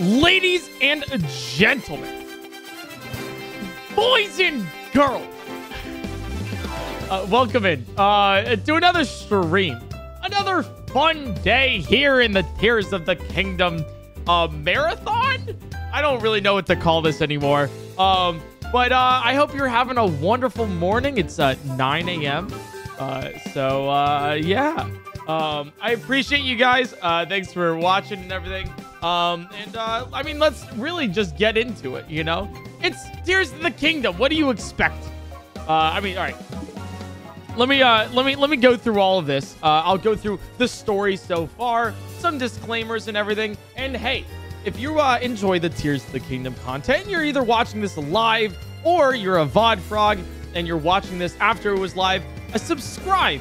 ladies and gentlemen, boys and girls, uh, welcome in uh, to another stream, another fun day here in the Tears of the Kingdom uh, marathon. I don't really know what to call this anymore. Um, but uh, I hope you're having a wonderful morning. It's uh, 9 a.m. Uh, so yeah, um, I appreciate you guys. Thanks for watching and everything. Um, and uh, I mean, let's really just get into it. You know, it's Tears of the Kingdom. What do you expect? Uh, I mean, all right. Let me uh, let me let me go through all of this. Uh, I'll go through the story so far, some disclaimers and everything. And hey, if you uh, enjoy the Tears of the Kingdom content, you're either watching this live or you're a VOD frog and you're watching this after it was live, a subscribe.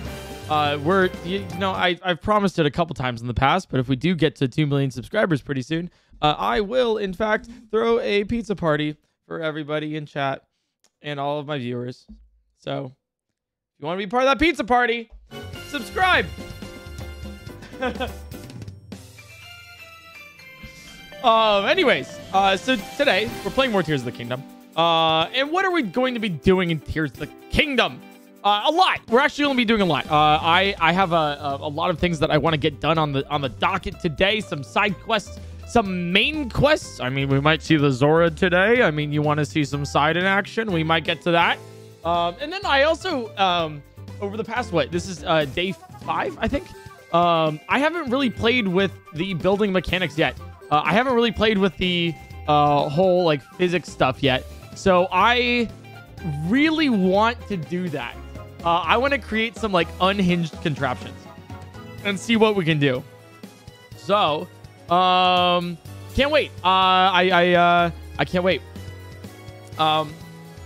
Uh, we're you, know I I've promised it a couple times in the past, but if we do get to two million subscribers pretty soon, uh, I will in fact throw a pizza party for everybody in chat and all of my viewers. So if you want to be part of that pizza party, subscribe. um. Anyways, uh, so today we're playing more Tears of the Kingdom. Uh, and what are we going to be doing in Tears of the Kingdom? Uh, a lot. We're actually going to be doing a lot. Uh, I I have a, a, a lot of things that I want to get done on the on the docket today. Some side quests, some main quests. I mean, we might see the Zora today. I mean, you want to see some Sidon action? We might get to that. Um, and then I also um, over the past what this is uh, day five, I think. Um, I haven't really played with the building mechanics yet. Uh, I haven't really played with the uh, whole like physics stuff yet. So I really want to do that. Uh, I want to create some like unhinged contraptions and see what we can do. So, um, can't wait. Uh, I I uh, I can't wait. Um,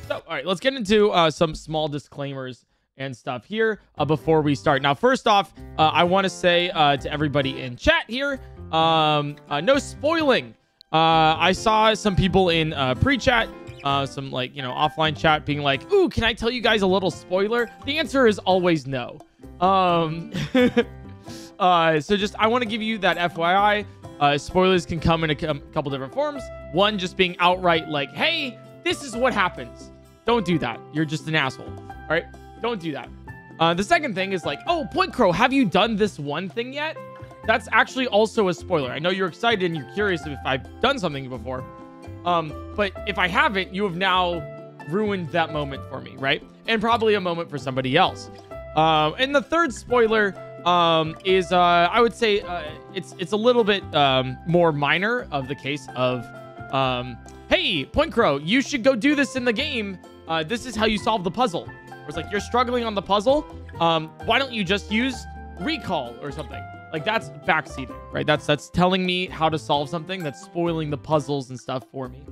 so all right, let's get into uh, some small disclaimers and stuff here uh, before we start. Now, first off, uh, I want to say uh, to everybody in chat here, um, uh, no spoiling. Uh, I saw some people in uh, pre-chat, uh, some like you know offline chat, being like, "Ooh, can I tell you guys a little spoiler?" The answer is always no. Um, uh, so just I want to give you that FYI. Uh, spoilers can come in a couple different forms. One just being outright like, "Hey, this is what happens." Don't do that. You're just an asshole. All right, don't do that. Uh, the second thing is like, "Oh, Point Crow, have you done this one thing yet?" That's actually also a spoiler. I know you're excited and you're curious if I've done something before. Um, but if I haven't, you have now ruined that moment for me, right? And probably a moment for somebody else. Um, and the third spoiler um, is, uh, I would say, uh, it's it's a little bit um, more minor of the case of, um, hey, Point Crow, you should go do this in the game. Uh, this is how you solve the puzzle. Where it's like you're struggling on the puzzle. Um, why don't you just use recall or something? Like that's backseating, right? That's that's telling me how to solve something. That's spoiling the puzzles and stuff for me.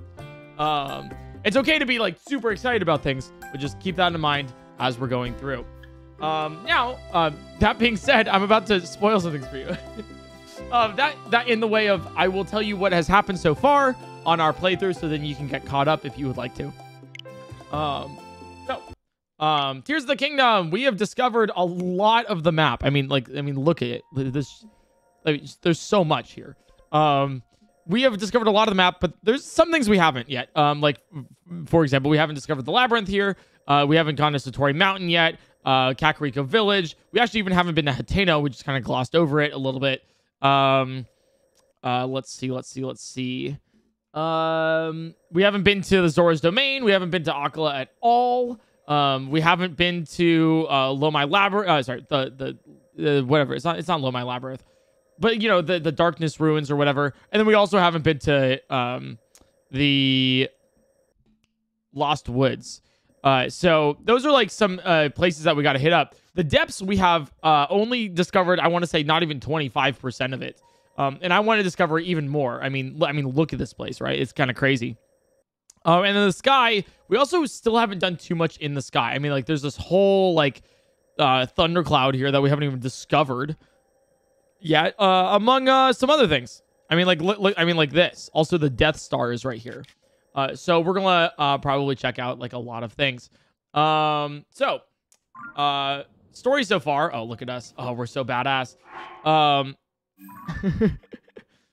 Um, it's okay to be like super excited about things, but just keep that in mind as we're going through. Um, now, uh, that being said, I'm about to spoil some things for you. uh, that that in the way of I will tell you what has happened so far on our playthrough, so then you can get caught up if you would like to. Um, so um, Tears of the Kingdom. We have discovered a lot of the map. I mean, like, I mean, look at it. This, like, there's so much here. Um, we have discovered a lot of the map, but there's some things we haven't yet. Um, like, for example, we haven't discovered the labyrinth here. Uh, we haven't gone to Satori Mountain yet. Uh, Kakariko Village. We actually even haven't been to Hateno. We just kind of glossed over it a little bit. Um, uh, let's see, let's see, let's see. Um, we haven't been to the Zora's Domain. We haven't been to Akala at all. Um, we haven't been to uh, Lomei Labyrinth. Uh, sorry, the the uh, whatever. It's not it's not Lomei Labyrinth, but you know the the Darkness Ruins or whatever. And then we also haven't been to um the Lost Woods. Uh, so those are like some uh, places that we got to hit up. The depths we have uh, only discovered. I want to say not even twenty five percent of it. Um, and I want to discover even more. I mean, I mean, look at this place, right? It's kind of crazy. Uh, and in the sky, we also still haven't done too much in the sky. I mean, like, there's this whole like uh, thundercloud here that we haven't even discovered yet, uh, among uh, some other things. I mean, like, li- li- I mean, like this. Also, the Death Star is right here. Uh, so we're gonna uh, probably check out like a lot of things. Um, so, uh, story so far. Oh, look at us. Oh, we're so badass. Um,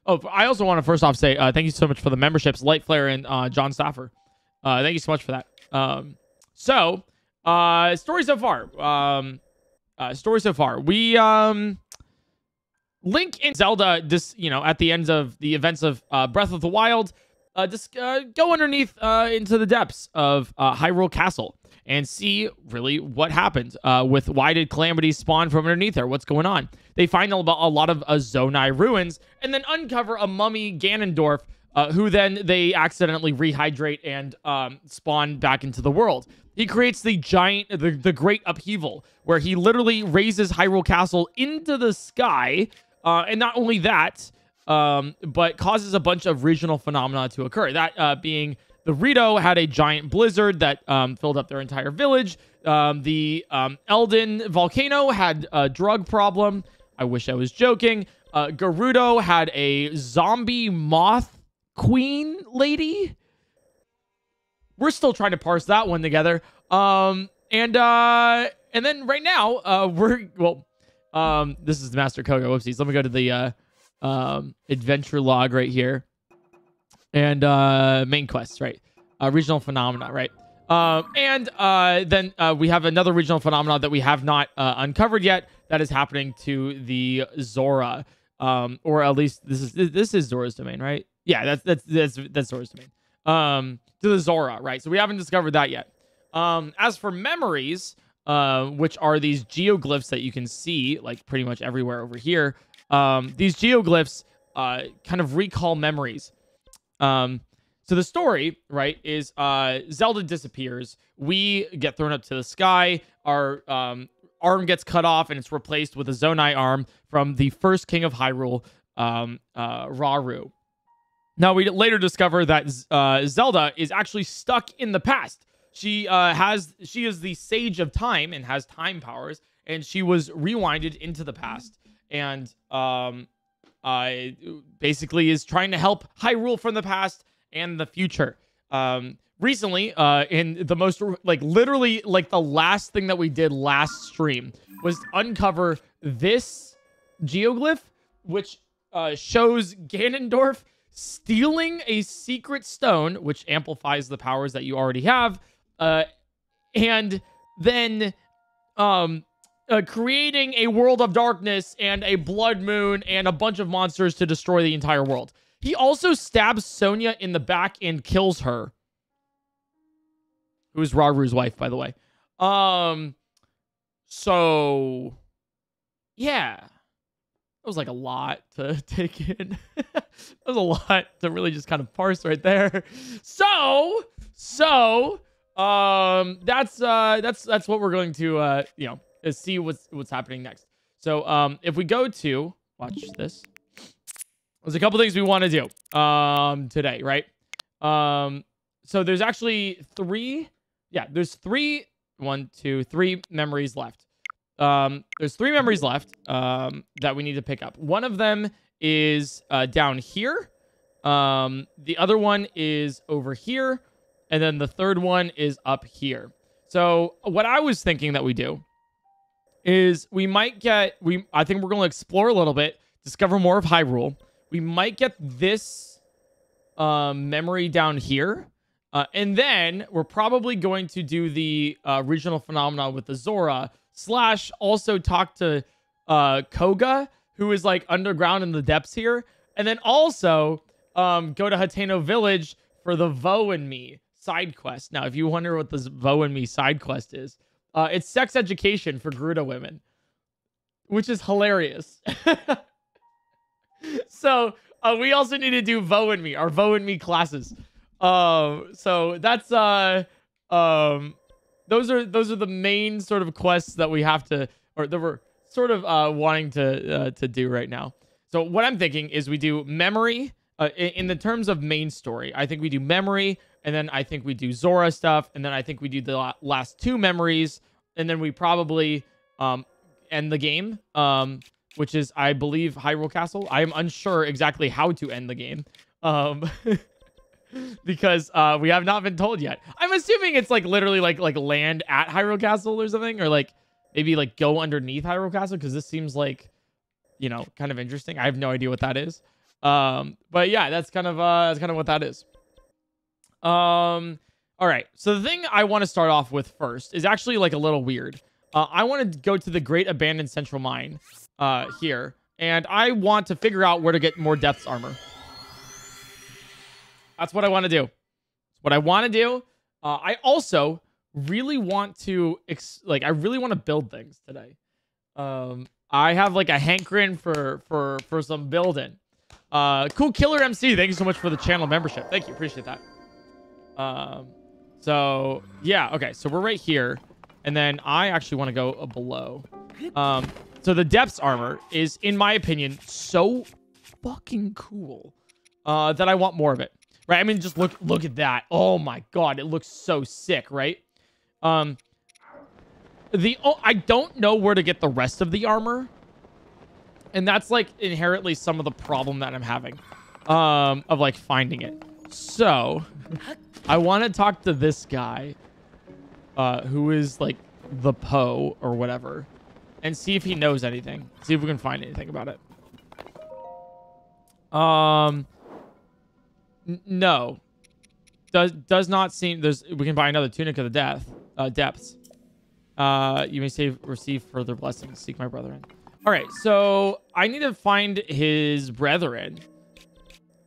Oh, I also want to first off say uh, thank you so much for the memberships, Light Flare and uh, John Staffer. Uh, thank you so much for that. Um, so, uh, story so far. Um, uh, story so far. We um, Link and Zelda, just you know, at the ends of the events of uh, Breath of the Wild, uh, just uh, go underneath uh, into the depths of uh, Hyrule Castle and see really what happened uh, with why did calamities spawn from underneath there? What's going on? They find a, lot of uh, Zonai ruins and then uncover a mummy Ganondorf, uh, who then they accidentally rehydrate and um, spawn back into the world. He creates the giant, the, the great upheaval, where he literally raises Hyrule Castle into the sky. Uh, and not only that, um, but causes a bunch of regional phenomena to occur. That uh, being the Rito had a giant blizzard that um, filled up their entire village. Um, the um, Eldin volcano had a drug problem. I wish I was joking. Uh, Gerudo had a zombie moth queen lady. We're still trying to parse that one together. Um, and uh, and then right now, uh, we're well. Um, this is the Master Kohga. Whoopsies. Let me go to the uh, um, adventure log right here and uh, main quests, right? Uh, regional phenomena, right? Um, and uh, then uh, we have another regional phenomenon that we have not uh, uncovered yet that is happening to the Zora, um, or at least this is this is Zora's domain, right? Yeah, that's that's that's that's Zora's domain. Um, to the Zora, right? So we haven't discovered that yet. Um, as for memories, uh, which are these geoglyphs that you can see like pretty much everywhere over here. Um, these geoglyphs uh, kind of recall memories. Um, so the story, right, is uh, Zelda disappears. We get thrown up to the sky. Our um, arm gets cut off, and it's replaced with a Zonai arm from the first king of Hyrule, um, uh, Rauru. Now we later discover that uh, Zelda is actually stuck in the past. She uh, has she is the sage of time and has time powers, and she was rewinded into the past, and um, basically is trying to help Hyrule from the past and the future. Um, recently, uh, in the most like literally like the last thing that we did last stream was uncover this geoglyph, which uh, shows Ganondorf stealing a secret stone, which amplifies the powers that you already have, uh, and then um uh, creating a world of darkness and a blood moon and a bunch of monsters to destroy the entire world. He also stabs Sonia in the back and kills her. Who is Rauru's wife, by the way. Um, so yeah, that was like a lot to take in. that was a lot to really just kind of parse right there. So, so, um, that's uh, that's that's what we're going to uh, you know see what's what's happening next. So um, if we go to watch this, there's a couple things we want to do um today, right? Um, so there's actually three. Yeah, there's three. One, two, three memories left. Um, there's three memories left um, that we need to pick up. One of them is uh, down here. Um, the other one is over here. And then the third one is up here. So what I was thinking that we do is we might get we I think we're going to explore a little bit, discover more of Hyrule. We might get this um, memory down here. Uh, and then we're probably going to do the uh, regional phenomena with the Zora slash also talk to uh, Kohga, who is like underground in the depths here. And then also um, go to Hateno Village for the Voe and Me side quest. Now, if you wonder what this Voe and Me side quest is, uh, it's sex education for Gerudo women, which is hilarious. so uh, we also need to do Voe and Me, our Voe and Me classes. Um, so that's uh, um, those are those are the main sort of quests that we have to, or that we're sort of uh, wanting to uh, to do right now. So what I'm thinking is we do memory. Uh, in, in the terms of main story, I think we do memory, and then I think we do Zora stuff, and then I think we do the last two memories, and then we probably um, end the game, um, which is, I believe, Hyrule Castle. I am unsure exactly how to end the game. Um, because uh, we have not been told yet. I'm assuming it's like literally like like land at Hyrule Castle or something, or like maybe like go underneath Hyrule Castle because this seems like you know kind of interesting. I have no idea what that is. Um, but yeah, that's kind of uh, that's kind of what that is. Um, all right. So the thing I want to start off with first is actually like a little weird. Uh, I want to go to the Great Abandoned Central Mine uh, here, and I want to figure out where to get more depths armor. That's what I want to do. what I want to do. Uh, I also really want to, like, I really want to build things today. Um, I have like a hankering for for for some building. Uh, cool killer MC. Thank you so much for the channel membership. Thank you. Appreciate that. Um, so yeah. Okay. So we're right here, and then I actually want to go uh, below. Um, so the depths armor is, in my opinion, so fucking cool. Uh, that I want more of it. Right. I mean, just look look at that. Oh my god, it looks so sick. Right. Um, the oh, I don't know where to get the rest of the armor. And that's like inherently some of the problem that I'm having. Um, of like finding it. So I want to talk to this guy. Uh, who is like the Poe or whatever. And see if he knows anything. See if we can find anything about it. Um no. Does does not seem there's we can buy another tunic of the death uh depths. Uh, you may save, receive further blessings. Seek my brethren. All right, so I need to find his brethren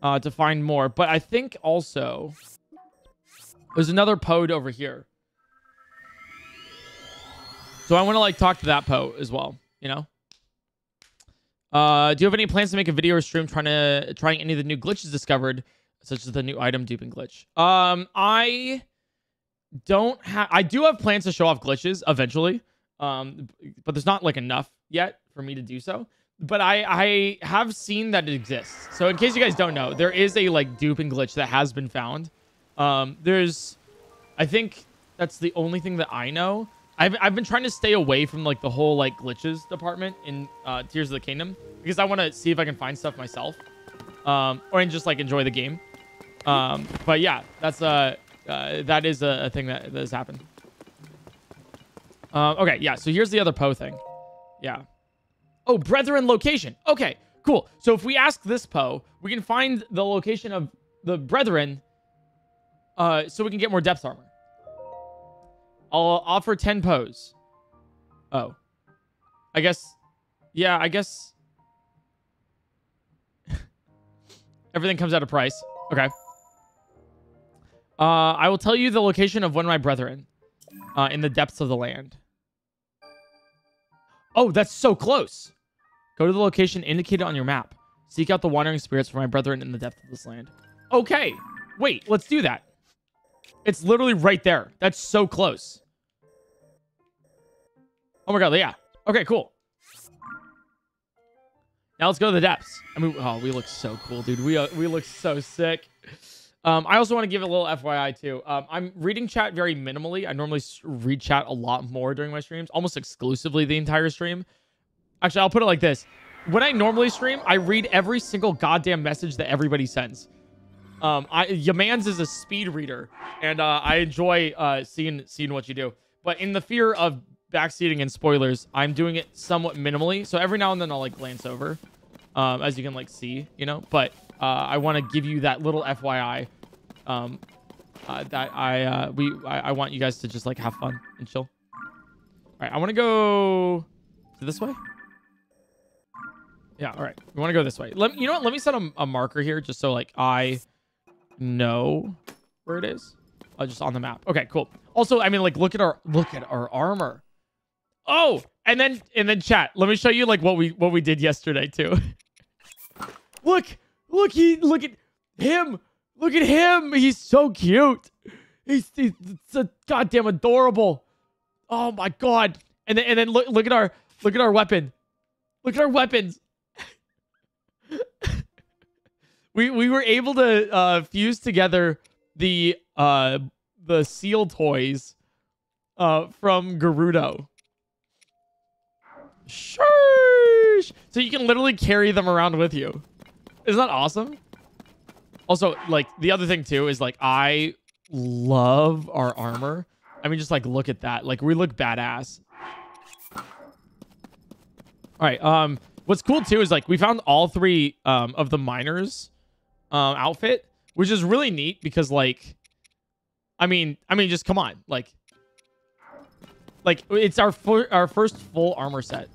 uh, to find more. But I think also there's another pod over here. So I want to like talk to that Poe as well, you know? Uh, do you have any plans to make a video or stream trying to trying any of the new glitches discovered, such as the new item duping glitch? Um, I don't have I do have plans to show off glitches eventually. Um, but there's not like enough yet for me to do so. But I I have seen that it exists. So in case you guys don't know, there is a like duping glitch that has been found. Um, there's I think that's the only thing that I know. I've, I've been trying to stay away from like the whole like glitches department in uh, Tears of the Kingdom because I want to see if I can find stuff myself, um, or just like enjoy the game. Um, but yeah, that's uh uh, that is a, a, thing that, that has happened. Uh, okay, yeah. So here's the other Poe thing. Yeah. Oh, brethren location. Okay, cool. So if we ask this Poe, we can find the location of the brethren uh, so we can get more depth armor. I'll offer 10 Poes. Oh. I guess... Yeah, I guess... Everything comes at a price. Okay. Uh, I will tell you the location of one of my brethren uh, in the depths of the land. Oh, that's so close. Go to the location indicated on your map. Seek out the wandering spirits for my brethren in the depth of this land. Okay. Wait, let's do that. It's literally right there. That's so close. Oh my god, yeah. Okay, cool. Now let's go to the depths. I mean, oh, we look so cool, dude. We, uh, we look so sick. Um, I also want to give a little FYI too. Um, I'm reading chat very minimally. I normally read chat a lot more during my streams, almost exclusively the entire stream. Actually, I'll put it like this. When I normally stream, I read every single goddamn message that everybody sends. Um, I Yamans is a speed reader, and uh, I enjoy uh, seeing seeing what you do. But in the fear of backseating and spoilers, I'm doing it somewhat minimally. So every now and then I'll like glance over, um, as you can like see, you know. But uh, I want to give you that little FYI. Um, uh, that I uh, we I, I, want you guys to just like have fun and chill. All right, I want to go this way. Yeah, all right. We want to go this way. Let me you know what? Let me set a, a, marker here just so like I know where it is. Uh, just on the map. Okay, cool. Also, I mean, like, look at our look at our armor. Oh, and then and then chat. Let me show you like what we what we did yesterday too. look, Look, he look at him. Look at him. He's so cute. He's, he's so goddamn adorable. Oh my god. And then and then look look at our look at our weapon. Look at our weapons. We we were able to uh, fuse together the uh the seal toys uh from Gerudo. Sheesh. So you can literally carry them around with you. Isn't that awesome? Also, like, the other thing, too, is, like, I love our armor. I mean, just, like, look at that. Like, we look badass. All right, um, What's cool too is like we found all three um, of the miners um, outfit, which is really neat because like, I mean, I mean, just come on, like, like it's our our first full armor set.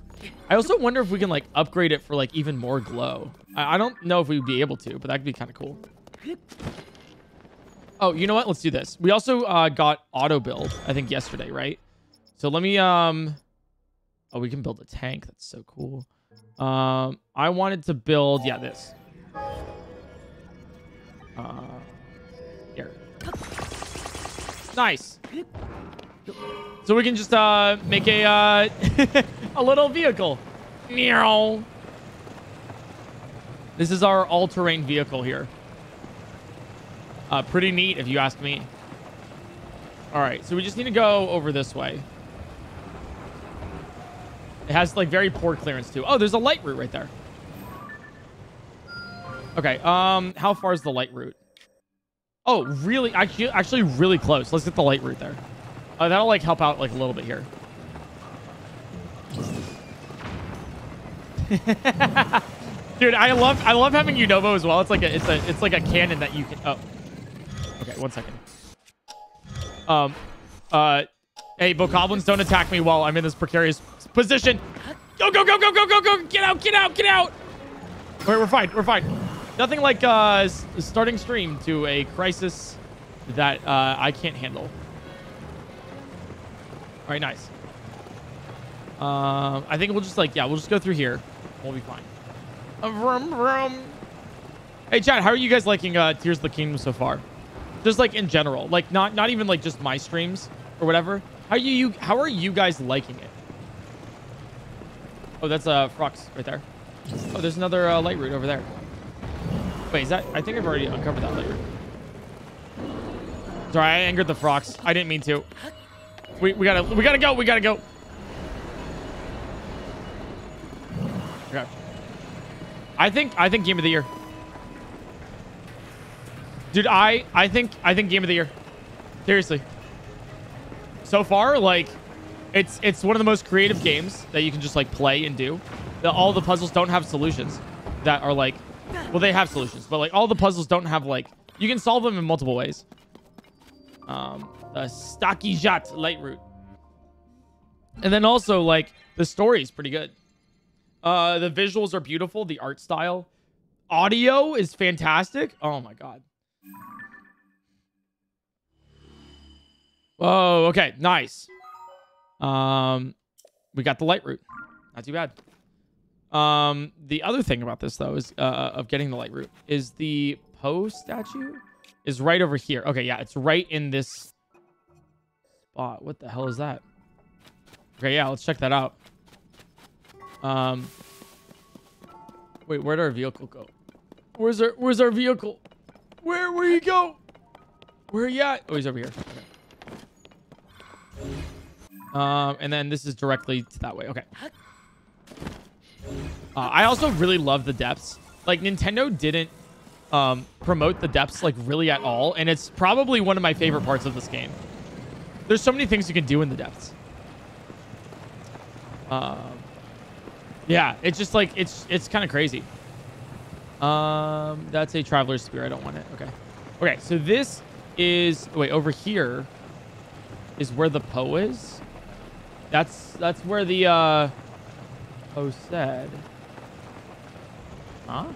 I also wonder if we can like upgrade it for like even more glow. I, I don't know if we'd be able to, but that'd be kind of cool. Oh, you know what? Let's do this. We also uh, got auto build, I think yesterday, right? So let me um. Oh, we can build a tank. That's so cool. Um, I wanted to build, yeah, this. Uh, here. Nice. So we can just uh make a uh a little vehicle. Meow. This is our all-terrain vehicle here. Uh, pretty neat, if you ask me. All right, so we just need to go over this way. It has like very poor clearance too. Oh, there's a Lightroot right there. Okay, um, how far is the Lightroot? Oh, really? Actually, actually really close. Let's get the Lightroot there. Uh, that'll like help out like a little bit here. Dude, I love I love having Unova as well. It's like a it's a it's like a cannon that you can. Oh, okay. One second. Um, uh, hey, bokoblins, don't attack me while I'm in this precarious position. Go go go go go go go! Get out! Get out! Get out! Wait, we're fine. We're fine. Nothing like uh starting stream to a crisis that uh, I can't handle. All right, nice. Um, I think we'll just like yeah, we'll just go through here. We'll be fine. Uh, vroom, vroom. Hey, Chad, how are you guys liking uh, Tears of the Kingdom so far? Just like in general, like not not even like just my streams or whatever. How are you, you how are you guys liking it? Oh, that's uh Frox right there. Oh, there's another uh, Lightroot over there. Wait, is that? I think I've already uncovered that route. Sorry, I angered the Frox. I didn't mean to. We we gotta we gotta go. We gotta go. Okay. I think I think game of the year. Dude, I I think I think game of the year. Seriously. So far, like, it's it's one of the most creative games that you can just like play and do. The, all the puzzles don't have solutions that are like, well, they have solutions, but like all the puzzles don't have like you can solve them in multiple ways. Um, the Stocky Jat Lightroot, and then also like the story is pretty good. Uh, the visuals are beautiful. The art style, audio is fantastic. Oh my god. Whoa. Okay. Nice. Um, we got the Lightroot. Not too bad. Um, the other thing about this though is uh, of getting the Lightroot is the Poe statue is right over here. Okay, yeah, it's right in this spot. What the hell is that? Okay, yeah, let's check that out. Um, wait, where'd our vehicle go? Where's our Where's our vehicle? Where Where you go? Where are you at? Oh, he's over here. Okay. Um, and then this is directly to that way. Okay. Uh, I also really love the depths. Like Nintendo didn't um, promote the depths like really at all, and it's probably one of my favorite parts of this game. There's so many things you can do in the depths. Um, yeah, it's just like it's it's kind of crazy. Um, that's a traveler's spear. I don't want it. Okay. Okay, so this is wait over here is where the Poe is. That's that's where the uh Poe said. Huh?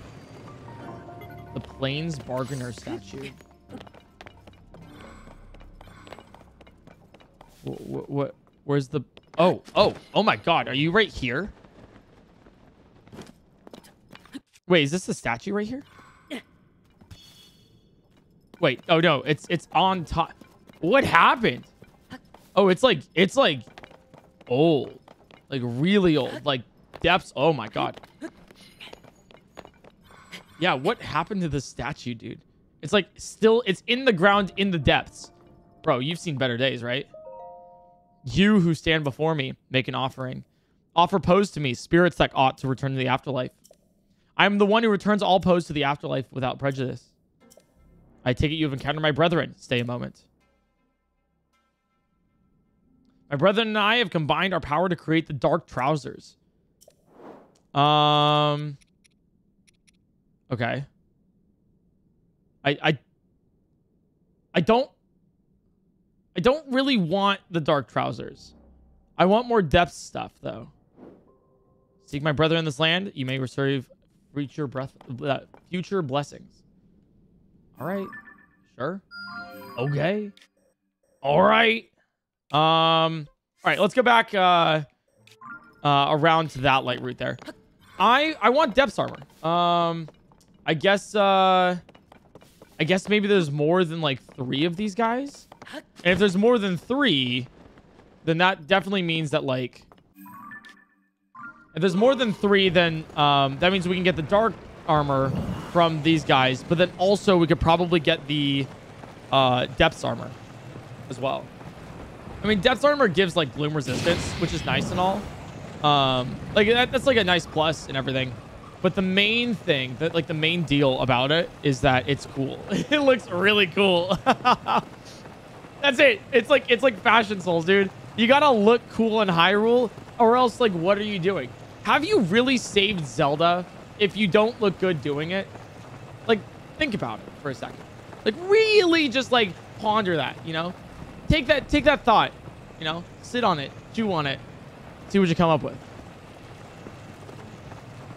The Plains Bargainer statue. What, what, where's the... Oh, oh, oh my god. Are you right here? Wait, is this the statue right here? Wait, oh no, it's it's on top. What happened? Oh, it's like, it's like old. Like really old. Like depths. Oh my god. Yeah, what happened to the statue, dude? It's like still, it's in the ground in the depths. Bro, you've seen better days, right? You who stand before me, make an offering. Offer Poes to me, spirits that ought to return to the afterlife. I am the one who returns all Poes to the afterlife without prejudice. I take it you have encountered my brethren. Stay a moment. My brethren and I have combined our power to create the Dark Trousers. Um. Okay. I I I don't I don't really want the dark trousers. I want more depth stuff though. Seek my brother in this land, you may receive future breath uh, future blessings. All right. Sure. Okay. All right. Um all right, let's go back uh uh around to that light route there. I I want depth armor. Um I guess uh I guess maybe there's more than like 3 of these guys. And if there's more than 3, then that definitely means that like if there's more than 3 then um that means we can get the dark armor from these guys, but then also we could probably get the uh depth armor as well. I mean, depth armor gives like gloom resistance, which is nice and all. Um, like that, that's like a nice plus and everything. But the main thing, that like the main deal about it is that it's cool. it looks really cool. that's it. It's like it's like fashion souls, dude. You gotta look cool in Hyrule, or else like what are you doing? Have you really saved Zelda if you don't look good doing it? Like, think about it for a second. Like, really just like ponder that, you know? take that take that thought, you know, sit on it, chew on it, see what you come up with.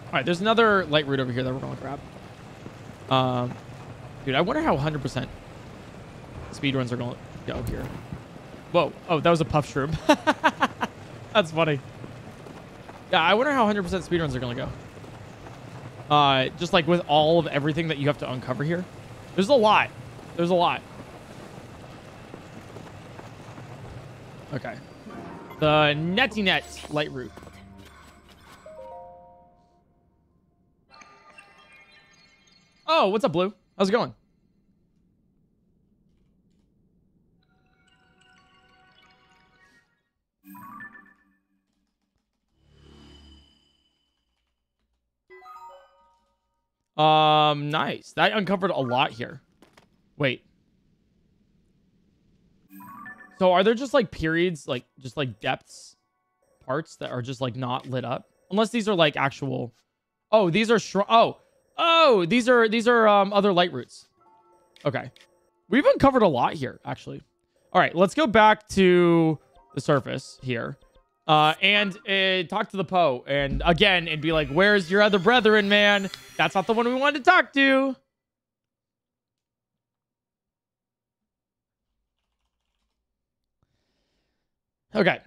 All right, there's another Lightroot over here that we're gonna grab. Um, dude, I wonder how 100% speedruns are gonna go here. Whoa! Oh, that was a puff shroom. That's funny. Yeah, I wonder how 100% speedruns are gonna go. Uh, just like with all of everything that you have to uncover here. There's a lot. There's a lot. Okay. The netty Netinet Lightroot. Oh, what's up, Blue? How's it going? Um, nice. That uncovered a lot here. Wait. So are there just like periods, like just like depths parts that are just like not lit up? Unless these are like actual. Oh, these are oh oh these are these are um other Lightroots. Okay, we've uncovered a lot here actually. All right, let's go back to the surface here. Uh, and uh, talk to the Poe and again and be like, "Where's your other brethren, man? That's not the one we wanted to talk to." Okay.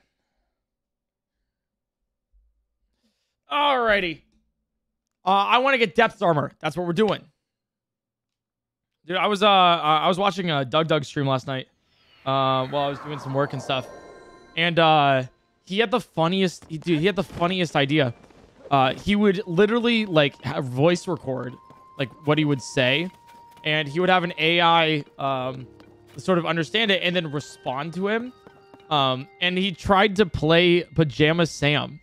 Alrighty. Uh, I want to get depth armor. That's what we're doing. Dude, I was uh I was watching a DougDoug stream last night. Uh, while I was doing some work and stuff. And uh he had the funniest dude, he had the funniest idea. Uh he would literally like have voice record like what he would say and he would have an AI um sort of understand it and then respond to him um, and he tried to play Pajama Sam.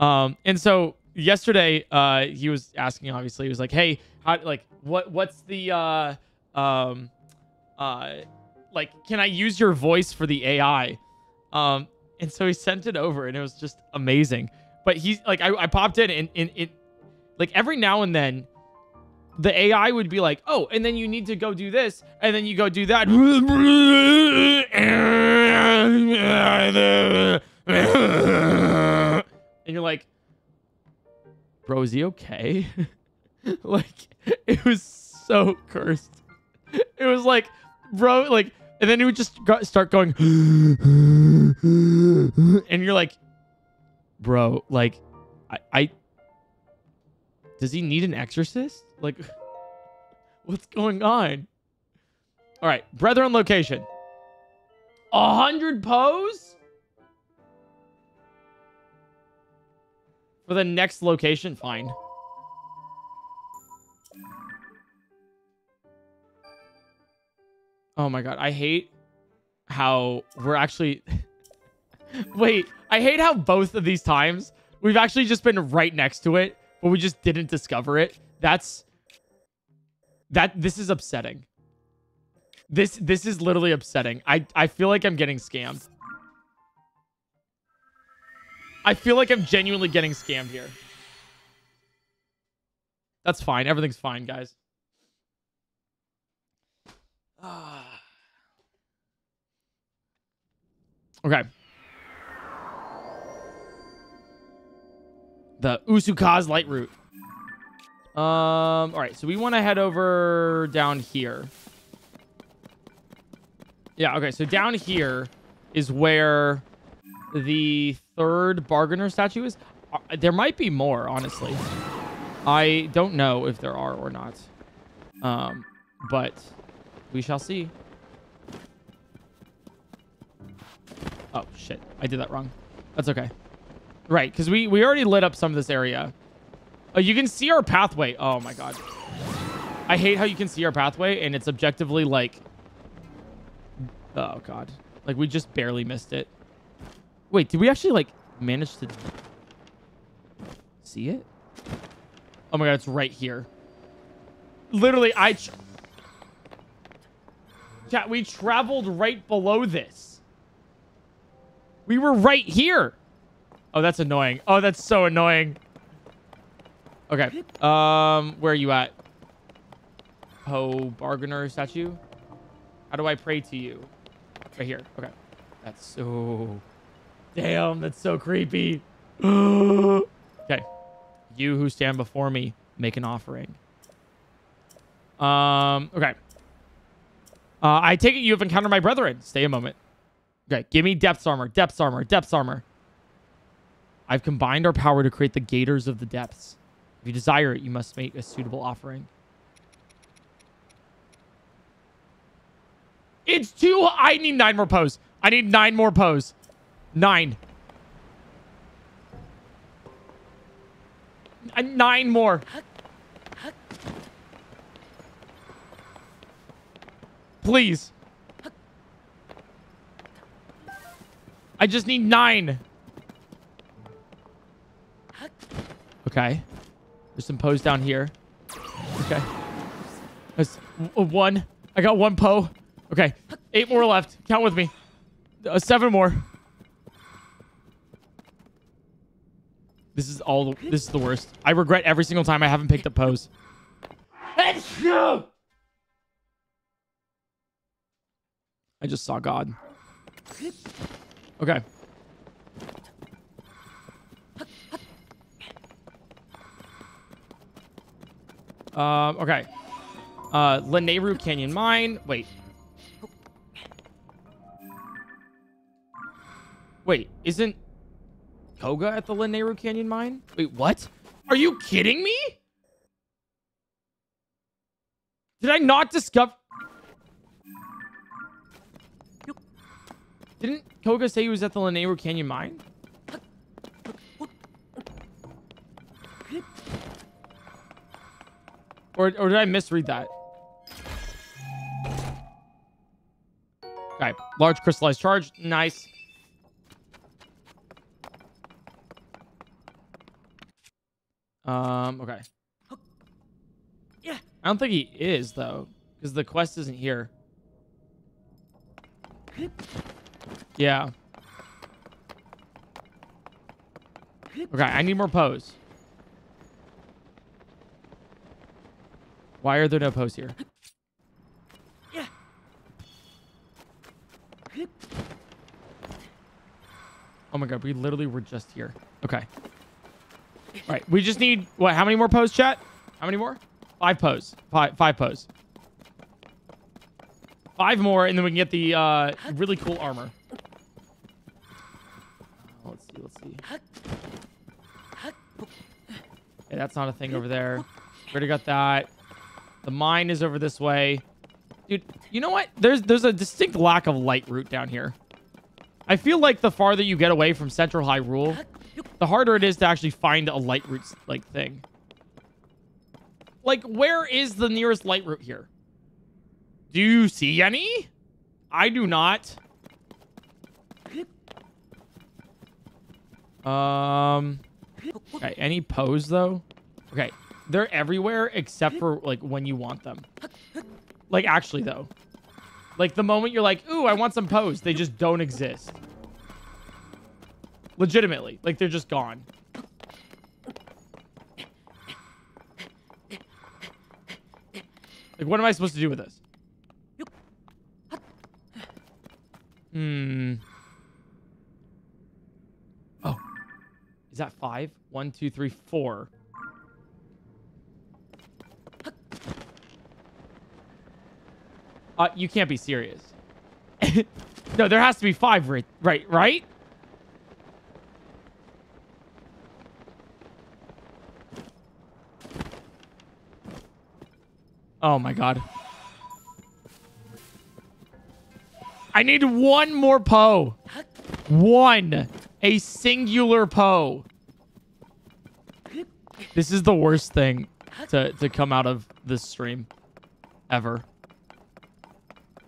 Um, and so yesterday, uh, he was asking. Obviously, he was like, "Hey, how, like, what, what's the, uh, um, uh, like, can I use your voice for the AI?" Um, and so he sent it over, and it was just amazing. But he's like, I, I popped in, and, and it, like, every now and then, the AI would be like, oh, and then you need to go do this, and then you go do that. and you're like, bro, is he okay? like, it was so cursed. It was like, bro, like, and then he would just start going, and you're like, bro, like, I, I, does he need an exorcist? Like, what's going on? All right, brethren location. A hundred Poes? For the next location, fine. Oh my god, I hate how we're actually... Wait, I hate how both of these times we've actually just been right next to it, but we just didn't discover it. That's... That, this is upsetting. This this is literally upsetting. I I feel like I'm getting scammed. I feel like I'm genuinely getting scammed here. That's fine. Everything's fine, guys. okay. The Usukaz Lightroot. Um, all right, so we want to head over down here. Yeah, okay, so down here is where the third bargainer statue is. Uh, there might be more, honestly. I don't know if there are or not. Um, but we shall see. Oh, shit. I did that wrong. That's okay. Right, because we, we already lit up some of this area. Oh, you can see our pathway. Oh, my God. I hate how you can see our pathway, and it's objectively, like... Oh, God. Like, we just barely missed it. Wait, did we actually, like, manage to... See it? Oh, my God, it's right here. Literally, I... Chat, we traveled right below this. We were right here. Oh, that's annoying. Oh, that's so annoying. Okay. Um, where are you at? Poe Bargainer statue? How do I pray to you? Right here. Okay. That's so... Damn, that's so creepy. okay. You who stand before me, make an offering. Um, okay. Uh, I take it you have encountered my brethren. Stay a moment. Okay, give me depths armor, depths armor, depths armor. I've combined our power to create the gaiters of the depths. If you desire it, you must make a suitable offering. It's too... I need nine more Poes. I need nine more Poes. Nine. Uh, nine more. Please. I just need nine. Okay. There's some Poes down here. Okay. There's one. I got one Poe. Okay. Eight more left. Count with me. Uh, seven more. This is all. This is the worst. I regret every single time I haven't picked up Poes. I just saw God. Okay. Um, okay. Uh, Lanayru Canyon Mine. Wait. Wait, isn't Kohga at the Lanayru Canyon Mine? Wait, what? Are you kidding me? Did I not discover... Didn't Kohga say he was at the Lanayru Canyon Mine? Or, or did I misread that? Okay. Large crystallized charge. Nice. Um, okay. Yeah. I don't think he is, though. Because the quest isn't here. Yeah. Okay, I need more Poes. Why are there no Poes here? Yeah. Oh my god, we literally were just here. Okay. All right, we just need, what, how many more Poes, chat? How many more? Five Poes. Five, five Poes. Five more, and then we can get the uh, really cool armor. Oh, let's see, let's see. Okay, that's not a thing over there. Already got that. The mine is over this way. Dude, you know what? There's there's a distinct lack of Lightroot down here. I feel like the farther you get away from Central Hyrule, the harder it is to actually find a Lightroot like thing. Like, where is the nearest Lightroot here? Do you see any? I do not. Um. Okay, any Poes though? Okay, they're everywhere except for like when you want them. Like actually though. Like the moment you're like, ooh, I want some Poes, they just don't exist. Legitimately. Like they're just gone. Like, what am I supposed to do with this? Hmm. Oh. Is that five? One, two, three, four. Uh, you can't be serious. no, there has to be five, right? Right, right? Oh my god. I need one more Poe. One. A singular Poe. This is the worst thing to, to come out of this stream. Ever.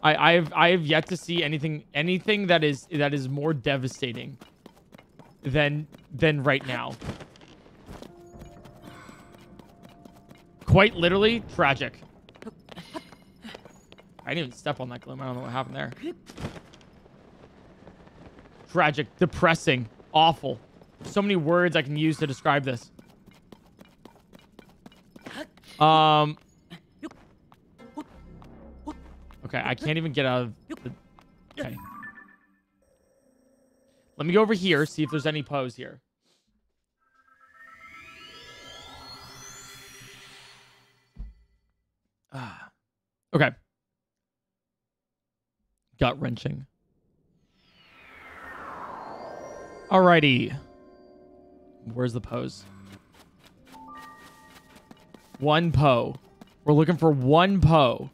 I, I've I have yet to see anything anything that is that is more devastating than than right now. Quite literally tragic. I didn't even step on that gloom. I don't know what happened there. Tragic, depressing, awful. So many words I can use to describe this. Um. Okay, I can't even get out of the... Okay. Let me go over here, see if there's any Poes here. Ah. Okay. Gut wrenching. Alrighty. Where's the Poes? One Poe. We're looking for one Poe.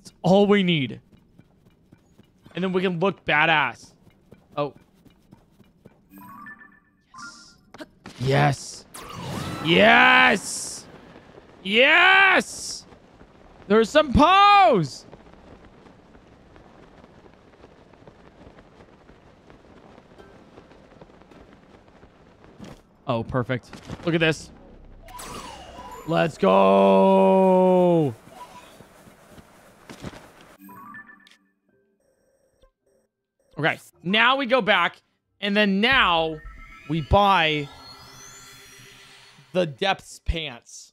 It's all we need. And then we can look badass. Oh. Yes. Yes. Yes. Yes. There's some Poes. Oh, perfect. Look at this. Let's go. Okay, now we go back, and then now we buy the depths pants.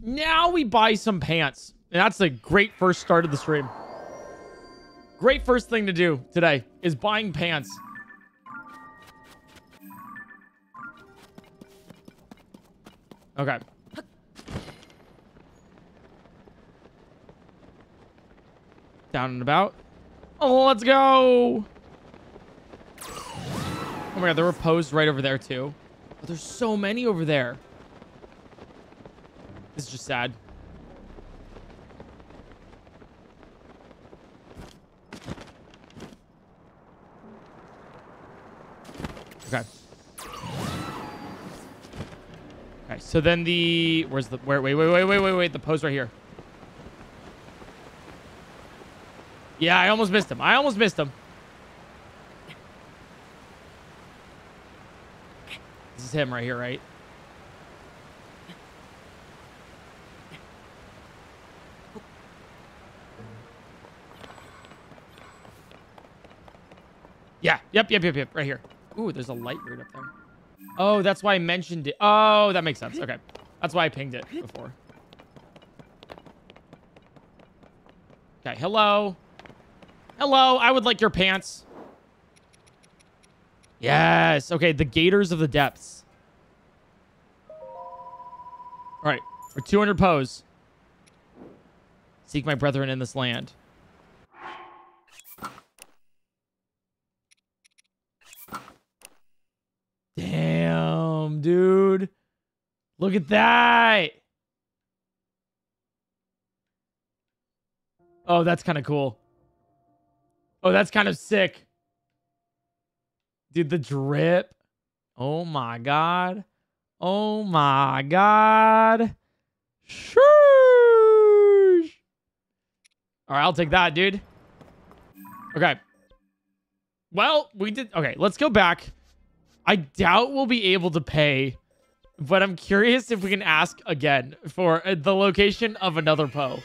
Now we buy some pants. And that's a great first start of the stream. Great first thing to do today is buying pants. Okay. Down and about. Oh, let's go. Oh my god, there were posts right over there too. But there's so many over there. This is just sad. So then the where's the where wait wait wait wait wait wait the Poes right here. Yeah, I almost missed him. I almost missed him. This is him right here, right? Yeah, yep, yep, yep, yep, right here. Ooh, there's a Lightroot up there. Oh, that's why I mentioned it. Oh, that makes sense. Okay. That's why I pinged it before. Okay, hello. Hello, I would like your pants. Yes. Okay, the Gaiters of the Depths. All right, for 200 Poes. Seek my brethren in this land. Damn, dude. Look at that. Oh, that's kind of cool. Oh, that's kind of sick. Dude, the drip. Oh my god. Oh my god. Sheesh. All right, I'll take that, dude. Okay. Well, we did. Okay, let's go back. I doubt we'll be able to pay, but I'm curious if we can ask again for uh, the location of another Poe.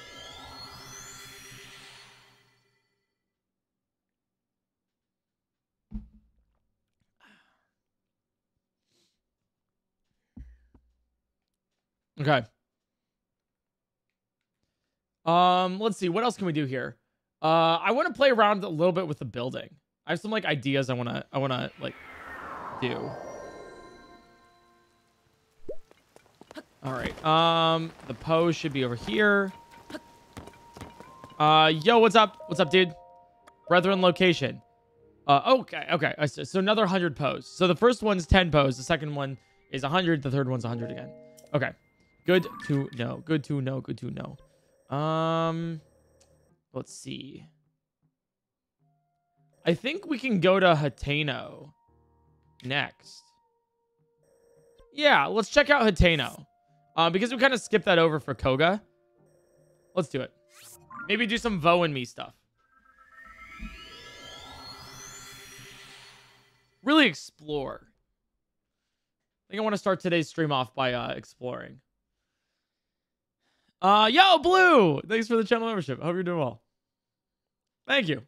Okay. Um, let's see. What else can we do here? Uh, I want to play around a little bit with the building. I have some like ideas I want to I want to like do. All right. Um, the Poes should be over here. Uh, yo, what's up? What's up, dude? Brethren location. Uh, okay, okay. So another 100 Poes. So the first one's 10 Poes. The second one is 100. The third one's 100 again. Okay. Good to know. Good to know. Good to know. Um, let's see. I think we can go to Hateno next. Yeah, let's check out Hateno. Uh, because we kind of skipped that over for Kohga. Let's do it. Maybe do some Vo and me stuff. Really explore. I think I want to start today's stream off by uh, exploring. Uh, yo, Blue! Thanks for the channel membership. Hope you're doing well. Thank you.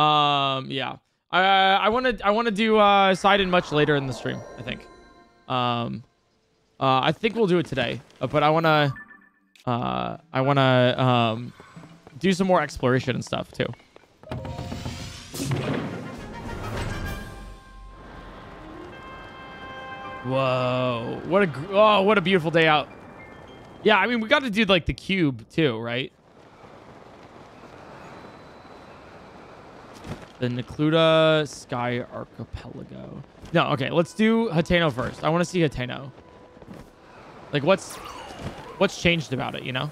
Um, yeah. I I want to I want to do uh Sidon much later in the stream. I think. Um, uh, I think we'll do it today. Uh, but I want to uh I want to um do some more exploration and stuff too. Whoa! What a oh what a beautiful day out. Yeah, I mean we got to do like the cube too, right? The Necluda Sky Archipelago. No, okay, let's do Hateno first. I want to see Hateno. Like, what's what's changed about it, you know?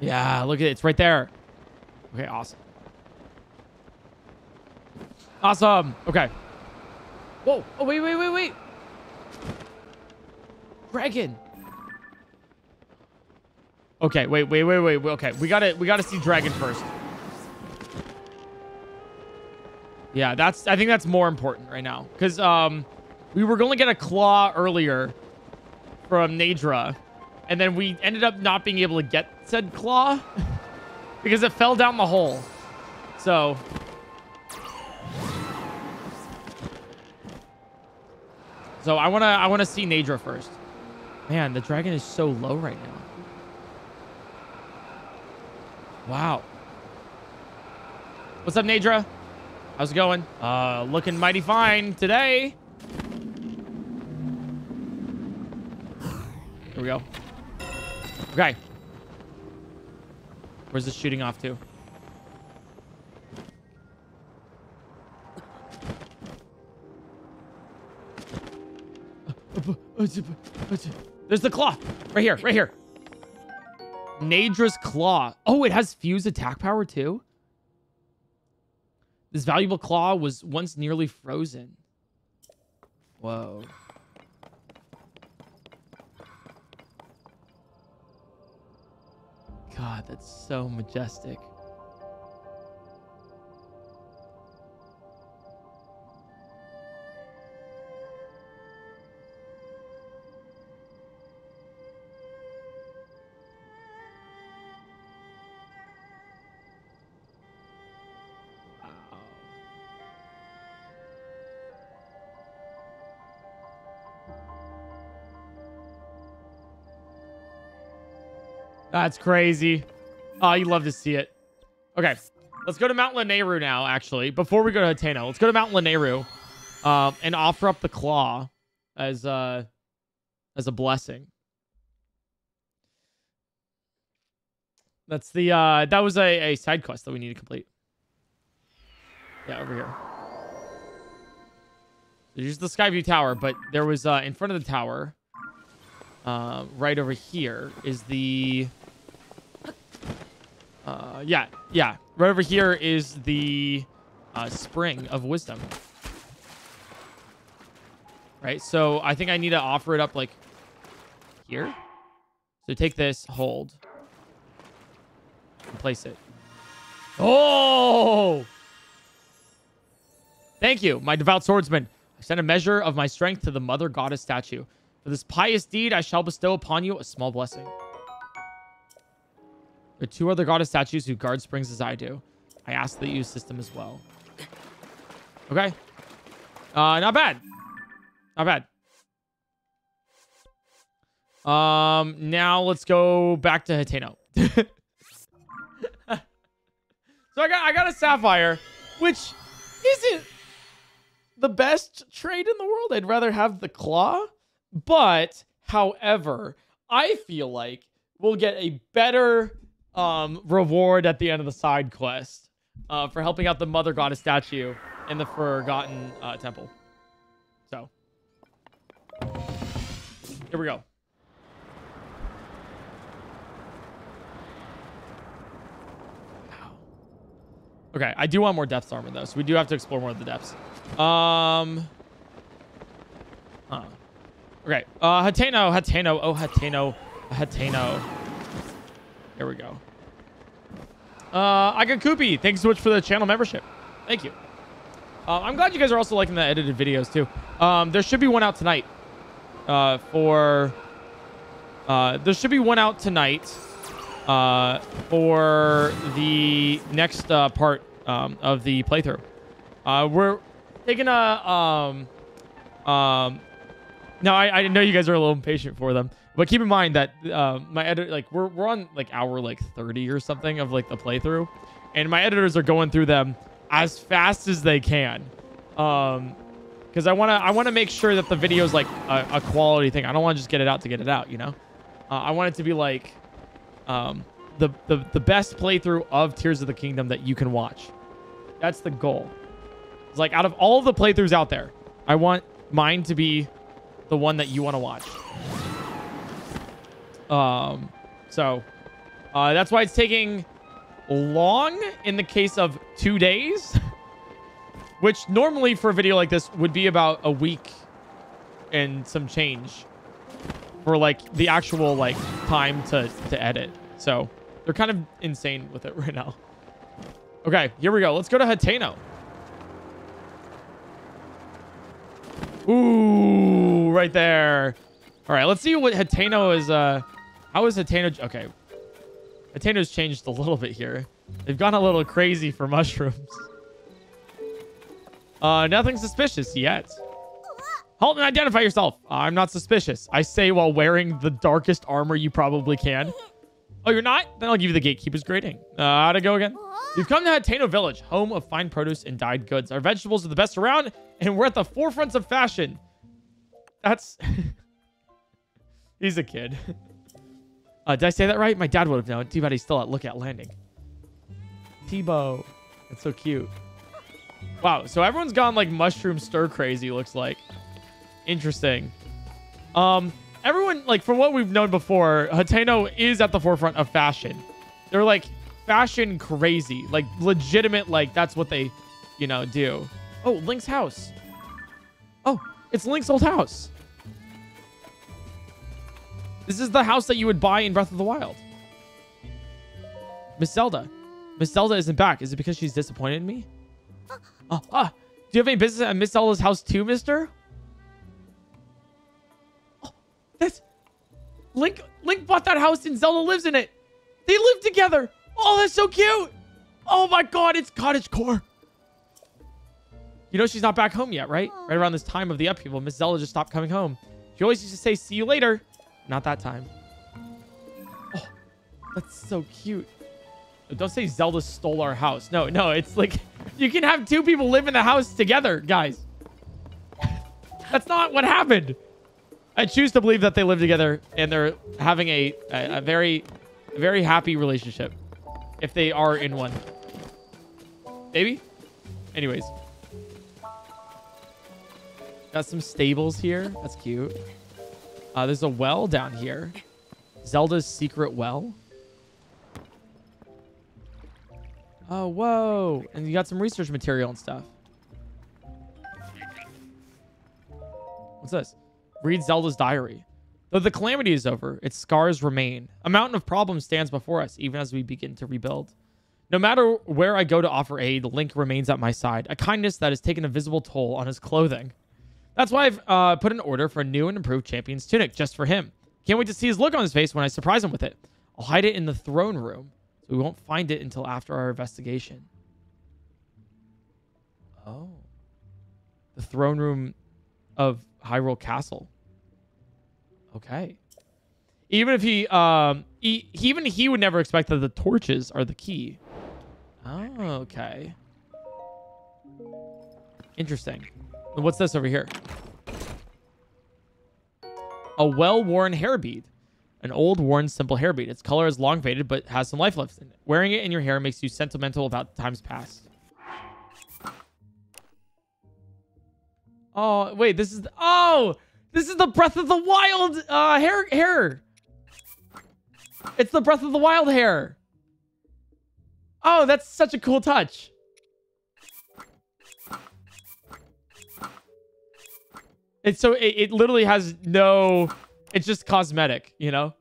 Yeah, look at it. It's right there. Okay, awesome. Awesome. Okay. Whoa. Oh, wait, wait, wait, wait. Dragon. Okay, wait, wait, wait, wait. Okay, we gotta, we gotta see dragon first. Yeah, that's. I think that's more important right now because um, we were going to get a claw earlier from Naydra, and then we ended up not being able to get said claw because it fell down the hole. So. So I wanna I wanna see Naydra first. Man, the dragon is so low right now. Wow. What's up, Naydra? How's it going? Uh, looking mighty fine today. Here we go. Okay. Where's this shooting off to? There's the claw. Right here. Right here. Naydra's claw. Oh, it has fused attack power too? This valuable claw was once nearly frozen. Whoa. God, that's so majestic. That's crazy. Oh, you love to see it. Okay, let's go to Mount Lanayru now, actually. Before we go to Hateno, let's go to Mount Lanayru um, and offer up the claw as, uh, as a blessing. That's the, uh, that was a, a side quest that we need to complete. Yeah, over here. There's the Skyview Tower, but there was, uh, in front of the tower, uh, right over here is the uh, yeah, yeah. Right over here is the uh, spring of wisdom. Right, so I think I need to offer it up like here. So take this, hold, and place it. Oh! Thank you, my devout swordsman. I send a measure of my strength to the mother goddess statue. For this pious deed, I shall bestow upon you a small blessing. There are two other goddess statues who guard springs as I do. I ask that you assist them as well. Okay. Uh, not bad. Not bad. Um, now let's go back to Hateno. so I got I got a sapphire, which isn't the best trade in the world. I'd rather have the claw, but however, I feel like we'll get a better um reward at the end of the side quest uh, for helping out the mother goddess statue in the Forgotten uh, Temple. So here we go. Okay, I do want more depths armor though, so we do have to explore more of the depths. Um. Huh. Okay. Uh, Hateno, Hateno, oh Hateno, Hateno. Here we go. Uh, I got Koopy. Thanks so much for the channel membership. Thank you. Uh, I'm glad you guys are also liking the edited videos too. Um, there should be one out tonight. Uh, for uh, there should be one out tonight uh, for the next uh, part um, of the playthrough. Uh, we're taking a um, um, now I, I know you guys are a little impatient for them, but keep in mind that uh, my edit like we're we're on like hour like 30 or something of like the playthrough, and my editors are going through them as fast as they can. Um, because I want to I want to make sure that the video is like a, a, quality thing. I don't want to just get it out to get it out, you know. Uh, I want it to be like um, the, the the best playthrough of Tears of the Kingdom that you can watch. That's the goal. It's like out of all the playthroughs out there, I want mine to be the one that you want to watch. Um, so uh, that's why it's taking long in the case of two days. Which normally for a video like this would be about a week and some change for like the actual like time to, to edit. So they're kind of insane with it right now. Okay, here we go. Let's go to Hateno. Ooh, right there. All right, let's see what Hateno is. Uh, how is Hateno? Okay, Hateno's changed a little bit here. They've gone a little crazy for mushrooms. Uh, nothing suspicious yet. Halt and identify yourself. I'm not suspicious. I say while wearing the darkest armor you probably can. Oh, you're not? Then I'll give you the gatekeeper's grading. Uh, how'd it go again? You've come to Hateno Village, home of fine produce and dyed goods. Our vegetables are the best around, and we're at the forefronts of fashion. That's... He's a kid. Uh, did I say that right? My dad would have known. Too bad he's still at Lookout Landing. Tebow. That's so cute. Wow, so everyone's gone like mushroom stir crazy, looks like. Interesting. Um, everyone, like, from what we've known before, Hateno is at the forefront of fashion. They're like fashion crazy. Like legitimate, like that's what they, you know, do. Oh, Link's house. Oh, it's Link's old house. This is the house that you would buy in Breath of the Wild. Miss Zelda. Miss Zelda isn't back. Is it because she's disappointed in me? Oh, ah. Do you have any business at Miss Zelda's house too, mister? Oh, that's... Link, Link bought that house and Zelda lives in it. They live together. Oh, that's so cute. Oh my god, it's cottage core. You know she's not back home yet, right? Right around this time of the upheaval, Miss Zelda just stopped coming home. She always used to say, see you later. Not that time. Oh, that's so cute. Don't say Zelda stole our house. No, no, it's like you can have two people live in the house together, guys. That's not what happened. I choose to believe that they live together and they're having a, a, a very, very happy relationship. If they are in one. Maybe? Anyways. Got some stables here. That's cute. Uh, there's a well down here. Zelda's secret well. Oh, whoa. And you got some research material and stuff. What's this? Read Zelda's diary. Though the calamity is over, its scars remain. A mountain of problems stands before us, even as we begin to rebuild. No matter where I go to offer aid, Link remains at my side, a kindness that has taken a visible toll on his clothing. That's why I've uh, put an order for a new and improved champion's tunic just for him. Can't wait to see his look on his face when I surprise him with it. I'll hide it in the throne room, so we won't find it until after our investigation. Oh. The throne room of Hyrule Castle. Okay. Even if he, um, he, even he would never expect that the torches are the key. Oh, okay. Interesting. What's this over here? A well-worn hair bead. An old, worn, simple hair bead. Its color is long faded, but has some life left in it. Wearing it in your hair makes you sentimental about times past. Oh, wait, this is... Oh! This is the Breath of the Wild uh, hair... hair. It's the Breath of the Wild hair. Oh, that's such a cool touch. It's so it, it literally has no it's just cosmetic, you know?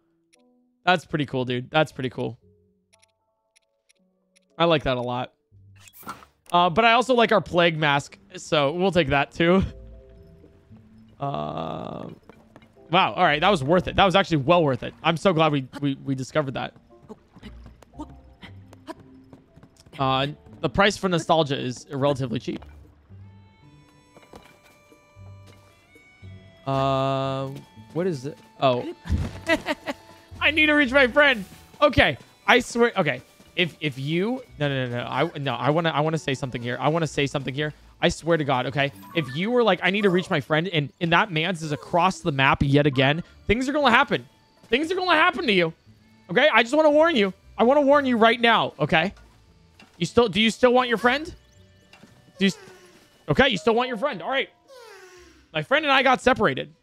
That's pretty cool, dude. That's pretty cool. I like that a lot. Uh, but I also like our plague mask, so we'll take that too. Uh, wow. All right, that was worth it. That was actually well worth it. I'm so glad we we, we discovered that. Uh, the price for nostalgia is relatively cheap. Uh, what is it? Oh, I need to reach my friend. Okay, I swear. Okay, if if you no no no no I no I want to I want to say something here. I want to say something here. I swear to God. Okay, if you were like I need to reach my friend and and that man's is across the map yet again, things are gonna happen. Things are gonna happen to you. Okay, I just want to warn you. I want to warn you right now. Okay, you still do you still want your friend? Do you? Okay, you still want your friend. All right. My friend and I got separated.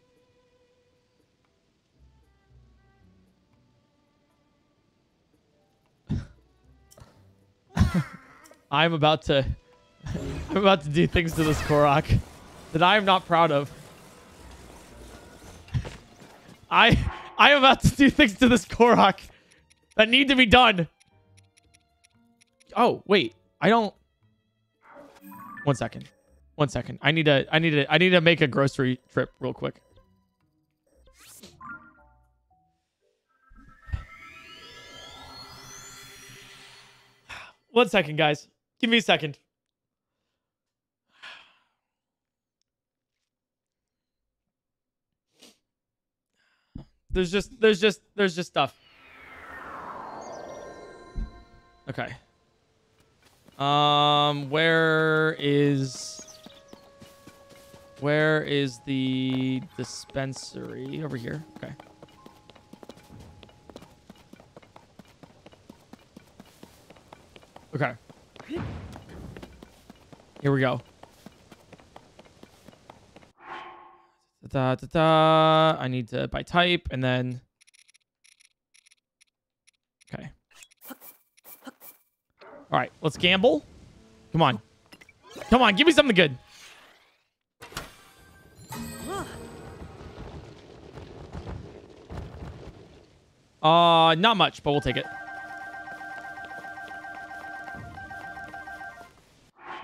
I'm about to I'm about to do things to this Korok that I am not proud of. I I am about to do things to this Korok that need to be done. Oh, wait. I don't One second. One second. I need to I need to I need to make a grocery trip real quick. One second, guys. Give me a second. There's just there's just there's just stuff. Okay. Um where is where is the dispensary over here? Okay. Okay. Here we go. Da, da, da, I need to buy type and then. Okay. All right, let's gamble. Come on. Come on, give me something good. Uh, not much, but we'll take it.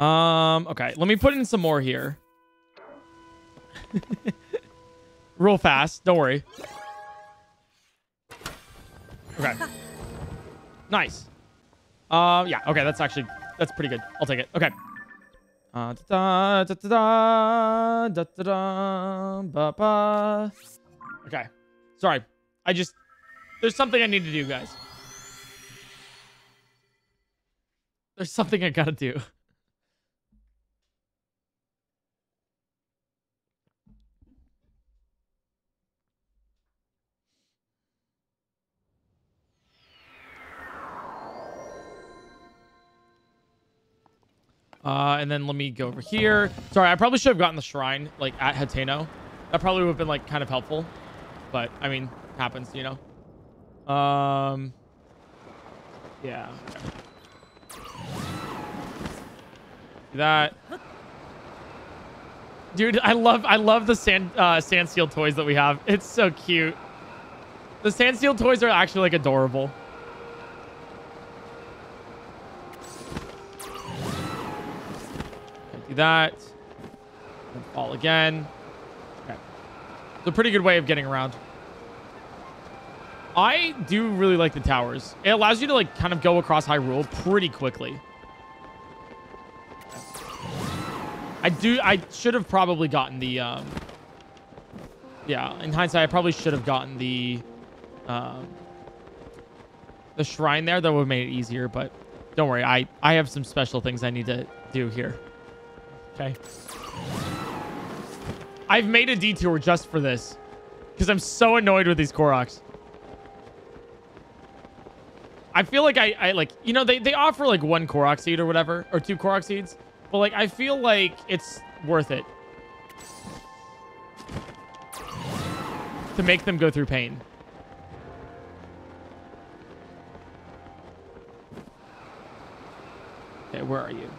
Um, okay. Let me put in some more here. Real fast. Don't worry. Okay. Nice. Uh, yeah. Okay, that's actually, that's pretty good. I'll take it. Okay. Uh, da, da, da, da, da, da, ba, ba. Okay. Sorry. I just, there's something I need to do, guys. There's something I gotta do. Uh, and then let me go over here. Sorry, I probably should have gotten the shrine, like, at Hateno. That probably would have been, like, kind of helpful. But, I mean, happens, you know? Um... Yeah. That. Dude, I love I love the sand uh, sand seal toys that we have. It's so cute. The sand seal toys are actually like adorable. Do that. And fall again. Okay. It's a pretty good way of getting around. I do really like the towers. It allows you to like kind of go across Hyrule pretty quickly. I do. I should have probably gotten the. Um, yeah, in hindsight, I probably should have gotten the um, the shrine there, that would have made it easier. But don't worry, I I have some special things I need to do here. Okay. I've made a detour just for this because I'm so annoyed with these Koroks. I feel like I, I like, you know, they, they offer like one Korok seed or whatever, or two Korok seeds, but like, I feel like it's worth it to make them go through pain. Okay, where are you?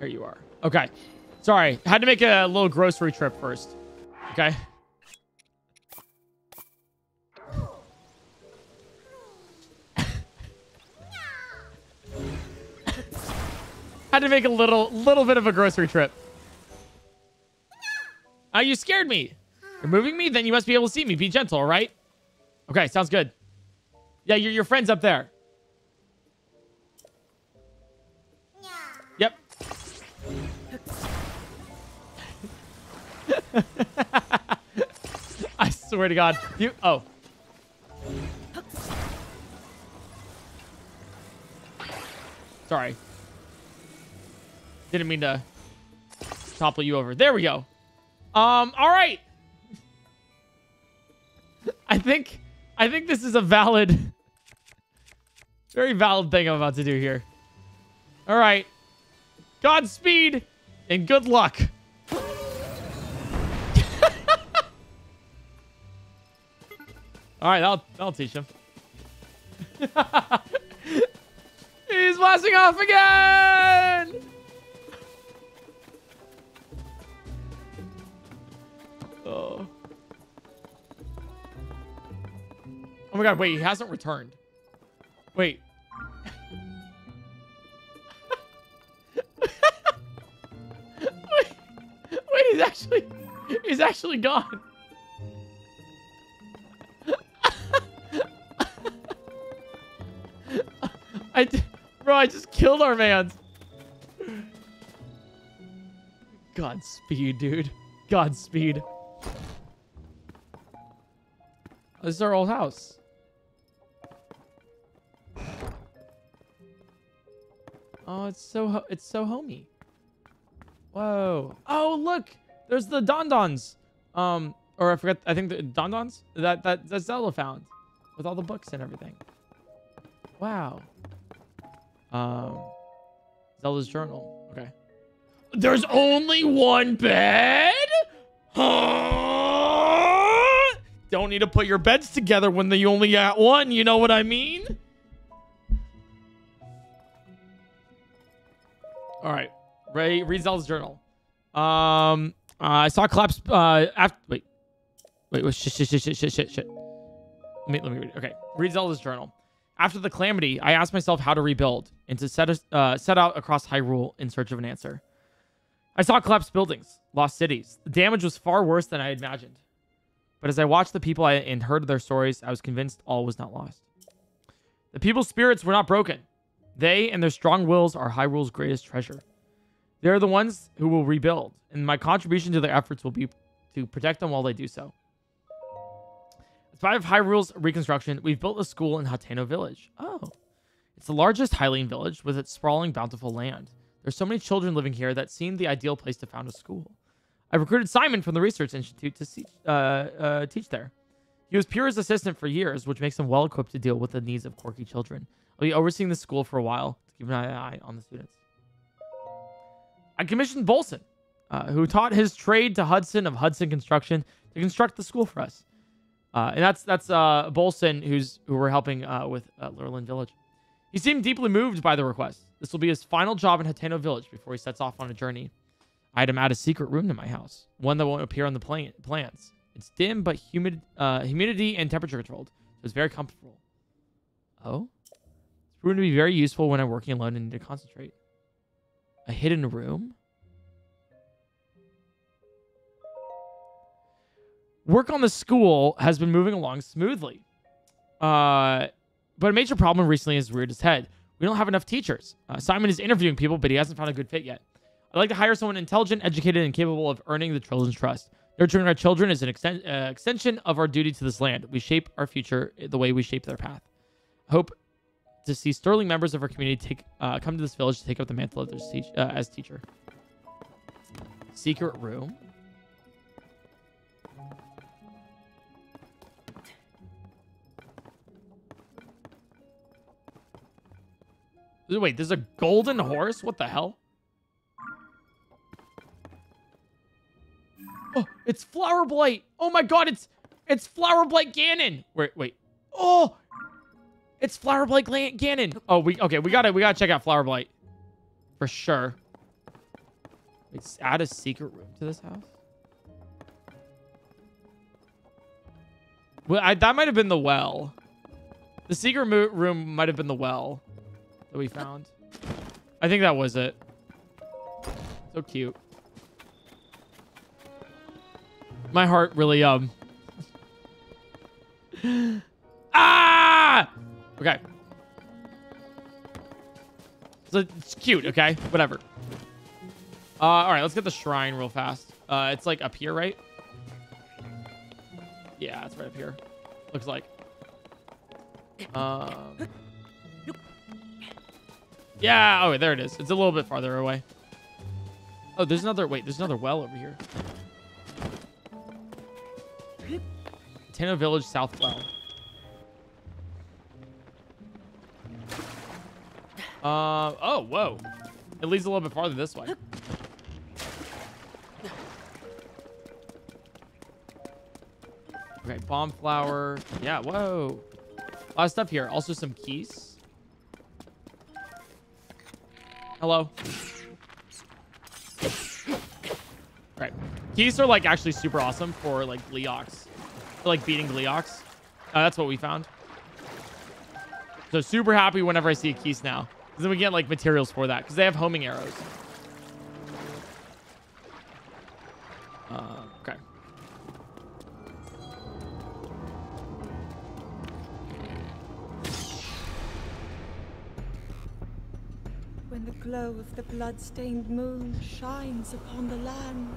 There you are. Okay. Sorry. Had to make a little grocery trip first. Okay. Had to make a little little bit of a grocery trip. Ah, uh, you scared me. You're moving me? Then you must be able to see me. Be gentle, all right? Okay, sounds good. Yeah, your, your friend's up there. Yep. I swear to God. You... Oh. Sorry. Didn't mean to topple you over. There we go. Um, all right. I think, I think this is a valid, very valid thing I'm about to do here. All right. Godspeed and good luck. all right, I'll, I'll teach him. He's blasting off again! Oh. Oh my god, wait, he hasn't returned. Wait. wait. Wait, he's actually he's actually gone. I bro, I just killed our man. Godspeed, dude. Godspeed. This is our old house. Oh, it's so it's so homey. Whoa. Oh, look. There's the Don Dons. Um, or I forgot. I think the Don Dons that that that Zelda found with all the books and everything. Wow. Um, Zelda's journal. Okay. There's only one bed. Huh? Don't need to put your beds together when they only got one. You know what I mean? All right. Ray read Zelda's journal. Um, uh, I saw collapse. Uh, after wait, wait, wait, shit, shit, shit, shit, shit, shit, shit. Let me let me read it. Okay, read Zelda's journal. After the calamity, I asked myself how to rebuild and to set a, uh, set out across Hyrule in search of an answer. I saw collapsed buildings, lost cities. The damage was far worse than I imagined. But as I watched the people I, and heard their stories, I was convinced all was not lost. The people's spirits were not broken. They and their strong wills are Hyrule's greatest treasure. They are the ones who will rebuild, and my contribution to their efforts will be to protect them while they do so. As part of Hyrule's reconstruction, we've built a school in Hateno Village. Oh. It's the largest Hylian village with its sprawling, bountiful land. There's so many children living here that seemed the ideal place to found a school. I recruited Simon from the Research Institute to see, uh, uh, teach there. He was Purah's assistant for years, which makes him well equipped to deal with the needs of quirky children. I'll be overseeing the school for a while to keep an eye on the students. I commissioned Bolson, uh, who taught his trade to Hudson of Hudson Construction to construct the school for us. Uh, and that's that's uh, Bolson, who's who we're helping uh, with uh, Lurelin Village. He seemed deeply moved by the request. This will be his final job in Hateno Village before he sets off on a journey I had him add a secret room to my house, one that won't appear on the plan- plans. It's dim, but humid, uh, humidity and temperature controlled, so it's very comfortable. Oh? It's proven to be very useful when I'm working alone and need to concentrate. A hidden room? Work on the school has been moving along smoothly. Uh, but a major problem recently reared its head. We don't have enough teachers. Uh, Simon is interviewing people, but he hasn't found a good fit yet. I'd like to hire someone intelligent, educated, and capable of earning the children's trust. Nurturing our children is an uh, extension of our duty to this land. We shape our future the way we shape their path. Hope to see sterling members of our community take uh, come to this village to take up the mantle of their teach, uh, as teacher. Secret room. Wait, there's a golden horse? What the hell? Oh, it's Flower Blight. Oh my god, it's it's Flower Blight Ganon. Wait, wait. Oh, it's Flower Blight Ganon. Oh, we okay. We gotta we gotta check out Flower Blight for sure. Let's add a secret room to this house. Well, I, that might have been the well. The secret room might have been the well that we found. I think that was it. So cute. My heart really, um... ah! Okay. So it's cute, okay? Whatever. Uh, all right, let's get the shrine real fast. Uh, it's like up here, right? Yeah, it's right up here. Looks like. Um... Yeah, oh, there it is. It's a little bit farther away. Oh, there's another, wait, there's another well over here. Hateno Village South Well. Uh, oh, whoa. It leads a little bit farther this way. Okay, bomb flower. Yeah, whoa. A lot of stuff here. Also some Keese. Hello. Right. Keese are like actually super awesome for like Gleeoks. Like beating Gleeoks. Uh, that's what we found. So super happy whenever I see a Keese now. Because then we get like materials for that. Because they have homing arrows. Uh, okay. when the glow of the blood-stained moon shines upon the land.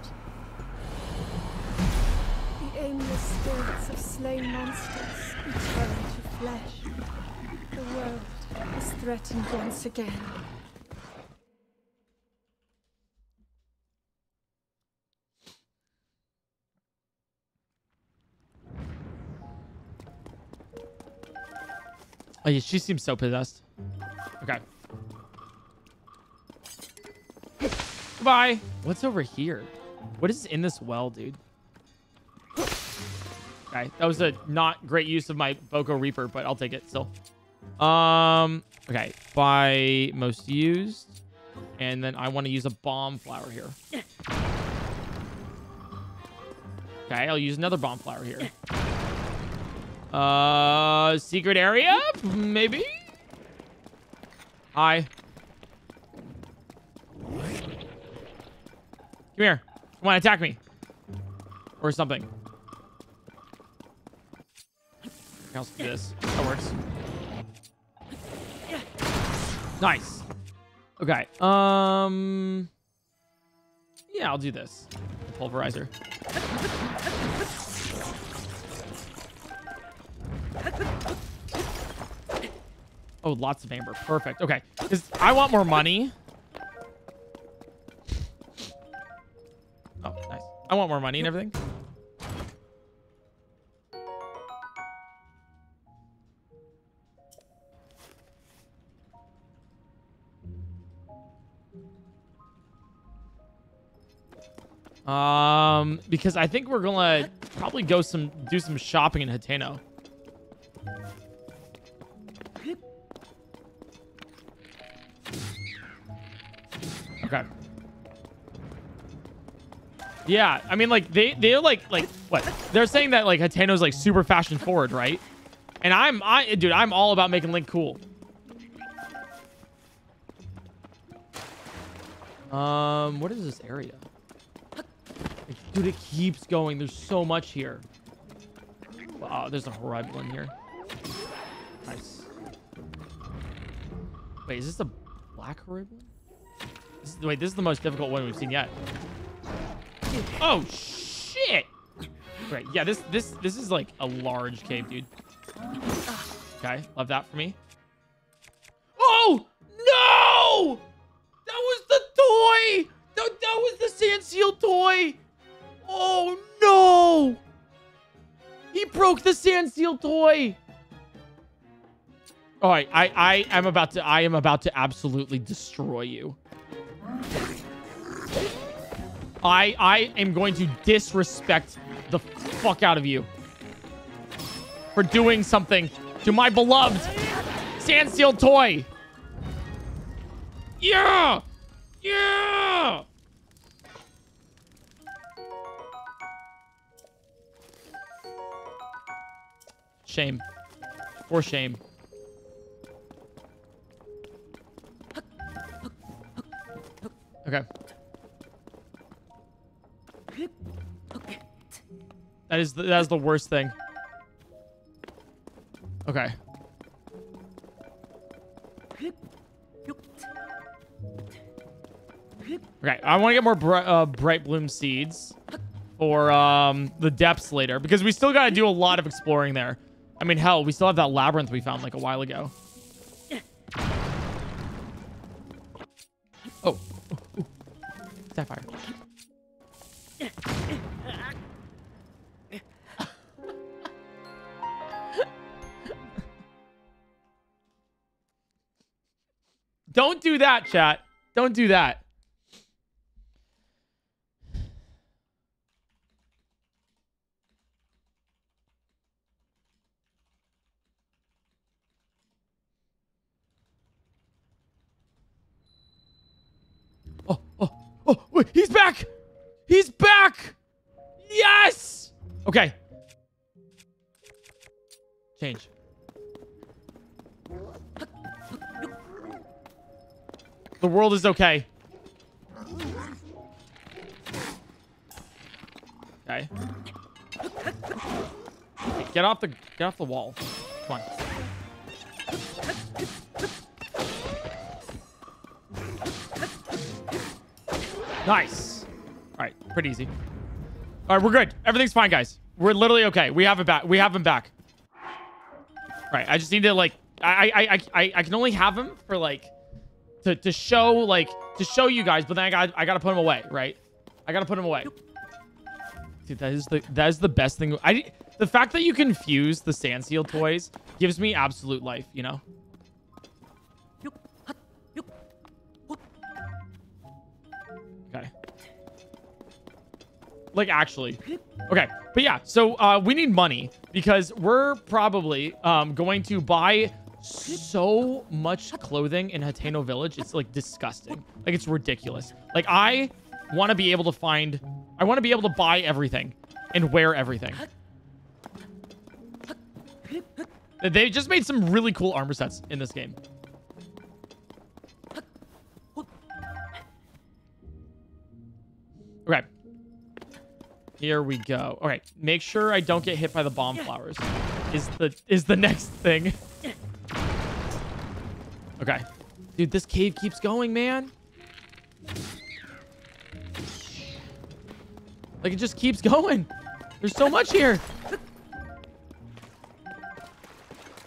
The aimless spirits of slain monsters return to flesh. The world is threatened once again. Oh, yeah, she seems so possessed. Okay. Goodbye. What's over here? What is in this well, dude? Okay, that was a not great use of my Boko Reaper, but I'll take it still. Um, okay, by most used. And then I want to use a bomb flower here. Okay, I'll use another bomb flower here. Uh, secret area? Maybe? Hi. Come here. Come on, attack me. Or something. I'll do this. That works. Nice. Okay. Um. Yeah, I'll do this. Pulverizer. Oh, lots of amber. Perfect. Okay. I want more money. Oh, nice. I want more money and everything. Um, because I think we're gonna probably go some do some shopping in Hateno. Okay. Yeah, I mean, like they they're like like what they're saying that like Hateno's like super fashion forward, right? And I'm I dude, I'm all about making Link cool. Um, what is this area? Dude, it keeps going. There's so much here. Wow, there's a Horriblin in here. Nice. Wait, is this a black Horriblin? This, wait, this is the most difficult one we've seen yet. Oh, shit! Great. Yeah, this this this is like a large cave, dude. Okay, love that for me. Oh no! That was the toy. That, that was the sand seal toy. Oh no! He broke the sand seal toy. All right, I I am about to I am about to absolutely destroy you. I I am going to disrespect the fuck out of you for doing something to my beloved sand seal toy. Yeah! Yeah! Shame. For shame. Okay. That is the, that is the worst thing. Okay. Okay, I want to get more bri uh, bright bloom seeds for um, the depths later because we still got to do a lot of exploring there. I mean, hell, we still have that labyrinth we found like a while ago. Oh. Sapphire. Don't do that, chat. Don't do that. Oh, wait, he's back! He's back! Yes! Okay. Change. The world is. Okay. Okay, Get off the get off the wall. Come on. Nice. All right, pretty easy. All right, we're good. Everything's fine, guys. We're literally okay. We have it back. We have him back. All right, I just need to like I I I I, I can only have him for like to to show like to show you guys, but then I got I got to put him away, right? I got to put him away. Dude, that is the that is the best thing. I the fact that you can fuse the sand seal toys gives me absolute life, you know. Like actually. Okay. But yeah, so uh we need money because we're probably um going to buy so much clothing in Hateno Village. It's like disgusting. Like it's ridiculous. Like I want to be able to find I want to be able to buy everything and wear everything. They just made some really cool armor sets in this game. Okay. Here we go. All right. Make sure I don't get hit by the bomb flowers. Is the is the next thing. Okay. Dude, this cave keeps going, man. Like, it just keeps going. There's so much here.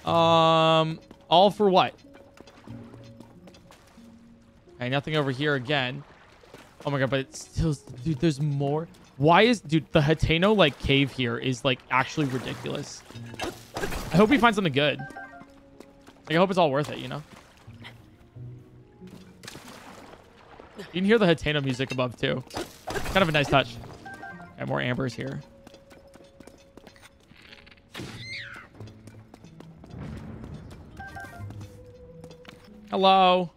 Um, all for what? Okay, nothing over here again. Oh my god, but it's still, dude, there's more. Why is, dude, the Hateno, like, cave here is, like, actually ridiculous. I hope we find something good. Like, I hope it's all worth it, you know? You can hear the Hateno music above, too. Kind of a nice touch. Got more ambers here. Hello.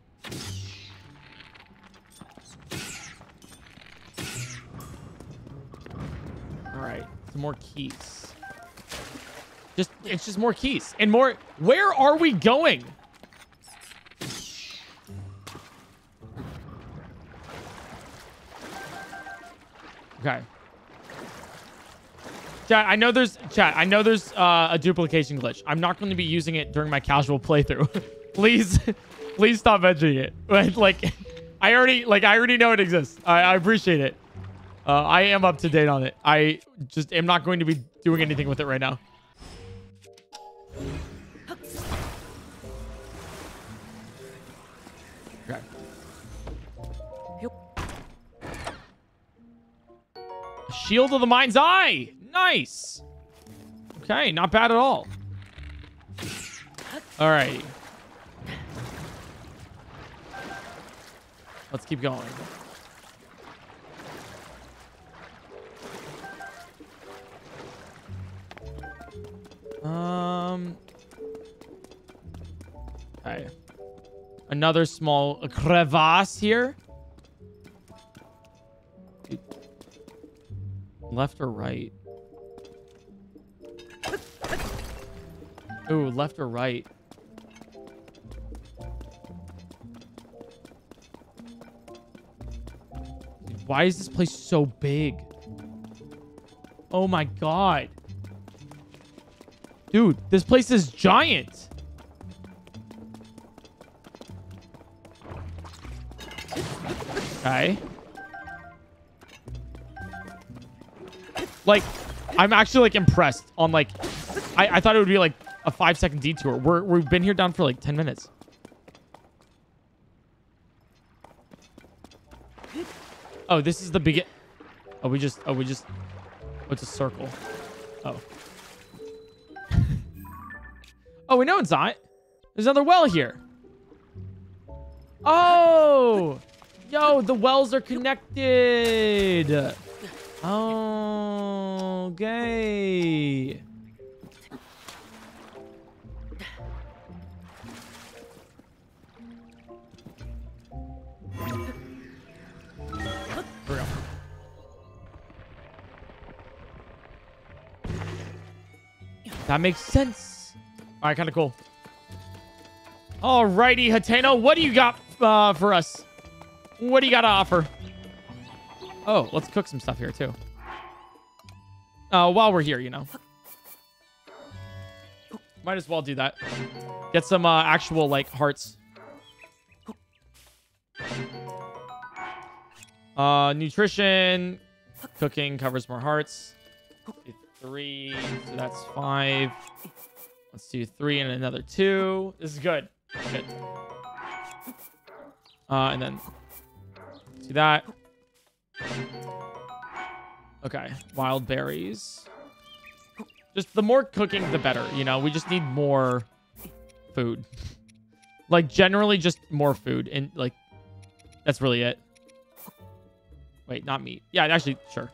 All right, some more keys. Just it's just more keys and more. Where are we going? Okay. Chat, I know there's chat. I know there's uh, a duplication glitch. I'm not going to be using it during my casual playthrough. please, please stop mentioning it. like, I already like I already know it exists. I, I appreciate it. Uh, I am up to date on it. I just am not going to be doing anything with it right now. Okay. Shield of the Mind's Eye. Nice. Okay, not bad at all. All right. Let's keep going. Um. Okay. Another small crevasse here. Left or right? Ooh, left or right? Why is this place so big? Oh my god. Dude, this place is giant. Okay. Like, I'm actually like impressed on like, I, I thought it would be like a five second detour. We're, we've been here down for like 10 minutes. Oh, this is the begin. Oh, we just, oh, we just, what's a circle? Oh. Oh, we know it's not. There's another well here. Oh, yo, the wells are connected. Oh, okay. That makes sense. All right, kind of cool. Alrighty, Hateno, what do you got uh, for us? What do you got to offer? Oh, let's cook some stuff here too. Uh, while we're here, you know. Might as well do that. Get some uh, actual like hearts. Uh, nutrition, cooking covers more hearts. Three, so that's five. Let's do three and another two. This is good. Good. Uh, and then do that. Okay, wild berries. Just the more cooking, the better. You know, we just need more food. Like generally, just more food, and like that's really it. Wait, not meat. Yeah, actually, sure.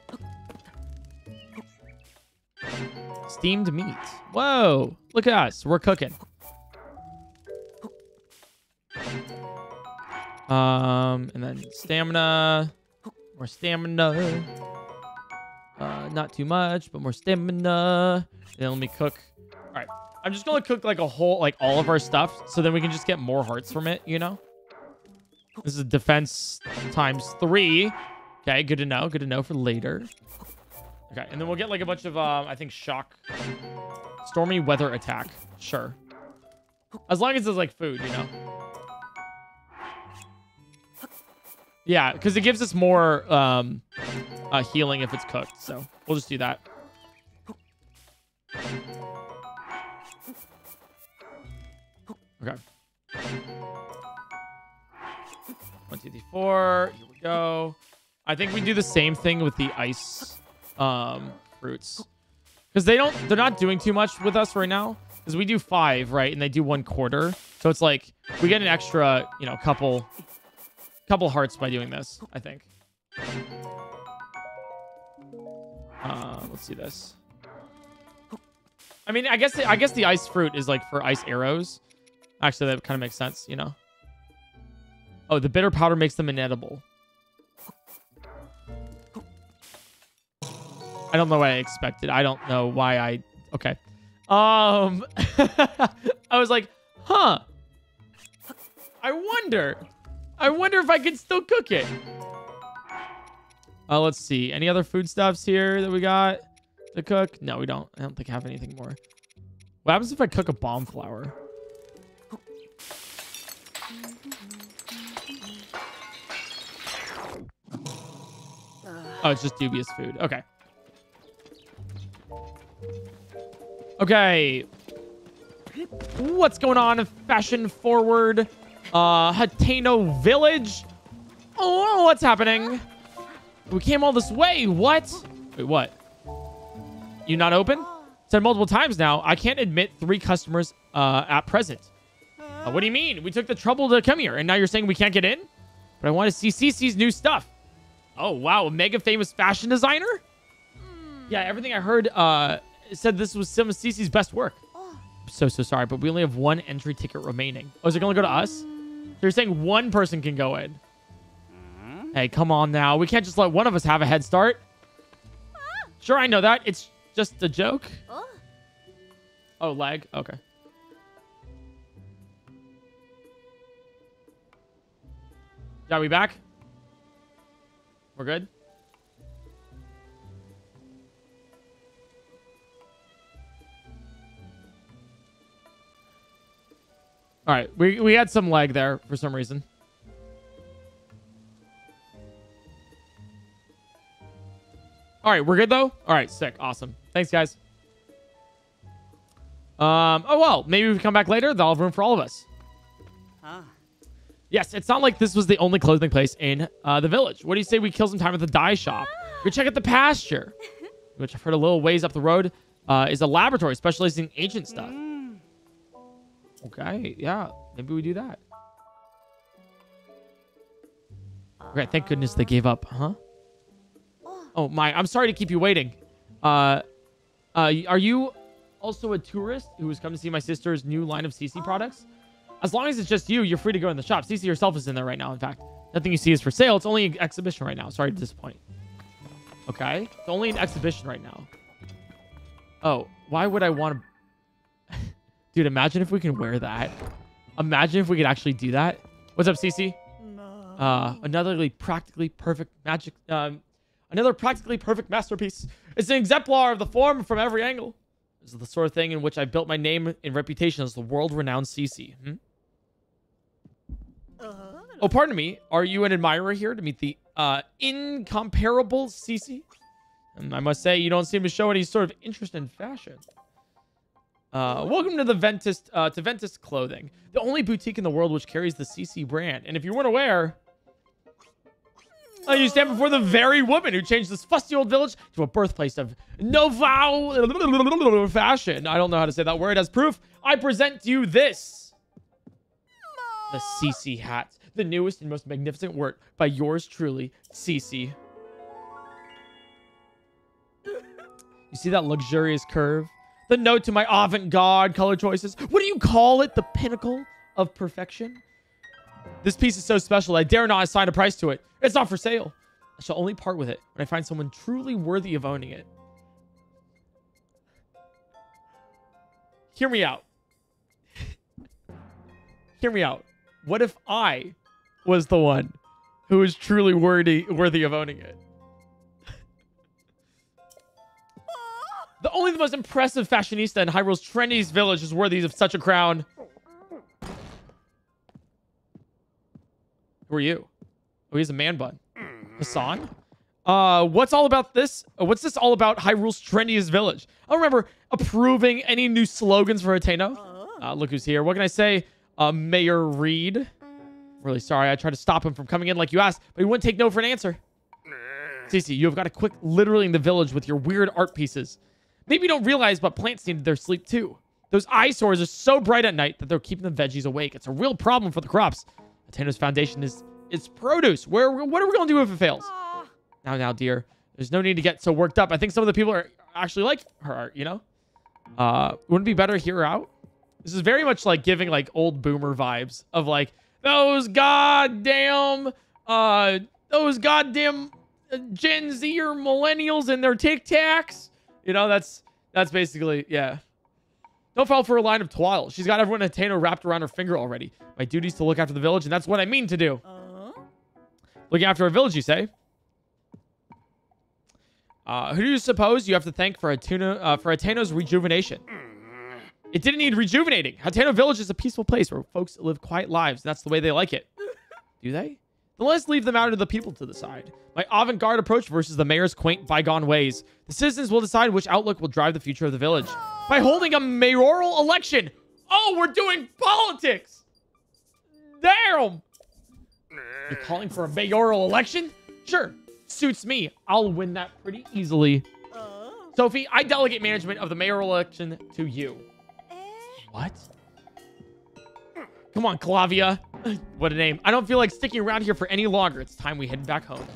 Steamed meat. Whoa, look at us. We're cooking. Um, and then stamina. More stamina. Uh, not too much, but more stamina. then let me cook. All right. I'm just going to cook like a whole, like all of our stuff. So then we can just get more hearts from it, you know? This is defense times three. Okay, good to know. Good to know for later. Okay, and then we'll get like a bunch of, um, I think, shock. Stormy weather attack. Sure. As long as there's like food, you know? Yeah, because it gives us more um, uh, healing if it's cooked. So we'll just do that. Okay. One, two, three, four. Here we go. I think we do the same thing with the ice um, fruits. Because they don't, they're not doing too much with us right now. Because we do five, right? And they do one quarter. So it's like, we get an extra, you know, couple, couple hearts by doing this, I think. Uh, let's see this. I mean, I guess, I guess the ice fruit is like for ice arrows. Actually, that kind of makes sense, you know? Oh, the bitter powder makes them inedible. I don't know what I expected. I don't know why I... Okay. Um, I was like, huh. I wonder. I wonder if I can still cook it. Uh, let's see. Any other foodstuffs here that we got to cook? No, we don't. I don't think I have anything more. What happens if I cook a bomb flower? Oh, it's just dubious food. Okay. Okay. What's going on? Fashion forward. Uh, Hateno Village. Oh, what's happening? We came all this way. What? Wait, what? You not open? Said multiple times now. I can't admit three customers uh, at present. Uh, what do you mean? We took the trouble to come here, and now you're saying we can't get in? But I want to see Cece's new stuff. Oh, wow. A mega famous fashion designer? Yeah, everything I heard uh, said this was some of Cece's best work. So, so sorry, but we only have one entry ticket remaining. Oh, is it going to go to us? You're saying one person can go in? Hey, come on now. We can't just let one of us have a head start. Sure, I know that. It's just a joke. Oh, lag? Okay. Yeah, we back? We're good? All right, we, we had some lag there for some reason. All right, we're good though? All right, sick. Awesome. Thanks, guys. Um, oh, well, maybe we come back later. They'll have room for all of us. Huh. Yes, it's not like this was the only clothing place in uh, the village. What do you say we kill some time at the dye shop? Go check out the pasture, which I've heard a little ways up the road uh, is a laboratory specializing in ancient stuff. Okay, yeah, maybe we do that. Okay, thank goodness they gave up, huh? Oh my, I'm sorry to keep you waiting. Uh, uh, are you also a tourist who has come to see my sister's new line of Cece products? As long as it's just you, you're free to go in the shop. Cece herself is in there right now. In fact, nothing you see is for sale. It's only an exhibition right now. Sorry to disappoint. Okay, it's only an exhibition right now. Oh, why would I want to? Dude, imagine if we can wear that. Imagine if we could actually do that. What's up, Cece? Uh, another like, practically perfect magic. Um, another practically perfect masterpiece. It's an exemplar of the form from every angle. This is the sort of thing in which I built my name and reputation as the world-renowned Cece. Hmm? Oh, pardon me. Are you an admirer here to meet the uh, incomparable Cece? And I must say, you don't seem to show any sort of interest in fashion. Uh, welcome to the Ventest uh, to Ventest Clothing, the only boutique in the world which carries the Cece brand. And if you weren't aware, uh, you stand before the very woman who changed this fusty old village to a birthplace of Noval fashion. I don't know how to say that word. As proof, I present to you this. The Cece hat. The newest and most magnificent work by yours truly, Cece. You see that luxurious curve? The note to my avant-garde color choices. What do you call it? The pinnacle of perfection? This piece is so special, I dare not assign a price to it. It's not for sale. I shall only part with it when I find someone truly worthy of owning it. Hear me out. Hear me out. What if I was the one who is truly worthy worthy of owning it? The only the most impressive fashionista in Hyrule's trendiest village is worthy of such a crown. Who are you? Oh, he's a man bun. Hassan? Uh, what's all about this? What's this all about Hyrule's trendiest village? I don't remember approving any new slogans for Hateno. Uh, look who's here. What can I say? Uh, Mayor Reede. Really sorry. I tried to stop him from coming in like you asked, but he wouldn't take no for an answer. Cece, you have got a quick in the village with your weird art pieces. Maybe you don't realize, but plants need their sleep too. Those eyesores are so bright at night that they're keeping the veggies awake. It's a real problem for the crops. Hateno's foundation is its produce. Where what are we gonna do if it fails? Now, now, dear, there's no need to get so worked up. I think some of the people are actually like her. You know, uh, wouldn't it be better to hear her out? This is very much like giving like old boomer vibes of like those goddamn uh those goddamn uh, Gen Z or millennials and their Tic Tacs. You know, that's that's basically yeah. Don't fall for a line of twaddle. She's got everyone in Hateno wrapped around her finger already. My duty is to look after the village, and that's what I mean to do. Looking after a village, you say? Uh, who do you suppose you have to thank for Hateno, uh, for Hateno's rejuvenation? It didn't need rejuvenating. Hateno Village is a peaceful place where folks live quiet lives. That's the way they like it. Do they? Then let's leave the matter to the people to decide. My avant-garde approach versus the mayor's quaint bygone ways. The citizens will decide which outlook will drive the future of the village. By holding a mayoral election. Oh, we're doing politics. Damn. You're calling for a mayoral election? Sure. Suits me. I'll win that pretty easily. Uh. Sophie, I delegate management of the mayoral election to you. Eh? What? Come on, Clavia. what a name. I don't feel like sticking around here for any longer. It's time we head back home.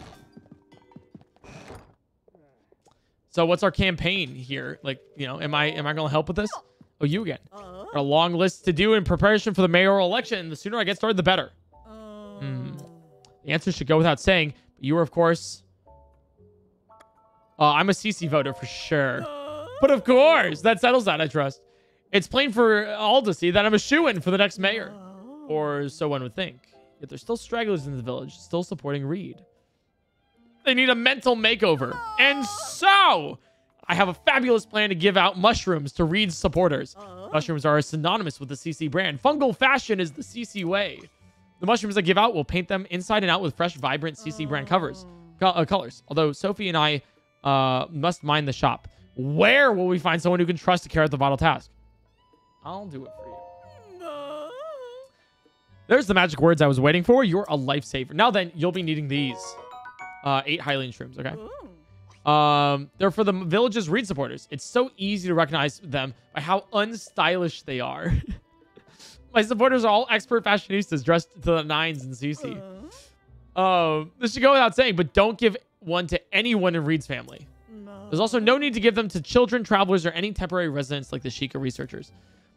So what's our campaign here? Like, you know, am I am I gonna help with this? Oh, you again. Got a long list to do in preparation for the mayoral election. The sooner I get started, the better. Hmm. The answer should go without saying. But you are, of course. Uh, I'm a Cece voter for sure. But of course, that settles that, I trust. It's plain for all to see that I'm a shoo-in for the next mayor. Or so one would think. Yet there's still stragglers in the village, still supporting Reede. They need a mental makeover. And so, I have a fabulous plan to give out mushrooms to Reede's supporters. Mushrooms are synonymous with the Cece brand. Fungal fashion is the Cece way. The mushrooms I give out will paint them inside and out with fresh, vibrant Cece brand covers, co- uh, colors. Although Sophie and I uh, must mind the shop. Where will we find someone who can trust to carry out the vital task? I'll do it for you. There's the magic words I was waiting for. You're a lifesaver. Now then, you'll be needing these. Uh, eight Hylian shrooms, okay? Ooh. Um, they're for the village's Reede supporters. It's so easy to recognize them by how unstylish they are. My supporters are all expert fashionistas dressed to the nines in Cece. Um, this should go without saying, but don't give one to anyone in Reede's family. No. There's also no need to give them to children, travelers, or any temporary residents like the Sheikah researchers.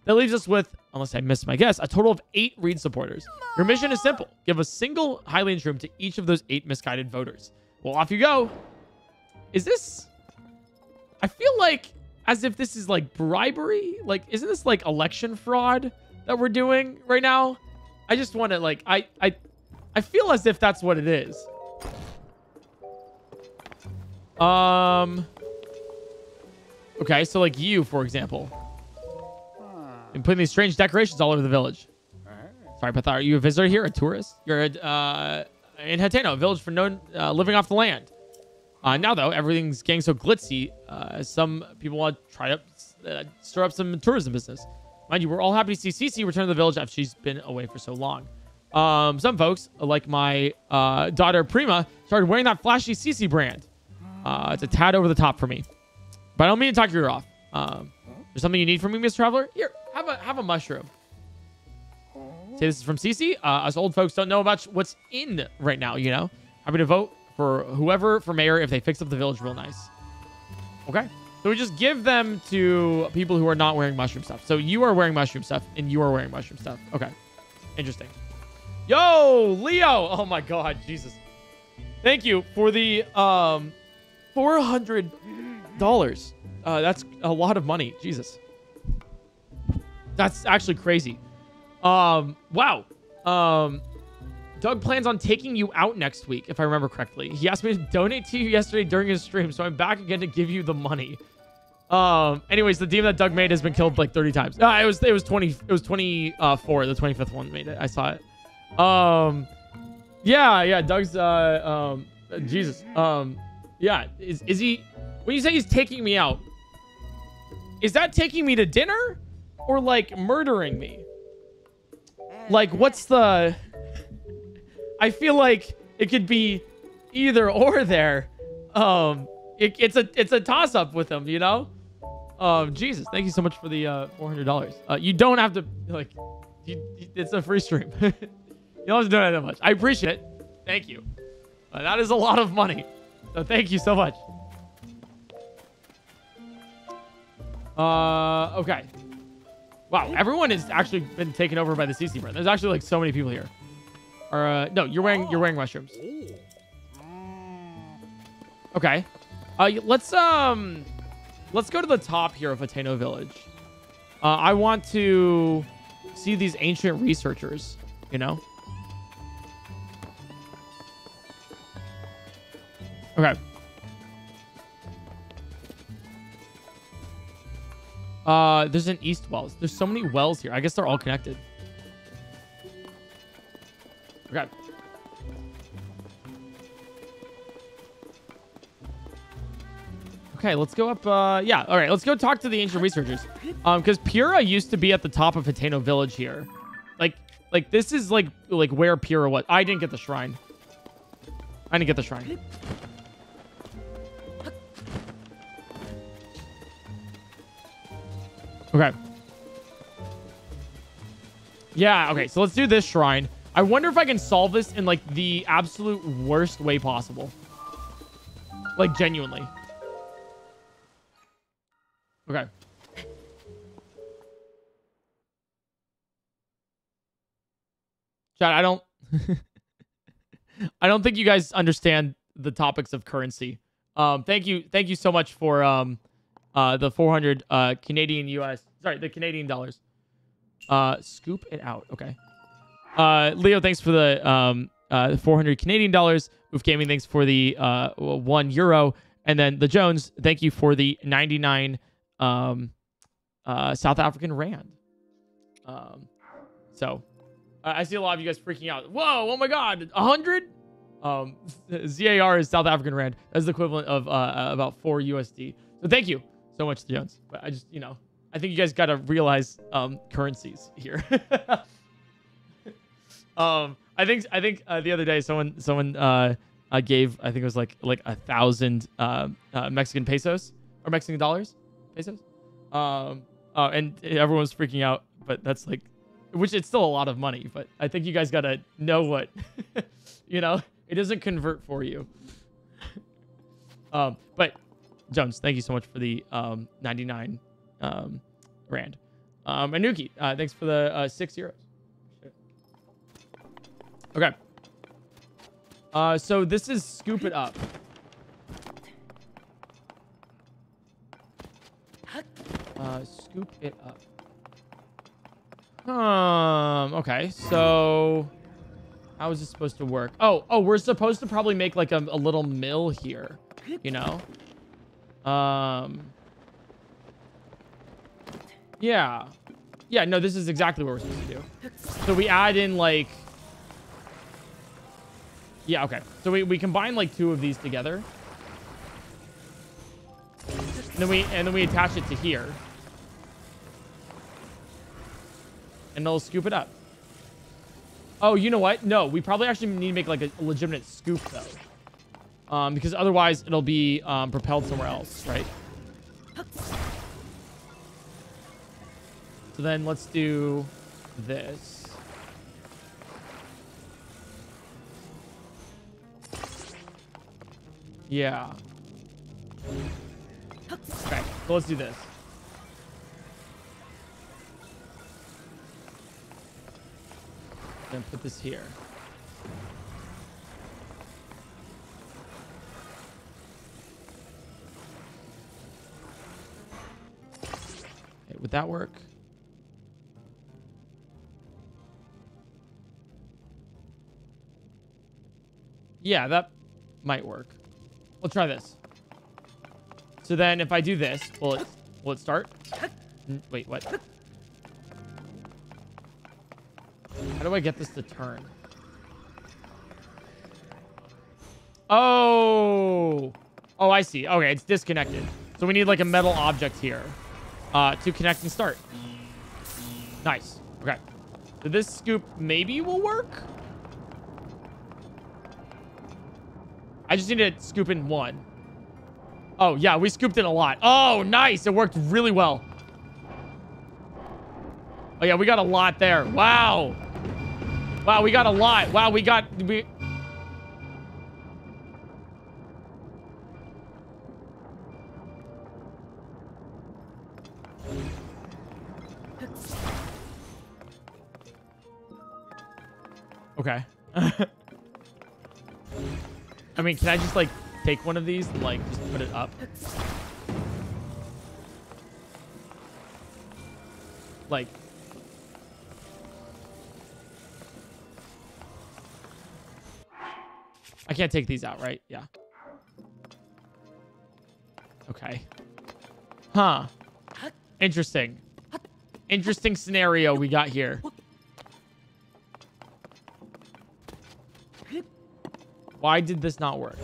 That leaves us with, unless I missed my guess, a total of eight Reede supporters. Your mission is simple. Give a single Hylian shroom to each of those eight misguided voters. Well, off you go. Is this... I feel like as if this is like bribery. Like, isn't this like election fraud that we're doing right now? I just want to like, I, I, I feel as if that's what it is. Um... Okay, so like you, for example. And putting these strange decorations all over the village. Sorry about that. Are you a visitor here? A tourist? You're a, uh, in Hateno, a village for known uh, living off the land. Uh, now, though, everything's getting so glitzy. Uh, some people want to try to uh, stir up some tourism business. Mind you, we're all happy to see Cece return to the village after she's been away for so long. Um, some folks, like my uh, daughter Prima, started wearing that flashy Cece brand. Uh, it's a tad over the top for me. But I don't mean to talk your ear off. Um, there's something you need from me, Mr. Traveler? Here, have a have a mushroom. Say this is from Cece. Uh, us old folks don't know about what's in right now, you know? Happy to vote for whoever for mayor if they fix up the village real nice. Okay. So we just give them to people who are not wearing mushroom stuff. So you are wearing mushroom stuff and you are wearing mushroom stuff. Okay. Interesting. Yo, Leo. Oh my god, Jesus. Thank you for the um $400. Uh, that's a lot of money. Jesus. That's actually crazy. Um, wow. Um, Doug plans on taking you out next week, if I remember correctly. He asked me to donate to you yesterday during his stream, so I'm back again to give you the money. Um, anyways, the demon that Doug made has been killed like 30 times. Uh, it was it was 20 it was 24. The 25th one made it. I saw it. Um, yeah, yeah. Doug's uh um Jesus. Um, yeah. Is is he? When you say he's taking me out, is that taking me to dinner or like murdering me? Like, what's the. I feel like it could be either or there. Um, it, it's a it's a toss up with them, you know. Um, Jesus, thank you so much for the uh, four hundred dollars. Uh, you don't have to like, you, it's a free stream. you don't have to that much. I appreciate it. Thank you. Uh, that is a lot of money. So thank you so much. Uh, okay. Wow, everyone has actually been taken over by the Cece brand. There's actually like so many people here. Or uh, no, you're wearing you're wearing mushrooms. Okay. Uh, let's um, let's go to the top here of Hateno Village. Uh, I want to see these ancient researchers. You know. Okay. Uh, there's an east wells. There's so many wells here. I guess they're all connected. Okay. Okay, let's go up. Uh, yeah, all right. Let's go talk to the ancient researchers. Um, because Purah used to be at the top of Hateno Village here. Like, like this is like like where Purah was. I didn't get the shrine. I didn't get the shrine. Okay. Yeah, okay, so let's do this shrine. I wonder if I can solve this in like the absolute worst way possible. Like genuinely. Okay. Chad, I don't I don't think you guys understand the topics of currency. Um thank you thank you so much for um uh the 400 uh Canadian US sorry, the Canadian dollars. Uh scoop it out. Okay. Uh Leo, thanks for the um uh 400 Canadian dollars. Oof Gaming, thanks for the uh 1 euro and then the Jones, thank you for the 99 um uh South African rand. Um so I I see a lot of you guys freaking out. Whoa, oh my god, 100? Um, ZAR is South African Rand. That's the equivalent of uh, uh, about 4 USD. So thank you so much, Jones. But I just, you know, I think you guys got to realize um, currencies here. um, I think I think uh, the other day someone someone uh, uh, gave I think it was like like a thousand uh, uh, Mexican pesos or Mexican dollars, pesos. Um, uh, and everyone was freaking out, but that's like which it's still a lot of money, but I think you guys gotta know what, you know, it doesn't convert for you. um, but Jones, thank you so much for the um 99 um rand. Um, Anuki, uh, thanks for the uh, six euros. Okay. Uh, so this is scoop it up. Uh, scoop it up. Um, okay, so how is this supposed to work? Oh, oh, we're supposed to probably make like a, a little mill here, you know? Um, yeah. Yeah, no, this is exactly what we're supposed to do. So we add in like, yeah, okay. So we, we combine like two of these together. And then we, and then we attach it to here. and they'll scoop it up. Oh, you know what? No, we probably actually need to make like a legitimate scoop though. Um, because otherwise it'll be um, propelled somewhere else, right? So then let's do this. Yeah. Okay, so let's do this. Then put this here. Would that work? Yeah, that might work. We'll try this. So then if I do this, will it, will it start? N wait, what? How do I get this to turn? Oh. Oh, I see. Okay, it's disconnected. So we need like a metal object here uh, to connect and start. Nice. Okay. So this scoop maybe will work? I just need to scoop in one. Oh, yeah, we scooped in a lot. Oh, nice. It worked really well. Oh, yeah, we got a lot there. Wow. Wow, we got a lot. Wow, we got... We... Okay. I mean, can I just, like, take one of these and, like, just put it up? Like... I can't take these out, right? Yeah. Okay. Huh. Interesting. Interesting scenario we got here. Why did this not work?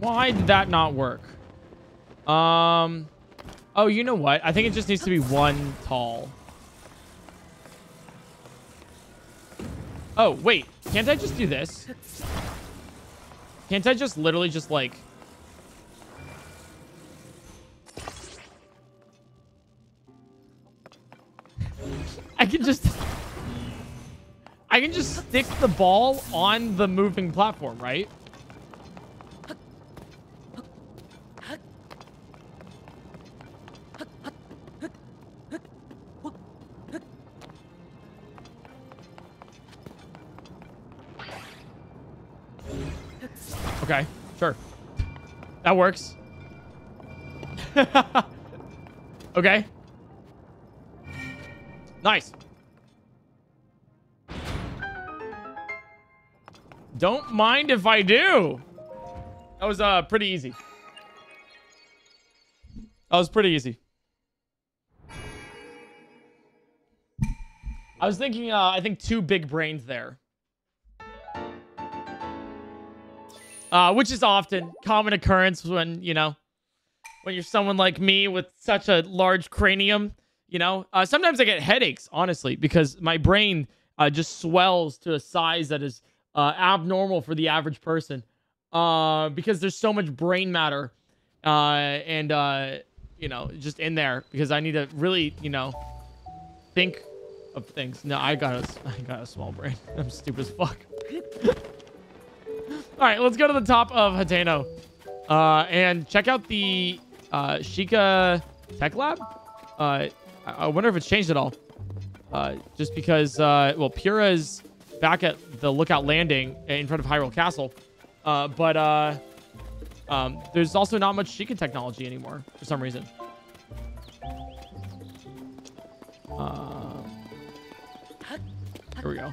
Why did that not work? Um... Oh, you know what? I think it just needs to be one tall. Oh, wait. Can't I just do this? Can't I just literally just, like... can just... I can just stick the ball on the moving platform, right? Okay, sure. That works. okay. Nice. Don't mind if I do. That was uh pretty easy. That was pretty easy. I was thinking, uh, I think two big brains there. uh, which is often common occurrence when you know when you're someone like me with such a large cranium. You know, uh, sometimes I get headaches, honestly, because my brain uh, just swells to a size that is uh, abnormal for the average person. Uh, because there's so much brain matter, uh, and uh, you know, just in there. Because I need to really, you know, think of things. No, I got a, I got a small brain. I'm stupid as fuck. All right, let's go to the top of Hateno uh, and check out the uh, Sheikah Tech Lab. Uh, I wonder if it's changed at all. Uh, just because, uh, well, Purah is back at the Lookout Landing in front of Hyrule Castle. Uh, but uh, um, there's also not much Sheikah technology anymore for some reason. Uh, here we go.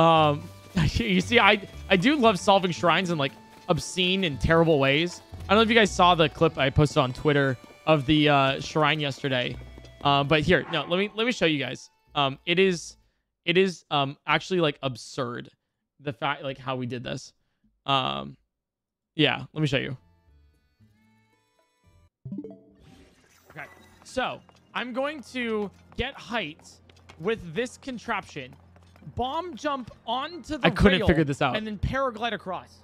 Um, you see, I I do love solving shrines in like obscene and terrible ways. I don't know if you guys saw the clip I posted on Twitter of the uh, shrine yesterday. Uh, but here, no, let me let me show you guys. Um, it is it is um actually like absurd the fact like how we did this. Um, yeah, let me show you. Okay, so I'm going to get height with this contraption bomb jump onto the I couldn't rail figure this out. and then paraglide across.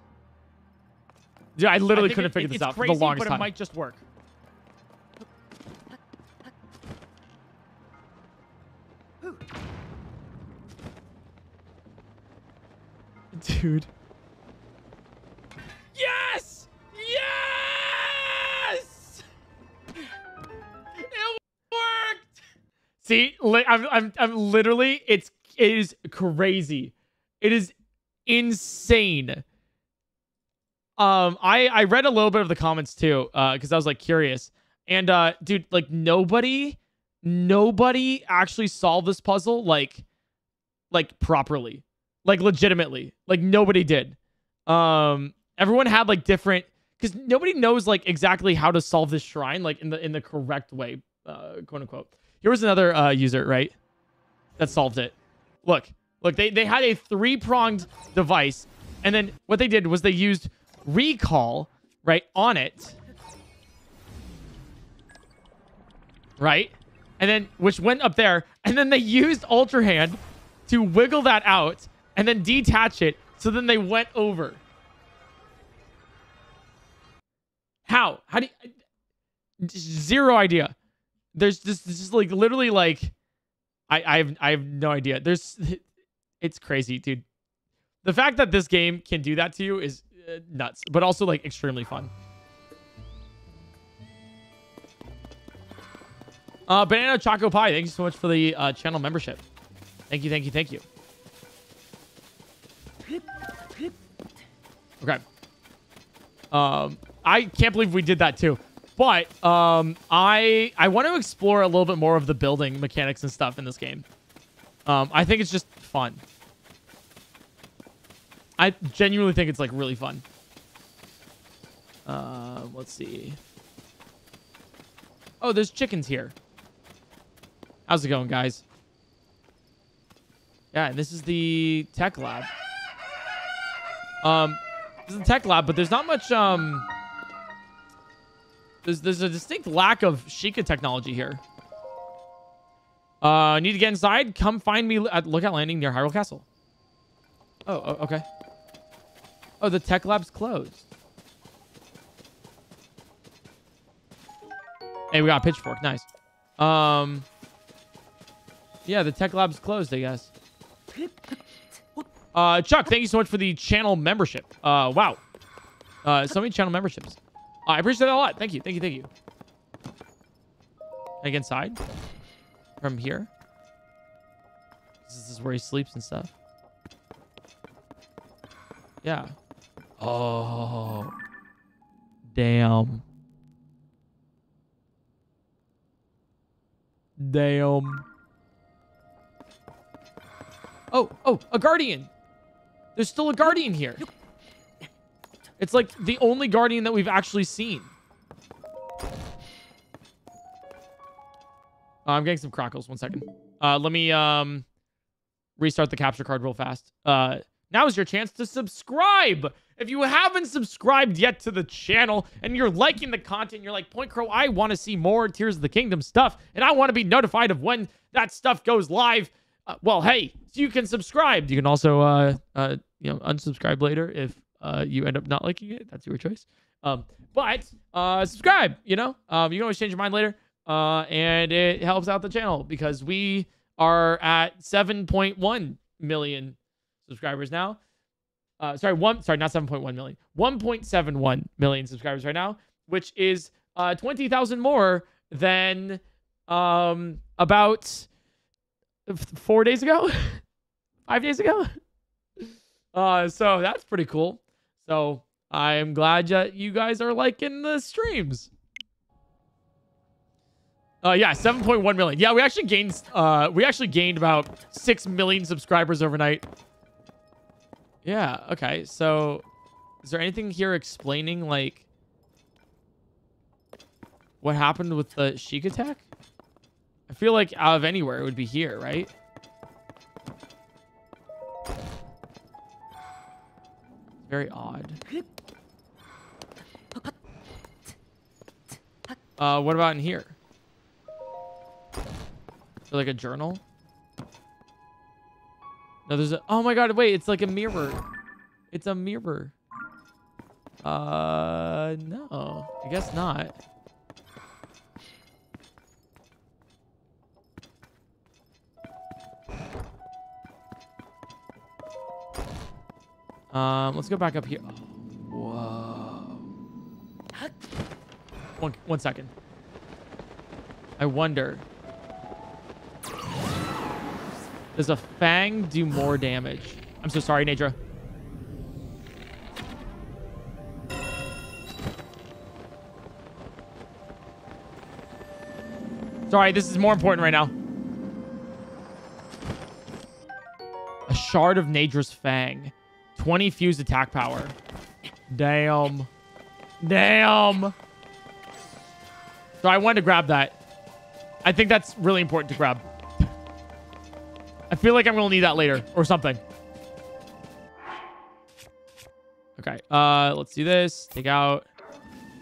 Yeah, I literally think couldn't it- figure it- this out crazy, for the longest but time. it might just work. Dude. Yes! Yes! It worked! See, I'm, I'm, I'm literally, it's, it is crazy. It is insane. Um, I, I read a little bit of the comments too, uh, because I was like curious. And, uh, dude, like nobody, nobody actually solved this puzzle like, like properly, like legitimately. Like nobody did. Um, everyone had like different, because nobody knows like exactly how to solve this shrine like in the in the correct way, uh, quote unquote. Here was another uh, user, right? That solved it. Look, look, they, they had a three pronged device. And then what they did was they used recall, right, on it. Right? And then, which went up there. And then they used Ultra Hand to wiggle that out and then detach it. So then they went over. How? How do you. Zero idea. There's just, is like literally like I I have I have no idea. There's it's crazy, dude. The fact that this game can do that to you is uh, nuts, but also like extremely fun. Uh, Banana Choco Pie, thank you so much for the uh, channel membership. Thank you, thank you, thank you. Okay. Um, I can't believe we did that too. But um, I I want to explore a little bit more of the building mechanics and stuff in this game. Um, I think it's just fun. I genuinely think it's like really fun. Uh, let's see. Oh, there's chickens here. How's it going, guys? Yeah, this is the tech lab. Um, This is a tech lab, but there's not much, um... There's, there's a distinct lack of Sheikah technology here. Uh, need to get inside? Come find me at Lookout Landing near Hyrule Castle. Oh, oh, okay. Oh, the tech lab's closed. Hey, we got a pitchfork. Nice. Um, yeah, the tech lab's closed, I guess. Uh, Chuck, thank you so much for the channel membership. Uh, wow. Uh, so many channel memberships. I appreciate that a lot. Thank you. Thank you. Thank you. Can I get inside? From here? This is where he sleeps and stuff. Yeah. Oh. Damn. Damn. Oh, oh, a guardian. There's still a guardian here. It's like the only guardian that we've actually seen. Uh, I'm getting some crackles. One second. Uh, let me um restart the capture card real fast. Uh, now is your chance to subscribe. If you haven't subscribed yet to the channel and you're liking the content, you're like, Point Crow, I want to see more Tears of the Kingdom stuff, and I want to be notified of when that stuff goes live. Uh, well, hey, you can subscribe. You can also, uh, uh, you know, unsubscribe later if uh, you end up not liking it. That's your choice. Um, but uh, subscribe. You know, um, you can always change your mind later, uh, and it helps out the channel because we are at 7.1 million subscribers now. Uh, sorry, one. Sorry, not 7.1 million. 1.71 million subscribers right now, which is uh 20,000 more than um about four days ago, five days ago. Uh, so that's pretty cool. So I'm glad that you guys are liking the streams. Uh, yeah, 7.1 million. Yeah, we actually gained, uh, we actually gained about 6 million subscribers overnight. Yeah, okay. So, is there anything here explaining, like, what happened with the Sheikah tech? I feel like out of anywhere, it would be here, right? Very odd. Uh, what about in here? Or like a journal? No, there's a... Oh my god, wait. It's like a mirror. It's a mirror. Uh, no. I guess not. Um, let's go back up here. whoa. One, one second. I wonder. Does a fang do more damage? I'm so sorry, Naydra. Sorry, this is more important right now. A shard of Naydra's fang. 20 fused attack power. Damn. Damn. So I wanted to grab that. I think that's really important to grab. I feel like I'm going to need that later or something. Okay. Uh, let's do this. Take out.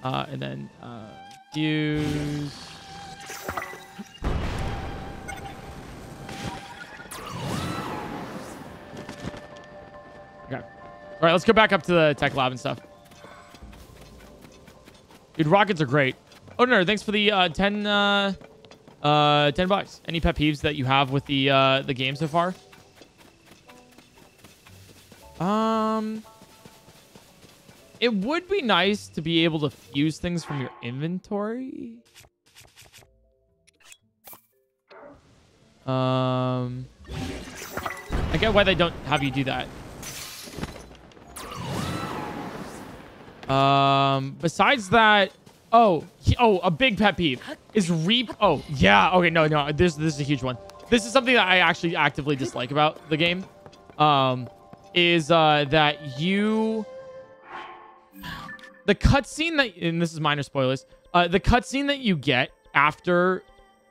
Uh, and then uh, fuse. All right, let's go back up to the tech lab and stuff. Dude, rockets are great. Oh, no, thanks for the uh, 10, uh, uh, 10 bucks. Any pet peeves that you have with the, uh, the game so far? Um, it would be nice to be able to fuse things from your inventory. Um, I get why they don't have you do that. Um, besides that, oh, he, oh, a big pet peeve is reap. Oh, yeah. Okay, no, no, this this is a huge one. This is something that I actually actively dislike about the game. Um, is uh that you the cutscene that and this is minor spoilers. Uh, the cutscene that you get after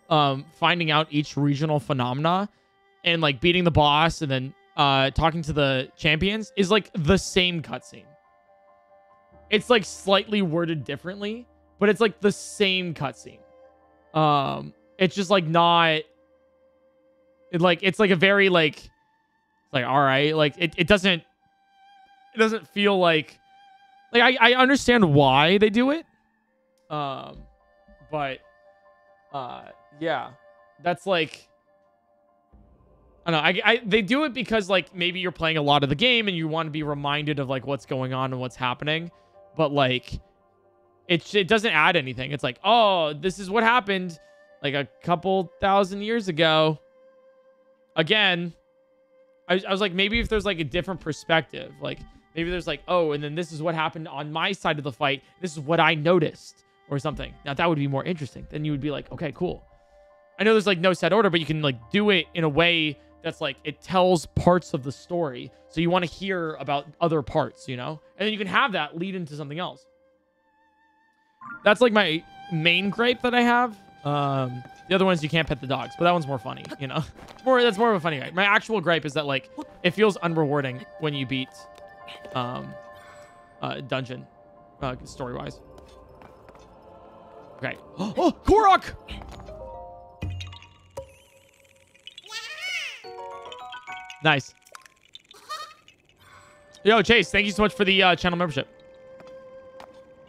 um finding out each regional phenomena and like beating the boss and then uh talking to the champions is like the same cutscene. It's like slightly worded differently, but it's like the same cutscene. Um, it's just like not. It like it's like a very like, like all right, like it, it doesn't. It doesn't feel like, like I I understand why they do it. Um, but, uh, yeah, that's like. I don't know. I, I they do it because like maybe you're playing a lot of the game and you want to be reminded of like what's going on and what's happening, but like it it doesn't add anything. It's like oh this is what happened like a couple thousand years ago. Again, I, I was like maybe if there's like a different perspective, like maybe there's like oh and then this is what happened on my side of the fight. This is what I noticed or something. Now that would be more interesting. Then you would be like okay cool. I know there's like no set order, but you can like do it in a way that's like it tells parts of the story. So you want to hear about other parts, you know? And then you can have that lead into something else. That's like my main gripe that I have. Um, the other ones you can't pet the dogs, but that one's more funny, you know? more that's more of a funny gripe. My actual gripe is that like it feels unrewarding when you beat um uh dungeon uh story wise. Okay. Oh, Korok! Nice. Yo, Chase, thank you so much for the uh, channel membership.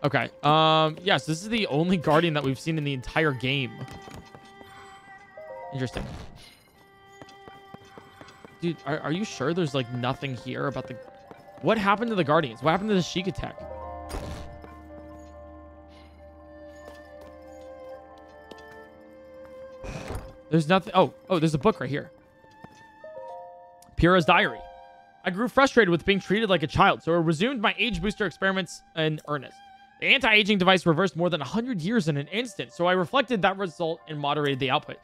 Okay. Um. Yes, this is the only guardian that we've seen in the entire game. Interesting. Dude, are, are you sure there's like nothing here about the... What happened to the guardians? What happened to the Sheikah tech? There's nothing... Oh, oh, there's a book right here. Purah's diary. I grew frustrated with being treated like a child, so I resumed my age booster experiments in earnest. The anti-aging device reversed more than 100 years in an instant, so I reflected that result and moderated the output.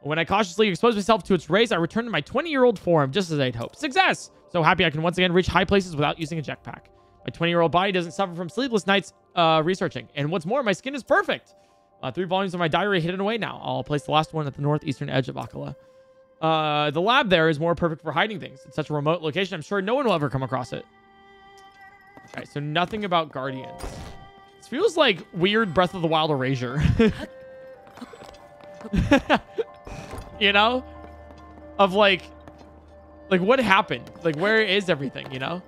When I cautiously exposed myself to its rays, I returned to my 20-year-old form, just as I'd hoped. Success! So happy I can once again reach high places without using a jetpack. My 20-year-old body doesn't suffer from sleepless nights uh, researching. And what's more, my skin is perfect. Uh, three volumes of my diary hidden away now. I'll place the last one at the northeastern edge of Akkala. Uh, the lab there is more perfect for hiding things. It's such a remote location. I'm sure no one will ever come across it. Okay, so nothing about Guardians. This feels like weird Breath of the Wild erasure. you know? Of like, like what happened? Like where is everything, you know?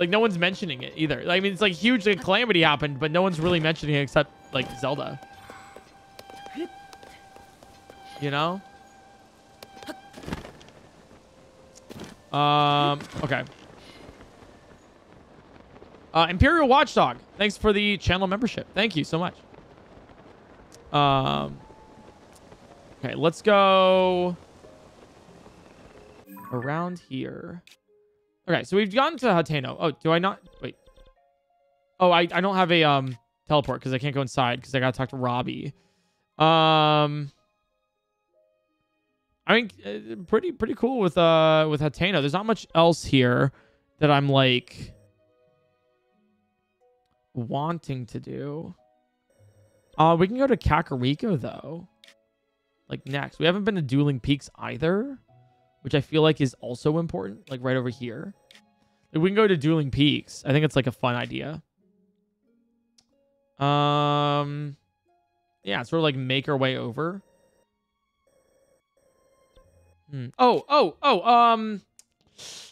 Like no one's mentioning it either. I mean, it's like huge like, calamity happened, but no one's really mentioning it except like Zelda. You know? Um, okay. Uh, Imperial Watchdog, thanks for the channel membership. Thank you so much. Um, okay, let's go around here. Okay, so we've gone to Hateno. Oh, do I not? Wait. Oh, I, I don't have a um teleport because I can't go inside because I got to talk to Robbie. Um, I mean, uh, pretty pretty cool with uh with Hateno. There's not much else here that I'm like wanting to do. Uh, we can go to Kakariko though. Like next, we haven't been to Dueling Peaks either, which I feel like is also important. Like right over here, like, we can go to Dueling Peaks. I think it's like a fun idea. Um, yeah, sort of like make our way over. Hmm. Oh, oh, oh, um,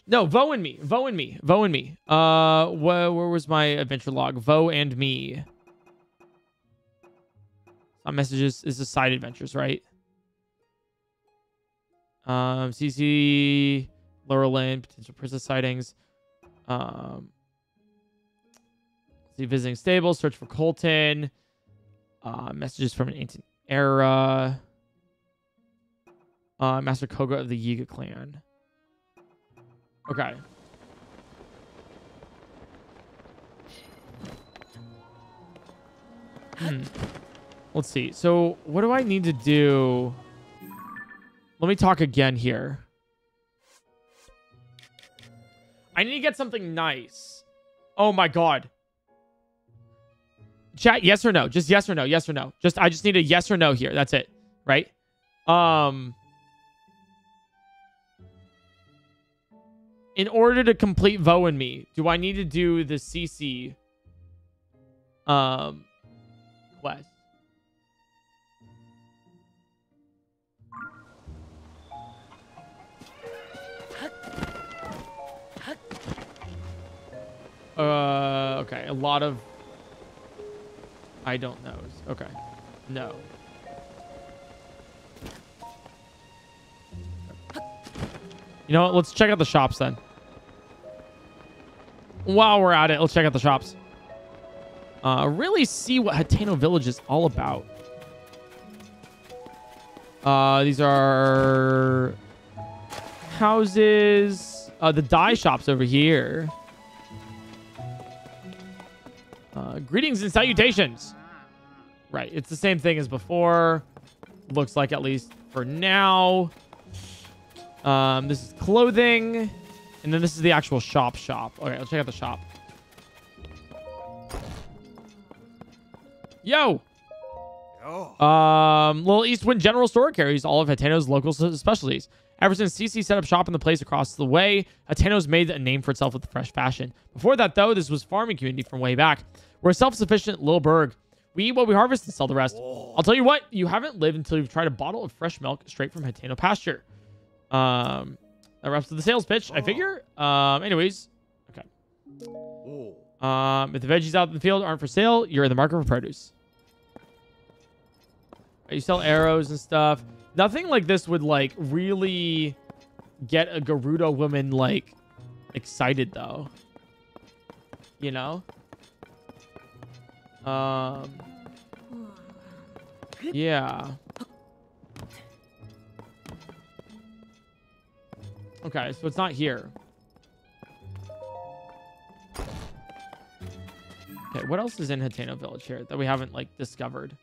no, Vo and me, Vo and me, Vo and me. Uh, where, where was my adventure log? Vo and me. Some messages is the side adventures, right? Um, Cece, Lurelin, potential princess sightings. Um, see, visiting stable, search for Koltin. Uh, messages from an ancient era. Uh, Master Kohga of the Yiga clan. Okay. Hmm. Let's see. So what do I need to do? Let me talk again here. I need to get something nice. Oh my god. Chat, yes or no? Just yes or no? Yes or no? Just I just need a yes or no here. That's it. Right? Um in order to complete Vo and me, do I need to do the Cece um quest. Uh, okay, a lot of I don't know. Okay. No. You know what? Let's check out the shops then. While we're at it, let's check out the shops. Uh, really see what Hateno Village is all about. Uh, these are houses. Uh, the dye shops over here. Uh, greetings and salutations. Right, it's the same thing as before. Looks like at least for now. Um, this is clothing. And then this is the actual shop shop. Okay, let's check out the shop. Yo! Um, Little Eastwind General Store carries all of Hateno's local specialties. Ever since Cece set up shop in the place across the way, Hateno's made a name for itself with fresh fashion. Before that, though, this was farming community from way back. We're a self-sufficient little burg. We eat what we harvest and sell the rest. I'll tell you what, you haven't lived until you've tried a bottle of fresh milk straight from Hateno pasture. Um, that wraps up the sales pitch, I figure. Um, anyways, okay. Um, if the veggies out in the field aren't for sale, you're in the market for produce. You sell arrows and stuff. Nothing like this would like really get a Gerudo woman like excited though. You know? Um Yeah. Okay, so it's not here. Okay, what else is in Hateno Village here that we haven't like discovered?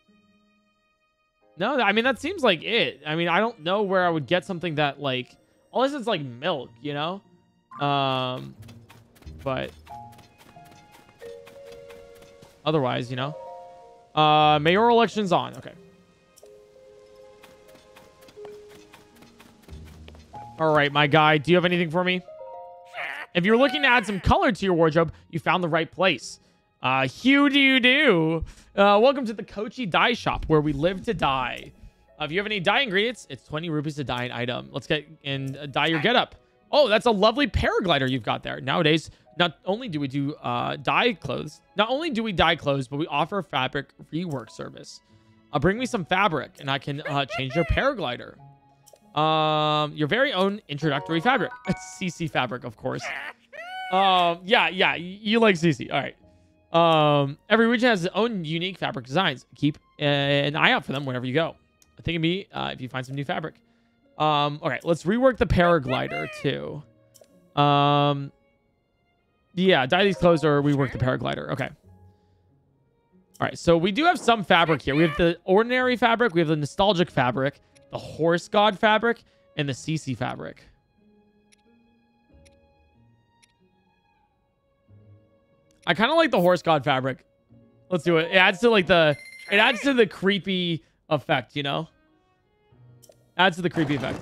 No, I mean that seems like it. I mean, I don't know where I would get something that like unless it's like milk, you know? Um but otherwise, you know. Uh mayoral elections on. Okay. All right, my guy, do you have anything for me? If you're looking to add some color to your wardrobe, you found the right place. Uh, Hue do you do? Uh, welcome to the Kochi Dye Shop, where we live to dye. Uh, if you have any dye ingredients, it's 20 rupees to dye an item. Let's get and uh, dye your getup. Oh, that's a lovely paraglider you've got there. Nowadays, not only do we do uh, dye clothes, not only do we dye clothes, but we offer a fabric rework service. Uh, bring me some fabric, and I can uh, change your paraglider. Um, your very own introductory fabric. It's Cece fabric, of course. Um, yeah, yeah, you like Cece. All right. Um, every region has its own unique fabric designs. Keep an eye out for them whenever you go. I think of me uh, if you find some new fabric. Um, okay, let's rework the paraglider too. Um, yeah, dye these clothes or rework the paraglider. Okay. All right, so we do have some fabric here. We have the ordinary fabric, we have the nostalgic fabric, the horse god fabric, and the Cece fabric. I kind of like the horse god fabric. Let's do it. It adds to like the it adds to the creepy effect, you know? Adds to the creepy effect.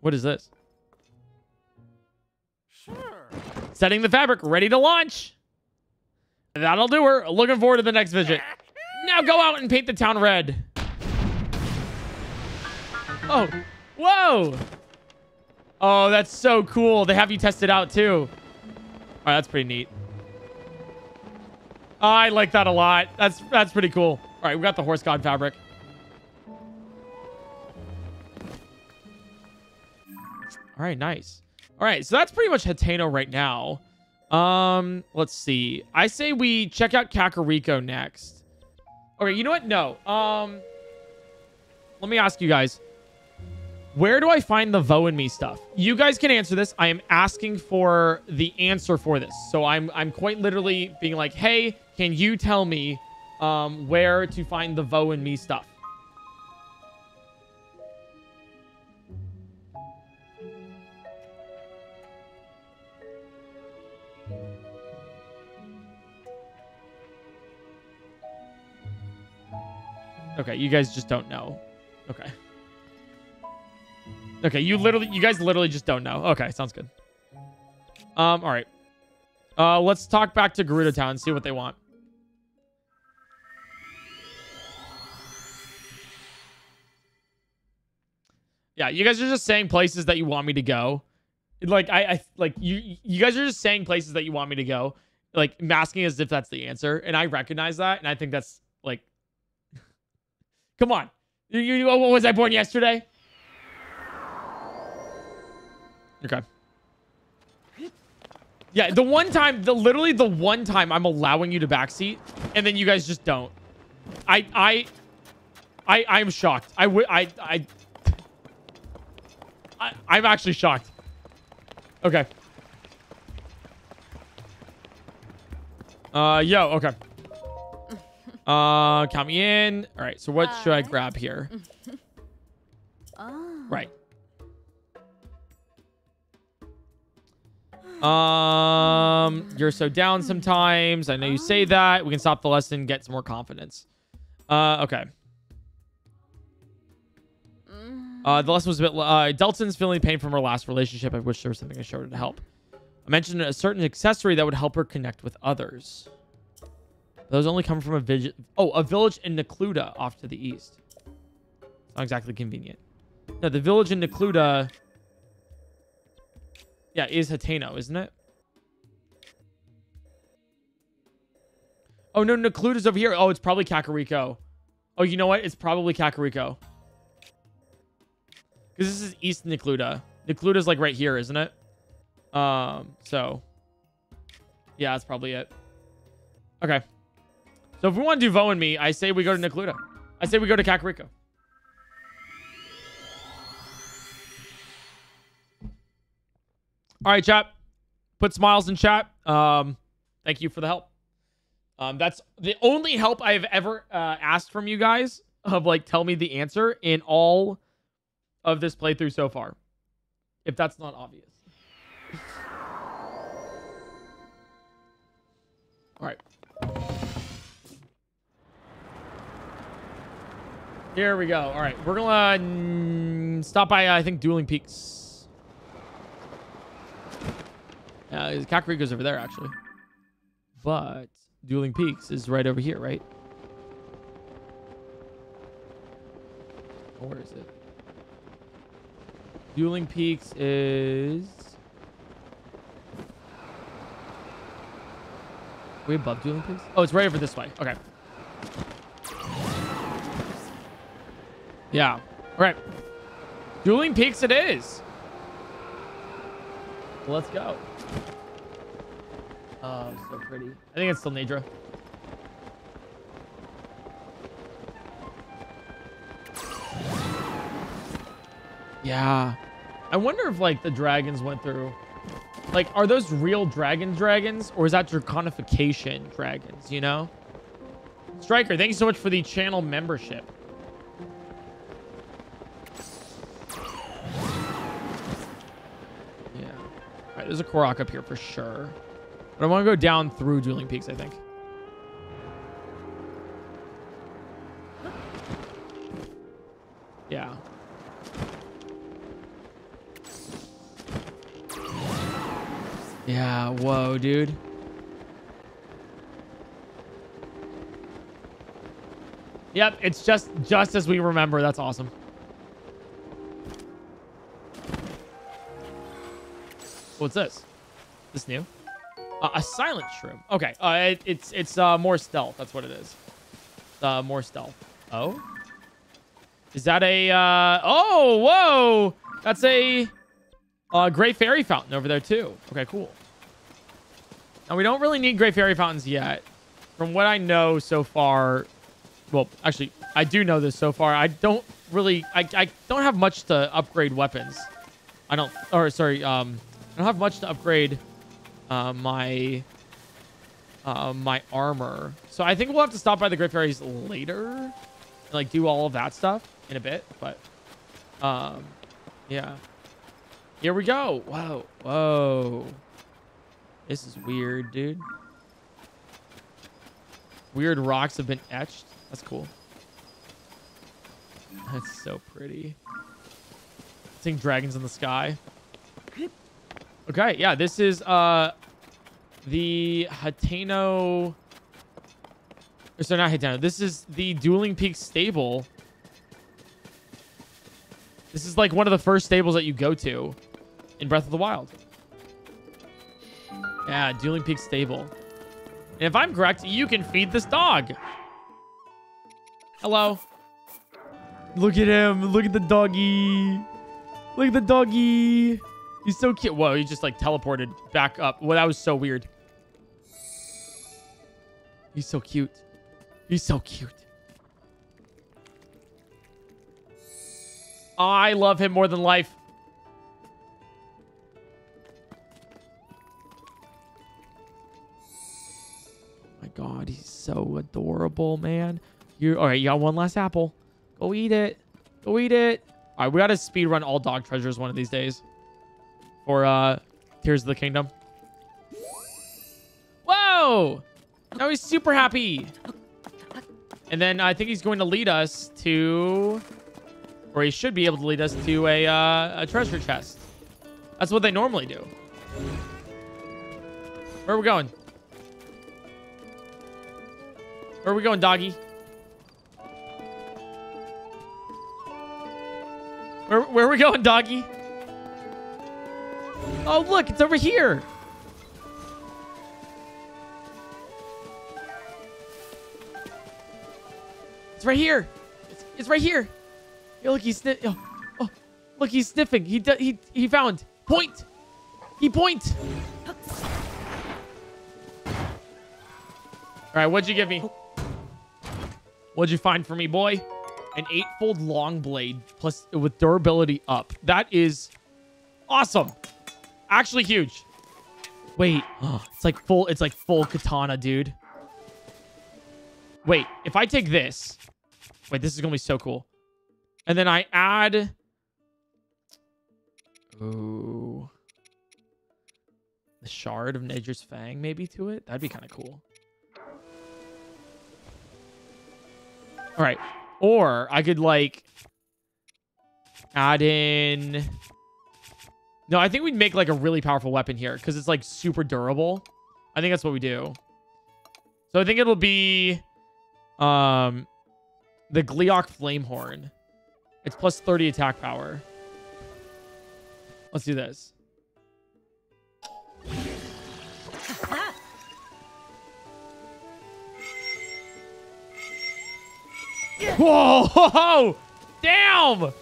What is this? Sure. Setting the fabric, ready to launch. That'll do her. Looking forward to the next visit. Now go out and paint the town red. Oh, whoa. Oh, that's so cool. They have you test it out too. All right, that's pretty neat. I like that a lot. That's that's pretty cool. All right, we got the horse god fabric. All right, nice. All right, so that's pretty much Hateno right now. Um, let's see. I say we check out Kakariko next. Okay, you know what? No. Um, let me ask you guys. Where do I find the Vo and me stuff? You guys can answer this. I am asking for the answer for this. So I'm I'm quite literally being like, hey, can you tell me um, where to find the Vo and me stuff? Okay, you guys just don't know. Okay. Okay, you literally, you guys literally just don't know. Okay, sounds good. Um, all right. Uh, let's talk back to Gerudo Town and see what they want. Yeah, you guys are just saying places that you want me to go. Like I, I like you. You guys are just saying places that you want me to go, like masking as if that's the answer, and I recognize that, and I think that's like, come on, you, you what was I born yesterday? Okay. Yeah, the one time, the literally the one time I'm allowing you to backseat, and then you guys just don't. I, I, I, I'm shocked. I would, I, I, I, I'm actually shocked. Okay. Uh, yo, okay. Uh, count me in. All right. So what should I grab here? Oh. Right. Um, you're so down sometimes. I know you say that. We can stop the lesson, get some more confidence. Uh, okay. Uh, the lesson was a bit. Uh, Delton's feeling pain from her last relationship. I wish there was something I showed her to help. I mentioned a certain accessory that would help her connect with others. Those only come from a village. Oh, a village in Necluda off to the east. Not exactly convenient. No, the village in Necluda. Yeah, is Hateno, isn't it? Oh no, Necluda's over here. Oh, it's probably Kakariko. Oh, you know what? It's probably Kakariko. Because this is East Necluda. Necluda's like right here, isn't it? Um, so. Yeah, that's probably it. Okay. So if we want to do Vo and me, I say we go to Necluda. I say we go to Kakariko. All right, chat. Put smiles in chat. Um, thank you for the help. Um, that's the only help I've ever uh, asked from you guys of like tell me the answer in all of this playthrough so far. If that's not obvious. All right. Here we go. All right, we're gonna mm, stop by. I think Dueling Peaks. Uh, Kakariko's over there actually, but Dueling Peaks is right over here, right? Where is it? Dueling Peaks is way above Dueling Peaks. Oh, it's right over this way. Okay. Yeah. All right. Dueling Peaks it is. Let's go. Oh, so pretty. I think it's still Naydra. Yeah. I wonder if like the dragons went through like are those real dragon dragons or is that draconification dragons, you know? Striker, thank you so much for the channel membership. Yeah. All right, there's a Korok up here for sure. But I want to go down through Dueling Peaks, I think. Yeah. Yeah, whoa, dude. Yep, it's just just as we remember. That's awesome. What's this? This new? Uh, a silent shroom. Okay. Uh, it, it's it's uh more stealth. That's what it is. Uh, more stealth. Oh. Is that a? Uh, oh, whoa! That's a uh, Great Fairy Fountain over there too. Okay, cool. Now we don't really need Great Fairy Fountains yet. From what I know so far, well, actually, I do know this so far. I don't really, I, I don't have much to upgrade weapons. I don't, or sorry, um, I don't have much to upgrade uh, my uh, my armor. So I think we'll have to stop by the Great Fairies later and like do all of that stuff in a bit. But um, yeah. Here we go. Whoa. Whoa. This is weird, dude. Weird rocks have been etched. That's cool. That's so pretty. Seeing dragons in the sky. Okay, yeah, this is uh the Hateno. So not Hateno. This is the Dueling Peak stable. This is like one of the first stables that you go to in Breath of the Wild. Yeah, Dueling Peak stable. And if I'm correct, you can feed this dog. Hello. Look at him. Look at the doggy. Look at the doggy. He's so cute. Whoa, he just like teleported back up. Well, that was so weird. He's so cute. He's so cute. I love him more than life. Oh my god, he's so adorable, man. You all right? You got one last apple. Go eat it. Go eat it. All right, we gotta speed run all dog treasures one of these days. For uh, Tears of the Kingdom. Whoa! Now he's super happy. And then I think he's going to lead us to, or he should be able to lead us to a uh, a treasure chest. That's what they normally do. Where are we going? Where are we going, doggy? Where, where are we going, doggy? Oh, look, it's over here. It's right here. It's, it's right here. Look, he's sniff. Oh, oh, look, he's sniffing. He he he found point. He point. All right, what'd you give me? What'd you find for me, boy? An eightfold long blade plus with durability up. That is awesome. Actually huge. Wait, it's like full. It's like full katana, dude. Wait, if I take this, wait, this is gonna be so cool. And then I add. Ooh. The shard of Naydra's Fang, maybe to it. That'd be kind of cool. All right. Or I could like add in. No, I think we'd make like a really powerful weapon here because it's like super durable. I think that's what we do. So I think it'll be um the Gleeok Flamehorn. It's plus 30 attack power. Let's do this. Whoa! Whoa! Damn!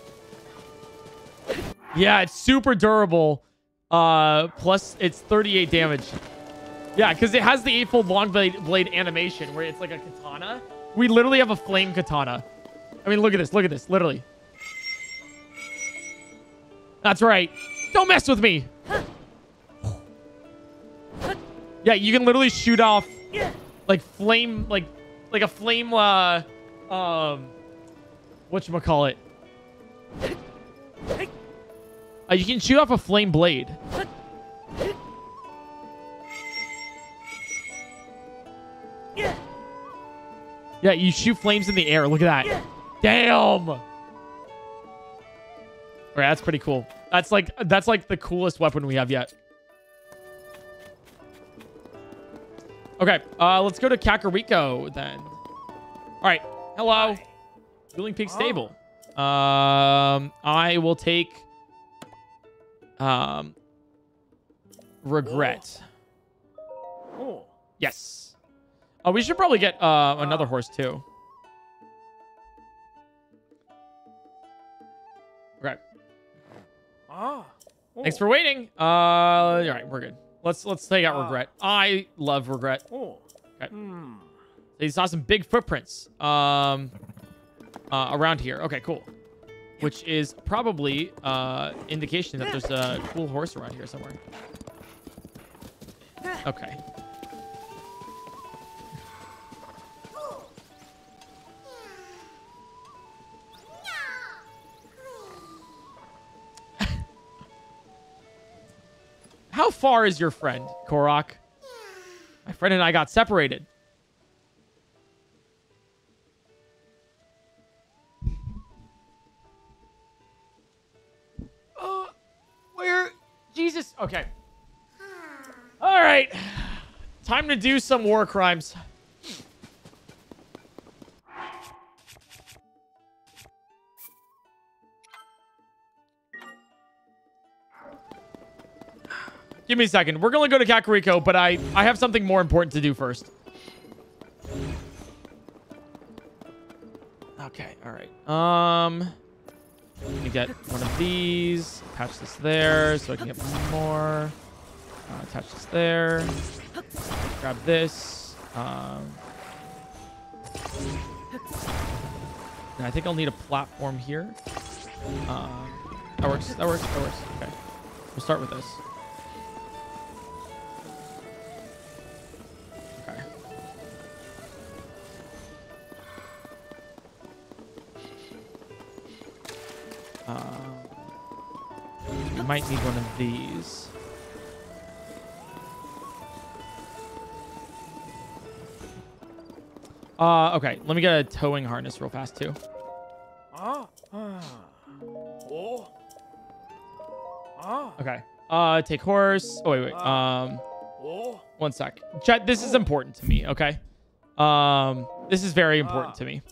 Yeah, it's super durable. Uh, plus it's 38 damage. Yeah, because it has the eightfold long blade, blade animation where it's like a katana. We literally have a flame katana. I mean, look at this. Look at this. Literally. That's right. Don't mess with me. Yeah, you can literally shoot off like flame, like like a flame. Uh, um, what you call it? Uh, you can shoot off a flame blade. Yeah, you shoot flames in the air. Look at that. Damn. All right, that's pretty cool. That's like that's like the coolest weapon we have yet. Okay, uh, let's go to Kakariko then. All right, hello. Dueling Peak Stable. Um, I will take um regret. Yes. Oh, we should probably get uh another horse too. Okay. Ah. Thanks for waiting. Uh, all right, we're good. Let's let's take out regret. I love regret. Oh. Okay. Hmm. They saw some big footprints um uh, around here. Okay, cool. Which is probably uh indication that there's a cool horse around here somewhere. Okay. How far is your friend, Korok? My friend and I got separated. Jesus. Okay. All right. Time to do some war crimes. Give me a second. We're gonna go to Kakariko, but I I have something more important to do first. Okay, all right. Um, let me get one of these. Attach this there so I can get more. Uh, attach this there. Grab this. Um, and I think I'll need a platform here. Um, that works. That works. That works. Okay. We'll start with this. Um, we might need one of these. Uh, okay. Let me get a towing harness real fast too. Ah. Ah. Oh. Ah. Okay. Uh, take horse. Oh wait, wait. Um, Oh. one sec. Chat. This is important to me. Okay. Um, this is very important to me.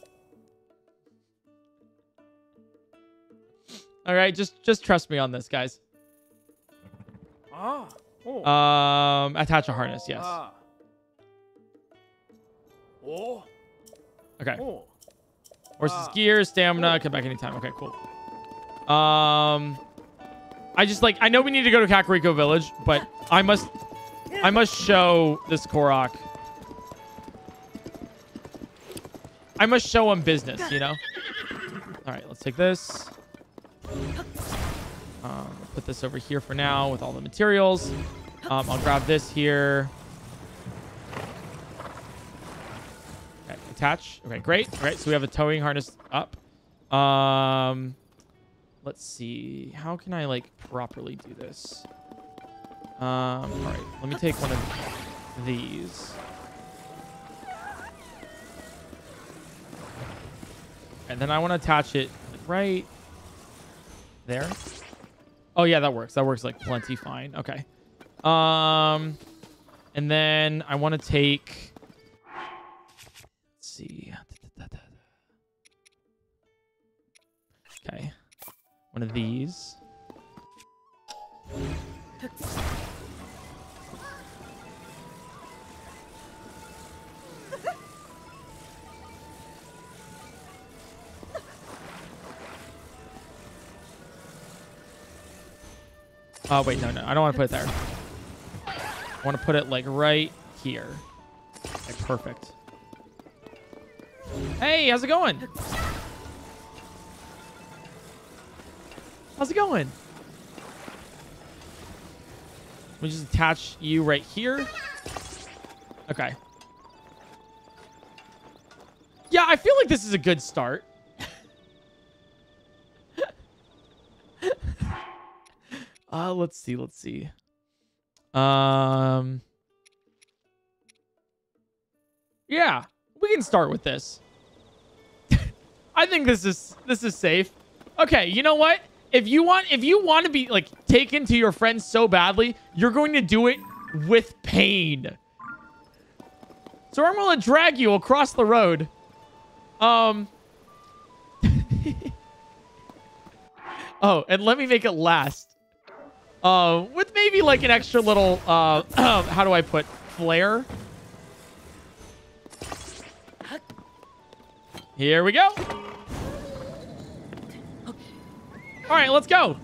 All right. Just, just trust me on this, guys. Ah. Oh. Um, attach a harness. Yes. Ah. Oh. Okay. Oh. Horse's Ah. gear, stamina, come back anytime. Okay, cool. Um, I just like I know we need to go to Kakariko Village, but I must, I must show this Korok. I must show him business, you know. All right, let's take this. Um, put this over here for now with all the materials. Um, I'll grab this here. Okay, attach. Okay, great. All right, so we have a towing harness up. Um, let's see. How can I like properly do this? Um, all right. Let me take one of these. And then I want to attach it right there. Oh yeah, that works. That works like plenty fine. Okay. Um, and then I want to take. Let's see. Okay. One of these. Oh, wait, no, no. I don't want to put it there. I want to put it, like, right here. Okay, perfect. Hey, how's it going? How's it going? We just attach you right here. Okay. Yeah, I feel like this is a good start. Uh, let's see, let's see. Um Yeah, we can start with this. I think this is this is safe. Okay, you know what? If you want if you want to be like taken to your friends so badly, you're going to do it with pain. So I'm to drag you across the road. Um Oh, and let me make it last. Uh, with maybe like an extra little uh how do I put flair? Here we go. All right, let's go.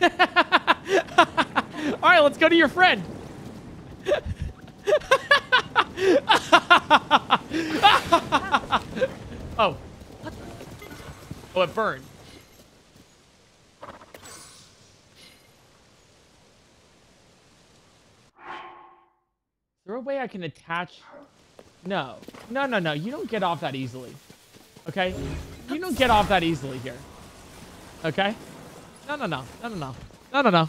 All right, let's go to your friend. oh. Oh, it burned. There a way I can attach? No. No, no, no. You don't get off that easily. Okay? You don't get off that easily here. Okay? No, no, no. No, no, no. No, no, no.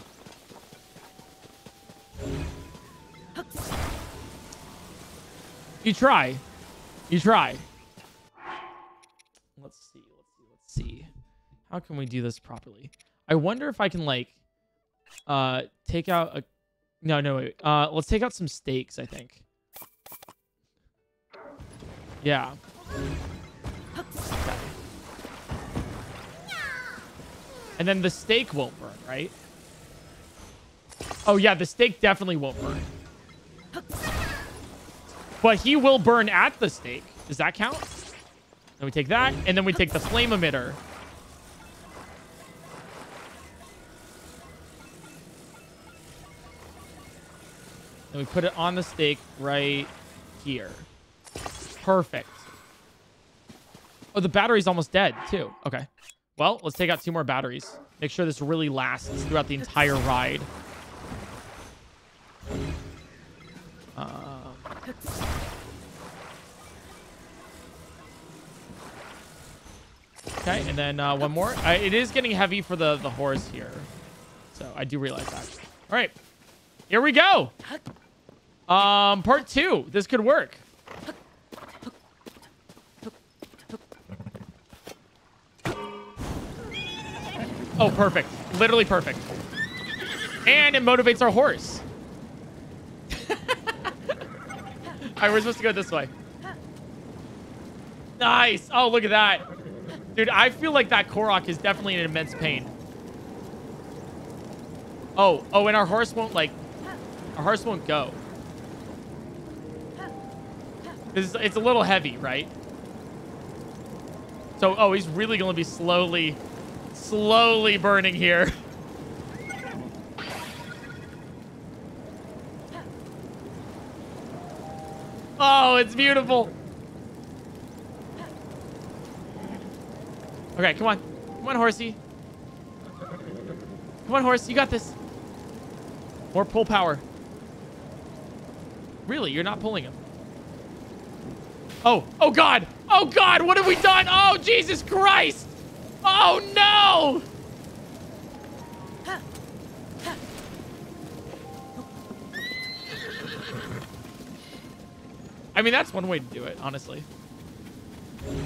You try. You try. Let's see. Let's see. Let's see. How can we do this properly? I wonder if I can like uh take out a No, no, wait. Uh, let's take out some steaks, I think. Yeah. And then the steak won't burn, right? Oh, yeah, the steak definitely won't burn. But he will burn at the steak. Does that count? Then we take that, and then we take the flame emitter. And we put it on the stake right here. Perfect. Oh, the battery's almost dead, too. Okay. Well, let's take out two more batteries. Make sure this really lasts throughout the entire ride. Okay, and then uh, one more. Uh, it is getting heavy for the, the horse here. So I do realize that. All right. Here we go. Um, part two. This could work. Oh, perfect. Literally perfect. And it motivates our horse. All right, we're supposed to go this way. Nice. Oh, look at that. Dude, I feel like that Korok is definitely in immense pain. Oh, oh, and our horse won't, like, our horse won't go. It's, it's a little heavy, right? So, oh, he's really going to be slowly, slowly burning here. Oh, it's beautiful. Okay, come on. Come on, horsey. Come on, horse. You got this. More pull power. Really? You're not pulling him. Oh, oh God. Oh God, what have we done? Oh, Jesus Christ. Oh no. I mean, that's one way to do it, honestly.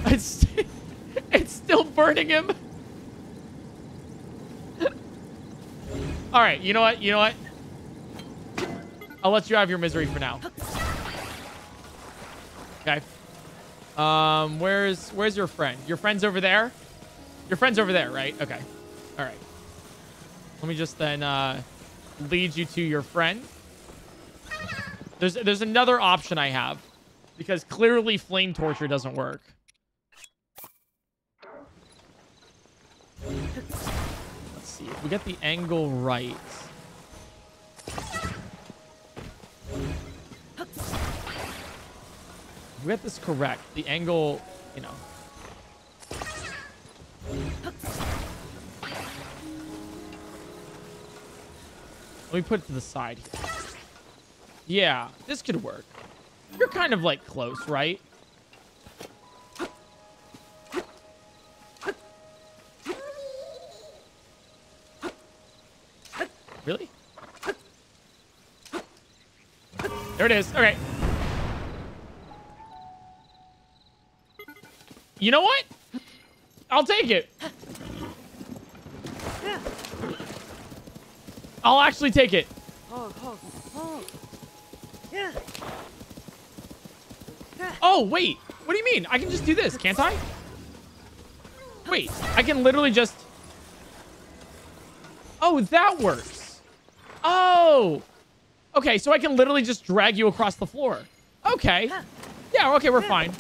It's, it's still burning him. All right, you know what? You know what? I'll let you have your misery for now. Okay. Um, where's where's your friend? Your friend's over there? Your friend's over there, right? Okay. All right. Let me just then uh, lead you to your friend. There's there's another option I have because clearly flame torture doesn't work. Let's see. If we get the angle right. We get this correct, the angle, you know. Let me put it to the side here. Yeah, this could work. You're kind of like close, right? Really? There it is. Okay. You know what? I'll take it. I'll actually take it. Oh, wait. What do you mean? I can just do this, can't I? Wait, I can literally just... Oh, that works. Oh. Okay, so I can literally just drag you across the floor. Okay. Yeah, okay, we're fine.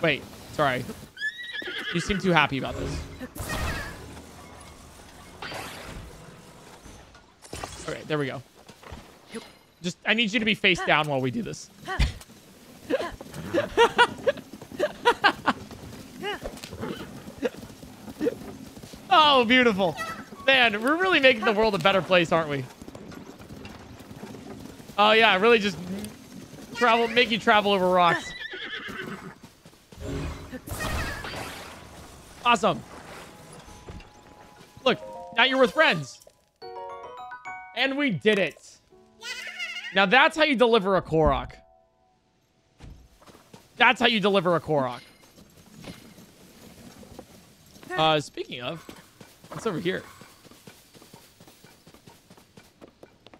Wait, sorry. You seem too happy about this. Okay, there we go. Just, I need you to be face down while we do this. oh, beautiful. Man, we're really making the world a better place, aren't we? Oh, yeah, really just travel, make you travel over rocks. Awesome. Look, now you're with friends. And we did it. Now that's how you deliver a Korok. That's how you deliver a Korok. Uh, speaking of, what's over here?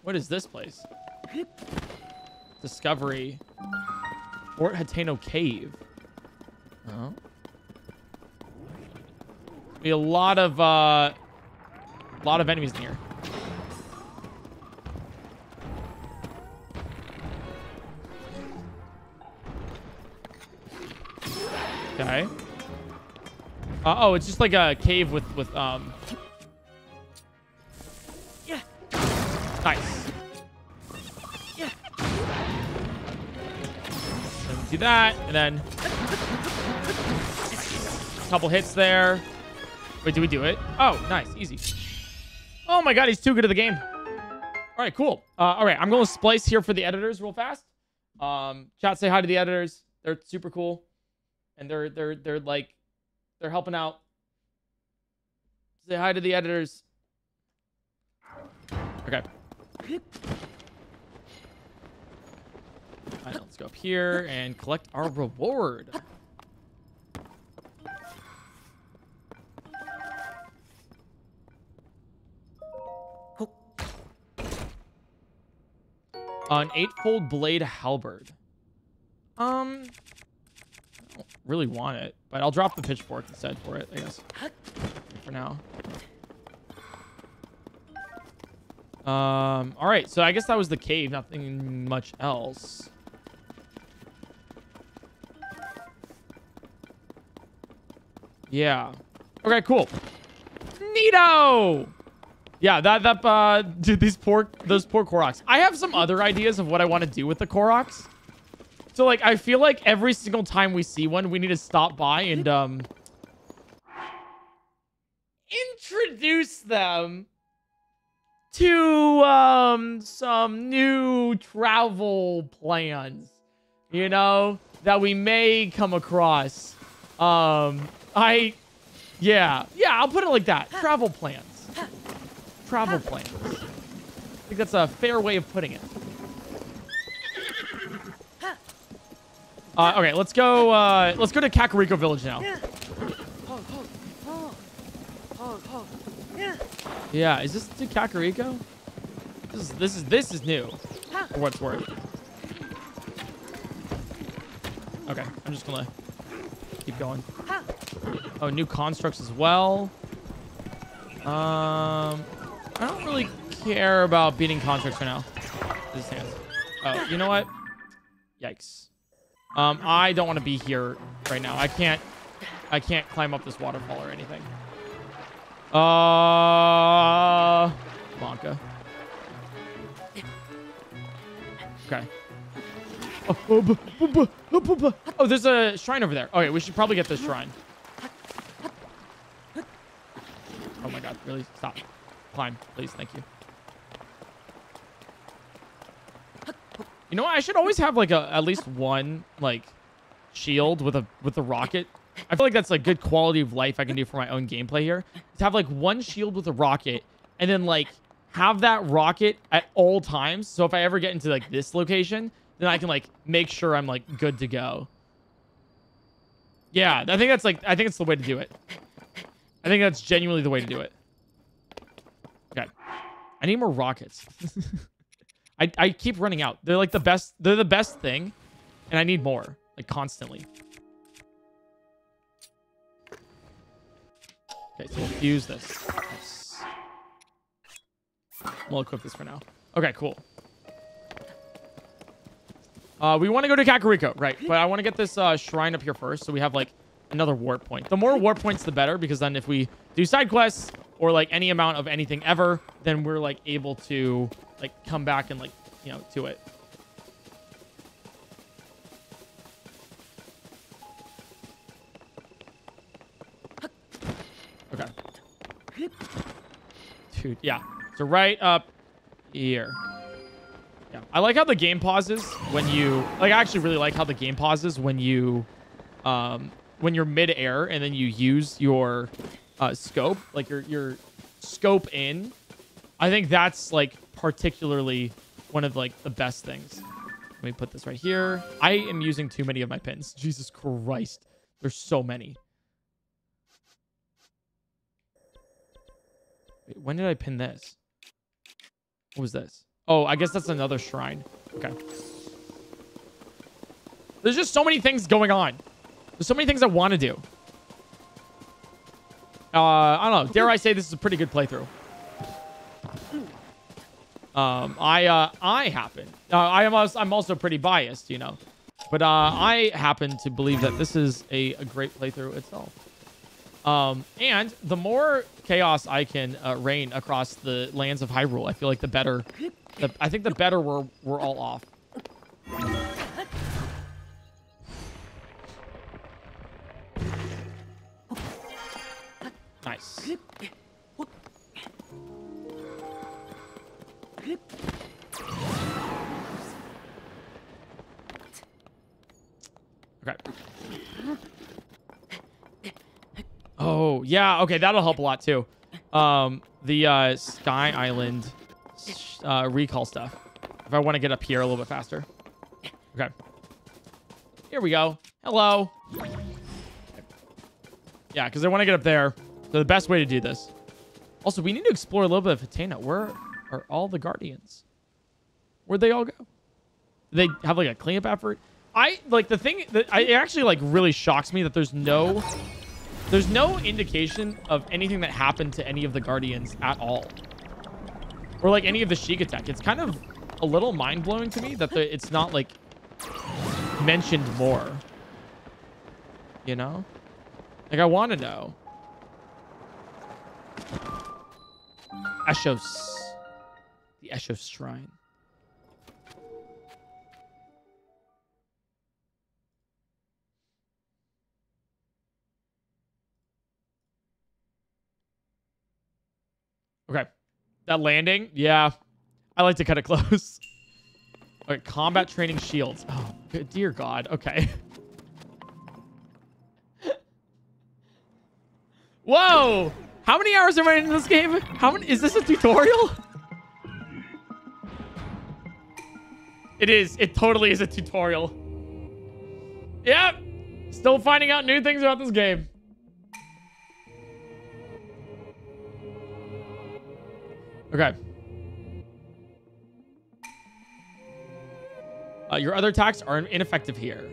What is this place? Discovery. Fort Hateno Cave. Oh. Be a lot of uh, lot of enemies in here. Okay. Uh, oh, it's just like a cave with with um. Yeah. Nice. Do that, and then a couple hits there. Wait, do we do it? Oh, nice, easy. Oh my god, he's too good at the game. All right, cool. Uh, all right, I'm going to splice here for the editors real fast. Um, chat, say hi to the editors. They're super cool, and they're they're they're like they're helping out. Say hi to the editors. Okay. All right, let's go up here and collect our reward. An eightfold blade halberd. Um, I don't really want it, but I'll drop the pitchfork instead for it, I guess. For now. Um, all right, so I guess that was the cave, nothing much else. Yeah. Okay, cool. Neato! Yeah, that that uh dude, these poor those poor Koroks. I have some other ideas of what I want to do with the Koroks. So like I feel like every single time we see one, we need to stop by and um introduce them to um some new travel plans, you know, that we may come across. Um I yeah, yeah, I'll put it like that. Travel plans travel plans. I think that's a fair way of putting it. Uh, okay, let's go. Uh, let's go to Kakariko Village now. Yeah, is this to Kakariko? This is this is this is new. For what's worth. Okay, I'm just gonna keep going. Oh, new constructs as well. Um, I don't really care about beating constructs for now. This stands. Oh, you know what? Yikes. Um, I don't want to be here right now. I can't. I can't climb up this waterfall or anything. Uh, Blanca. Okay. Oh, there's a shrine over there. Okay, we should probably get this shrine. Oh my god, really? Stop. Climb, please. Thank you. You know what? I should always have like a at least one like shield with a with a rocket. I feel like that's like good quality of life I can do for my own gameplay here. To have like one shield with a rocket and then like have that rocket at all times. So if I ever get into like this location, then I can like make sure I'm like good to go. Yeah, I think that's like I think it's the way to do it. I think that's genuinely the way to do it. Okay. I need more rockets. I, I keep running out. They're like the best. They're the best thing. And I need more. Like constantly. Okay, so we'll this. We'll equip this for now. Okay, cool. Uh, we want to go to Kakariko, right? But I want to get this uh, shrine up here first, so we have like another warp point. The more warp points, the better, because then if we do side quests or like any amount of anything ever, then we're like able to like come back and like you know to it. Okay. Dude, yeah. So right up here. Yeah. I like how the game pauses when you like I actually really like how the game pauses when you um when you're mid-air and then you use your uh scope, like your your scope in. I think that's like particularly one of like the best things. Let me put this right here. I am using too many of my pins. Jesus Christ. There's so many. Wait, when did I pin this? What was this? Oh, I guess that's another shrine. Okay. There's just so many things going on. There's so many things I want to do. Uh, I don't know. Dare I say this is a pretty good playthrough? Um, I uh, I happen. Uh, I am also, I'm also pretty biased, you know, but uh, I happen to believe that this is a, a great playthrough itself. Um, and the more chaos I can uh, reign across the lands of Hyrule, I feel like the better. The, I think the better we're we're all off. Nice. Okay. Oh, yeah. Okay, that'll help a lot too. Um, the uh, Sky Island uh, recall stuff. If I want to get up here a little bit faster. Okay. Here we go. Hello. Yeah, because I want to get up there. So the best way to do this. Also, we need to explore a little bit of Hateno. Where are all the Guardians? Where'd they all go? They have like a cleanup effort? I like the thing that I, it actually like really shocks me that there's no there's no indication of anything that happened to any of the Guardians at all. Or like any of the Sheikah tech. It's kind of a little mind-blowing to me that the, it's not like mentioned more. You know? Like I want to know. Eshos. The Eshos Shrine. Okay. That landing? Yeah. I like to cut it close. Okay, combat training shields. Oh, dear God. Okay. Whoa! How many hours am I in this game? How many? Is this a tutorial? It is. It totally is a tutorial. Yep. Still finding out new things about this game. Okay. Uh, your other attacks are ineffective here.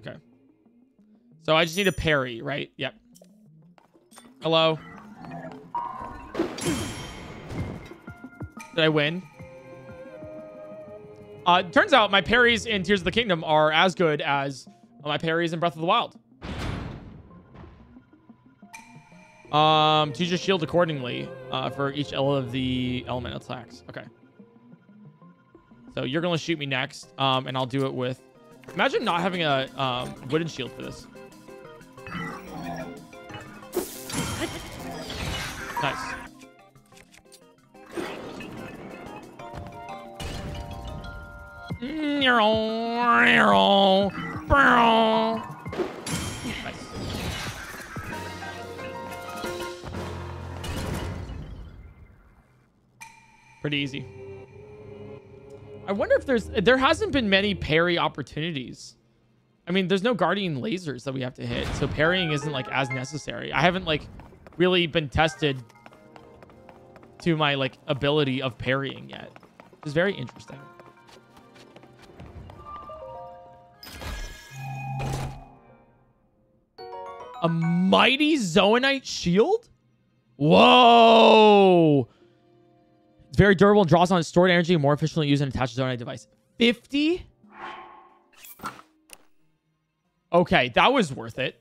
Okay. So I just need a parry, right? Yep. Hello. Did I win? Uh, turns out my parries in Tears of the Kingdom are as good as my parries in Breath of the Wild. Um, to just shield accordingly uh, for each of the element attacks. Okay. So you're gonna shoot me next, um, and I'll do it with. Imagine not having a um, wooden shield for this. Nice. Nice. Pretty easy. I wonder if there's there hasn't been many parry opportunities. I mean, there's no guardian lasers that we have to hit, so parrying isn't like as necessary. I haven't like really been tested to my like ability of parrying yet. It's very interesting. A mighty Zonaite shield? Whoa! Very durable and draws on stored energy more efficiently used an attached Zonaite device. 50? Okay, that was worth it.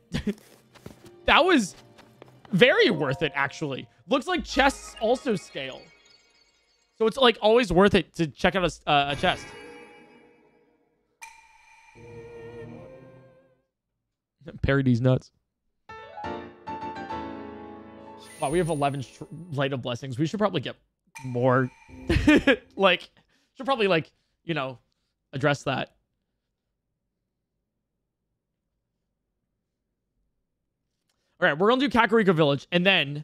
that was very worth it, actually. Looks like chests also scale. So it's like always worth it to check out a, uh, a chest. These nuts. Wow, we have 11 light of blessings. We should probably get more. like, should probably, like, you know, address that. All right, we're going to do Kakariko Village, and then,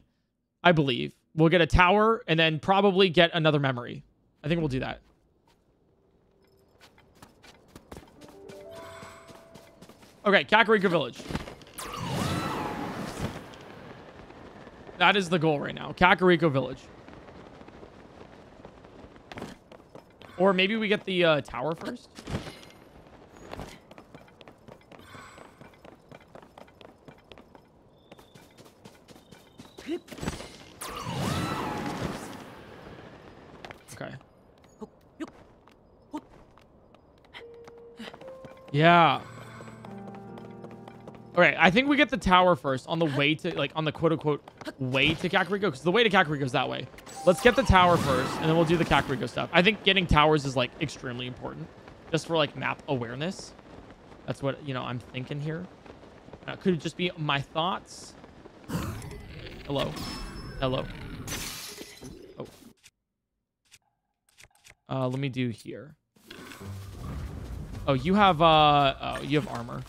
I believe, we'll get a tower, and then probably get another memory. I think we'll do that. Okay, Kakariko Village. That is the goal right now. Kakariko Village. Or maybe we get the uh, tower first. Okay. Yeah. All right, I think we get the tower first on the way to, like, on the quote-unquote way to Kakariko, because the way to Kakariko is that way. Let's get the tower first, and then we'll do the Kakariko stuff. I think getting towers is, like, extremely important, just for, like, map awareness. That's what, you know, I'm thinking here. Uh, could it just be my thoughts? Hello. Hello. Oh. Uh, let me do here. Oh, you have, uh, oh, you have armor.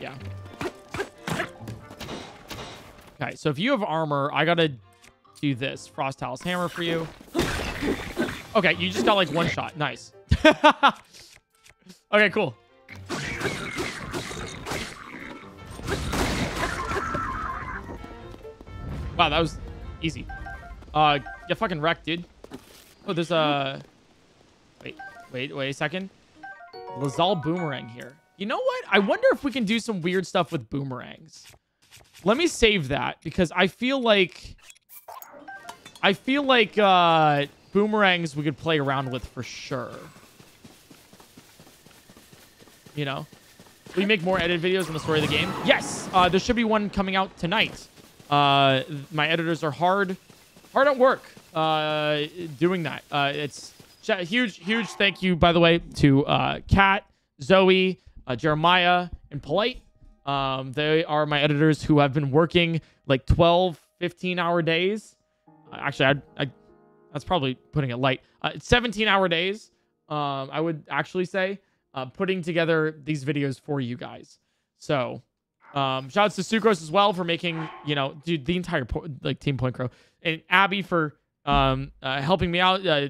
Yeah. Okay, so if you have armor, I gotta do this. Frost Talus Hammer for you. Okay, you just got like one shot. Nice. okay, cool. Wow, that was easy. Uh, get fucking wrecked, dude. Oh, there's a... Wait, wait, wait a second. Lizal Boomerang here. You know what? I wonder if we can do some weird stuff with boomerangs. Let me save that because I feel like... I feel like uh, boomerangs we could play around with for sure. You know? We make more edit videos on the story of the game? Yes! Uh, there should be one coming out tonight. Uh, my editors are hard, hard at work uh, doing that. Uh, it's huge, huge thank you, by the way, to uh, Kat, Zoe, uh, Jeremiah, and Polite. Um, they are my editors who have been working like 12, 15 hour days. Uh, actually, I, I, that's probably putting it light. Uh, 17 hour days, um, I would actually say, uh, putting together these videos for you guys. So, um, shout out to Sucrose as well for making, you know, dude, the entire like Team Point Crow and Abby for um, uh, helping me out uh,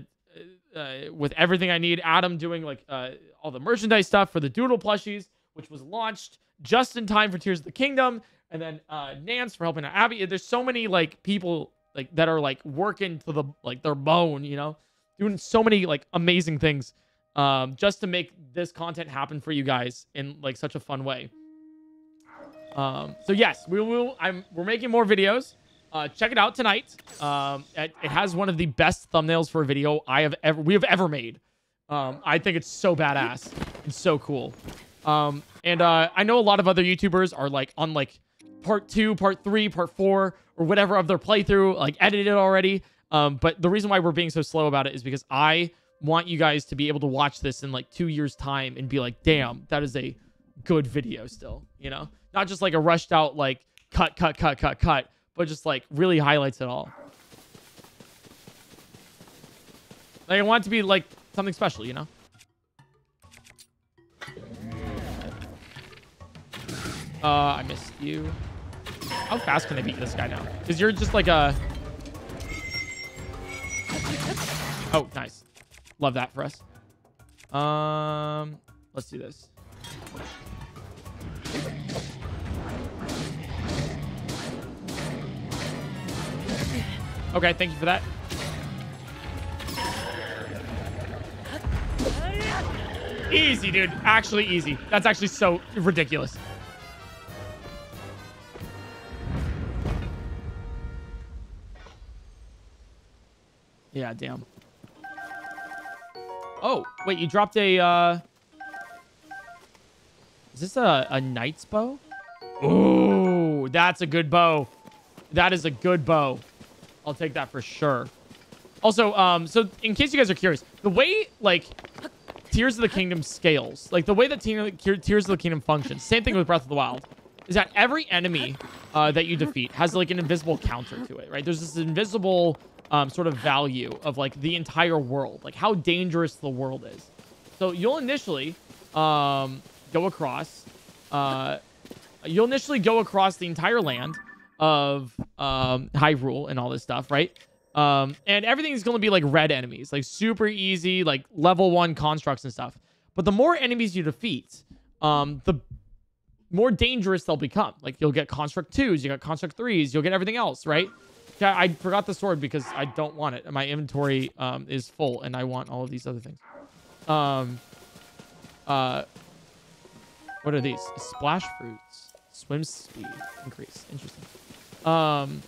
uh, with everything I need. Adam doing like uh, all the merchandise stuff for the Doodle plushies, which was launched just in time for Tears of the Kingdom, and then uh, Nance for helping out Abby. There's so many like people like that are like working to the like their bone, you know, doing so many like amazing things um, just to make this content happen for you guys in like such a fun way. Um, so yes, we will. I'm. We're making more videos. Uh, check it out tonight. Um, it, it has one of the best thumbnails for a video I have ever we have ever made. Um, I think it's so badass. It's so cool. Um, and uh, I know a lot of other YouTubers are like on like part two, part three, part four, or whatever of their playthrough, like edited already. Um, but the reason why we're being so slow about it is because I want you guys to be able to watch this in like two years' time and be like, damn, that is a good video still, you know? Not just like a rushed out, like, cut, cut, cut, cut, cut, but just like really highlights it all. Like, I want it to be like something special, you know? Uh, I missed you. How fast can I beat this guy now? Because you're just like a... Oh, nice. Love that for us. Um, let's do this. Okay, thank you for that. Easy, dude. Actually easy. That's actually so ridiculous. Yeah, damn. Oh, wait, you dropped a, uh... Is this a, a knight's bow? Ooh, that's a good bow. That is a good bow. I'll take that for sure. Also, um, so in case you guys are curious, the way, like, Tears of the Kingdom scales, like, the way that Tears of the Kingdom functions, same thing with Breath of the Wild, is that every enemy uh, that you defeat has, like, an invisible counter to it, right? There's this invisible um, sort of value of like the entire world, like how dangerous the world is. So you'll initially um, go across, uh, you'll initially go across the entire land of um, Hyrule and all this stuff, right? Um, and everything's going to be like red enemies, like super easy, like level one constructs and stuff. But the more enemies you defeat, um, the more dangerous they'll become. Like you'll get construct twos, you got construct threes, you'll get everything else, right? I forgot the sword because I don't want it. My inventory um, is full, and I want all of these other things. Um, uh, what are these? Splash fruits, swim speed increase. Interesting. Um,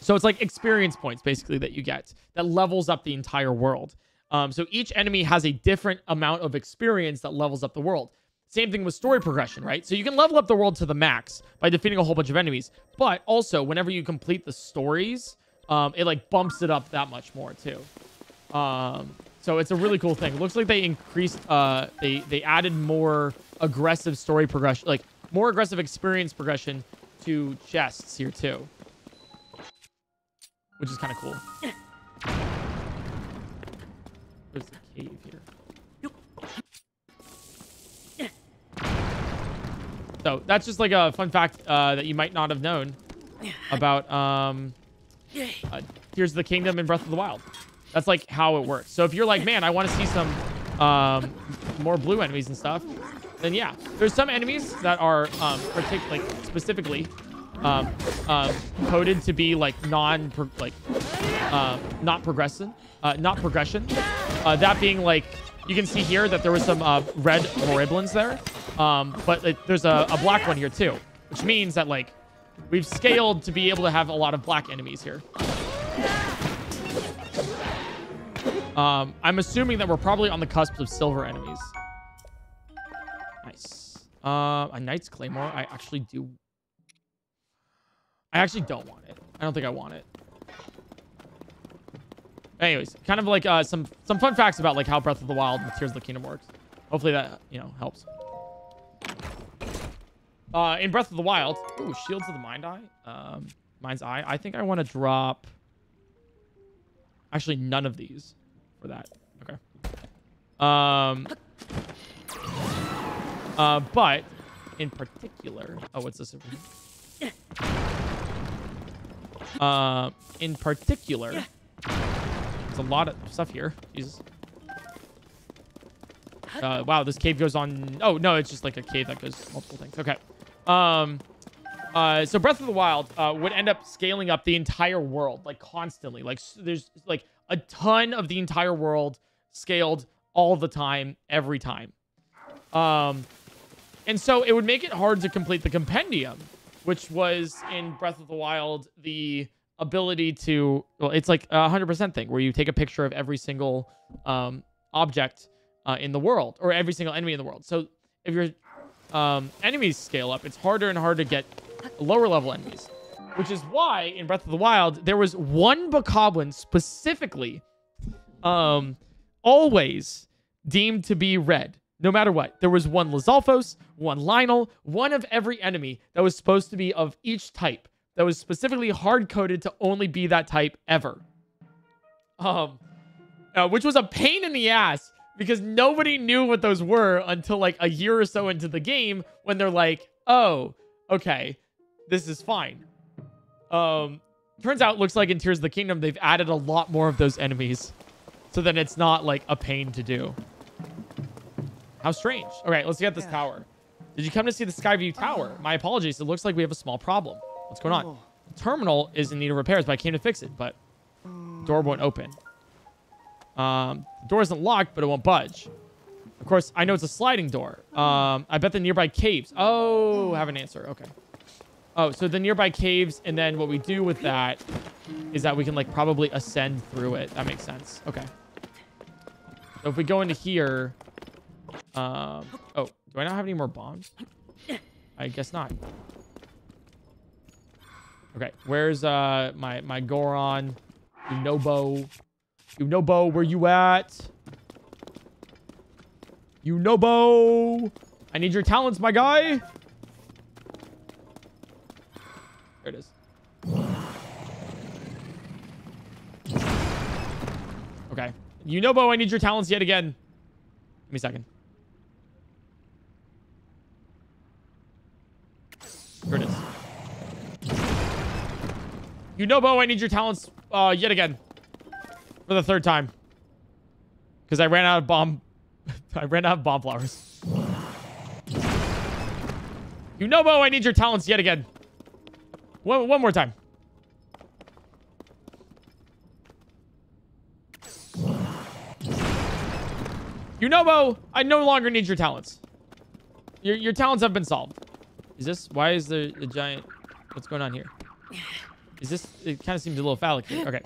so it's like experience points basically that you get that levels up the entire world. Um, so each enemy has a different amount of experience that levels up the world. Same thing with story progression, right? So you can level up the world to the max by defeating a whole bunch of enemies, but also whenever you complete the stories, um, it like bumps it up that much more too. Um, so it's a really cool thing. It looks like they increased, uh, they they added more aggressive story progression, like more aggressive experience progression to chests here too, which is kind of cool. There's a cave here. So that's just like a fun fact uh, that you might not have known about um, uh, Tears of the Kingdom and Breath of the Wild. That's like how it works. So if you're like, man, I want to see some um, more blue enemies and stuff, then yeah, there's some enemies that are um, like specifically um, um, coded to be like non like uh, not progression, uh, not progression. Uh, that being like you can see here that there was some uh, red horriblins there, um, but it, there's a, a black one here too, which means that like we've scaled to be able to have a lot of black enemies here. Um, I'm assuming that we're probably on the cusp of silver enemies. Nice. Uh, a Knight's Claymore. I actually do. I actually don't want it. I don't think I want it. Anyways, kind of like uh, some some fun facts about like how Breath of the Wild and Tears of the Kingdom works. Hopefully that you know helps. Uh, in Breath of the Wild, ooh, Shields of the Mind Eye, um, Mind's Eye. I think I want to drop. Actually, none of these for that. Okay. Um. Uh, but in particular, oh, what's this? Uh, in particular, there's a lot of stuff here. Jesus. Uh, wow, this cave goes on. Oh no, it's just like a cave that goes multiple things. Okay. Um. Uh, so Breath of the Wild uh, would end up scaling up the entire world, like constantly. Like there's like a ton of the entire world scaled all the time, every time. Um, and so it would make it hard to complete the compendium, which was in Breath of the Wild the ability to well, it's like a hundred percent thing where you take a picture of every single um object uh, in the world or every single enemy in the world. So if your um, enemies scale up, it's harder and harder to get lower level enemies. Which is why in Breath of the Wild there was one Bokoblin specifically, um, always deemed to be red, no matter what. There was one Lizalfos one Lynel, one of every enemy that was supposed to be of each type that was specifically hard coded to only be that type ever. Um, uh, which was a pain in the ass because nobody knew what those were until like a year or so into the game when they're like, oh, okay, this is fine. Um, turns out, looks like in Tears of the Kingdom, they've added a lot more of those enemies so that it's not like a pain to do. How strange. All right, let's get this tower. Did you come to see the Skyview Tower? My apologies. It looks like we have a small problem. What's going on? Terminal is in need of repairs, but I came to fix it, but door won't open. Um, the door isn't locked, but it won't budge. Of course, I know it's a sliding door. Um, I bet the nearby caves. Oh, I have an answer. Okay. Oh, so the nearby caves, and then what we do with that is that we can like probably ascend through it. That makes sense. Okay. So if we go into here, um, oh, do I not have any more bombs? I guess not. Okay, where's uh my my Goron, Yunobo, Yunobo, where you at? Yunobo, I need your talents, my guy. There it is. Okay, Yunobo, I need your talents yet again. Give me a second. Here it is. Yunobo, I need your talents uh, yet again. For the third time. Because I ran out of bomb... I ran out of bomb flowers. Yunobo, I need your talents yet again. One, one more time. Yunobo, I no longer need your talents. Your, your talents have been solved. Is this... Why is there a giant... What's going on here? Is this... It kind of seems a little phallic here. Okay.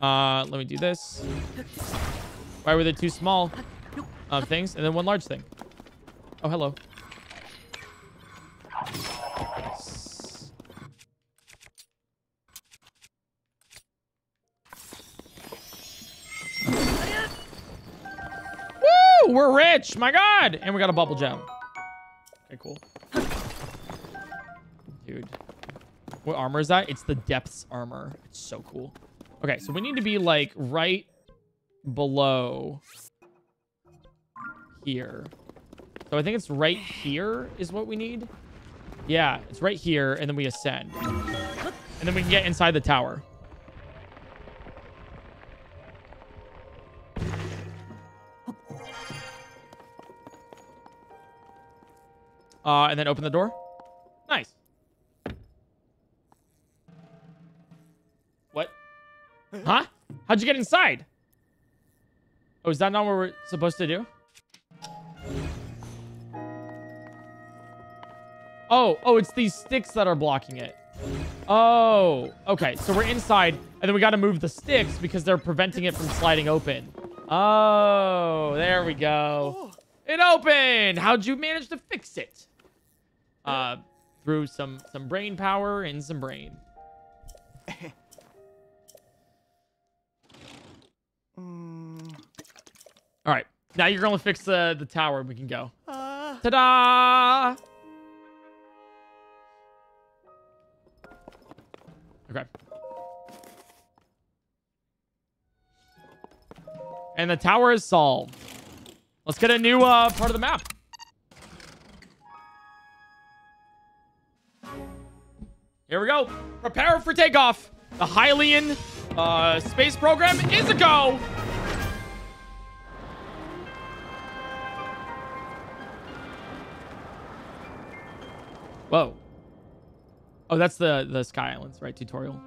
Uh, let me do this. Why were there two small um, things and then one large thing? Oh, hello. Woo! We're rich! My god! And we got a bubble gem. Okay, cool. Dude. What armor is that? It's the depths armor. It's so cool. Okay, so we need to be like right below here. So I think it's right here is what we need. Yeah, it's right here, and then we ascend. And then we can get inside the tower. Uh, and then open the door. Nice. Huh? How'd you get inside? Oh, is that not what we're supposed to do? Oh, oh, it's these sticks that are blocking it. Oh, okay. So we're inside, and then we got to move the sticks because they're preventing it from sliding open. Oh, there we go. It opened. How'd you manage to fix it? Uh, through some some brain power and some brain. All right. Now you're going to fix the, the tower and we can go. Ta-da! Okay. And the tower is solved. Let's get a new uh, part of the map. Here we go. Prepare for takeoff. The Hylian uh, space program is a go. Whoa. Oh, that's the the Sky Islands, right? Tutorial.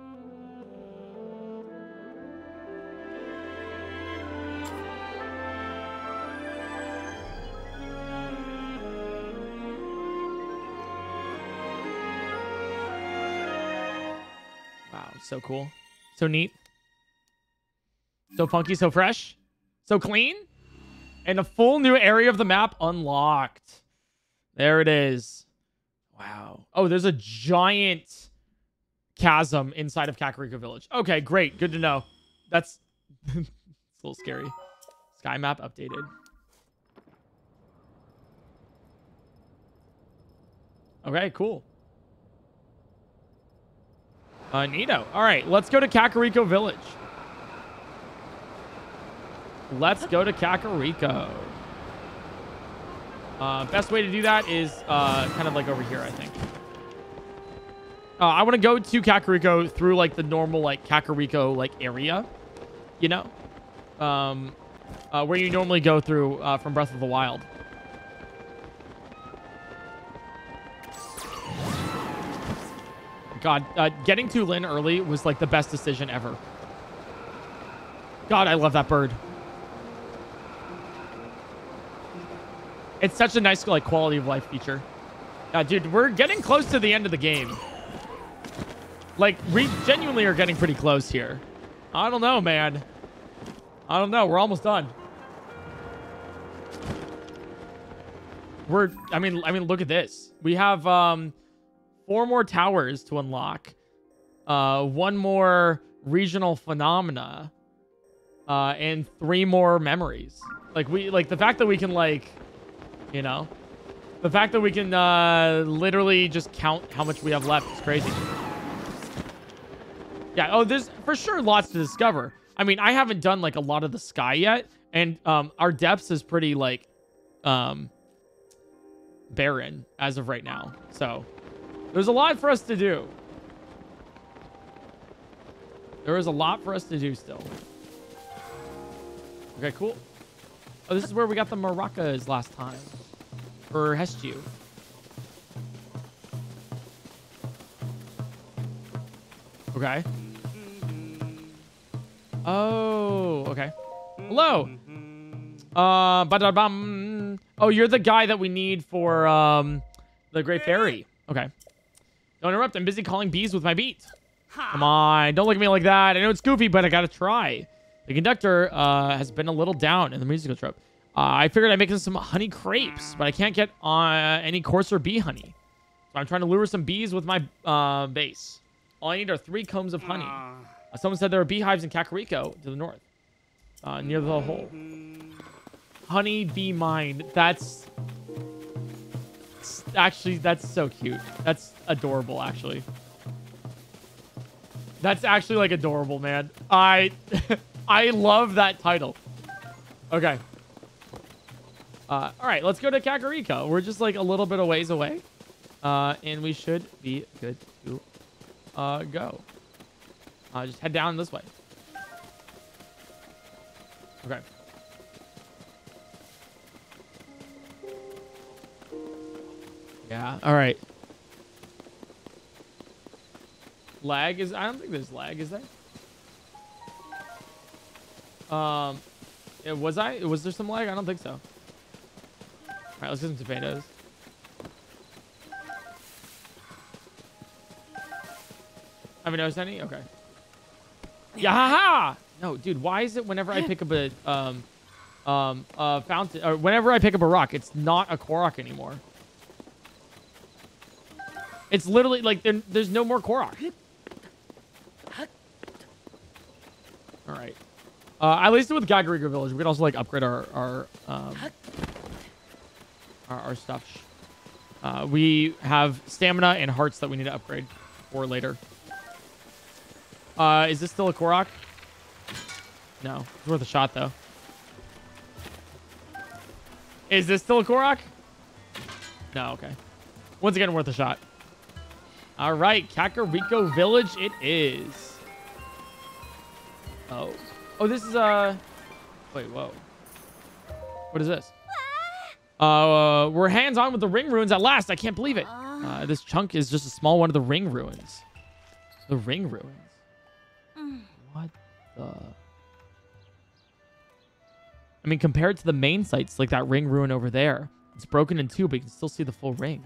Wow, so cool. So neat. So funky, so fresh. So clean. And a full new area of the map unlocked. There it is. Wow. Oh, there's a giant chasm inside of Kakariko Village. Okay, great. Good to know. That's it's a little scary. Sky map updated. Okay, cool. Uh, Nito. All right, let's go to Kakariko Village. Let's go to Kakariko. Uh, best way to do that is uh, kind of like over here, I think. Uh, I want to go to Kakariko through like the normal like Kakariko like area, you know, um, uh, where you normally go through uh, from Breath of the Wild. God, uh, getting Tulin early was like the best decision ever. God, I love that bird. It's such a nice like quality of life feature. Uh, dude, we're getting close to the end of the game. Like, we genuinely are getting pretty close here. I don't know, man. I don't know. We're almost done. We're, I mean, I mean, look at this. We have um, four more towers to unlock. Uh, one more regional phenomena. Uh, and three more memories. Like, we, like, the fact that we can, like, you know, the fact that we can uh, literally just count how much we have left is crazy. Yeah. Oh, there's for sure lots to discover. I mean, I haven't done like a lot of the sky yet, and um, our depths is pretty like um, barren as of right now. So there's a lot for us to do. There is a lot for us to do still. Okay, cool. Oh, this is where we got the maracas last time. For Hestu. Okay. Oh, okay. Hello. Uh, ba-da-bum. Oh, you're the guy that we need for um, the Great Fairy. Okay. Don't interrupt. I'm busy calling bees with my beat. Come on. Don't look at me like that. I know it's goofy, but I gotta try. The conductor uh, has been a little down in the musical trope. Uh, I figured I'd make some honey crepes, but I can't get uh, any courser bee honey. So I'm trying to lure some bees with my uh, base. All I need are three combs of honey. Uh, someone said there are beehives in Kakariko to the north, uh, near the hole. Honey bee mine. That's actually that's so cute. That's adorable, actually. That's actually like adorable, man. I I love that title. Okay. Uh, all right, let's go to Kakariko. We're just like a little bit of ways away. Uh, and we should be good to uh, go. Uh, just head down this way. Okay. Yeah, all right. Lag is... I don't think there's lag, is there? Um, was I? Was there some lag? I don't think so. All right, let's get some tomatoes. Haven't noticed any? Okay. Yeah, ha! No, dude, why is it whenever I pick up a um um a fountain or whenever I pick up a rock, it's not a Korok anymore. It's literally like there, there's no more Korok. All right. Uh, at least with Kakariko Village, we can also like upgrade our our um, our, our stuff. Uh, we have stamina and hearts that we need to upgrade for later. Uh, is this still a Korok? No, it's worth a shot though. Is this still a Korok? No, okay. Once again, worth a shot. All right, Kakariko Village it is. Oh. Oh, this is, uh... Wait, whoa. What is this? Uh, we're hands-on with the ring ruins at last. I can't believe it. Uh, this chunk is just a small one of the ring ruins. The ring ruins. What the... I mean, compared to the main sites, like that ring ruin over there, it's broken in two, but you can still see the full ring.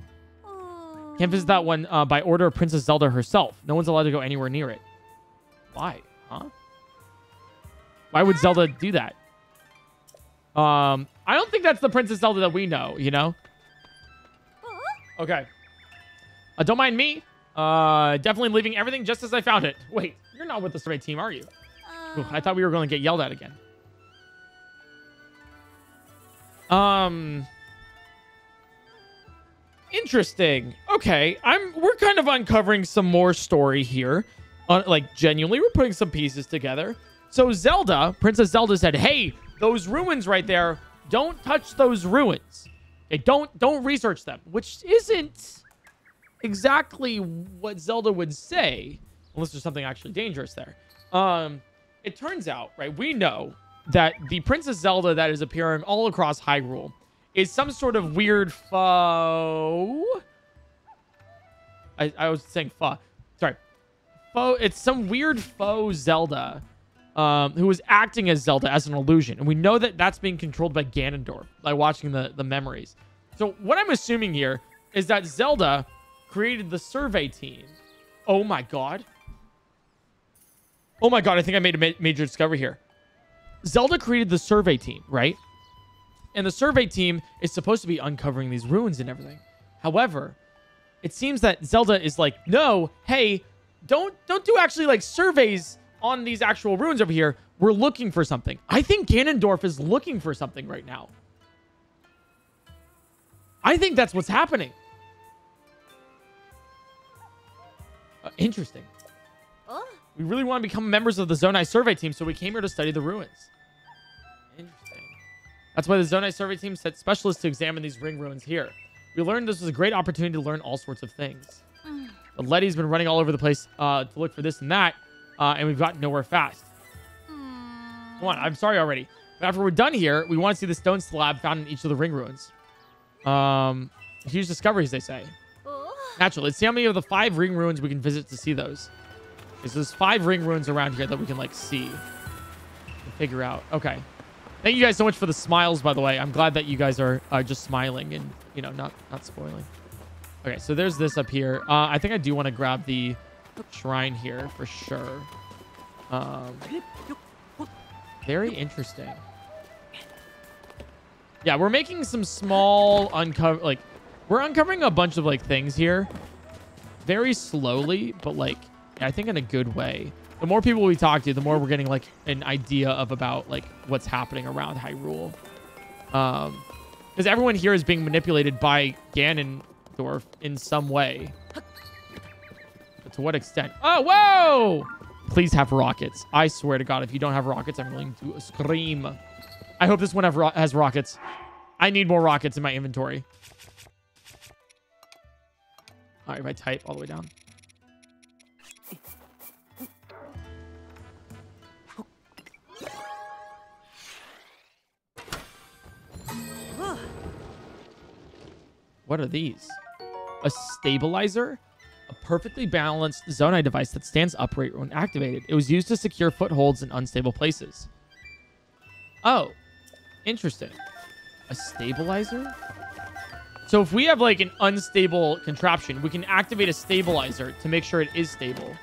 Can't visit that one uh, by order of Princess Zelda herself. No one's allowed to go anywhere near it. Why? Huh? Why would Zelda do that? Um, I don't think that's the Princess Zelda that we know, you know? Okay. Uh, don't mind me. Uh, definitely leaving everything just as I found it. Wait, you're not with the survey team, are you? Ooh, I thought we were going to get yelled at again. Um... Interesting. Okay, I'm. We're kind of uncovering some more story here. Uh, like genuinely, we're putting some pieces together. So Zelda, Princess Zelda said, "Hey, those ruins right there. Don't touch those ruins. Okay, don't don't research them." Which isn't exactly what Zelda would say, unless there's something actually dangerous there. Um, it turns out, right? We know that the Princess Zelda that is appearing all across Hyrule is some sort of weird foe. I, I was saying foe. Sorry. Foe. It's some weird foe Zelda um, who is acting as Zelda as an illusion. And we know that that's being controlled by Ganondorf by watching the, the memories. So what I'm assuming here is that Zelda created the survey team. Oh my god. Oh my god, I think I made a ma major discovery here. Zelda created the survey team, right? And the survey team is supposed to be uncovering these ruins and everything. However, it seems that Zelda is like, no, hey, don't don't do actually like surveys on these actual ruins over here. We're looking for something. I think Ganondorf is looking for something right now. I think that's what's happening. Uh, interesting. Oh, We really want to become members of the Zonai survey team, so we came here to study the ruins. That's why the Zonai survey team sent specialists to examine these ring ruins here. We learned this was a great opportunity to learn all sorts of things. But Letty's been running all over the place uh, to look for this and that, uh, and we've gotten nowhere fast. Come on, I'm sorry already. But after we're done here, we want to see the stone slab found in each of the ring ruins. Um, huge discoveries, they say. Naturally, let's see how many of the five ring ruins we can visit to see those. Because there's five ring ruins around here that we can like see and figure out. Okay. Thank you guys so much for the smiles, by the way. I'm glad that you guys are, just smiling and, you know, not, not spoiling. Okay, so there's this up here. Uh, I think I do want to grab the shrine here for sure. Um, very interesting. Yeah, we're making some small uncover like we're uncovering a bunch of like things here very slowly, but like I think in a good way. The more people we talk to, the more we're getting like an idea of about like what's happening around Hyrule. Um because everyone here is being manipulated by Ganondorf in some way. But to what extent? Oh, whoa! Please have rockets. I swear to God, if you don't have rockets, I'm going to scream. I hope this one ro has rockets. I need more rockets in my inventory. All right, if I type all the way down. What are these? A stabilizer? A perfectly balanced Zonai device that stands upright when activated. It was used to secure footholds in unstable places. Oh, interesting. A stabilizer? So if we have like an unstable contraption, we can activate a stabilizer to make sure it is stable.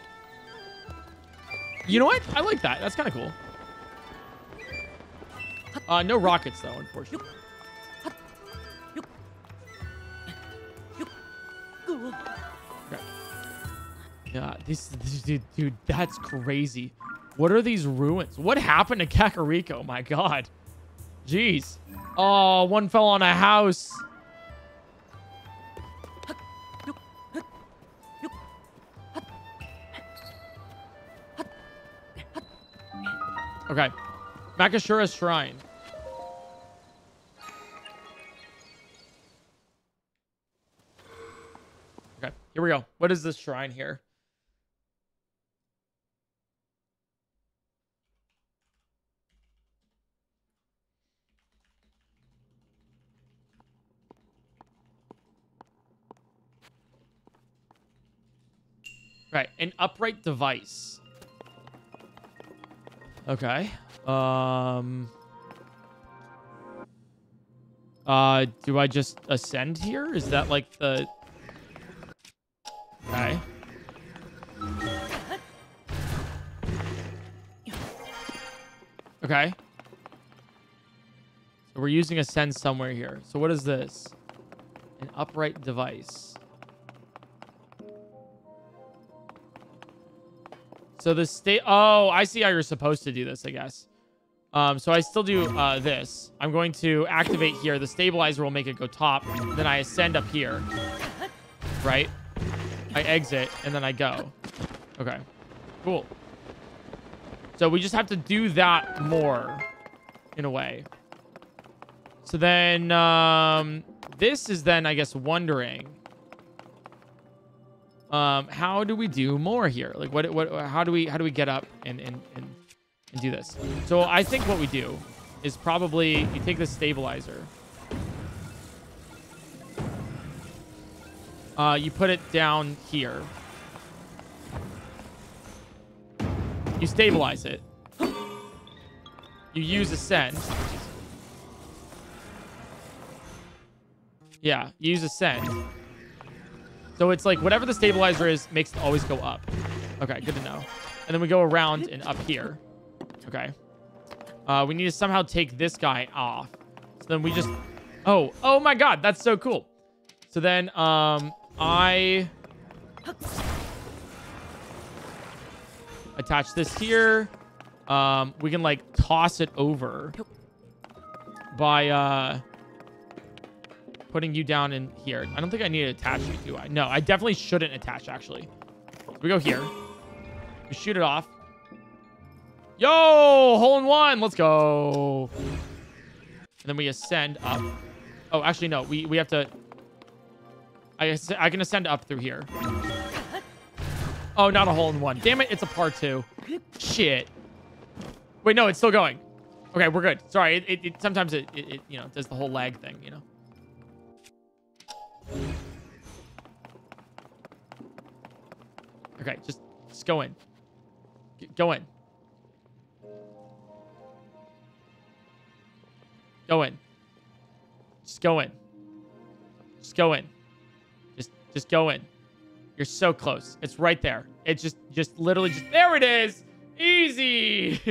You know what? I like that. That's kind of cool. Uh, no rockets though, unfortunately. Yeah, this, this dude, dude, that's crazy. What are these ruins? What happened to Kakariko? My God. Jeez. Oh, one fell on a house. Okay. Makasura Shrine. Here we go. What is this shrine here? Right, an upright device. Okay. Um. Uh, do I just ascend here? Is that like the... Okay. Okay. So we're using a ascend somewhere here. So what is this? An upright device. So the state... Oh, I see how you're supposed to do this, I guess. Um, so I still do uh, this. I'm going to activate here. The stabilizer will make it go top. Then I ascend up here. Right? I exit, and then I go. Okay. Cool. So we just have to do that more, in a way. So then, um, this is then, I guess, wondering... Um, how do we do more here? Like, what, what, how do we, how do we get up and, and, and, and do this? So I think what we do is probably you take the stabilizer. Uh, you put it down here. You stabilize it. You use ascend. Yeah, you use ascend. So it's like whatever the stabilizer is makes it always go up. Okay, good to know. And then we go around and up here. Okay. Uh, we need to somehow take this guy off. So then we just... Oh, oh my god, that's so cool. So then, um, I... Attach this here. Um, we can, like, toss it over by, uh putting you down in here. I don't think I need to attach you, do I? No, I definitely shouldn't attach, actually. So we go here. We shoot it off. Yo, hole in one. Let's go. And then we ascend up. Oh, actually, no. We, we have to... I, I can ascend up through here. Oh, not a hole in one. Damn it, it's a part two. Shit. Wait, no, it's still going. Okay, we're good. Sorry, it, it, it sometimes it, it, you know, does the whole lag thing, you know? Okay, just, just go in. G go in. Go in. Just go in. Just go in. Just go in. You're so close. It's right there. It's just just literally just there it is. Easy.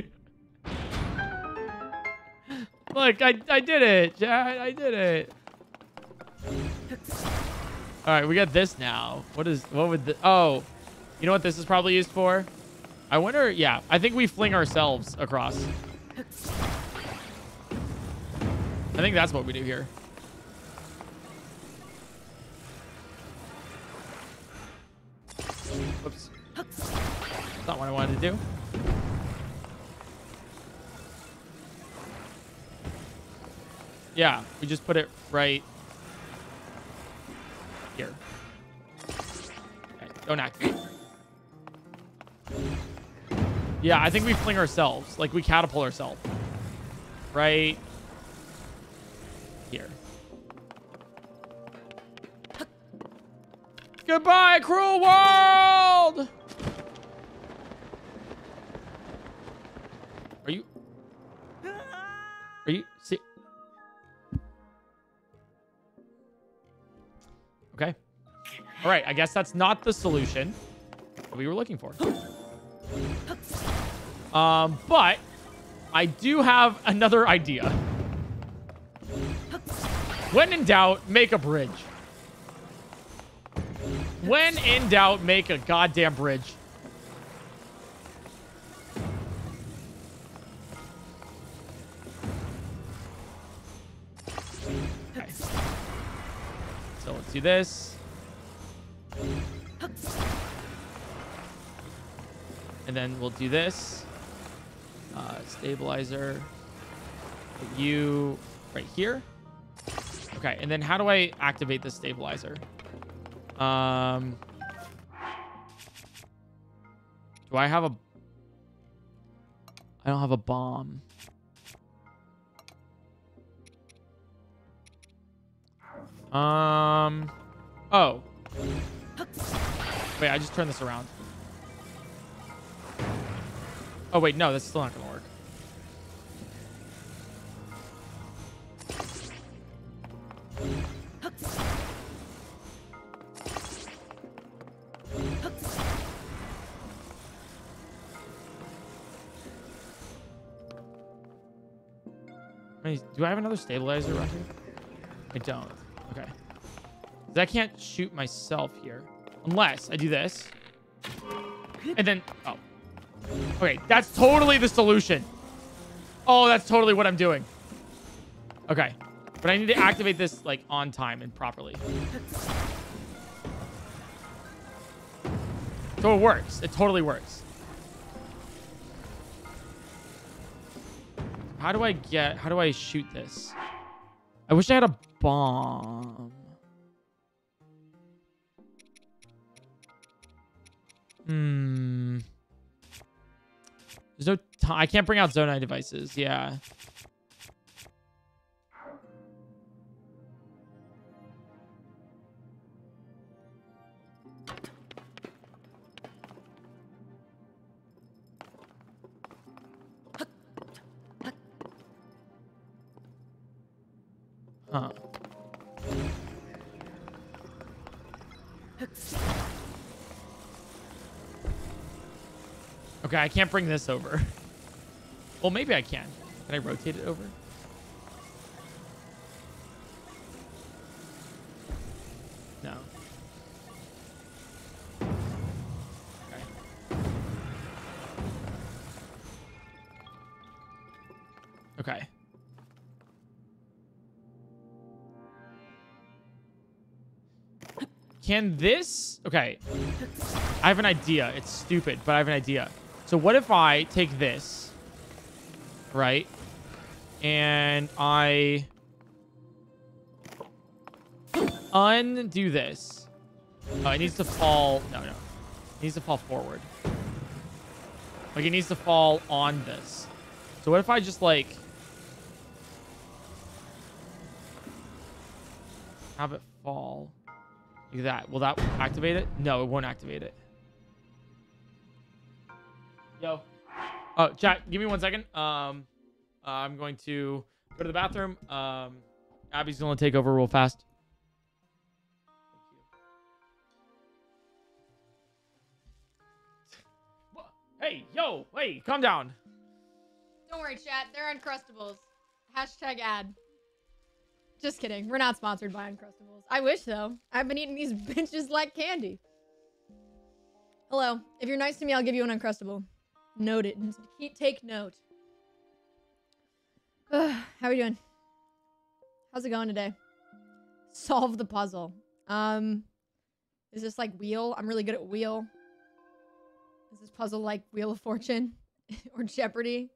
Look, I I did it. Chad. I did it. All right, we got this now. What is what would the Oh, you know what this is probably used for? I wonder, yeah, I think we fling ourselves across. I think that's what we do here. Whoops. Not what I wanted to do. Yeah, we just put it right here. Okay, don't activate. Yeah, I think we fling ourselves. Like, we catapult ourselves. Right Goodbye, cruel world! Are you... Are you... See... Okay. All right, I guess that's not the solution we were looking for. Um, but I do have another idea. When in doubt, make a bridge. When in doubt, make a goddamn bridge. So let's do this. And then we'll do this. Uh, stabilizer. Put you right here. Okay, and then how do I activate the stabilizer? Um, do I have a? I don't have a bomb. Um. Oh. Wait, I just turned this around. Oh wait, no, that's still not gonna work. Wait, do I have another stabilizer right here? I don't. Okay. I can't shoot myself here. Unless I do this. And then... Oh. Okay, that's totally the solution. Oh, that's totally what I'm doing. Okay. But I need to activate this, like, on time and properly. So it works. It totally works. How do I get... How do I shoot this? I wish I had a bomb. Hmm. There's no time. I can't bring out Zonai devices. Yeah. Okay, I can't bring this over. Well, maybe I can. Can I rotate it over? No. Okay. Okay. Can this... Okay. I have an idea. It's stupid, but I have an idea. So what if I take this, right? And I undo this. Oh, it needs to fall. No, no. It needs to fall forward. Like, it needs to fall on this. So what if I just, like... Have it fall like that. Will that activate it? No, it won't activate it. Yo. Oh, chat, give me one second. Um, uh, I'm going to go to the bathroom. Um, Abby's gonna take over real fast. Hey, yo, hey, calm down. Don't worry, chat. They're Uncrustables. Hashtag ad. Just kidding. We're not sponsored by Uncrustables. I wish though. I've been eating these bitches like candy. Hello. If you're nice to me, I'll give you an Uncrustable. Note it. Keep take note. Ugh, how are you doing? How's it going today? Solve the puzzle. Um, is this like wheel? I'm really good at wheel. Is this puzzle like Wheel of Fortune or Jeopardy?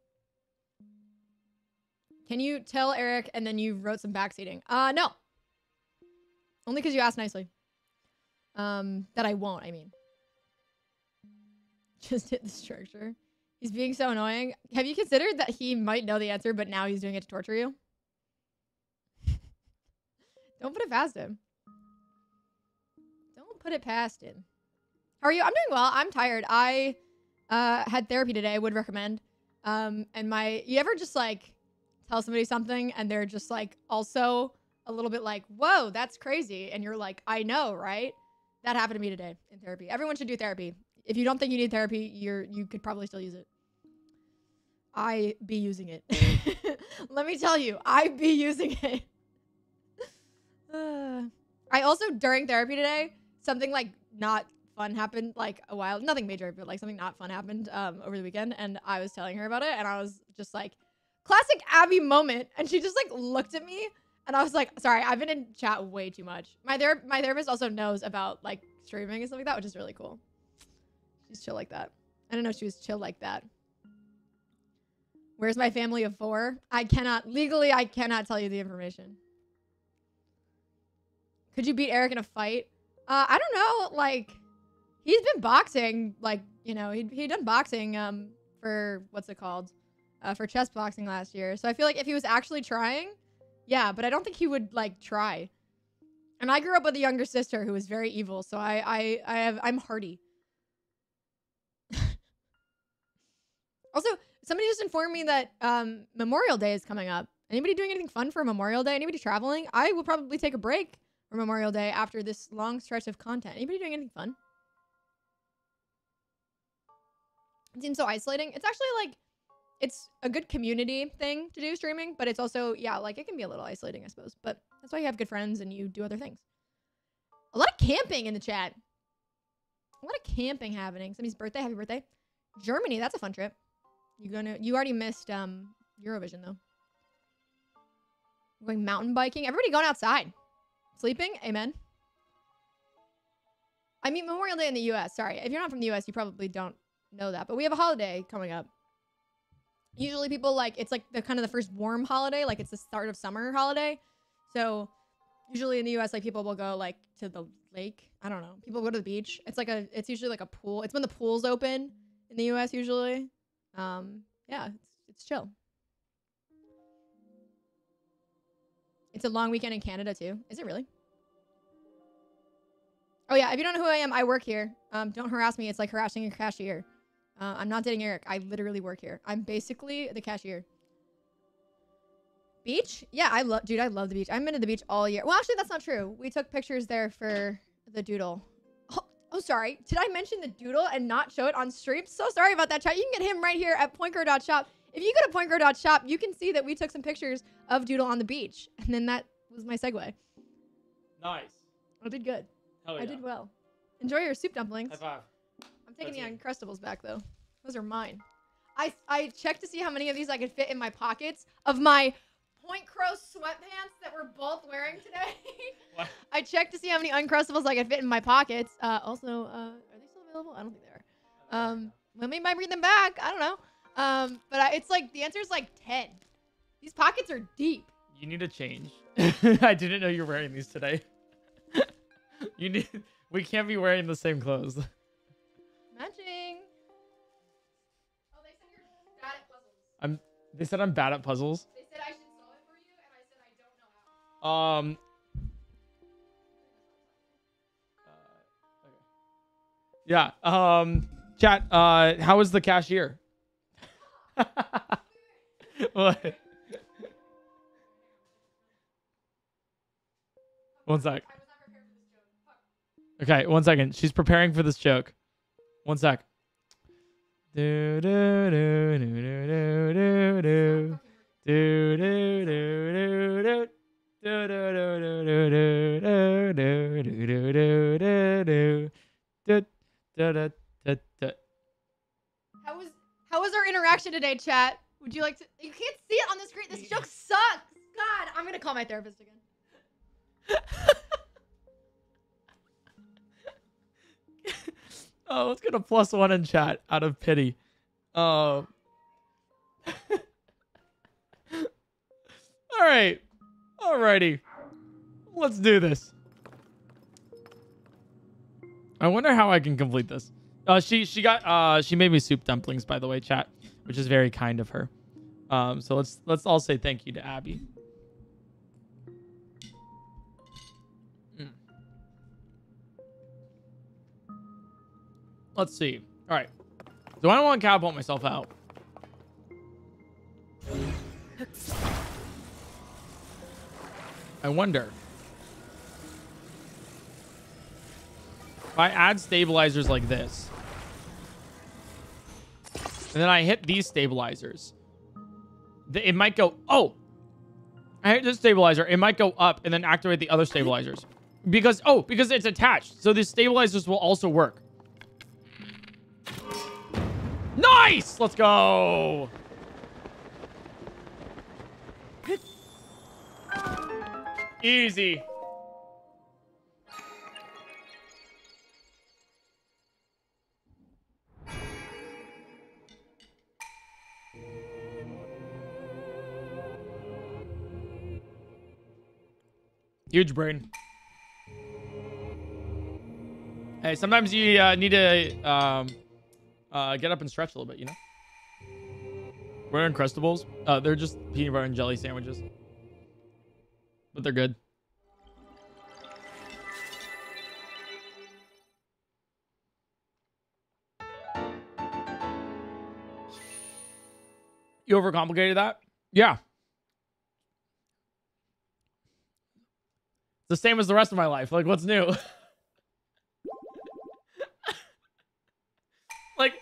Can you tell Eric and then you wrote some backseating? Uh, no. Only because you asked nicely. Um, that I won't, I mean. Just hit the structure. He's being so annoying. Have you considered that he might know the answer, but now he's doing it to torture you? Don't put it past him. Don't put it past him. How are you? I'm doing well. I'm tired. I uh, had therapy today. Would recommend. Um, and my, you ever just like tell somebody something and they're just like also a little bit like, whoa, that's crazy. And you're like, I know, right? That happened to me today in therapy. Everyone should do therapy. If you don't think you need therapy, you're you could probably still use it. I be using it. Let me tell you, I be using it. I also during therapy today, something like not fun happened like a while, nothing major, but like something not fun happened um over the weekend, and I was telling her about it, and I was just like, classic Abby moment, and she just like looked at me, and I was like, sorry, I've been in chat way too much. My ther- my therapist also knows about like streaming and stuff like that, which is really cool. She's chill like that. I don't know she was chill like that. Where's my family of four? I cannot legally. I cannot tell you the information. Could you beat Eric in a fight? Uh, I don't know. Like, he's been boxing. Like, you know, he he done boxing. Um, for what's it called? Uh, for chess boxing last year. So I feel like if he was actually trying, yeah. But I don't think he would like try. And I grew up with a younger sister who was very evil. So I I I have I'm hardy. Also, somebody just informed me that um Memorial Day is coming up. Anybody doing anything fun for Memorial Day? Anybody traveling? I will probably take a break for Memorial Day after this long stretch of content. Anybody doing anything fun? It seems so isolating. It's actually like it's a good community thing to do streaming, but it's also yeah, like it can be a little isolating, I suppose. But that's why you have good friends and you do other things. A lot of camping in the chat. A lot of camping happening. Somebody's birthday. Happy birthday. Germany. That's a fun trip. You gonna? You already missed um Eurovision though. Going mountain biking. Everybody going outside. Sleeping. Amen. I mean Memorial Day in the U.S. Sorry, if you're not from the U.S., you probably don't know that. But we have a holiday coming up. Usually people like it's like the kind of the first warm holiday, like it's the start of summer holiday. So usually in the US like people will go like to the lake. I don't know. People go to the beach. It's like a it's usually like a pool. It's when the pool's open in the US usually. Um yeah, it's it's chill. It's a long weekend in Canada too. Is it really? Oh yeah, if you don't know who I am, I work here. Um, don't harass me. It's like harassing a cashier. Uh, I'm not dating Eric. I literally work here. I'm basically the cashier. Beach? Yeah, I love, dude. I love the beach. I've been to the beach all year. Well, actually, that's not true. We took pictures there for the doodle. Oh, sorry. Did I mention the doodle and not show it on stream? So sorry about that, chat. You can get him right here at pointcrow.shop. If you go to pointcrow.shop, you can see that we took some pictures of doodle on the beach, and then that was my segue. Nice. I did good. Yeah. I did well. Enjoy your soup dumplings. High five. I'm taking the That's Uncrustables back though. Those are mine. I I checked to see how many of these I could fit in my pockets of my Point Crow sweatpants that we're both wearing today. What? I checked to see how many Uncrustables I could fit in my pockets. Uh, also, uh, are they still available? I don't think they are. Um, let me might bring them back. I don't know. Um, but I, it's like the answer is like ten. These pockets are deep. You need to change. I didn't know you're wearing these today. you need. We can't be wearing the same clothes. Matching. Oh, they said you're bad at puzzles. I'm. They said I'm bad at puzzles. Um. Yeah. Um. Chat. Uh. How was the cashier? what? One sec. Okay, one second. She's preparing for this joke. One sec. Do do do do do do do do do do do do. How was how was our interaction today, chat? Would you like to? You can't see it on the screen. This joke sucks. God, I'm gonna call my therapist again. Oh, let's get a plus one in chat out of pity. Um. All right. Alrighty. Let's do this. I wonder how I can complete this. Uh, she she got uh she made me soup dumplings by the way, chat, which is very kind of her. Um, so let's let's all say thank you to Abby. Mm. Let's see. All right. So I don't want to catapult myself out. I wonder. If I add stabilizers like this, and then I hit these stabilizers, it might go, oh, I hit this stabilizer, it might go up and then activate the other stabilizers. Because, oh, because it's attached. So these stabilizers will also work. Nice! Let's go! Easy. Huge brain. Hey, sometimes you uh, need to um, uh, get up and stretch a little bit, you know? We're Uncrustables. Uh, they're just peanut butter and jelly sandwiches. But they're good. You overcomplicated that? Yeah. It's the same as the rest of my life. Like, what's new? like,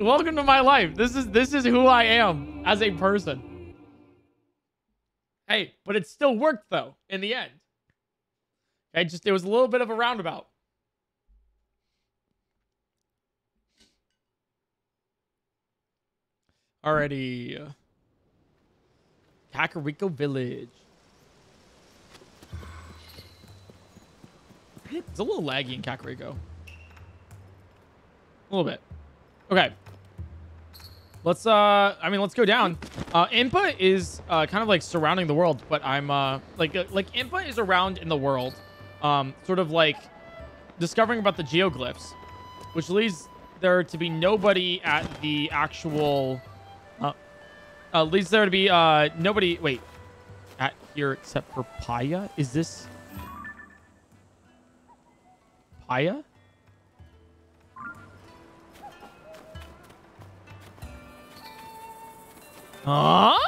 welcome to my life. This is this is who I am as a person. Hey, but it still worked though in the end. Okay, just it was a little bit of a roundabout. Alrighty. Kakariko Village. It's a little laggy in Kakariko. A little bit. Okay. Let's uh I mean let's go down. Uh Impa is uh kind of like surrounding the world, but I'm uh like uh, like Impa is around in the world. Um sort of like discovering about the geoglyphs, which leads there to be nobody at the actual uh, uh leads there to be uh nobody wait at here except for Paya? Is this Paya? Huh?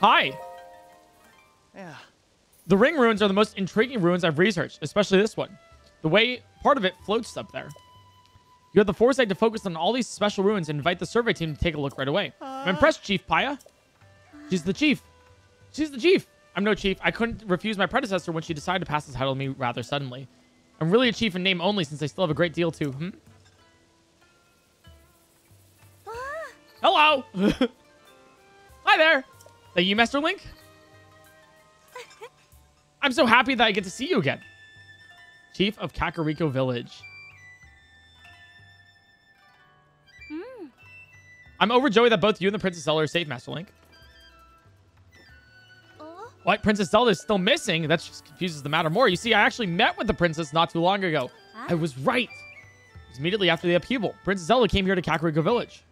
Hi. Yeah. The ring ruins are the most intriguing ruins I've researched, especially this one. The way part of it floats up there. You have the foresight to focus on all these special ruins and invite the survey team to take a look right away. I'm impressed, Chief Paya. She's the chief. She's the chief. I'm no chief. I couldn't refuse my predecessor when she decided to pass the title to me rather suddenly. I'm really a chief in name only since I still have a great deal to... Hmm? Hello! Hi there! Thank you, Master Link. I'm so happy that I get to see you again. Chief of Kakariko Village. Hmm. I'm overjoyed that both you and the Princess Zelda are safe, Master Link. Oh? What? Princess Zelda is still missing? That just confuses the matter more. You see, I actually met with the princess not too long ago. I was right. It was immediately after the upheaval. Princess Zelda came here to Kakariko Village.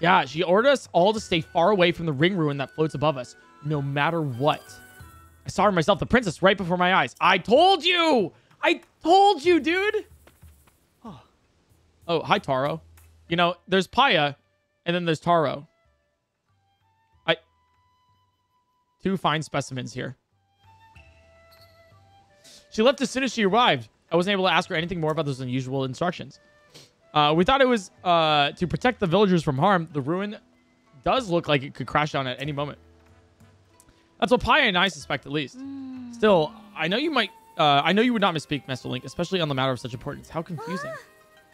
Yeah, she ordered us all to stay far away from the ring ruin that floats above us, no matter what. I saw her myself, the princess, right before my eyes. I told you! I told you, dude! Oh, oh hi, Tauro. You know, there's Paya, and then there's Tauro. I... two fine specimens here. She left as soon as she arrived. I wasn't able to ask her anything more about those unusual instructions. Uh, we thought it was uh, to protect the villagers from harm. The ruin does look like it could crash down at any moment. That's what Paya and I suspect, at least. Still, I know you might. Uh, I know you would not misspeak, Master Link, especially on the matter of such importance. How confusing.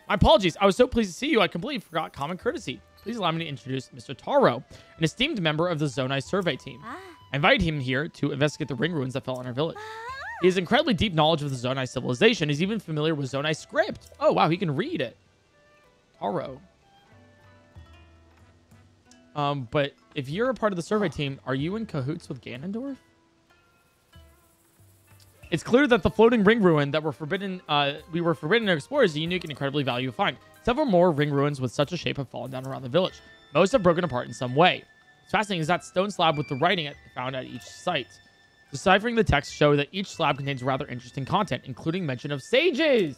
My apologies. I was so pleased to see you. I completely forgot common courtesy. Please allow me to introduce Mr. Tauro, an esteemed member of the Zonai survey team. I invited him here to investigate the ring ruins that fell on our village. He has incredibly deep knowledge of the Zonai civilization. He's even familiar with Zonai script. Oh, wow, he can read it. Tauro. Um, but if you're a part of the survey team, are you in cahoots with Ganondorf? It's clear that the floating ring ruin that were forbidden, uh, we were forbidden to explore is a unique and incredibly valuable find. Several more ring ruins with such a shape have fallen down around the village. Most have broken apart in some way. What's fascinating is that stone slab with the writing found at each site. Deciphering the text show that each slab contains rather interesting content, including mention of sages.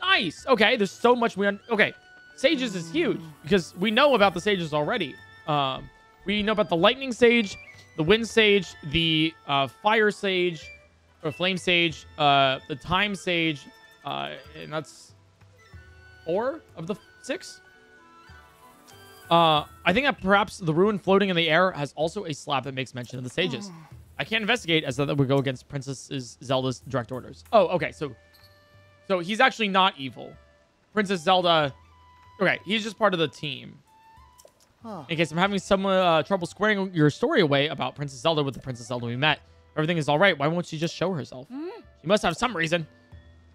Nice. Okay, there's so much we okay. Sages is huge because we know about the sages already. Um, we know about the lightning sage, the wind sage, the uh, fire sage, or flame sage, uh, the time sage, uh, and that's four of the six. Uh, I think that perhaps the ruin floating in the air has also a slab that makes mention of the sages. I can't investigate as that would go against Princess Zelda's direct orders. Oh, okay. So, so he's actually not evil. Princess Zelda. Okay, he's just part of the team. Huh. In case I'm having some uh, trouble squaring your story away about Princess Zelda with the Princess Zelda we met. Everything is all right. Why won't she just show herself? She must have some reason.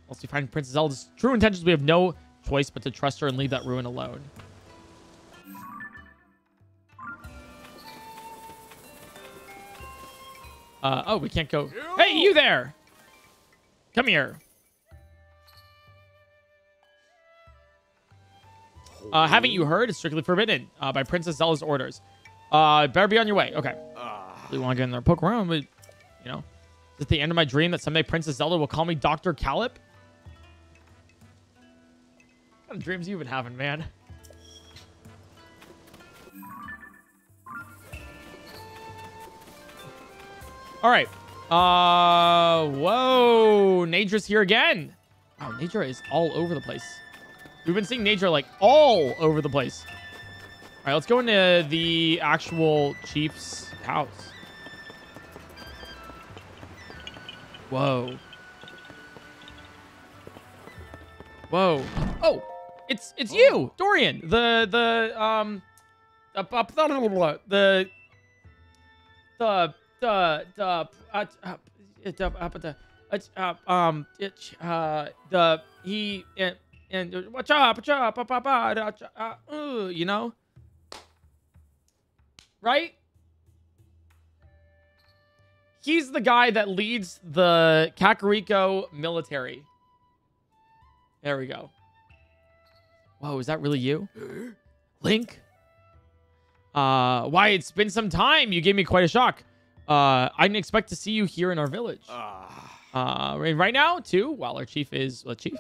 Once we find Princess Zelda's true intentions, we have no choice but to trust her and leave that ruin alone. Uh, oh, we can't go. Hey, you there! Come here. Uh, haven't you heard? It's strictly forbidden uh, by Princess Zelda's orders. Uh, better be on your way. Okay. We want to get in there, poke around, but you know, is it the end of my dream that someday Princess Zelda will call me Doctor Callip? What kind of dreams you been having, man? All right. Uh, whoa, Naydra's here again. Wow, Naydra is all over the place. We've been seeing Naydra like all over the place. All right, let's go into the actual chief's house. Whoa. Whoa. Oh, it's it's you, Dorian. The the um blah, the the the the uh, uh, uh, the uh, the uh, um it uh the he and what's up what's up uh, uh, uh, uh, you know right he's the guy that leads the Kakariko military. There we go. Whoa, is that really you? Link? Uh, why, it's been some time. You gave me quite a shock. Uh, I didn't expect to see you here in our village. Uh, right now, too, while our chief is, what, chief?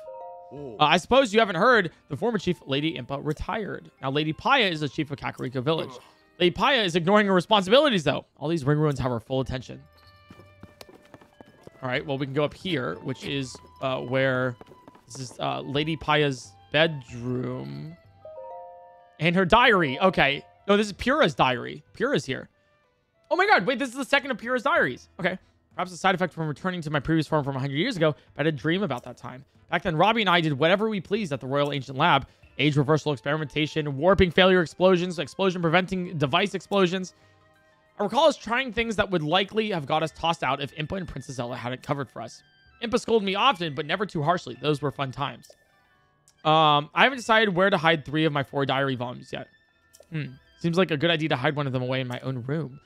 Uh, I suppose you haven't heard, the former chief, Lady Impa, retired. Now, Lady Paya is the chief of Kakariko Village. Lady Paya is ignoring her responsibilities, though. All these ring ruins have her full attention. All right, well, we can go up here, which is uh, where this is uh, Lady Paya's bedroom and her diary. Okay. No, this is Purah's diary. Purah's here. Oh my god, wait, this is the second of Purah's diaries. Okay. Perhaps a side effect from returning to my previous form from 100 years ago, but I had a dream about that time. Back then, Robbie and I did whatever we pleased at the Royal Ancient Lab. Age reversal experimentation, warping failure explosions, explosion preventing device explosions. I recall us trying things that would likely have got us tossed out if Impa and Princess Zelda hadn't covered for us. Impa scolded me often, but never too harshly. Those were fun times. Um, I haven't decided where to hide three of my four diary volumes yet. Hmm. Seems like a good idea to hide one of them away in my own room.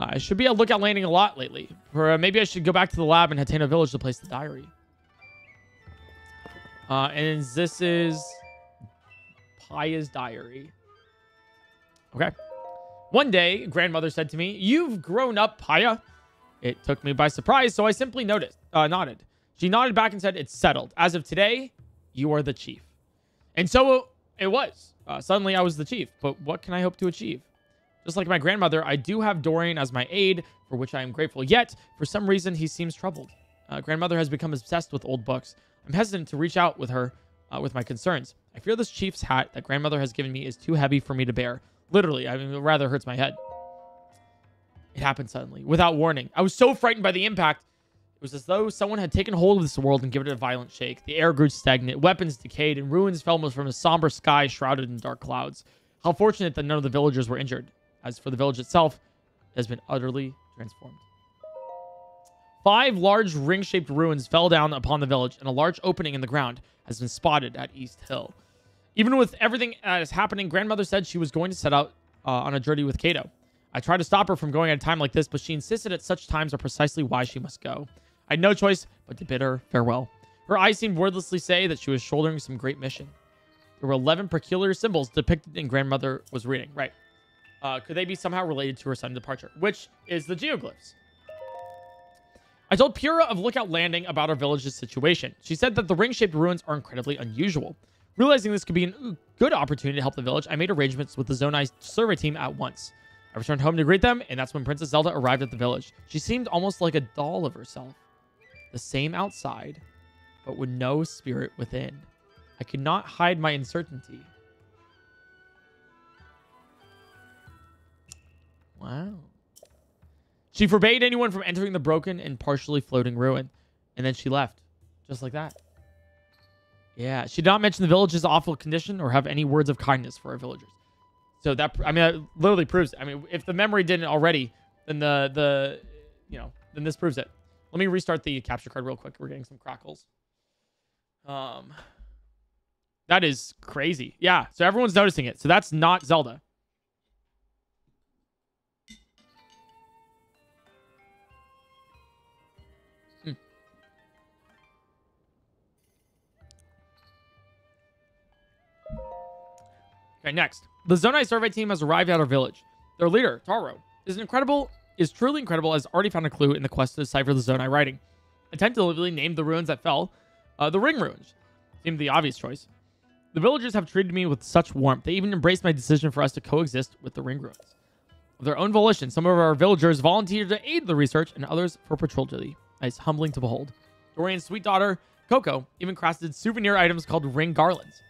Uh, I should be a at Lookout Landing a lot lately. Or uh, maybe I should go back to the lab in Hateno Village to place the diary. Uh, and this is Paya's diary. Okay. One day, grandmother said to me, You've grown up, Paya. It took me by surprise, so I simply noticed, uh, nodded. She nodded back and said, It's settled. As of today, you are the chief. And so it was. Uh, suddenly, I was the chief. But what can I hope to achieve? Just like my grandmother, I do have Dorian as my aide, for which I am grateful. Yet, for some reason, he seems troubled. Uh, grandmother has become obsessed with old books. I'm hesitant to reach out with her uh, with my concerns. I fear this chief's hat that grandmother has given me is too heavy for me to bear. Literally, I mean, it rather hurts my head. It happened suddenly, without warning. I was so frightened by the impact. It was as though someone had taken hold of this world and given it a violent shake. The air grew stagnant, weapons decayed, and ruins fell almost from a somber sky shrouded in dark clouds. How fortunate that none of the villagers were injured. As for the village itself, it has been utterly transformed. Five large ring-shaped ruins fell down upon the village, and a large opening in the ground has been spotted at East Hill. Even with everything that is happening, grandmother said she was going to set out uh, on a journey with Cato. I tried to stop her from going at a time like this, but she insisted at such times are precisely why she must go. I had no choice but to bid her farewell. Her eyes seemed wordlessly say that she was shouldering some great mission. There were 11 peculiar symbols depicted in grandmother was reading. Right. Uh, could they be somehow related to her sudden departure? Which is the geoglyphs. I told Purah of Lookout Landing about our village's situation. She said that the ring-shaped ruins are incredibly unusual. Realizing this could be a good opportunity to help the village, I made arrangements with the Zonai survey team at once. I returned home to greet them, and that's when Princess Zelda arrived at the village. She seemed almost like a doll of herself. The same outside, but with no spirit within. I could not hide my uncertainty. Wow. She forbade anyone from entering the broken and partially floating ruin. And then she left. Just like that. Yeah, she did not mention the village's awful condition or have any words of kindness for our villagers. So that I mean, that literally proves. I mean, if the memory didn't already, then the the you know then this proves it. Let me restart the capture card real quick. We're getting some crackles. Um, that is crazy. Yeah. So everyone's noticing it. So that's not Zelda. Okay, next. The Zonai survey team has arrived at our village. Their leader, Tauro, is incredible is truly incredible as already found a clue in the quest to decipher the Zonai writing. I tentatively named the ruins that fell uh, the Ring Ruins. Seemed the obvious choice. The villagers have treated me with such warmth. They even embraced my decision for us to coexist with the Ring Ruins. Of their own volition, some of our villagers volunteered to aid the research and others for patrol duty. It's humbling to behold. Dorian's sweet daughter, Koko, even crafted souvenir items called ring garlands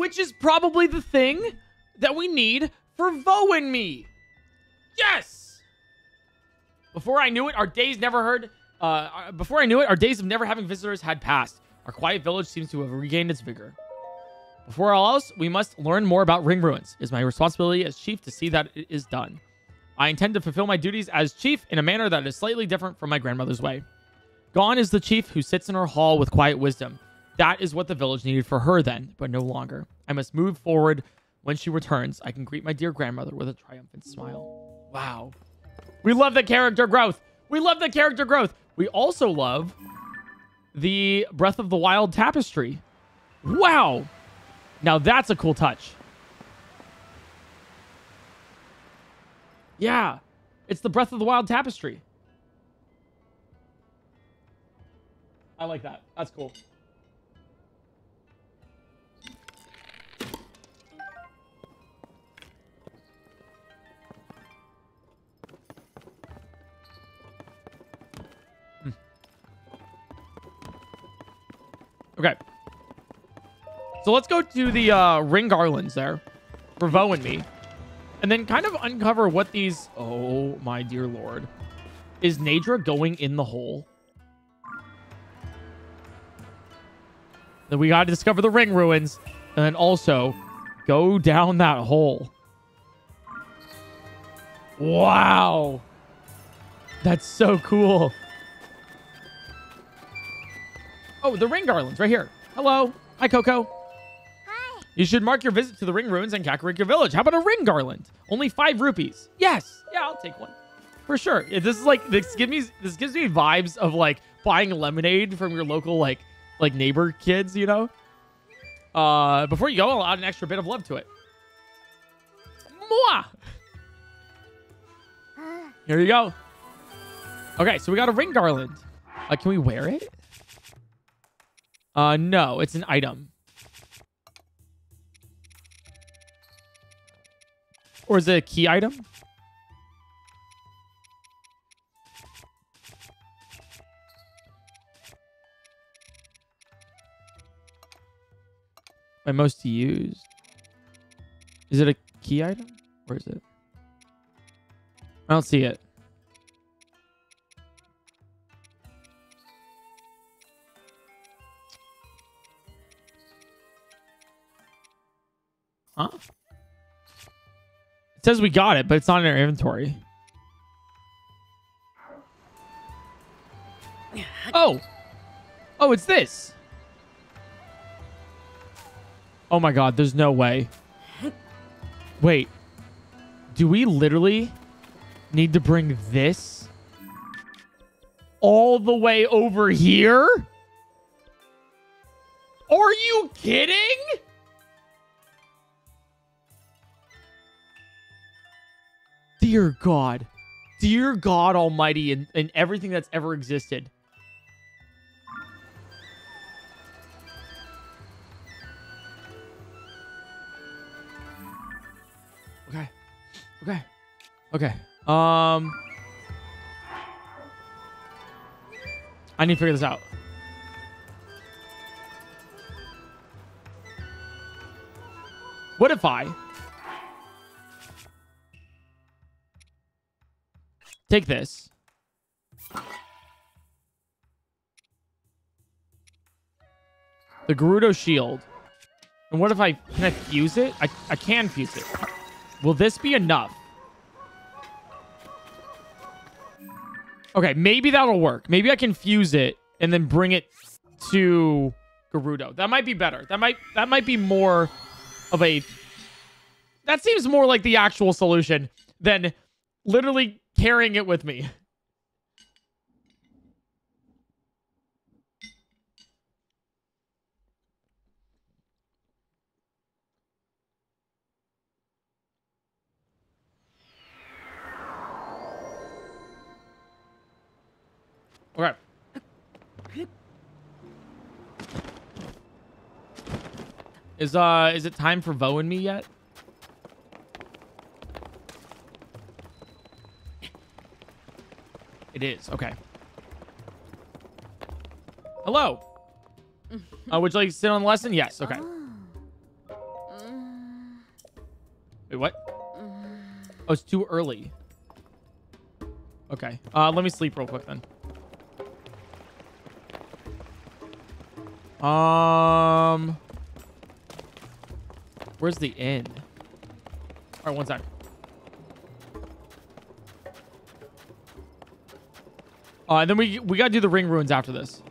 which is probably the thing that we need for Voe and me. Yes! Before I knew it, our days never heard. Uh, before I knew it, our days of never having visitors had passed. Our quiet village seems to have regained its vigor. Before all else, we must learn more about Ring Ruins. It is my responsibility as chief to see that it is done. I intend to fulfill my duties as chief in a manner that is slightly different from my grandmother's way. Gone is the chief who sits in her hall with quiet wisdom. That is what the village needed for her then, but no longer. I must move forward. When she returns, I can greet my dear grandmother with a triumphant smile. Wow. We love the character growth. We love the character growth. We also love the Breath of the Wild tapestry. Wow. Now that's a cool touch. Yeah. It's the Breath of the Wild tapestry. I like that. That's cool. Okay. So let's go to the uh, ring garlands there for Voe and me. And then kind of uncover what these... Oh, my dear lord. Is Naydra going in the hole? Then we got to discover the ring ruins. And then also go down that hole. Wow. That's so cool. Oh, the ring garlands right here. Hello. Hi, Koko. Hi. You should mark your visit to the ring ruins and Kakariko Village. How about a ring garland? Only five rupees. Yes. Yeah, I'll take one. For sure. This is like this gives me this gives me vibes of like buying lemonade from your local like like neighbor kids, you know? Uh before you go, I'll add an extra bit of love to it. Mwah! Here you go. Okay, so we got a ring garland. Uh, can we wear it? Uh, no, it's an item. Or is it a key item? My most used. Is it a key item? Or is it? I don't see it. Huh? It says we got it, but it's not in our inventory. Oh. Oh, it's this. Oh my god, there's no way. Wait. Do we literally need to bring this all the way over here? Are you kidding? Dear God. Dear God Almighty and, and everything that's ever existed. Okay. Okay. Okay. Um I need to figure this out. What if I take this? The Gerudo shield. And what if I can I fuse it? I, I can fuse it. Will this be enough? Okay, maybe that'll work. Maybe I can fuse it and then bring it to Gerudo. That might be better. That might that might be more of a that seems more like the actual solution than literally carrying it with me. Okay. Is uh is it time for Voe and me yet? It is. Okay. Hello. Uh, would you like to sit on the lesson? Yes. Okay. Wait, what? Oh, it's too early. Okay. Uh, let me sleep real quick then. Um, where's the inn? All right, one sec. Uh, and then we we gotta do the ring ruins after this.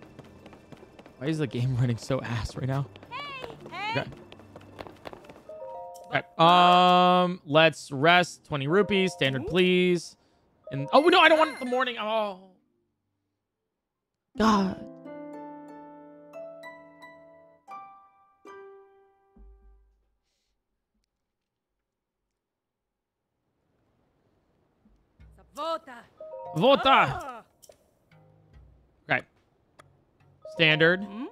Why is the game running so ass right now? Okay. Okay. Um, let's rest. Twenty rupees, standard, please. And oh no, I don't want the morning. Oh, God. Vota. Vota. Standard. Hmm?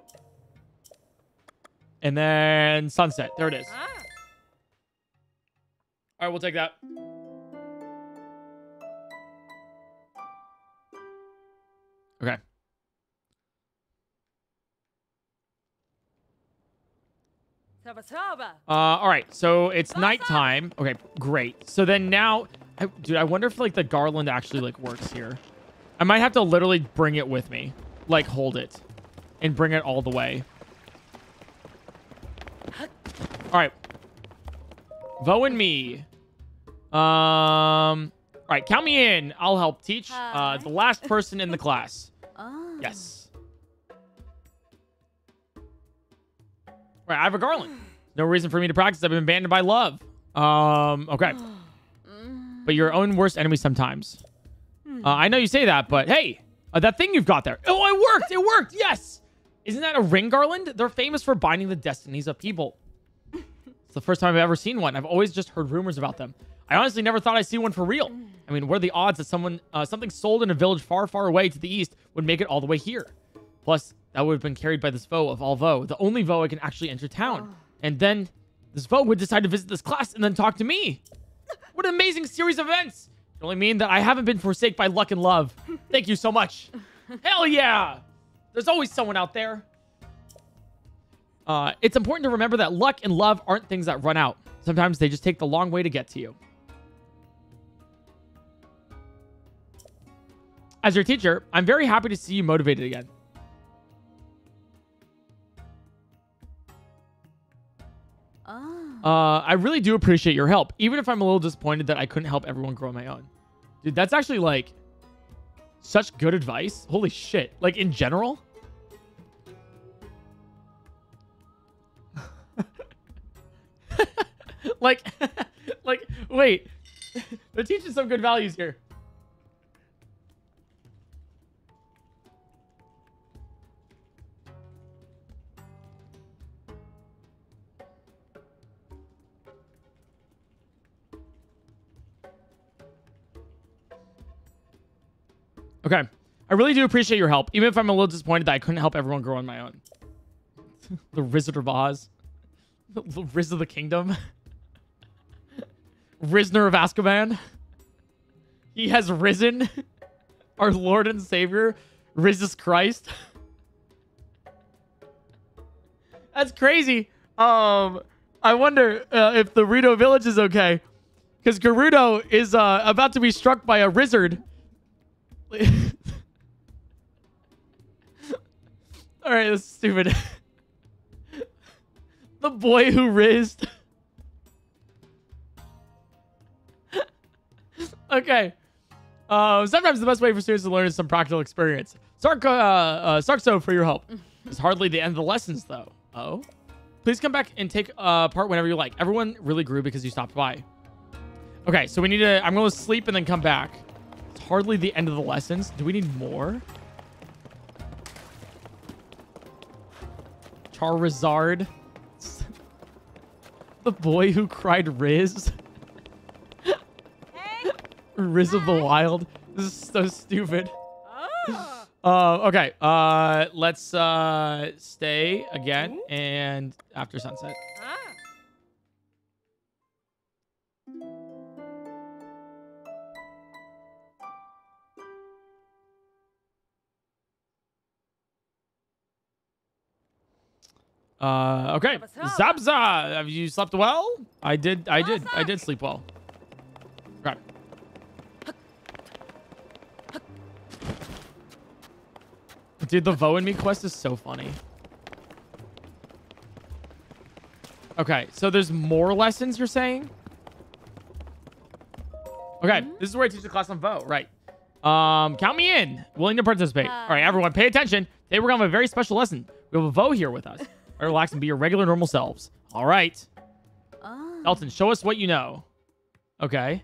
And then sunset. There it is. Ah. All right, we'll take that. Okay. Uh, all right. So it's nighttime. Okay, great. So then now, I, dude, I wonder if like the garland actually like works here. I might have to literally bring it with me, like hold it, and bring it all the way. All right. Voe and me. Um. All right, count me in. I'll help teach. Uh, the last person in the class. Ah. Yes. Right, I have a garland. No reason for me to practice. I've been abandoned by love. Um, okay. But your own worst enemy sometimes. Uh, I know you say that, but hey, uh, that thing you've got there. Oh, it worked. It worked. Yes. Isn't that a ring garland? They're famous for binding the destinies of people. It's the first time I've ever seen one. I've always just heard rumors about them. I honestly never thought I'd see one for real. I mean, what are the odds that someone uh, something sold in a village far, far away to the east would make it all the way here? Plus, that would have been carried by this Voe of all Voe, the only Voe I can actually enter town. And then this Voe would decide to visit this class and then talk to me. What an amazing series of events. It only mean that I haven't been forsaken by luck and love. Thank you so much. Hell yeah. There's always someone out there. Uh, it's important to remember that luck and love aren't things that run out. Sometimes they just take the long way to get to you. As your teacher, I'm very happy to see you motivated again. Ah. Uh, I really do appreciate your help, even if I'm a little disappointed that I couldn't help everyone grow on my own. Dude, that's actually like such good advice. Holy shit. Like in general. like, like, wait. They're teaching some good values here. Okay. I really do appreciate your help, even if I'm a little disappointed that I couldn't help everyone grow on my own. the Wizard of Oz. The Riz of the Kingdom. Risner of Azkaban. He has risen. Our Lord and Savior, Rizus Christ. That's crazy. Um, I wonder uh, if the Rito village is okay. Because Gerudo is uh, about to be struck by a All right, that's stupid. the boy who raised. okay. Uh, sometimes the best way for students to learn is some practical experience. Sark, uh, uh, Sarkso for your help. It's hardly the end of the lessons, though. Oh? Please come back and take uh, part whenever you like. Everyone really grew because you stopped by. Okay, so we need to... I'm going to sleep and then come back. It's hardly the end of the lessons. Do we need more? Charizard. the boy who cried Riz. Riz of the Wild. This is so stupid. Ah. Uh, okay. Uh, let's uh stay again and after sunset. Uh, okay. Zabza, have you slept well? I did. I did. I did sleep well. Okay. Dude, the Voe and me quest is so funny. Okay, so there's more lessons you're saying? Okay, this is where I teach the class on Voe, right. Um, count me in. Willing to participate. All right, everyone, pay attention. Today we're gonna have a very special lesson. We have a Voe here with us. Relax and be your regular normal selves. All right. Ah. Elton, show us what you know. Okay.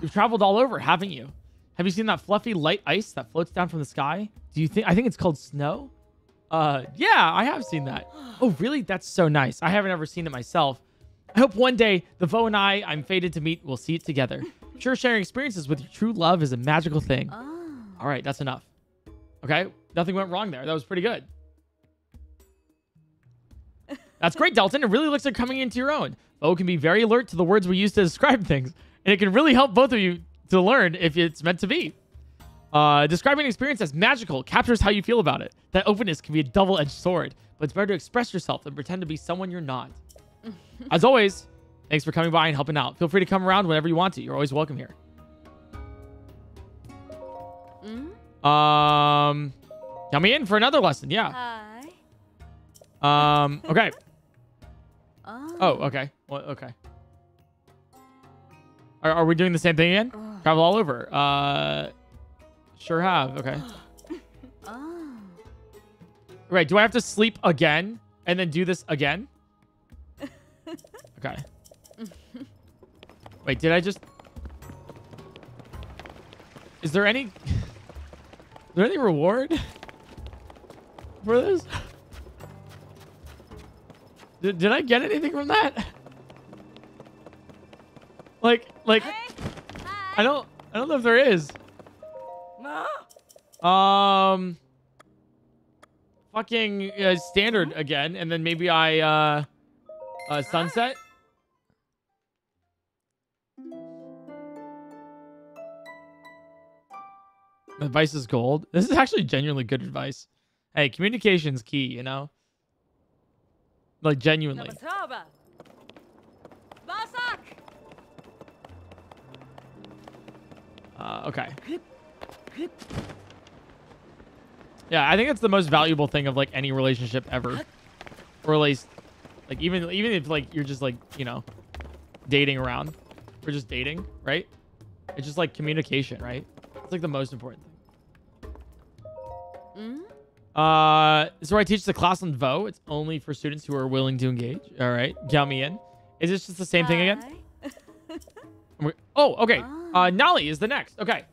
You've traveled all over, haven't you? Have you seen that fluffy light ice that floats down from the sky? Do you think I think it's called snow? Uh yeah, I have seen that. Oh, really? That's so nice. I haven't ever seen it myself. I hope one day the Voe and I I'm fated to meet will see it together. I'm sure sharing experiences with your true love is a magical thing. Ah. All right, that's enough. Okay, nothing went wrong there. That was pretty good. That's great, Dalton. It really looks like coming into your own. Bo can be very alert to the words we use to describe things, and it can really help both of you to learn if it's meant to be. Uh, describing an experience as magical captures how you feel about it. That openness can be a double-edged sword, but it's better to express yourself than pretend to be someone you're not. As always, thanks for coming by and helping out. Feel free to come around whenever you want to. You're always welcome here. Mm? Um, count me in for another lesson. Yeah. Hi. Um. Okay. Ah. Oh. Okay. Well, okay. Are, are we doing the same thing again? Travel all over. Uh. Sure have. Okay. Ah. Right. Do I have to sleep again and then do this again? Okay. Wait. Did I just? Is there any? Is there any reward for this? Did, did I get anything from that? Like, like, I don't, I don't know if there is. Um, fucking uh, standard again, and then maybe I, uh, uh, sunset. Advice is gold. This is actually genuinely good advice. Hey, communication's key, you know? Like genuinely. Uh, okay. Yeah, I think it's the most valuable thing of like any relationship ever. Or at least like even even if like you're just like, you know, dating around. Or just dating, right? It's just like communication, right? It's like the most important thing. Mm? Uh, this is where I teach the class on Voe. It's only for students who are willing to engage. All right, count me in. Is this just the same thing again? Hi. And we- Oh, okay. Ah. Uh, Nali is the next. Okay.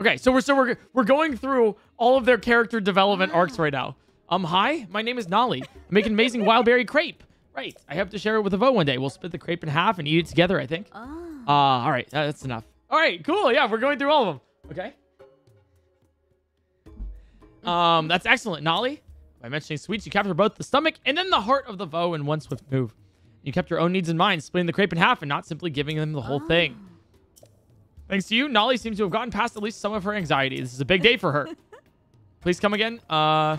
Okay, so we're so we're we're going through all of their character development arcs right now. Um, hi, my name is Nolly. I'm making amazing wildberry crepe. Right. I hope to share it with Avo one day. We'll split the crepe in half and eat it together. I think. Ah. Uh, all right, that's enough. All right, cool. Yeah, we're going through all of them. Okay. Um, that's excellent, Nolly. By mentioning sweets, you capture both the stomach and then the heart of the Voe in one swift move. You kept your own needs in mind, splitting the crepe in half and not simply giving them the whole thing. Thanks to you, Nolly seems to have gotten past at least some of her anxiety. This is a big day for her. Please come again uh,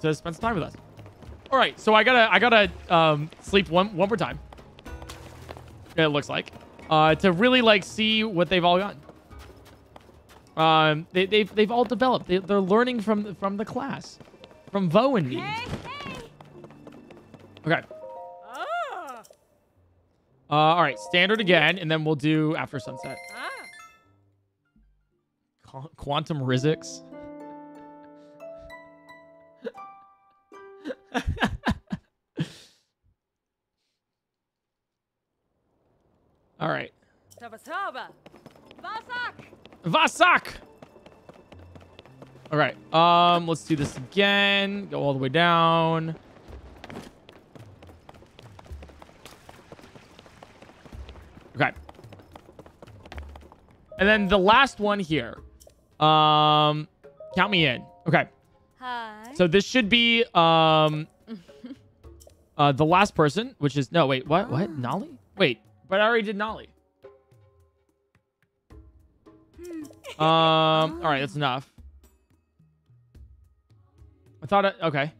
to spend some time with us. All right, so I gotta I gotta um, sleep one one more time. It looks like uh, to really like see what they've all gotten. Um, they, they've they've all developed. They, they're learning from the, from the class, from Voe and me. Hey, hey. Okay. Uh, all right, standard again, and then we'll do after sunset. Ah. Qu- Quantum Rizix. Vasak. All right. Um, let's do this again. Go all the way down. Okay. And then the last one here. Um, count me in. Okay. Hi. So this should be um uh the last person, which is no wait, what what? Nolly? Wait, but I already did Nolly. Um all right, that's enough. I thought it okay.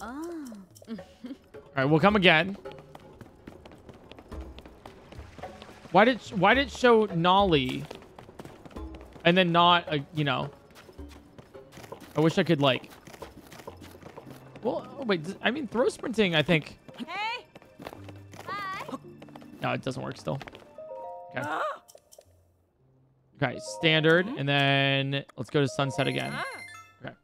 Ah. All right, we'll come again. Why did why did it show Nolly and then not uh, you know I wish I could like Well, oh, wait, I mean throw sprinting I think Hey. Hi. no, it doesn't work still. Okay. Okay, standard mm-hmm. and then let's go to sunset again. Okay.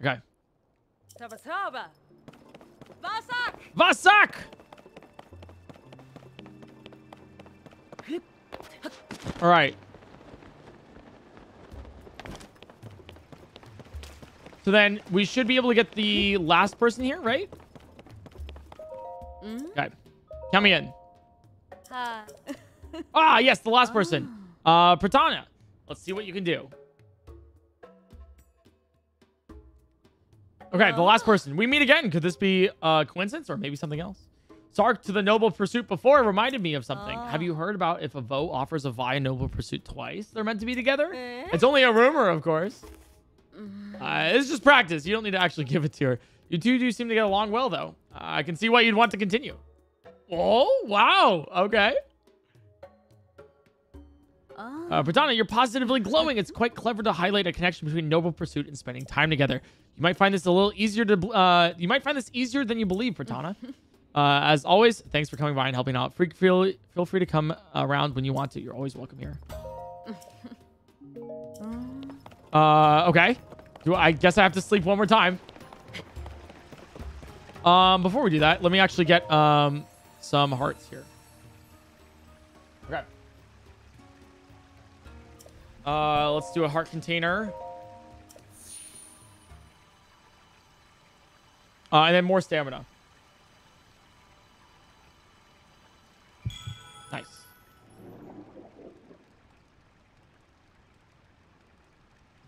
Okay. Vasak. Vasak! All right. So then we should be able to get the last person here, right? Mm? Okay. Count me in. Ah, yes, the last person. Uh, Pratana. Let's see what you can do. Okay, the last person. We meet again. Could this be a coincidence or maybe something else? Sark to the Noble Pursuit before reminded me of something. Have you heard about if a vote offers a Vi and Noble Pursuit twice, they're meant to be together? Eh? It's only a rumor, of course. Uh, it's just practice. You don't need to actually give it to her. You two do seem to get along well, though. Uh, I can see why you'd want to continue. Oh, wow. Okay. Ah. Uh, Pratana, you're positively glowing. It's quite clever to highlight a connection between Noble Pursuit and spending time together. You might find this a little easier to. Uh, you might find this easier than you believe, Pratana. uh, as always, thanks for coming by and helping out. Free, feel feel free to come around when you want to. You're always welcome here. Uh, okay. Do I guess I have to sleep one more time. Um, before we do that, let me actually get um some hearts here. Okay. Uh, let's do a heart container. Uh, and then more stamina.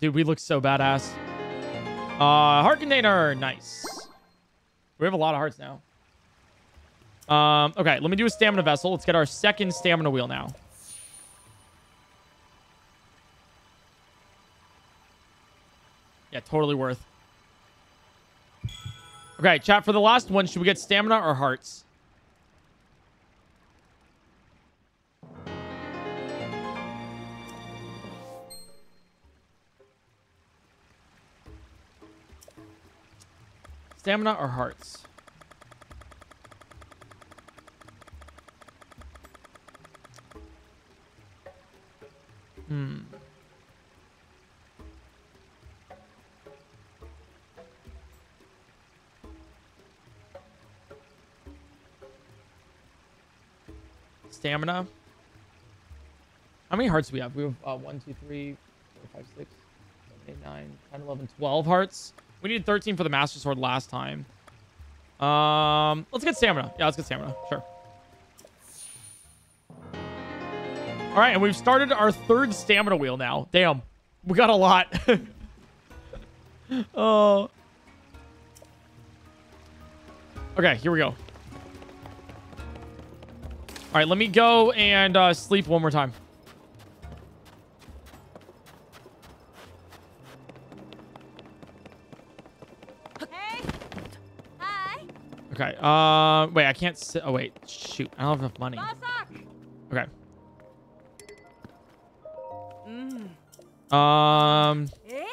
Dude, we look so badass. Uh, heart container. Nice. We have a lot of hearts now. Um, okay, let me do a stamina vessel. Let's get our second stamina wheel now. Yeah, totally worth. Okay, chat for the last one. Should we get stamina or hearts? Stamina or hearts? Hmm. Stamina. How many hearts do we have? We have uh, 1, 2, 3, 4, 5, 6, 7, 8, 9, 10, 11, 12 hearts. We needed 13 for the Master Sword last time. Um, let's get stamina. Yeah, let's get stamina. Sure. All right, and we've started our third stamina wheel now. Damn, we got a lot. oh. Okay, here we go. All right, let me go and uh, sleep one more time. Okay. Uh, wait, I can't. Sit. Oh wait, shoot, I don't have enough money. Okay. Mm. Um, Eh.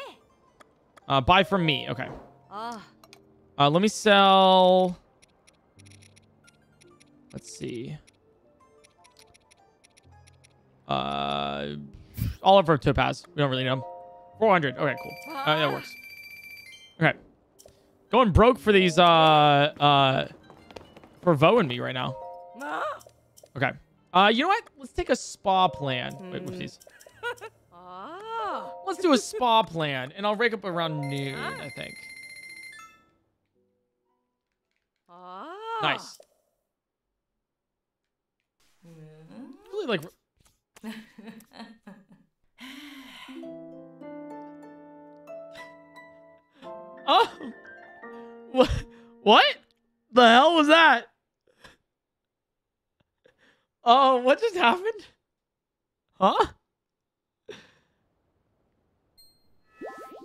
uh, buy from me. Okay. Ah. Uh, let me sell. Let's see. Uh, all of our topaz. We don't really need them. 400. Okay, cool. Uh, that works. Going broke for these, uh, uh, for Vo and me right now. Ah. Okay. Uh, you know what? Let's take a spa plan. Wait, whoopsies. Ah. Let's do a spa plan, and I'll wake up around noon, I think. Ah. Nice. Really like. oh. What? What? The hell was that? Oh, what just happened? Huh?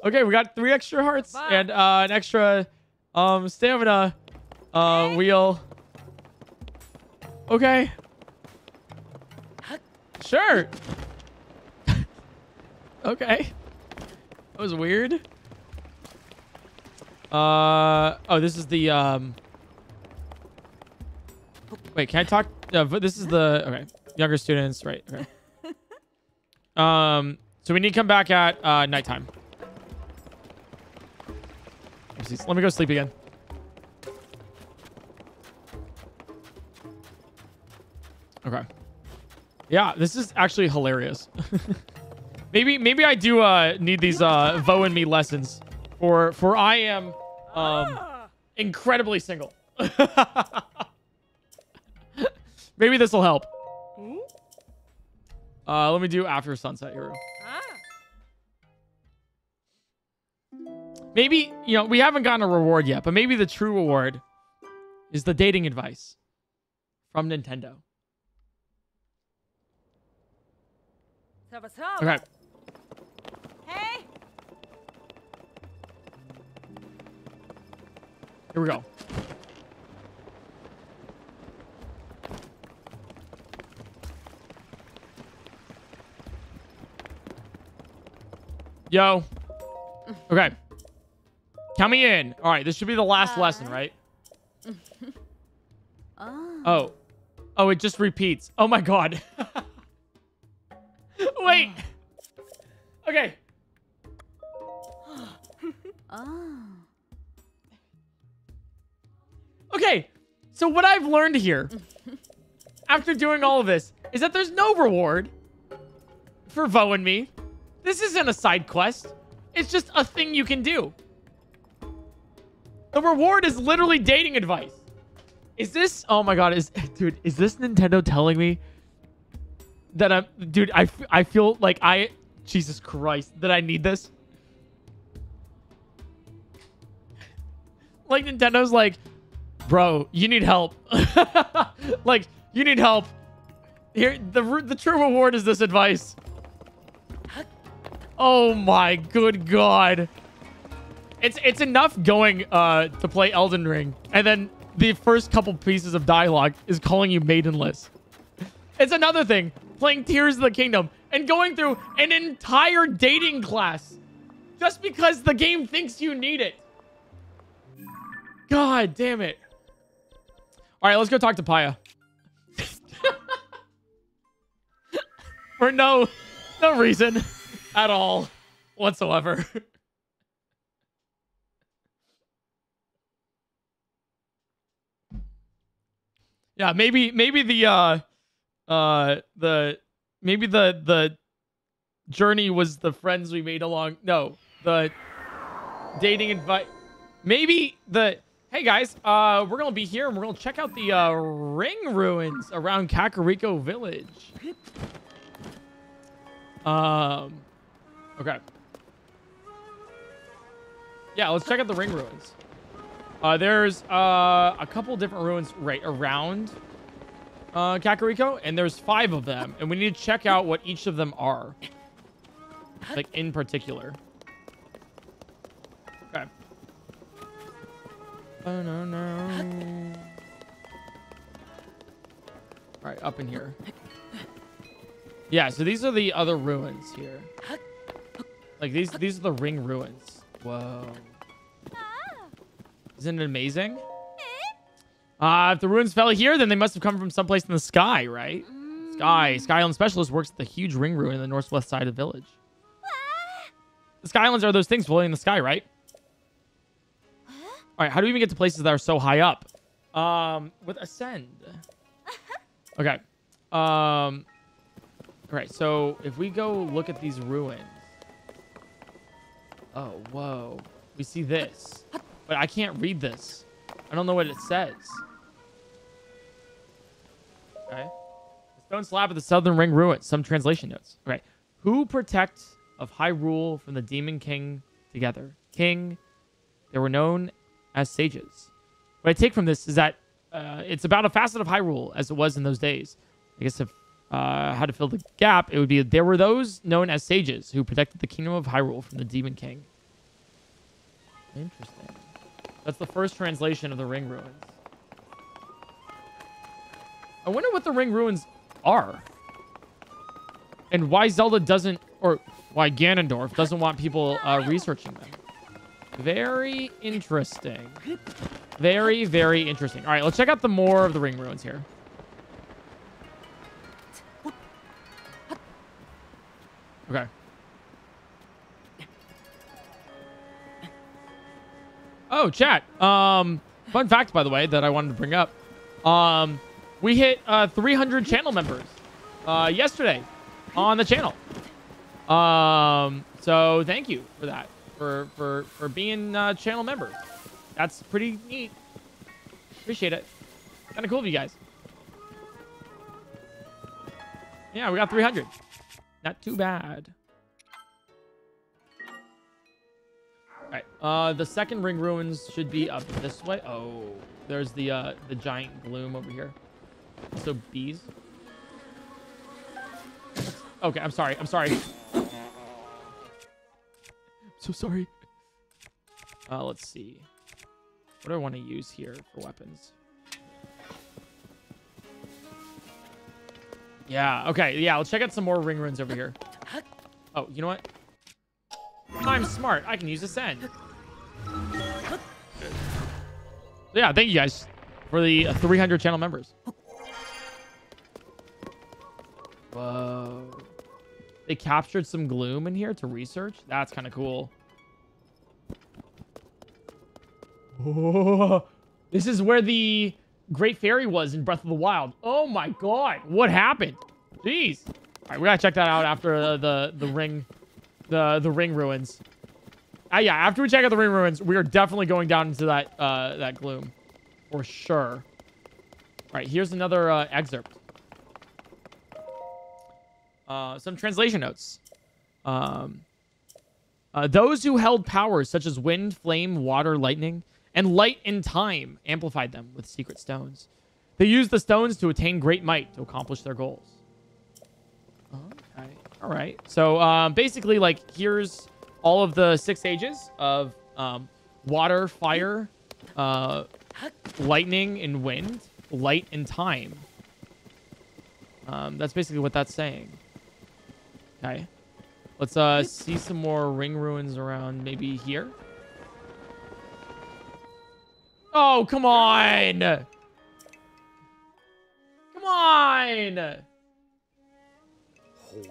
Okay, we got three extra hearts Bye. and uh, an extra um stamina uh wheel. Okay. Sure. okay. That was weird. Uh oh, this is the um. Wait, can I talk? Uh, but this is the okay. Younger students, right? Okay. um. So we need to come back at uh nighttime. Oopsies. Let me go sleep again. Okay. Yeah, this is actually hilarious. maybe maybe I do uh need these uh Voe and me lessons for for I am um Ah. incredibly single. maybe this will help. Uh let me do after sunset hero. Ah. Maybe, you know, we haven't gotten a reward yet, but maybe the true reward is the dating advice from Nintendo. Okay. Here we go. Yo. Okay. Count me in. All right, this should be the last lesson, Uh. right? Ah. Oh. Oh, it just repeats. Oh my god. Wait. Okay. Ah. Okay. So what I've learned here after doing all of this is that there's no reward for Voe and me. This isn't a side quest. It's just a thing you can do. The reward is literally dating advice. Is this Oh my god, is dude, is this Nintendo telling me that I'm dude, I, I feel like I Jesus Christ, that I need this? like Nintendo's like, bro, you need help. like, you need help. Here, the the true reward is this advice. Oh my good god. It's it's enough going uh to play Elden Ring, and then the first couple pieces of dialogue is calling you maidenless. It's another thing playing Tears of the Kingdom and going through an entire dating class just because the game thinks you need it. God damn it. All right, let's go talk to Paya. For no no reason at all whatsoever. yeah, maybe maybe the uh uh the maybe the the journey was the friends we made along no, the dating invite maybe the hey guys, uh we're gonna be here and we're gonna check out the uh ring ruins around Kakariko village. Um okay. Yeah, let's check out the ring ruins. Uh, there's uh, a couple different ruins right around uh, Kakariko, and there's five of them, and we need to check out what each of them are, like in particular. Oh no no. All right, up in here. Yeah, so these are the other ruins here. Like these, these are the ring ruins. Whoa. Isn't it amazing? Uh, if the ruins fell here, then they must have come from someplace in the sky, right? Sky. Sky Island Specialist works at the huge ring ruin in the northwest side of the village. The Sky Islands are those things floating in the sky, right? All right, how do we even get to places that are so high up? Um, with Ascend. Okay. Um, all right, so if we go look at these ruins. Oh, whoa. We see this. But I can't read this. I don't know what it says. Okay. The stone slab of the southern ring ruins. Some translation notes. Okay. Who protect of Hyrule from the Demon King together? King. They were known as sages. What I take from this is that uh, it's about a facet of Hyrule as it was in those days. I guess if uh, how to fill the gap, it would be there were those known as sages who protected the kingdom of Hyrule from the Demon King. Interesting. That's the first translation of the ring ruins. I wonder what the ring ruins are. And why Zelda doesn't, or why Ganondorf doesn't want people uh, researching them. Very interesting. Very, very interesting. All right, let's check out the more of the ring ruins here. Okay. Oh, chat. Um, fun fact, by the way, that I wanted to bring up. Um, we hit uh 300 channel members uh yesterday on the channel. Um, so thank you for that, for for for being uh, channel member. That's pretty neat. Appreciate it. Kind of cool of you guys. Yeah, we got 300. Not too bad. Alright, uh, the second ring ruins should be up this way. Oh, there's the, uh, the giant gloom over here. So bees. Okay, I'm sorry, I'm sorry. So sorry. Uh, let's see. What do I want to use here for weapons? Yeah, okay, yeah, let's check out some more ring ruins over here. Oh, you know what? I'm smart. I can use Ascend. Yeah, thank you guys for the uh, 300 channel members. Whoa. They captured some gloom in here to research? That's kind of cool. Oh, this is where the Great Fairy was in Breath of the Wild. Oh my god. What happened? Jeez. All right, we gotta check that out after uh, the, the ring the the ring ruins. Uh, yeah, after we check out the ring ruins, we are definitely going down into that uh, that gloom, for sure. All right, here's another uh, excerpt. Uh, some translation notes. Um, uh, those who held powers such as wind, flame, water, lightning, and and light in time amplified them with secret stones. They used the stones to attain great might to accomplish their goals. Okay. All right. So um, basically, like, here's all of the six ages of um, water, fire, uh, lightning, and wind, light, and time. Um, that's basically what that's saying. Okay. Let's uh, see some more ring ruins around maybe here. Oh, come on! Come on!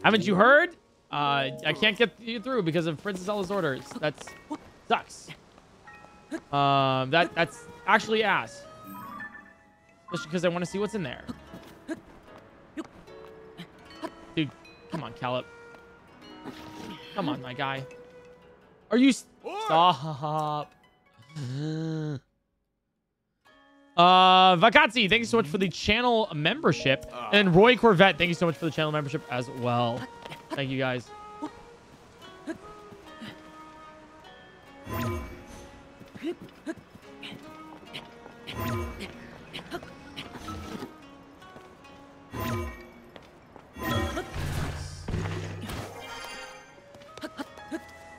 Haven't you heard? Uh, I can't get you through because of Princess Ella's orders. That's sucks. Um, that that's actually ass. Especially because I want to see what's in there. Dude, come on, Calip. Come on, my guy. Are you st- stop? Uh, Vakatsi, thank you so much for the channel membership. And Roy Corvette, thank you so much for the channel membership as well. Thank you guys.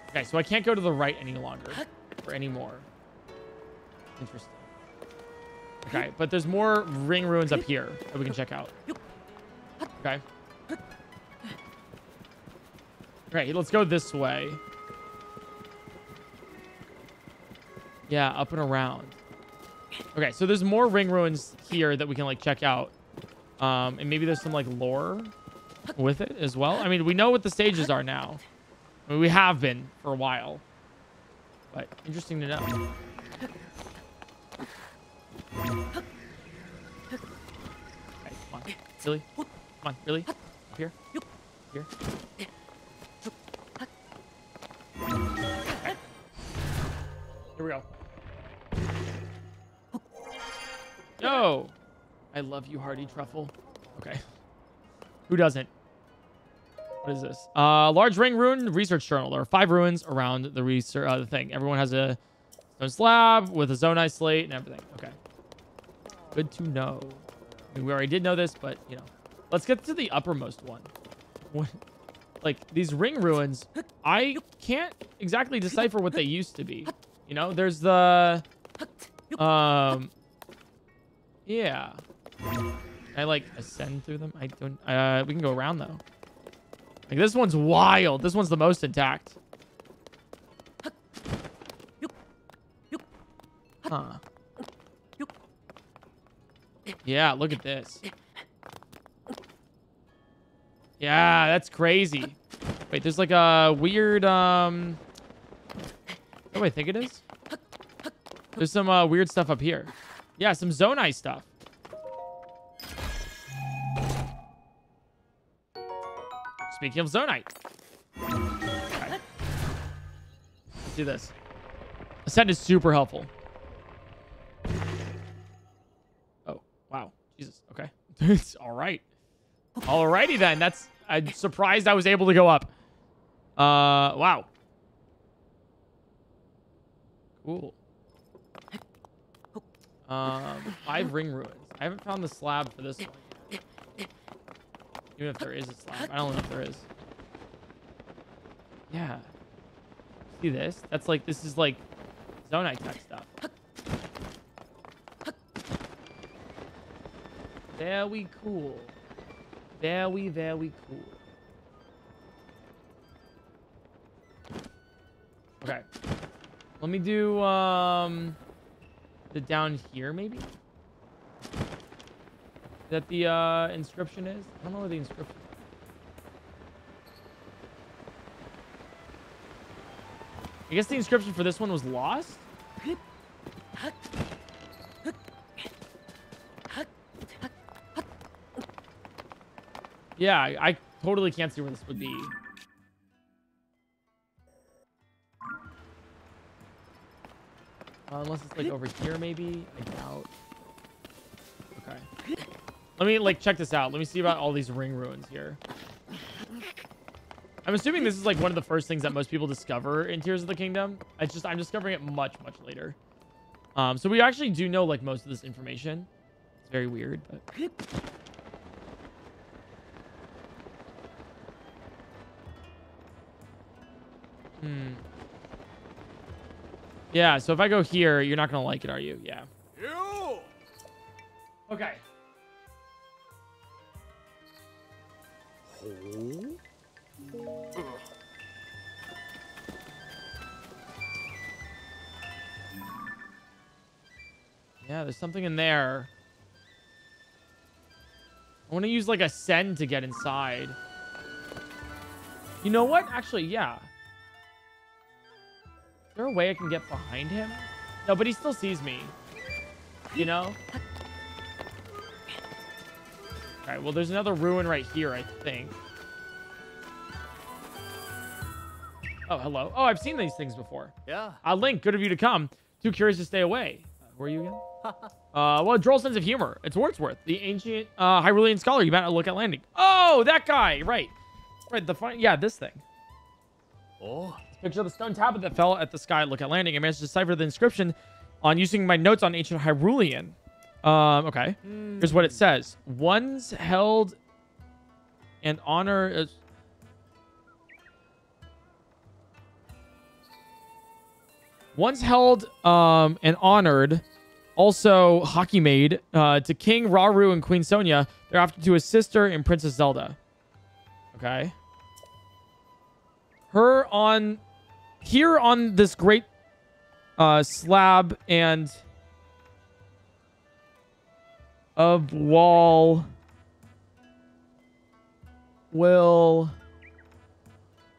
Okay, so I can't go to the right any longer or anymore. Interesting. Okay, but there's more ring ruins up here that we can check out. Okay. Okay, let's go this way. Yeah, up and around. Okay, so there's more ring ruins here that we can like check out. Um, and maybe there's some like lore with it as well. I mean, we know what the stages are now. I mean, we have been for a while. But interesting to know. Okay, come on. Really? Come on, really? Up here? Here? Okay. Here we go. No! I love you, Hardy Truffle. Okay. Who doesn't? What is this? Uh, large ring rune research journal. There are five ruins around the research uh, the thing. Everyone has a stone slab with a zonai slate and everything. Okay. Good to know. I mean, we already did know this, but you know, let's get to the uppermost one. What, like these ring ruins, I can't exactly decipher what they used to be. You know, there's the, um, yeah. I like ascend through them? I don't. Uh, we can go around though. Like this one's wild. This one's the most intact. Huh. Yeah, look at this. Yeah, that's crazy. Wait, there's like a weird, um... What do I think it is? There's some uh, weird stuff up here. Yeah, some zone Zonai stuff. Speaking of Zonaite. Okay. Let's do this. Ascend is super helpful. Oh, wow. Jesus. Okay. it's all right. Alrighty then. That's I'm surprised I was able to go up. Uh wow. Cool. Um five ring ruins. I haven't found the slab for this one. Even if there is a slab. I don't know if there is. Yeah. See this? That's like this is like Zonaite tech stuff. Very cool. Very, very cool. Okay. Let me do um the down here maybe? That the uh inscription is? I don't know where the inscription is. I guess the inscription for this one was lost? Yeah, I, I totally can't see where this would be. Uh, unless it's like over here, maybe. I doubt. Let me like check this out. Let me see about all these ring ruins here. I'm assuming this is like one of the first things that most people discover in Tears of the Kingdom. It's just I'm discovering it much much later. Um, so we actually do know like most of this information. It's very weird, but Hmm. Yeah, so if I go here, you're not gonna like it, are you? Yeah. You! Okay. Yeah, there's something in there. I want to use like a send to get inside. You know what? Actually, yeah. Is there a way I can get behind him? No, but he still sees me. You know? Alright, well, there's another ruin right here, I think. Oh, hello. Oh, I've seen these things before. Yeah. Uh, Link, good of you to come. Too curious to stay away. Uh, who are you again? uh, well, droll sense of humor. It's Wordsworth, the ancient uh, Hyrulean scholar you met at Lookout Landing. Oh, that guy. Right. Right. The fun. Yeah, this thing. Oh. Picture of the stone tablet that fell at the sky at Lookout Landing. I managed to decipher the inscription on using my notes on ancient Hyrulean. Um, okay. Here's what it says. One's held and honor is once held um and honored also hockey maid uh, to King Rauru and Queen Sonia, thereafter to his sister and Princess Zelda. Okay. Her on here on this great uh slab and of wall will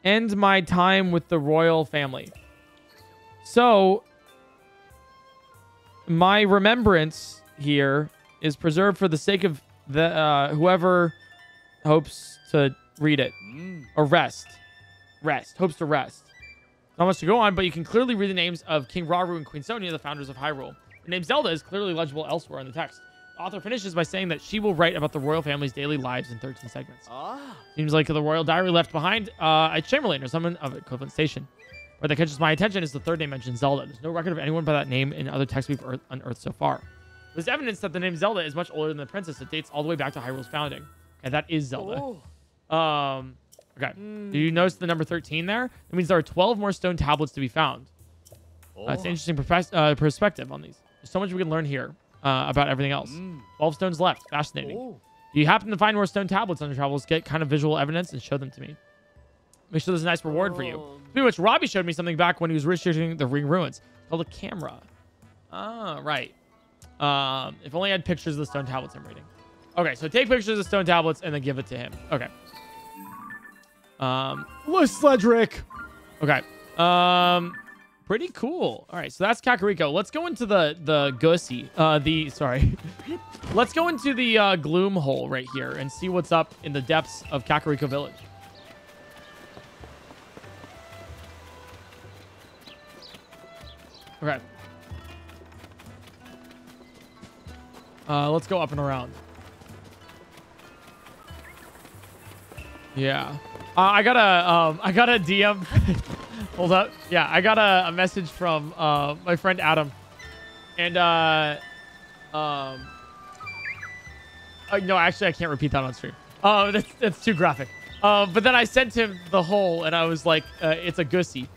end my time with the royal family. So, my remembrance here is preserved for the sake of the uh, whoever hopes to read it Mm. or rest. Rest. Hopes to rest. Not much to go on, but you can clearly read the names of King Rauru and Queen Sonia, the founders of Hyrule. The name Zelda is clearly legible elsewhere in the text. The author finishes by saying that she will write about the royal family's daily lives in 13 segments. Ah. Seems like the royal diary left behind uh, at Chamberlain or someone of equivalent station. What that catches my attention is the third name mentioned Zelda. There's no record of anyone by that name in other texts we've unearthed so far. There's evidence that the name Zelda is much older than the princess. It dates all the way back to Hyrule's founding. And that is Zelda. Oh. Um, okay. Do you notice the number 13 there? That means there are 12 more stone tablets to be found. Oh. Uh, it's an interesting uh, perspective on these. There's so much we can learn here uh, about everything else. Mm. 12 stones left. Fascinating. Oh. If you happen to find more stone tablets on your travels, get kind of visual evidence and show them to me. Make sure there's a nice reward for you. Oh. Pretty much, Robbie showed me something back when he was researching the ring ruins. It's called a camera. Ah, right. Um, if only I had pictures of the stone tablets I'm reading. Okay, so take pictures of the stone tablets and then give it to him. Okay. Um, Sledrick. Okay. Um, pretty cool. All right, so that's Kakariko. Let's go into the the Gussie. Uh, the sorry. Let's go into the uh, gloom hole right here and see what's up in the depths of Kakariko Village. Okay. Uh, let's go up and around. Yeah. Uh, I got a um, I got a DM. Hold up. Yeah, I got a, a message from uh, my friend Adam, and uh, um, uh, no, actually, I can't repeat that on stream. Uh, that's that's too graphic. Uh, but then I sent him the hole, and I was like, uh, it's a gussie,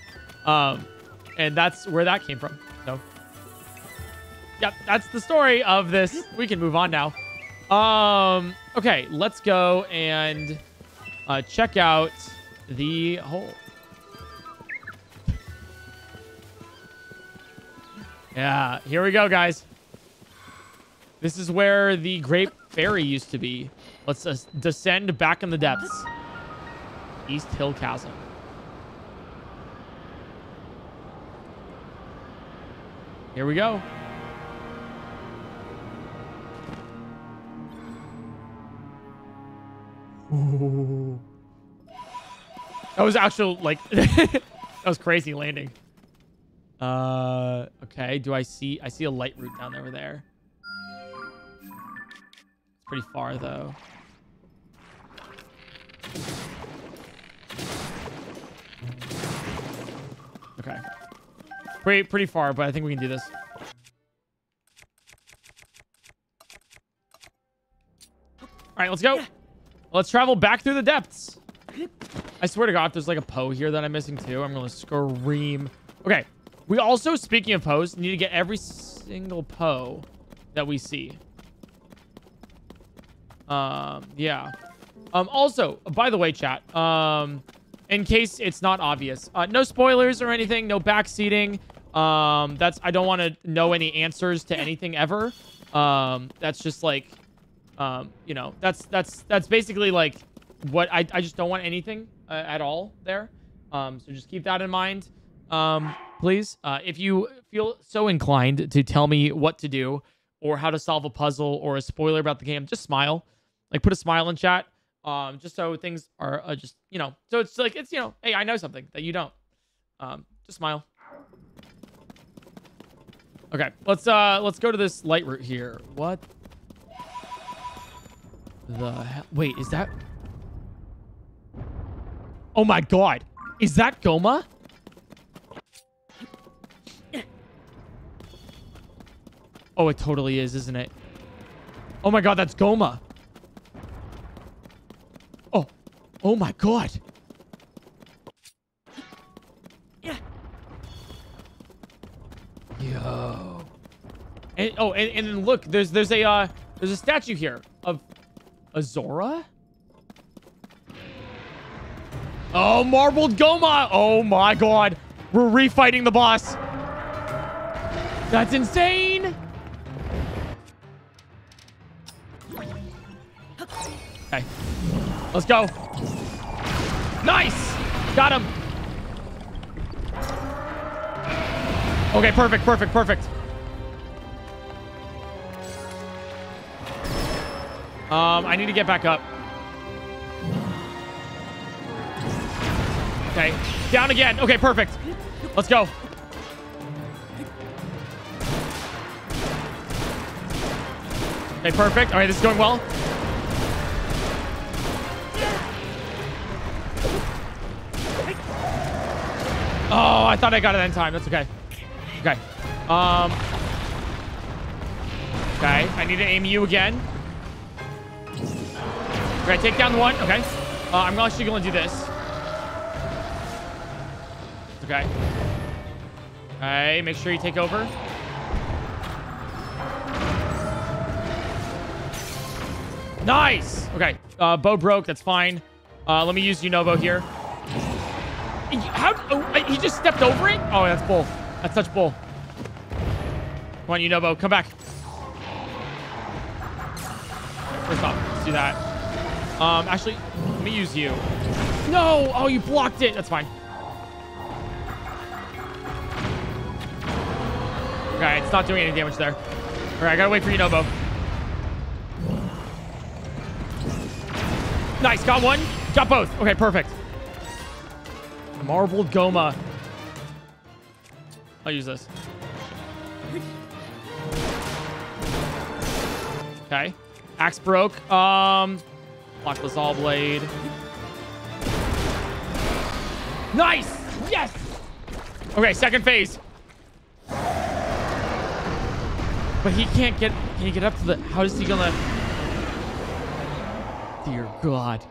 um, and that's where that came from. So, yep, that's the story of this. We can move on now. Um, okay, let's go and uh, check out the hole. Yeah, here we go, guys. This is where the Great Fairy used to be. Let's uh, descend back in the depths. East Hill Chasm. Here we go. That was actual like that was crazy landing. Uh, okay. Do I see? I see a Lightroot down over there. It's pretty far though. Okay. Pretty, pretty far, but I think we can do this. All right, let's go. Let's travel back through the depths. I swear to God, if there's like a Poe here that I'm missing too, I'm going to scream. Okay, we also, speaking of Poes, need to get every single Poe that we see. Um, yeah. Um, also, by the way, chat, um, in case it's not obvious, uh, no spoilers or anything, no backseating. Um, that's, I don't want to know any answers to anything ever. Um, that's just like, um, you know, that's, that's, that's basically like what I, I just don't want anything uh, at all there. Um, so just keep that in mind. Um, please, uh, if you feel so inclined to tell me what to do or how to solve a puzzle or a spoiler about the game, just smile. Like put a smile in chat. Um, just so things are uh, just, you know, so it's like, it's, you know, hey, I know something that you don't. Um, just smile. Okay, let's, uh, let's go to this Lightroot here. What the hell? Wait, is that? Oh my god. Is that Gohma? Oh, it totally is, isn't it? Oh my god, that's Gohma. Oh. Oh my god. Yeah. Yo. And, oh, and, and then look, there's there's a uh there's a statue here of Azora. Oh, marbled Gohma. Oh my god. We're refighting the boss. That's insane. Okay. Let's go. Nice. Got him. Okay, perfect, perfect, perfect. Um, I need to get back up. Okay. Down again. Okay, perfect. Let's go. Okay, perfect. All right, this is going well. Oh, I thought I got it in time. That's okay. Okay. Um. Okay, I need to aim you again. Okay, take down the one. Okay. Uh, I'm actually going to do this. Okay. Okay, make sure you take over. Nice! Okay, uh, bow broke. That's fine. Uh, let me use Yunobo here. How? Oh, he just stepped over it? Oh, that's bull. That's such bull. Come on, Yunobo. Come back. First off, let's do that. Um, actually, let me use you. No! Oh, you blocked it. That's fine. Okay, it's not doing any damage there. All right, I gotta wait for you, Yunobo. Nice, got one. Got both. Okay, perfect. Marbled Gohma. I'll use this. Okay. Axe broke. Um, the Saw Blade. Nice! Yes! Okay, second phase. But he can't get... Can he get up to the... How is he gonna... Dear God.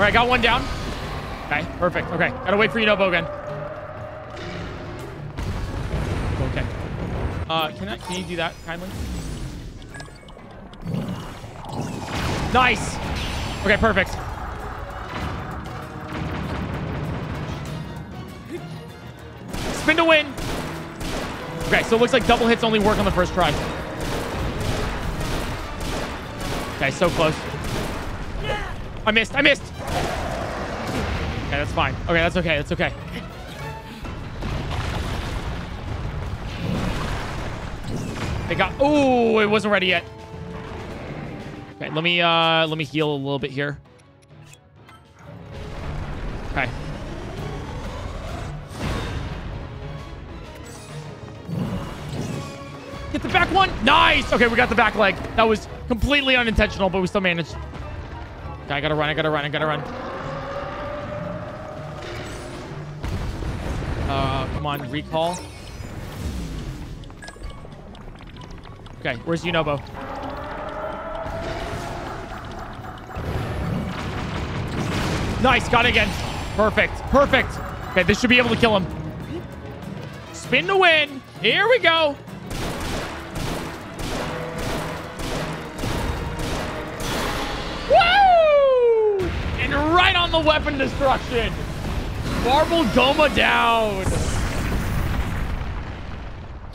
All right, got one down. Okay, perfect. Okay, gotta wait for you, Yunobo again. Okay. Uh, can I? Can you do that kindly? Nice. Okay, perfect. Spin to win. Okay, so it looks like double hits only work on the first try. Okay, so close. I missed. I missed. Okay, that's fine. Okay, that's okay. That's okay. They got. Oh, it wasn't ready yet. Okay, let me uh let me heal a little bit here. Okay. Get the back one. Nice. Okay, we got the back leg. That was completely unintentional, but we still managed. I gotta run. I gotta run. I gotta run. Uh, come on, recall. Okay, where's Yunobo? Nice, got it again. Perfect, perfect. Okay, this should be able to kill him. Spin to win. Here we go. Woo! Right on the weapon destruction. Marble Gohma down.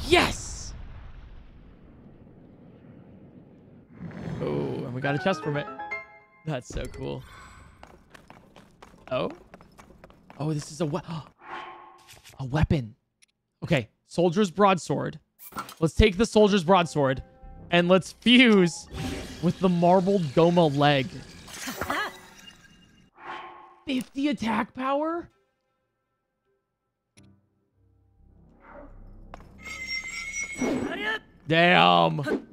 Yes. Oh, and we got a chest from it. That's so cool. Oh? Oh, this is a we- a weapon. Okay, soldier's broadsword. Let's take the soldier's broadsword and let's fuse with the marbled Gohma leg. 50 attack power? Damn.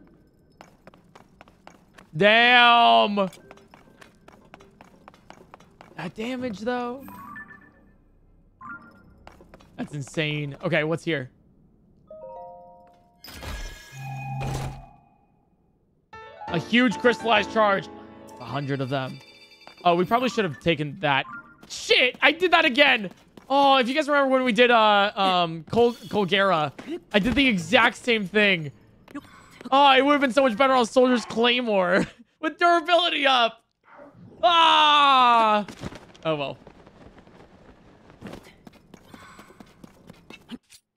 Damn. That damage, though. That's insane. Okay, what's here? A huge crystallized charge. A hundred of them. Oh, we probably should have taken that. Shit, I did that again. Oh, if you guys remember when we did uh um Col Colgera, I did the exact same thing. Oh, it would have been so much better on Soldier's Claymore with durability up. Ah. Oh well.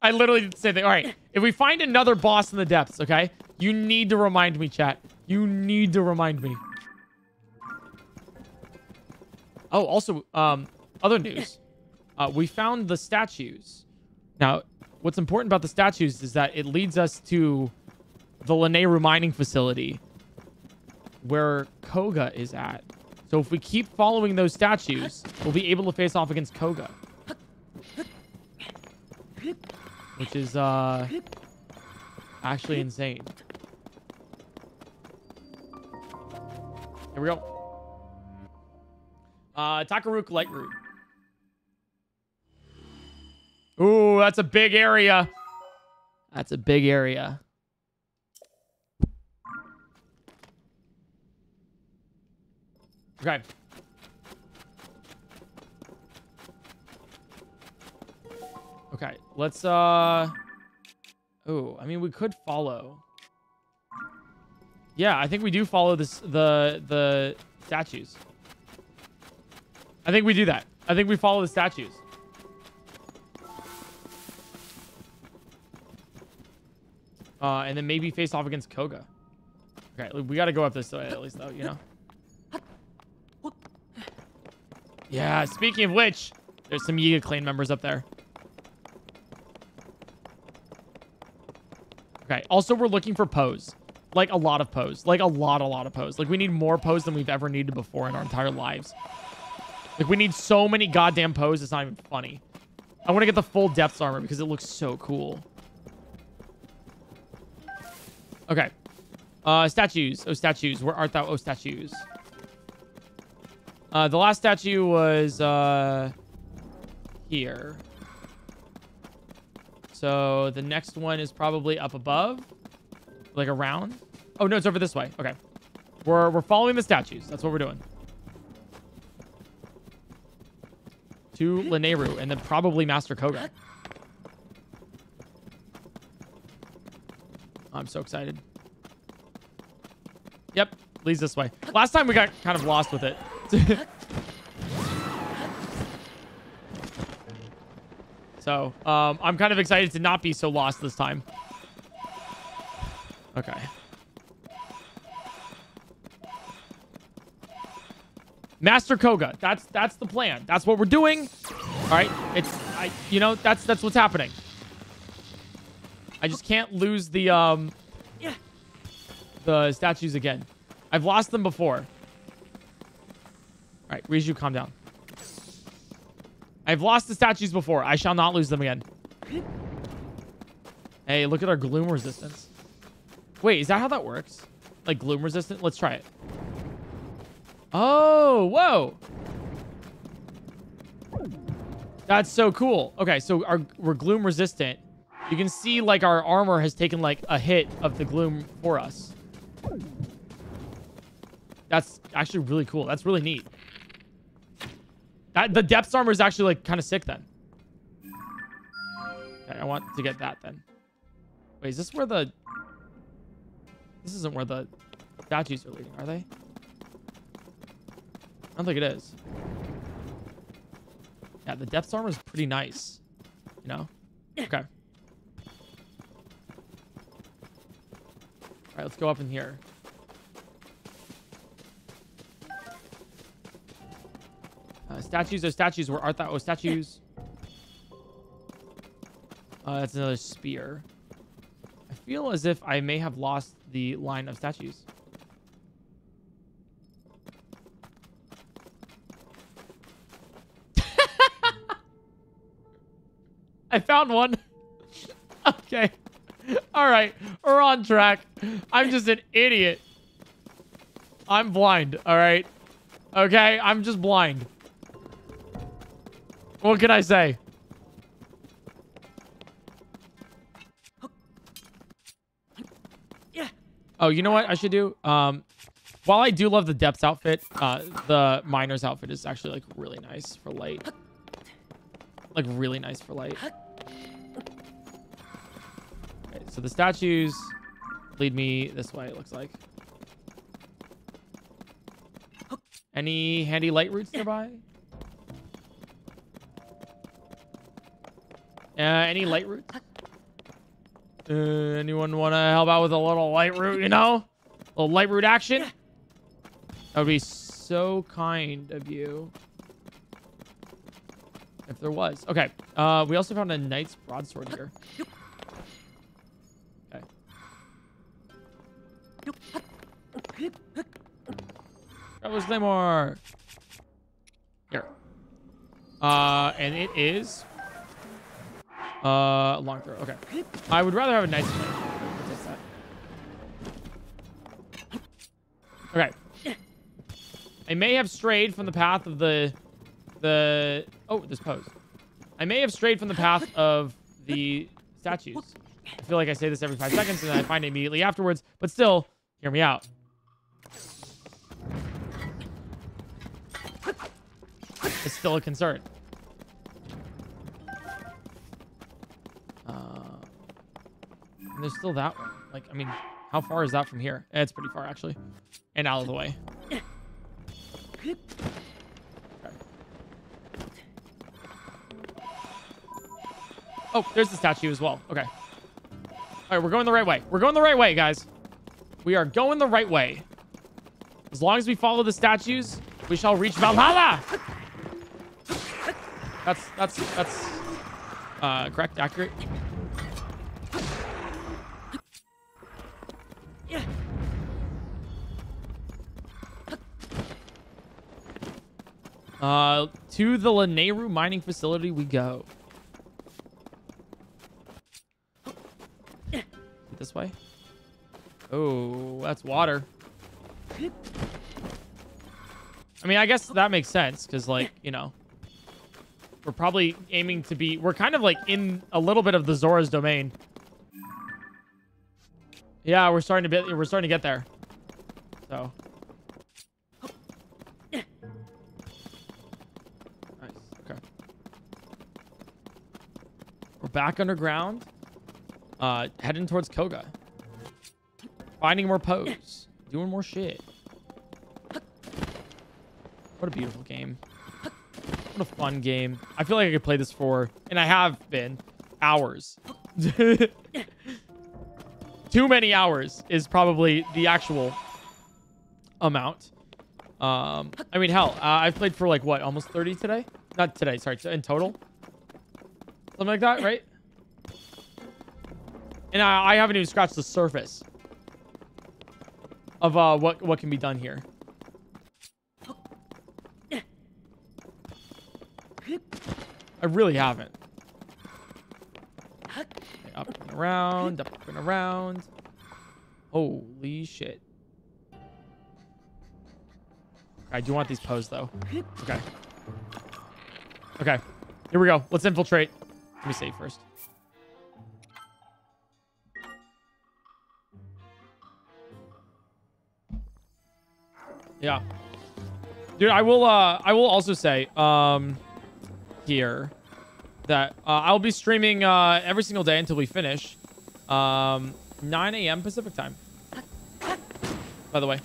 I literally did same thing. All right, if we find another boss in the depths, okay, you need to remind me, chat. You need to remind me. Oh, also, um, other news. Uh, we found the statues. Now, what's important about the statues is that it leads us to the Lanayru mining facility where Kohga is at. So if we keep following those statues, we'll be able to face off against Kohga. Which is, uh, actually insane. Here we go. Uh, Takaruk Lightroot. Ooh, that's a big area. That's a big area. Okay. Okay, let's, uh... Ooh, I mean, we could follow. Yeah, I think we do follow this, the, the statues. I think we do that. I think we follow the statues. Uh, and then maybe face off against Kohga. Okay, we got to go up this way at least, though, you know? Yeah, speaking of which, there's some Yiga clan members up there. Okay, also we're looking for Poes. Like a lot of Poes. Like a lot, a lot of Poes. Like we need more Poes than we've ever needed before in our entire lives. Like we need so many goddamn poses. it's not even funny. I want to get the full depth armor because it looks so cool. Okay. Uh, statues. Oh, statues. Where art thou? Oh, statues. Uh, the last statue was, uh, here. So the next one is probably up above, like around. Oh, no, it's over this way. Okay. We're, we're following the statues. That's what we're doing. To Lanayru and then probably Master Kohga. I'm so excited. Yep, leads this way. Last time we got kind of lost with it. so, um, I'm kind of excited to not be so lost this time. Okay. Master Kohga. That's that's the plan. That's what we're doing. All right. It's I you know, that's that's what's happening. I just can't lose the um yeah, the statues again. I've lost them before. All right, Riju, calm down. I've lost the statues before. I shall not lose them again. Hey, look at our gloom resistance. Wait, is that how that works? Like gloom resistant? Let's try it. Oh, whoa. That's so cool. Okay, so our, we're gloom resistant. you can see like our armor has taken like a hit of the gloom for us. That's actually really cool. That's really neat. That the depth armor is actually like kind of sick then. Okay, I want to get that then. Wait, is this where the This isn't where the statues are leading, are they? I don't think it is. Yeah, the depth armor is pretty nice. You know? Okay. All right, let's go up in here. Uh, statues are statues. Where art thou? Oh, statues. Uh, that's another spear. I feel as if I may have lost the line of statues. I found one. okay. All right. We're on track. I'm just an idiot. I'm blind. All right. Okay. I'm just blind. What can I say? Oh, you know what I should do? Um, while I do love the depths outfit, uh, the miner's outfit is actually like really nice for light. Like really nice for light. So the statues lead me this way, it looks like. Any handy Lightroots nearby? Uh, any Lightroots? Uh, anyone want to help out with a little Lightroot, you know? A little Lightroot action? That would be so kind of you. If there was. Okay. Uh, we also found a knight's broadsword here. Traveler's Claymore. Here. Uh, and it is uh, long throw. Okay. I would rather have a nice. Okay. I may have strayed from the path of the the oh this Poes. I may have strayed from the path of the statues. I feel like I say this every five seconds and I find it immediately afterwards. But still, hear me out. It's still a concern. Uh, there's still that one. Like, I mean, how far is that from here? Eh, It's pretty far, actually. And out of the way. Oh, there's the statue as well. Okay. All right, we're going the right way. We're going the right way, guys. We are going the right way. As long as we follow the statues, we shall reach Valhalla. That's that's that's uh, correct, accurate. Uh, to the Lanayru mining facility we go. This way. Oh, that's water. I mean, I guess that makes sense because, like, you know, we're probably aiming to be. We're kind of like in a little bit of the Zora's domain. Yeah, we're starting to be. We're starting to get there. So. Nice. Okay. We're back underground. Uh, heading towards Kohga. Finding more Poes. Doing more shit. What a beautiful game. What a fun game. I feel like I could play this for, and I have been, hours. Too many hours is probably the actual amount. Um, I mean, hell, uh, I've played for like, what, almost 30 today? Not today, sorry, in total. Something like that, right? And I, I haven't even scratched the surface of uh, what, what can be done here. I really haven't. Okay, up and around, up and around. Holy shit. I do want these posed though. Okay. Okay. Here we go. Let's infiltrate. Let me save first. Yeah. Dude, I will uh I will also say um here that uh, I'll be streaming uh every single day until we finish. Um 9 a.m. Pacific time. By the way.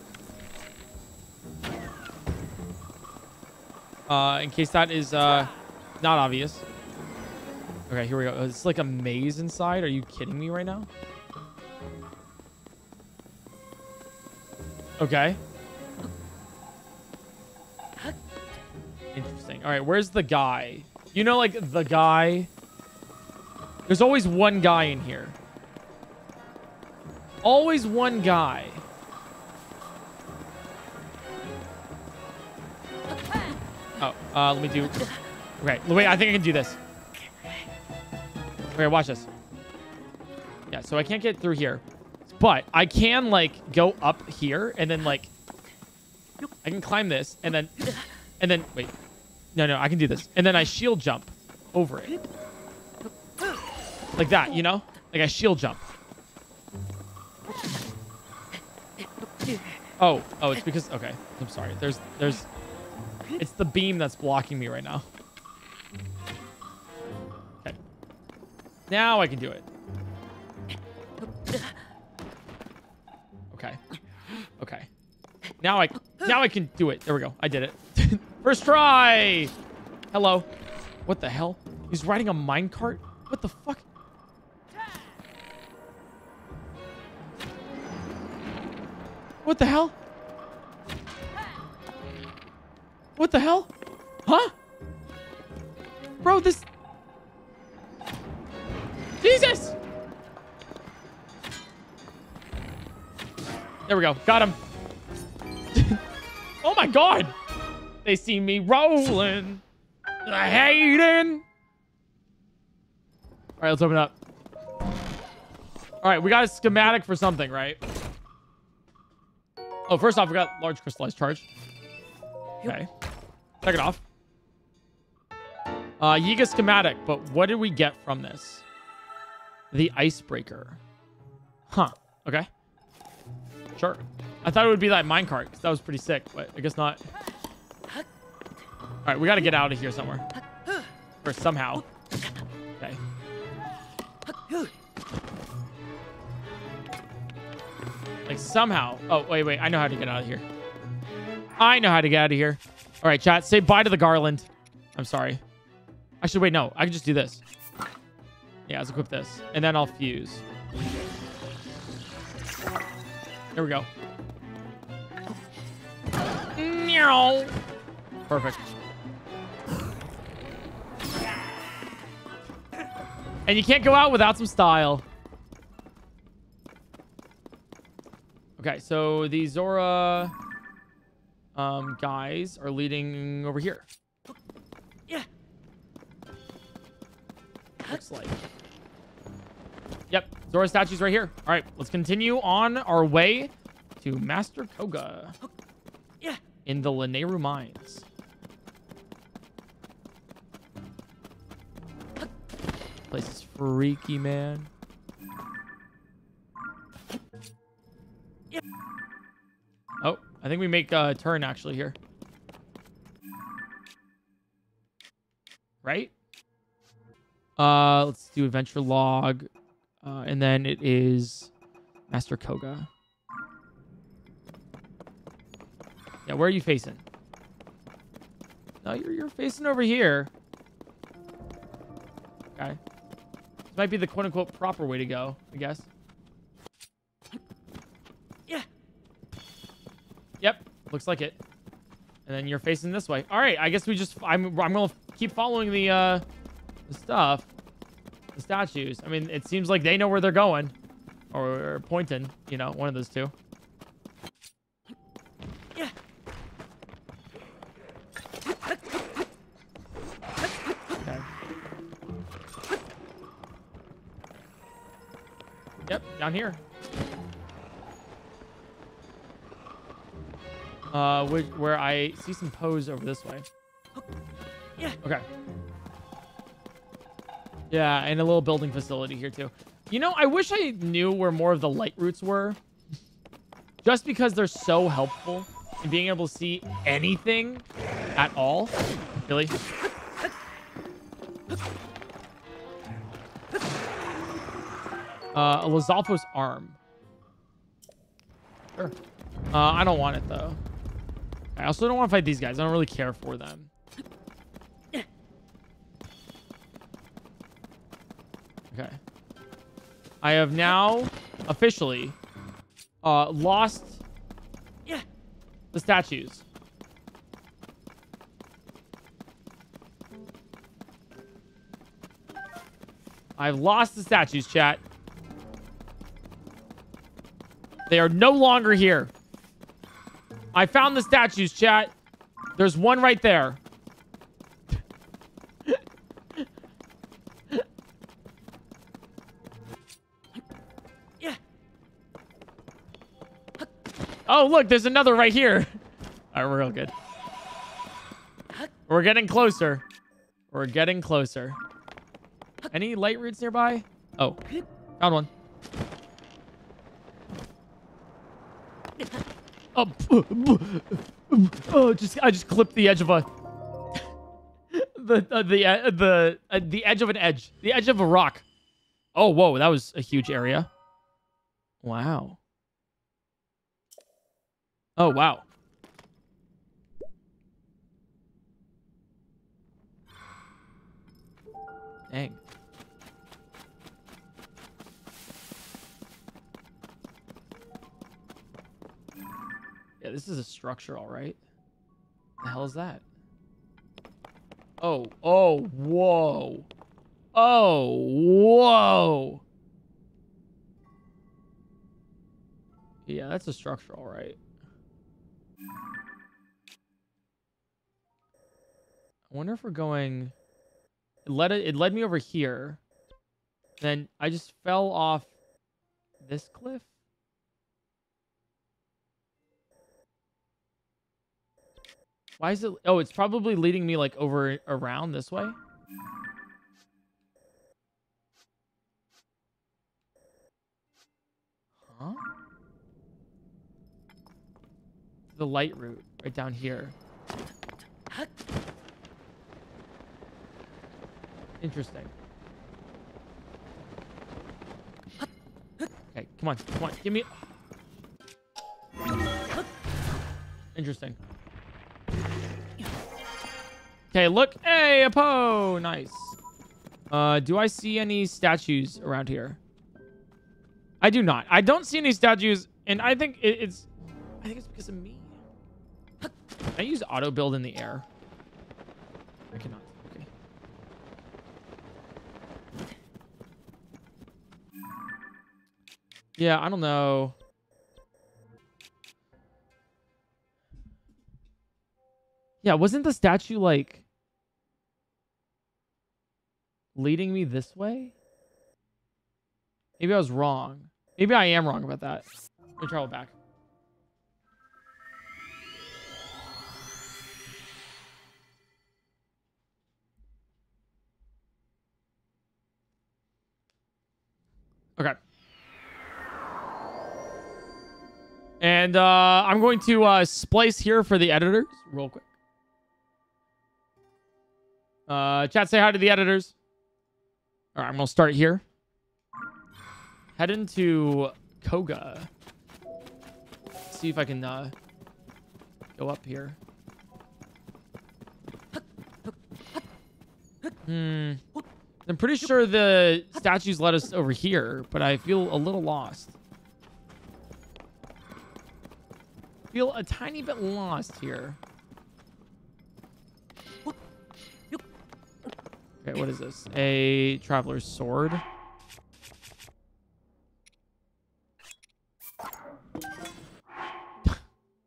Uh in case that is uh not obvious. Okay, here we go. It's like a maze inside. Are you kidding me right now? Okay. Interesting. All right, where's the guy? You know, like the guy. There's always one guy in here. Always one guy. Oh, uh, let me do. Okay, wait. I think I can do this. Okay, watch this. Yeah, so I can't get through here, but I can like go up here and then like I can climb this and then and then wait. No, no, I can do this. And then I shield jump over it. Like that, you know? Like I shield jump. Oh, oh, it's because okay. I'm sorry. There's there's it's the beam that's blocking me right now. Okay. Now I can do it. Okay. Okay. Now I now I can do it. There we go. I did it. First try. Hello. What the hell? He's riding a minecart? What the fuck? What the hell? What the hell? Huh? Bro, this... Jesus! There we go. Got him. oh my god! They see me rolling. I Hating. All right, let's open up. All right, we got a schematic for something, right? Oh, first off, we got large crystallized charge. Okay. Check it off. Uh, Yiga schematic, but what did we get from this? The icebreaker. Huh. Okay. Sure. I thought it would be that minecart, because that was pretty sick, but I guess not. All right, we got to get out of here somewhere. Or somehow. Okay. Like somehow. Oh, wait, wait. I know how to get out of here. I know how to get out of here. All right, chat. Say bye to the garland. I'm sorry. Actually, wait, no. I can just do this. Yeah, let's equip this. And then I'll fuse. There we go. Meow. Perfect. And you can't go out without some style. Okay, so the Zora um, guys are leading over here. Yeah. Looks like. Yep, Zora statue's right here. All right, let's continue on our way to Master Kohga Yeah. in the Lanayru Mines. Place is freaky, man. Oh, I think we make a turn actually here. Right? Uh, let's do adventure log. Uh, and then it is Master Kohga. Yeah, where are you facing? No, you're, you're facing over here. Okay. Might be the quote-unquote proper way to go, I guess. Yeah. Yep, looks like it. And then you're facing this way. All right, I guess we just I'm I'm gonna keep following the uh the stuff, the statues. I mean, it seems like they know where they're going, or pointing. You know, one of those two. Down here. Uh, where, where I see some Poes over this way. Yeah. Okay. Yeah, and a little building facility here too. You know, I wish I knew where more of the Lightroots were. Just because they're so helpful. and being able to see anything at all. Really? Uh, a Lizalfo's arm. Sure. Uh, I don't want it though. I also don't want to fight these guys. I don't really care for them. Okay. I have now officially uh, lost the statues. I've lost the statues, chat. They are no longer here. I found the statues, chat. There's one right there. Oh, look, there's another right here. All right, we're real good. We're getting closer. We're getting closer. Any Lightroots nearby? Oh, found one. Oh, oh, just I just clipped the edge of a the uh, the uh, the uh, the edge of an edge, the edge of a rock. Oh, whoa, that was a huge area. Wow. Oh, wow. Dang. Yeah, this is a structure, all right. The hell is that? Oh, oh, whoa. Oh, whoa. Yeah, that's a structure, all right. I wonder if we're going. It led it. It led me over here. Then I just fell off this cliff. Why is it? Oh, it's probably leading me like over around this way. Huh? The Lightroot right down here. Interesting. Okay, come on, come on, give me. Interesting. Okay, look. Hey, a Poe. Nice. Uh, do I see any statues around here? I do not. I don't see any statues, and I think it, it's... I think it's because of me. Can I use auto build in the air? I cannot. Okay. Yeah, I don't know. Yeah, wasn't the statue like leading me this way? Maybe I was wrong. Maybe I am wrong about that. Let me travel back. Okay. And uh, I'm going to uh, splice here for the editors real quick. Uh, chat, say hi to the editors. All right, I'm going to start here. Head into Kohga. See if I can uh, go up here. Hmm. I'm pretty sure the statues led us over here, but I feel a little lost. Feel a tiny bit lost here. Okay, what is this? A traveler's sword.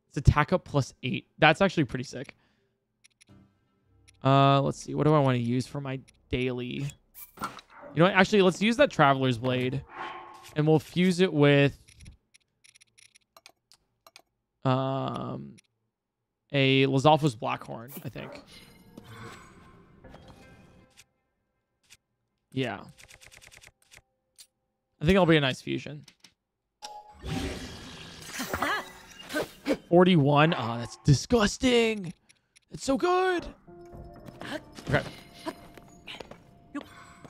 it's attack up plus eight. That's actually pretty sick. Uh, let's see. What do I want to use for my daily? You know what? Actually, let's use that traveler's blade, and we'll fuse it with um a Lizalfos Blackhorn, I think. Yeah. I think it'll be a nice fusion. 41. Oh, that's disgusting. It's so good. Okay.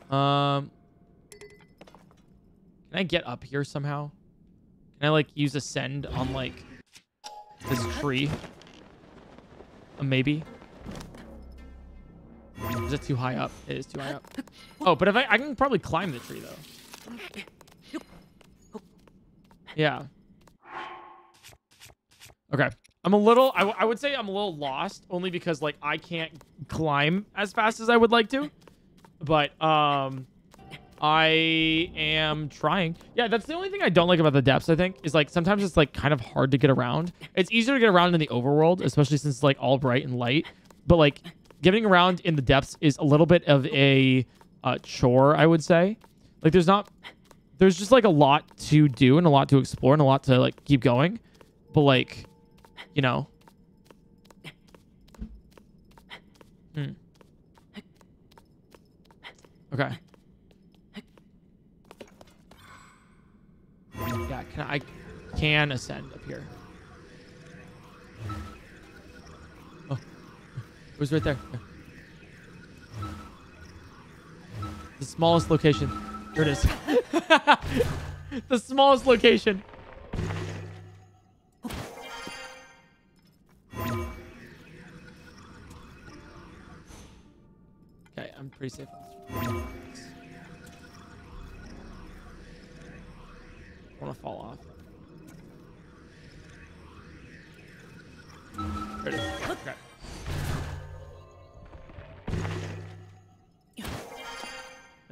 Um, can I get up here somehow? Can I like use ascend on like this tree? Uh, maybe. Is it too high up? It is too high up. Oh, but if I, I can probably climb the tree though. Yeah. Okay. I'm a little, I, w- I would say I'm a little lost only because like I can't climb as fast as I would like to. But, um, I am trying. Yeah, that's the only thing I don't like about the depths, I think, is like sometimes it's like kind of hard to get around. It's easier to get around in the overworld, especially since it's like all bright and light. But like getting around in the depths is a little bit of a uh, chore, I would say. Like there's not, there's just like a lot to do and a lot to explore and a lot to like keep going. But like, you know. Hmm. Okay. Yeah, can I can ascend up here. It was right there. The smallest location. There it is. the smallest location. Okay, I'm pretty safe. I want to fall off. There it is. Okay.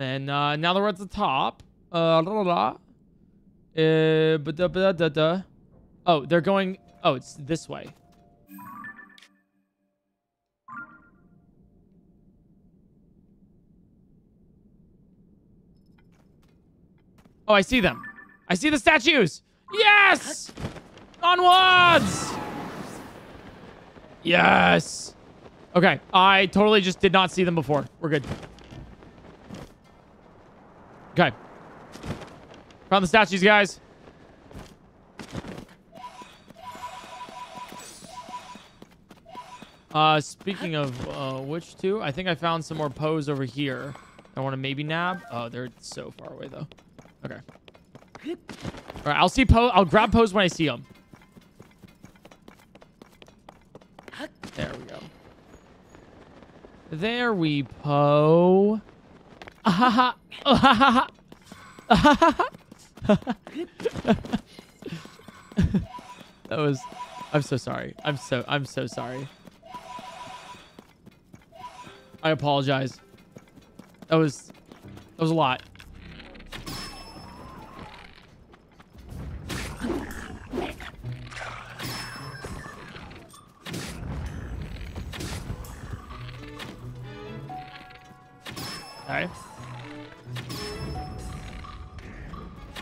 And uh, now that we're at the top, uh, la. Uh, ba, da, da, da. oh, they're going. Oh, it's this way. Oh, I see them. I see the statues. Yes! Onwards! Yes. Okay, I totally just did not see them before. We're good. Okay. Found the statues, guys. Uh, speaking of uh, which two, I think I found some more Poes over here. I want to maybe nab. Oh, they're so far away though. Okay. All right, I'll see Poes. I'll grab Poes when I see them. There we go. There we po. Ah, ha, ha. that was. I'm so sorry. I'm so. I'm so sorry. I apologize. That was. That was a lot. Okay.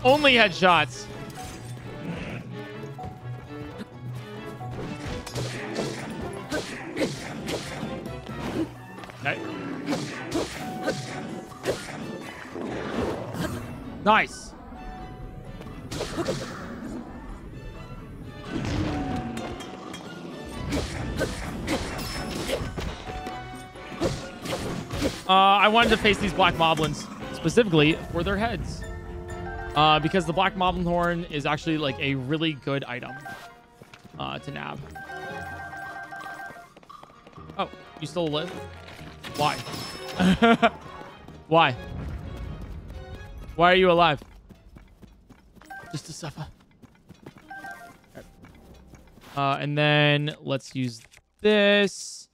Only headshots. Nice. Uh, I wanted to face these black moblins specifically for their heads. Uh, because the black moblin horn is actually like a really good item uh, to nab. Oh, you still live? Why? Why? Why are you alive? Just to suffer. Uh, and then let's use this.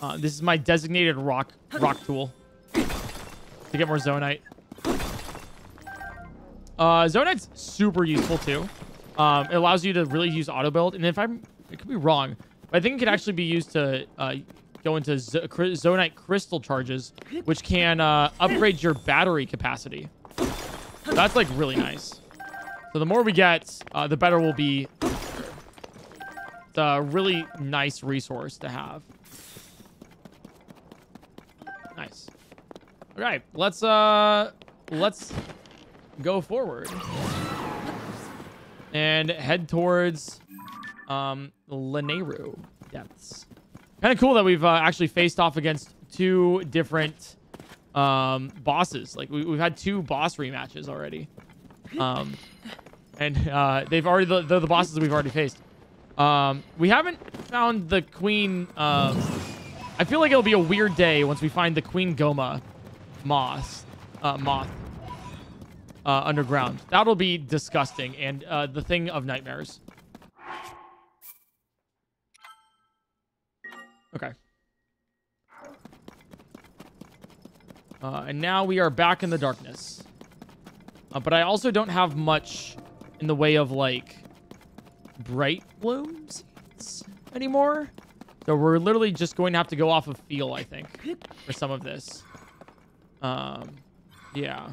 Uh, this is my designated rock rock tool to get more zonaite. Uh, zonaite's super useful too. Um, it allows you to really use auto build, and if I'm, it could be wrong, but I think it could actually be used to uh, go into cr zonaite crystal charges, which can uh, upgrade your battery capacity. That's like really nice. So the more we get, uh, the better will be. It's a really nice resource to have. Nice. All right, let's uh, let's go forward and head towards Um, Lanayru depths. Kind of cool that we've uh, actually faced off against two different um, bosses. Like we, we've had two boss rematches already. Um, and uh, they've already they're the bosses we've already faced. Um, we haven't found the queen. Um, I feel like it'll be a weird day once we find the queen Gohma moth. Uh, moth. Uh, underground. That'll be disgusting and uh, the thing of nightmares. Okay. Uh, and now we are back in the darkness. Uh, but I also don't have much in the way of like bright blooms anymore. So we're literally just going to have to go off of feel, I think, for some of this. Um, yeah.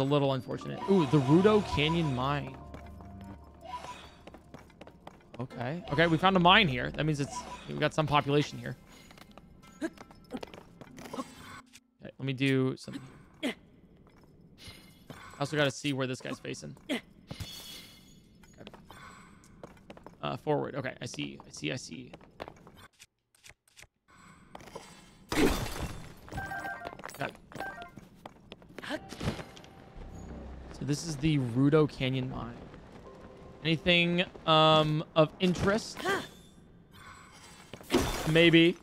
A little unfortunate. Ooh, the Rudo Canyon Mine. Okay. Okay, we found a mine here. That means it's we got some population here. Okay, let me do something. I also got to see where this guy's facing. Okay. Uh, forward. Okay, I see. I see. I see. Got- So this is the Rudo Canyon mine. Anything um of interest? Maybe.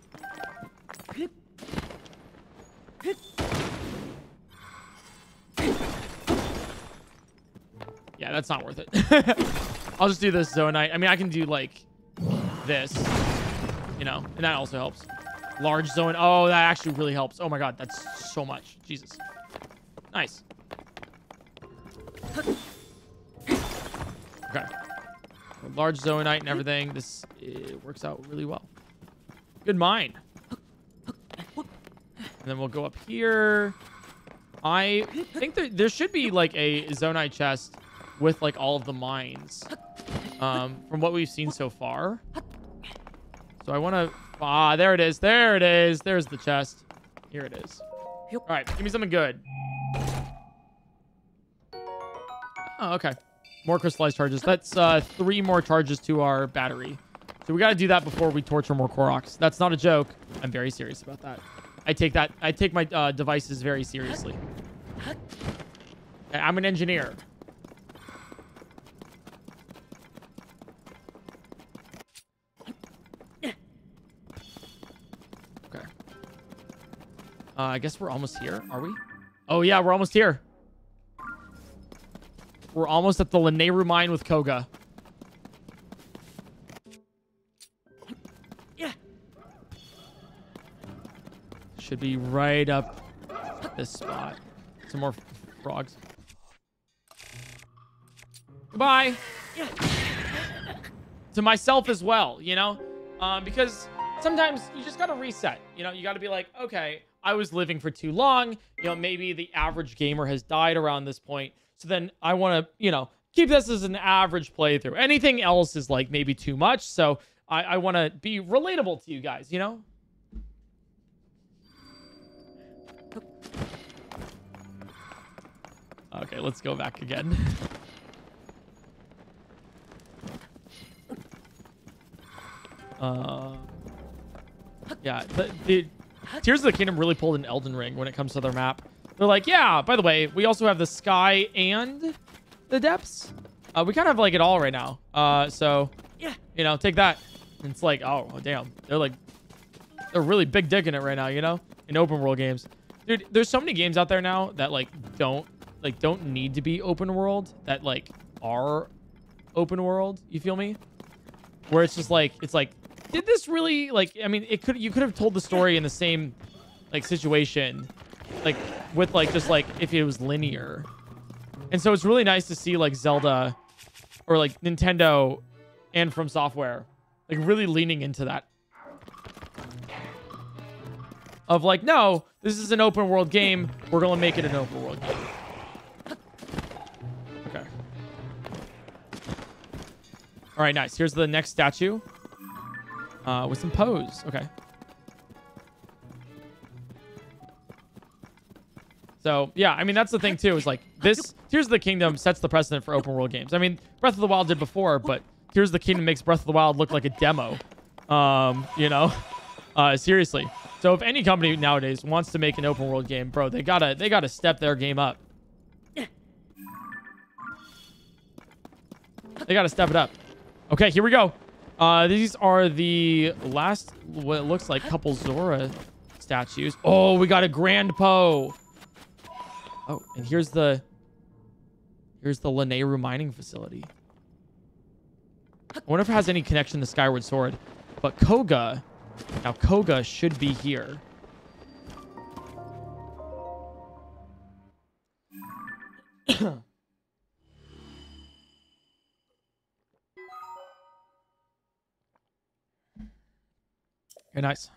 Yeah, that's not worth it. I'll just do this Zonaite. I mean, I can do like this, you know, and that also helps. Large zone. Oh, that actually really helps. Oh my god, that's so much. Jesus. Nice. Okay. Large zonaite and everything. This it works out really well. Good mine. And then we'll go up here. I think there, there should be like a zonaite chest with like all of the mines um, from what we've seen so far. So I want to... Ah, there it is. There it is. There's the chest. Here it is. All right, give me something good. Oh, okay. More crystallized charges. That's uh, three more charges to our battery. So we got to do that before we torture more Koroks. That's not a joke. I'm very serious about that. I take that. I take my uh, devices very seriously. I'm an engineer. Okay. Uh, I guess we're almost here. Are we? Oh yeah, we're almost here. We're almost at the Lanayru mine with Kohga. Yeah. Should be right up this spot. Some more frogs. Goodbye. To myself as well, you know? Um, because sometimes you just gotta reset. You know, you gotta be like, okay, I was living for too long. You know, maybe the average gamer has died around this point. So then I want to, you know, keep this as an average playthrough. Anything else is like maybe too much. So I, I want to be relatable to you guys, you know? Okay, let's go back again. uh, yeah, the, the Tears of the Kingdom really pulled an Elden Ring when it comes to their map. They're like, yeah, by the way, we also have the sky and the depths. Uh, we kind of have like it all right now. Uh, so, Yeah. you know, take that. And it's like, oh, damn. They're like, they're really big dick in it right now, you know, in open world games. Dude, there's so many games out there now that like don't like don't need to be open world that like are open world. You feel me? Where it's just like it's like, did this really like? I mean, it could you could have told the story in the same like situation, like with like just like if it was linear. And so it's really nice to see like Zelda or like Nintendo and FromSoftware like really leaning into that of like, no, this is an open world game. We're gonna make it an open world game. Okay. All right, nice. Here's the next statue. Uh, with some Poes. Okay. So yeah, I mean that's the thing too. Is like this Tears of the Kingdom sets the precedent for open world games. I mean Breath of the Wild did before, but Tears of the Kingdom makes Breath of the Wild look like a demo. Um, you know, uh, seriously. So if any company nowadays wants to make an open world game, bro, they gotta they gotta step their game up. They gotta step it up. Okay, here we go. Uh, these are the last what looks like couple Zora statues. Oh, we got a Grand Poe. Oh, and here's the here's the Lanayru mining facility. I wonder if it has any connection to Skyward Sword. But Kohga, now Kohga should be here. Okay, nice.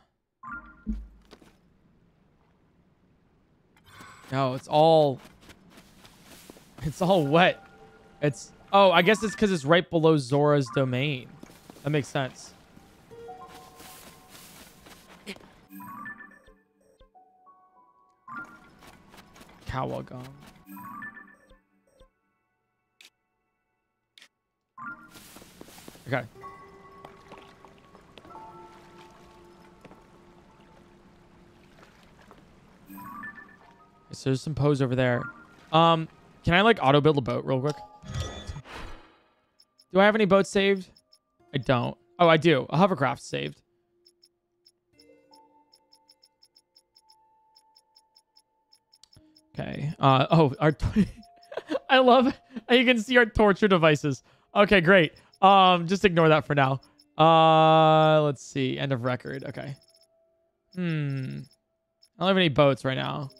No, it's all it's all wet. It's oh, I guess it's because it's right below Zora's domain. That makes sense. Kawagong. Okay. So there's some Poes over there. Um, can I like auto build a boat real quick? Do I have any boats saved? I don't. Oh, I do. A hovercraft saved. Okay. Uh oh, our I love you can see our torture devices. Okay, great. Um just ignore that for now. Uh let's see. End of record. Okay. Hmm. I don't have any boats right now.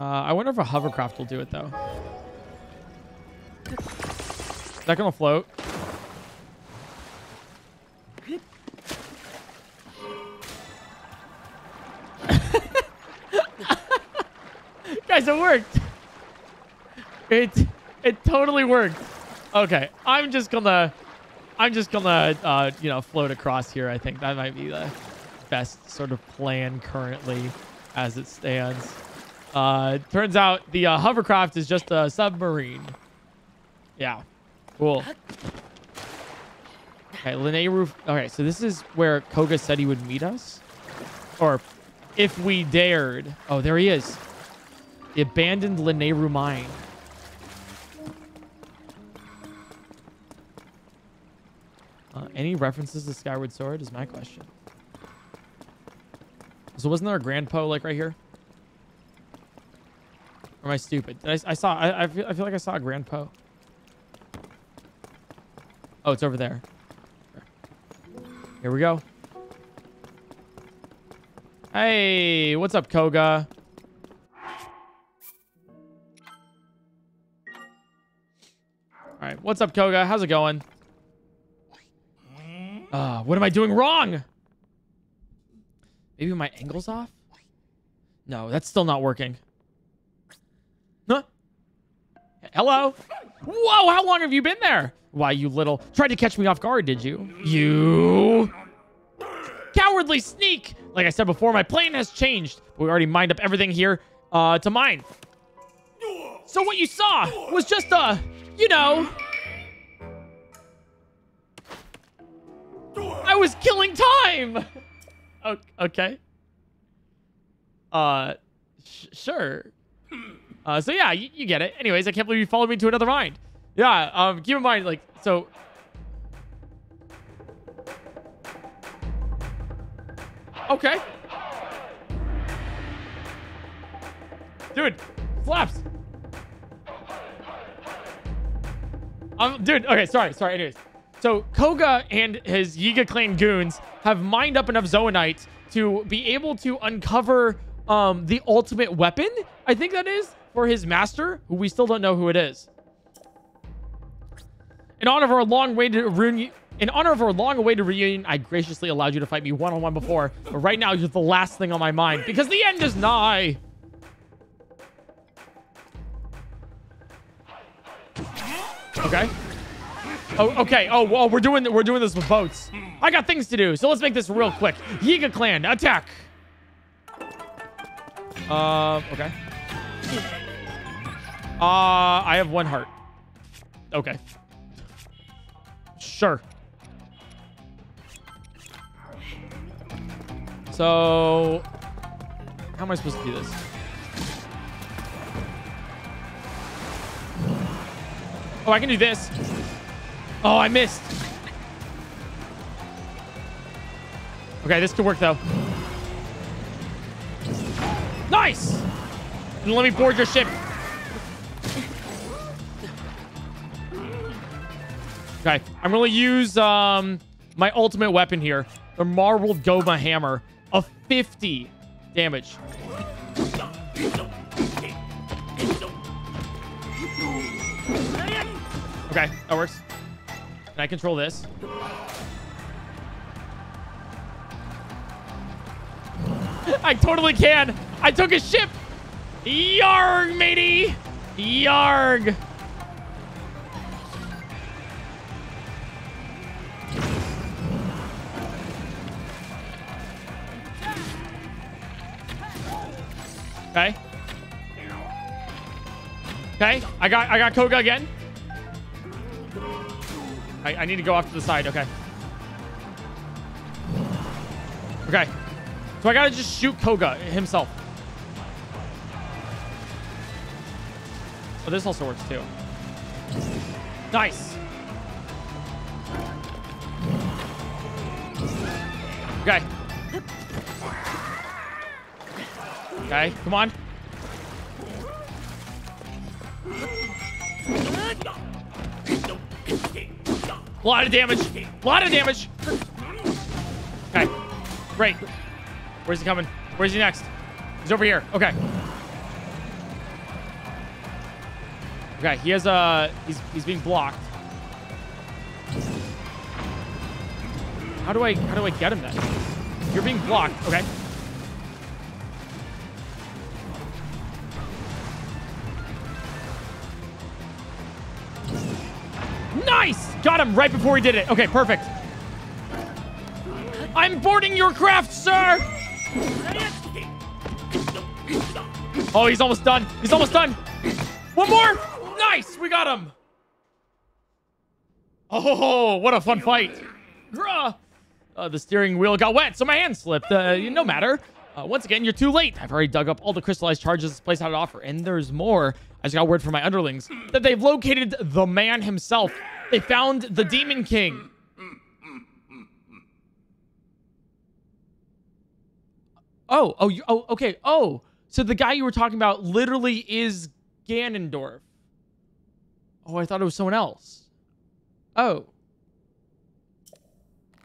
Uh I wonder if a hovercraft will do it though. Is that gonna float? Guys, it worked. It it totally worked. Okay, I'm just gonna I'm just gonna uh, you know float across here. I think that might be the best sort of plan currently as it stands. Uh, turns out the uh, hovercraft is just a submarine. Yeah, cool. Okay, Lanayru. Okay, so this is where Kohga said he would meet us, or if we dared. Oh, there he is. The abandoned Lanayru mine. Uh, any references to Skyward Sword is my question. So wasn't there a Grand Poe like right here? Or am I stupid? I, I saw. I, I, feel, I feel like I saw a Grand Poe. Oh, it's over there. Here we go. Hey, what's up, Kohga? All right, what's up, Kohga? How's it going? Uh, what am I doing wrong? Maybe my angle's off? No, that's still not working. Hello? Whoa, how long have you been there? Why, you little... Tried to catch me off guard, did you? You... Cowardly sneak! Like I said before, my plan has changed. We already mined up everything here uh, to mine. So what you saw was just a, you know... I was killing time! Okay. Uh, sure. Uh, so yeah, you, you get it. Anyways, I can't believe you followed me to another mind. Yeah, um, keep in mind, like, so... Okay. Dude, flaps. Um, dude, okay, sorry, sorry, anyways. So, Kohga and his Yiga Clan goons have mined up enough Zonaite to be able to uncover um, the ultimate weapon, I think that is, for his master, who we still don't know who it is. In honor of our long-awaited reunion, in honor of our long-awaited reunion, I graciously allowed you to fight me one-on-one before, but right now you're the last thing on my mind because the end is nigh. Okay. Oh, okay. Oh, well, we're doing we're doing this with boats. I got things to do, so let's make this real quick. Yiga clan, attack. Uh, okay. Uh, I have one heart. Okay. Sure. So, how am I supposed to do this? Oh, I can do this. Oh, I missed. Okay, this could work though. Nice! And let me board your ship. Okay, I'm gonna use um my ultimate weapon here, the marbled Gohma hammer of 50 damage. Okay, that works. Can I control this? I totally can. I took a ship. Yarg, matey. Yarg. Okay. Okay, I got I got Kohga again. I, I need to go off to the side. Okay. Okay. So I gotta just shoot Kohga himself. This also works too. Nice. Okay. Okay, come on. A lot of damage. A lot of damage. Okay. Great. Where's he coming? Where's he next? He's over here. Okay. Okay, he has a he's he's being blocked. How do I how do I get him then? You're being blocked. Okay. Nice! Got him right before he did it. Okay, perfect. I'm boarding your craft, sir! Oh, he's almost done. He's almost done. One more. Nice. We got him. Oh, what a fun fight. Uh, the steering wheel got wet, so my hand slipped. Uh, no matter. Uh, once again, you're too late. I've already dug up all the crystallized charges this place had to offer, and there's more. I just got word from my underlings that they've located the man himself. They found the Demon King. Oh, oh, you, oh, okay. Oh, so the guy you were talking about literally is Ganondorf. Oh, I thought it was someone else. Oh.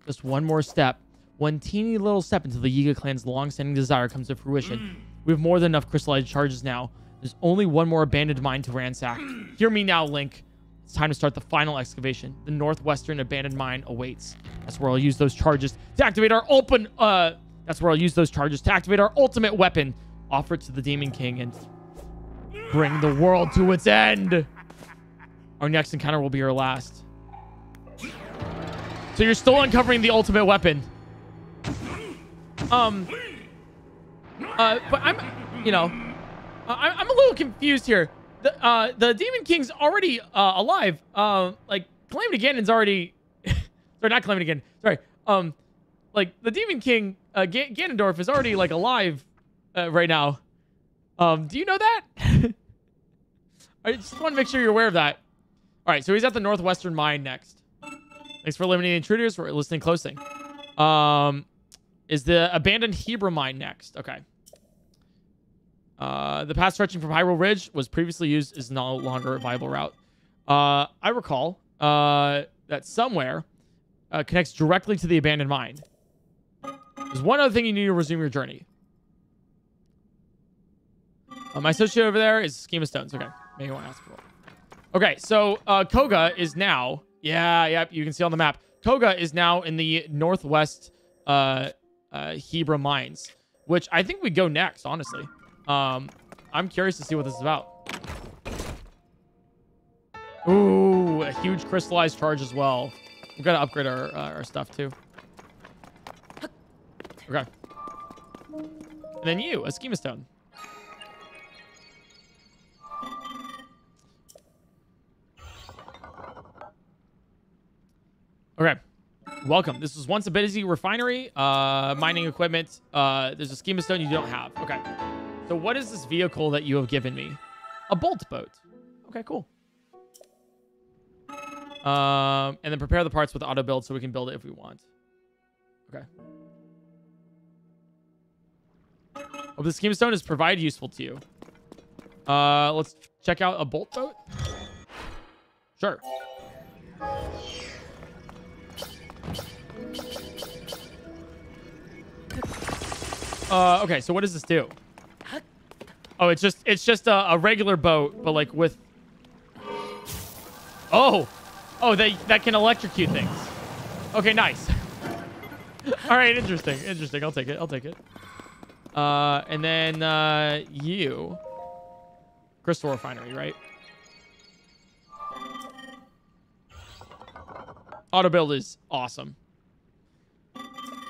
Just one more step. One teeny little step until the Yiga clan's long-standing desire comes to fruition. We have more than enough crystallized charges now. There's only one more abandoned mine to ransack. Hear me now, Link. It's time to start the final excavation. The northwestern abandoned mine awaits. That's where I'll use those charges to activate our open. Uh, that's where I'll use those charges to activate our ultimate weapon, offer it to the Demon King, and bring the world to its end. Our next encounter will be our last. So you're still uncovering the ultimate weapon. Um. Uh, but I'm, you know, I, I'm a little confused here. The uh, the Demon King's already uh, alive. Uh, like Calamity Ganon's already. sorry, not Calamity Ganon. Sorry. Um, like the Demon King, uh, Ga- Ganondorf is already like alive, uh, right now. Um, do you know that? I just want to make sure you're aware of that. All right, so he's at the northwestern mine next. Thanks for eliminating intruders. We're listening closely. Um, is the abandoned Hebra mine next? Okay. Uh, the path stretching from Hyrule Ridge was previously used is no longer a viable route. Uh, I recall uh, that somewhere uh, connects directly to the abandoned mine. There's one other thing you need to resume your journey. Uh, my associate over there is Schema Stones. Okay, maybe I won't ask for it. Okay, so uh, Kohga is now. Yeah, yep. You can see on the map. Kohga is now in the northwest uh, uh, Hebra mines, which I think we go next. Honestly, um, I'm curious to see what this is about. Ooh, a huge crystallized charge as well. We've got to upgrade our uh, our stuff too. Okay. And then you, a schema stone. Okay. Welcome. This was once a busy refinery, uh, mining equipment. Uh, there's a schema stone you don't have. Okay. So what is this vehicle that you have given me? A bolt boat. Okay, cool. Um, and then prepare the parts with auto build so we can build it if we want. Okay. Hope the schema stone is provided useful to you. Uh, let's check out a bolt boat. Sure. Uh, okay, so what does this do? Oh, it's just it's just a, a regular boat, but like with. Oh, oh, they that can electrocute things. Okay, nice. All right, interesting, interesting. I'll take it. I'll take it. Uh, and then uh, you, Crystal Refinery, right? Auto build is awesome.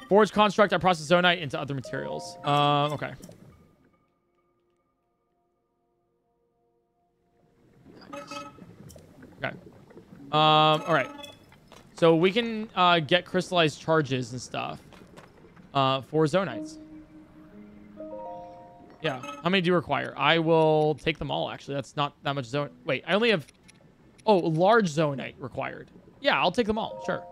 Forge construct. I process zonaite into other materials. Um, okay. Okay. Um, all right. So we can uh, get crystallized charges and stuff uh, for zonaites. Yeah. How many do you require? I will take them all, actually. That's not that much zone. Wait, I only have... Oh, large zonaite required. Yeah, I'll take them all. Sure.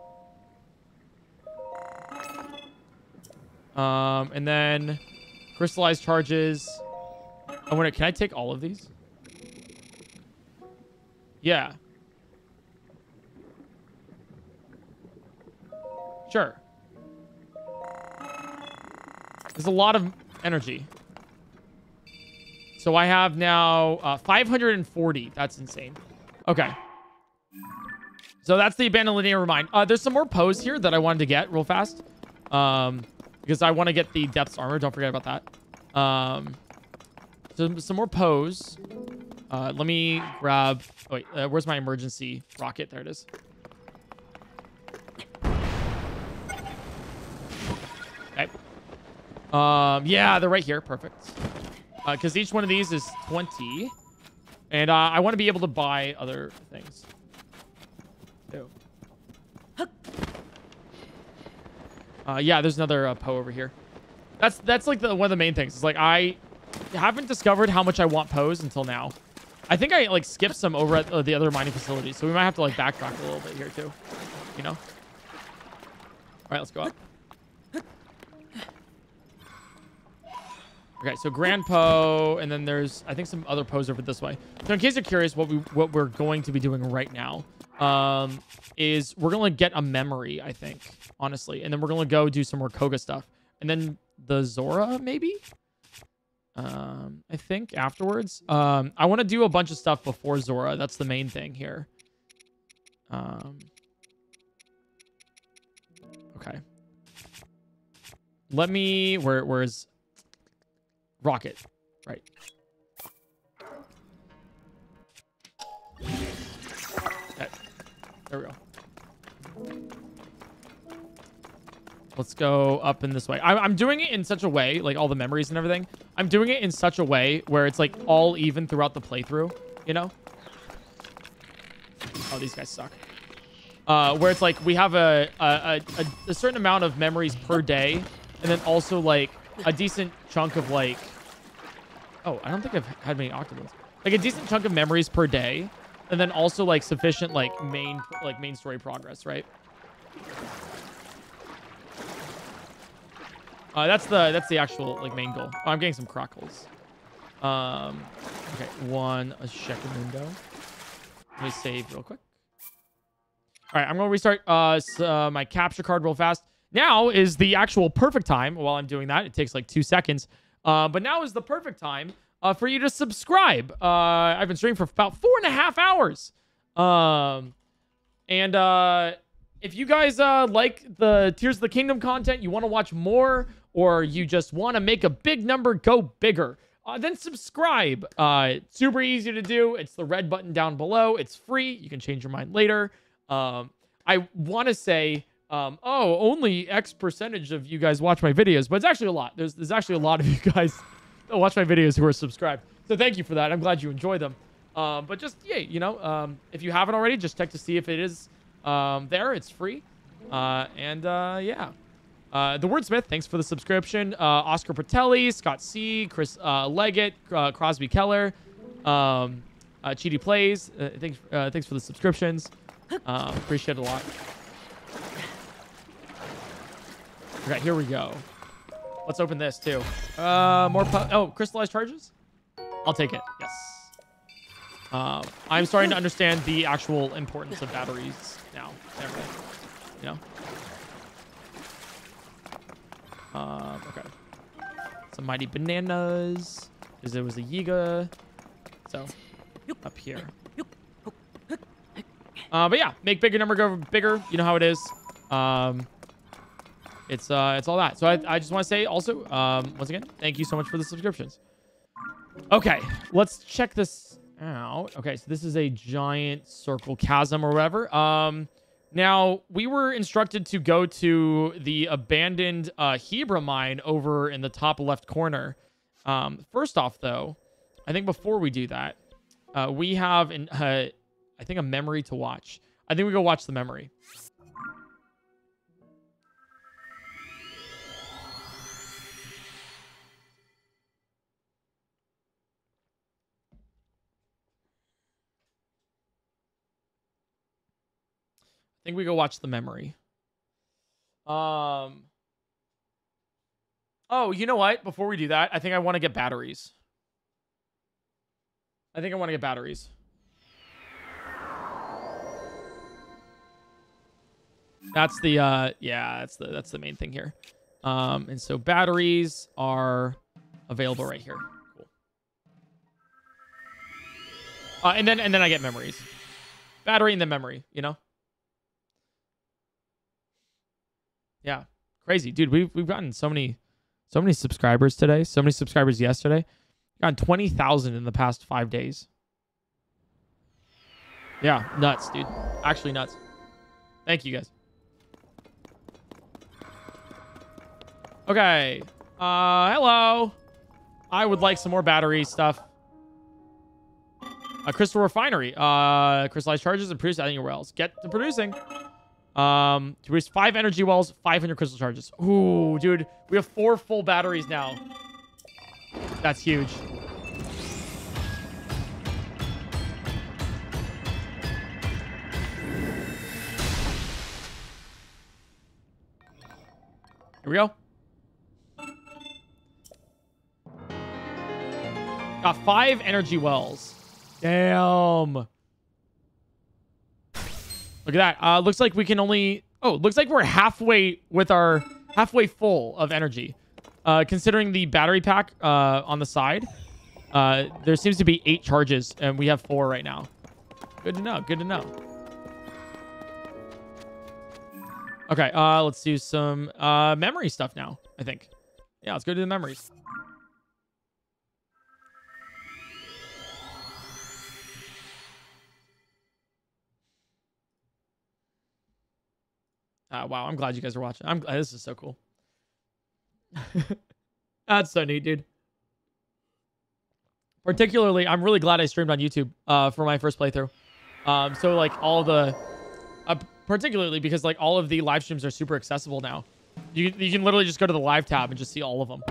Um, and then crystallized charges. I wonder, can I take all of these? Yeah. Sure. There's a lot of energy. So I have now uh, 540. That's insane. Okay. So that's the abandoned Lanayru mine. Uh, there's some more Poes here that I wanted to get real fast. Um, because I want to get the depths armor. Don't forget about that. Um, so some more Poes. Uh, let me grab. Oh wait, uh, where's my emergency rocket? There it is. Okay. Um, yeah, they're right here. Perfect. Because each one of these is 20. And uh, I want to be able to buy other things. Ew. Uh, yeah, there's another uh, Poe over here. That's that's like the one of the main things. It's like I haven't discovered how much I want Poes until now. I think I like skipped some over at uh, the other mining facilities, so we might have to like backtrack a little bit here too. You know. All right, let's go up. Okay, so Grand Poe, and then there's I think some other Poes over this way. So in case you're curious, what we what we're going to be doing right now um, is we're gonna get a memory, I think, honestly, and then we're gonna go do some more Kohga stuff, and then the Zora maybe. Um, I think afterwards. Um, I want to do a bunch of stuff before Zora. That's the main thing here. Um. Okay. Let me. Where? Where's Rocket? Right. Okay. There we go. Let's go up in this way. I'm, I'm doing it in such a way, like all the memories and everything. I'm doing it in such a way where it's like all even throughout the playthrough, you know? Oh, these guys suck. Uh, where it's like we have a, a, a, a certain amount of memories per day, and then also like a decent chunk of like... Oh, I don't think I've had many octopus. Like a decent chunk of memories per day, and then also like sufficient like main like main story progress, right? Uh, that's the that's the actual like main goal. Oh, I'm getting some crockles. Um, okay, one a window. Let me save real quick. All right, I'm gonna restart uh, uh my capture card real fast. Now is the actual perfect time. While I'm doing that, it takes like two seconds. Uh, but now is the perfect time uh, for you to subscribe. Uh, I've been streaming for about four and a half hours. Um, and uh, if you guys uh, like the Tears of the Kingdom content, you want to watch more, or you just want to make a big number go bigger, uh, then subscribe. Uh, super easy to do. It's the red button down below. It's free. You can change your mind later. Um, I want to say, um, oh, only X percentage of you guys watch my videos, but it's actually a lot. There's there's actually a lot of you guys that watch my videos who are subscribed. So thank you for that. I'm glad you enjoy them. Um, but just yeah, you know, um, if you haven't already, just check to see if it is um, there. It's free. Uh, and uh, yeah. Uh, the Wordsmith, thanks for the subscription. Uh, Oscar Pertelli, Scott C, Chris uh, Leggett, uh, Crosby Keller, um, uh, Cheaty Plays. Uh, thanks, uh, thanks for the subscriptions. Uh, appreciate it a lot. Okay, here we go. Let's open this too. Uh, more oh, crystallized charges. I'll take it. Yes. Um, I'm starting to understand the actual importance of batteries now. You know. Um, okay. Some mighty bananas. Because there was a Yiga. So, up here. Uh, but yeah, make bigger number go bigger. You know how it is. Um, it's uh, it's all that. So I, I just want to say also, um, once again, thank you so much for the subscriptions. Okay, let's check this out. Okay, so this is a giant circle chasm or whatever. Um, now we were instructed to go to the abandoned uh, Hebra mine over in the top left corner. Um, first off, though, I think before we do that, uh, we have an uh, I think a memory to watch. I think we go watch the memory. Think we go watch the memory. Um. Oh, you know what? Before we do that, I think I want to get batteries. I think I want to get batteries. That's the uh yeah, that's the that's the main thing here. Um and so batteries are available right here. Cool. Uh and then and then I get memories. Battery and then memory, you know? Yeah. Crazy. Dude, we've we've gotten so many so many subscribers today. So many subscribers yesterday. Gotten 20,000 in the past 5 days. Yeah, nuts, dude. Actually nuts. Thank you guys. Okay. Uh, hello. I would like some more battery stuff. A crystal refinery. Uh, crystallized charges and produce your wells. Get to producing. Um, to produce five energy wells, 500 crystal charges. Ooh, dude. We have four full batteries now. That's huge. Here we go. Got five energy wells. Damn. Look at that. Uh, looks like we can only... Oh, looks like we're halfway with our... Halfway full of energy. Uh, considering the battery pack uh, on the side, uh, there seems to be eight charges, and we have four right now. Good to know. Good to know. Okay, uh, let's do some uh, memory stuff now, I think. Yeah, let's go to the memories. Uh, wow, I'm glad you guys are watching. I'm glad this is so cool. That's so neat, dude. Particularly, I'm really glad I streamed on YouTube uh, for my first playthrough. Um, so like all the, uh, particularly because like all of the live streams are super accessible now. You you can literally just go to the live tab and just see all of them.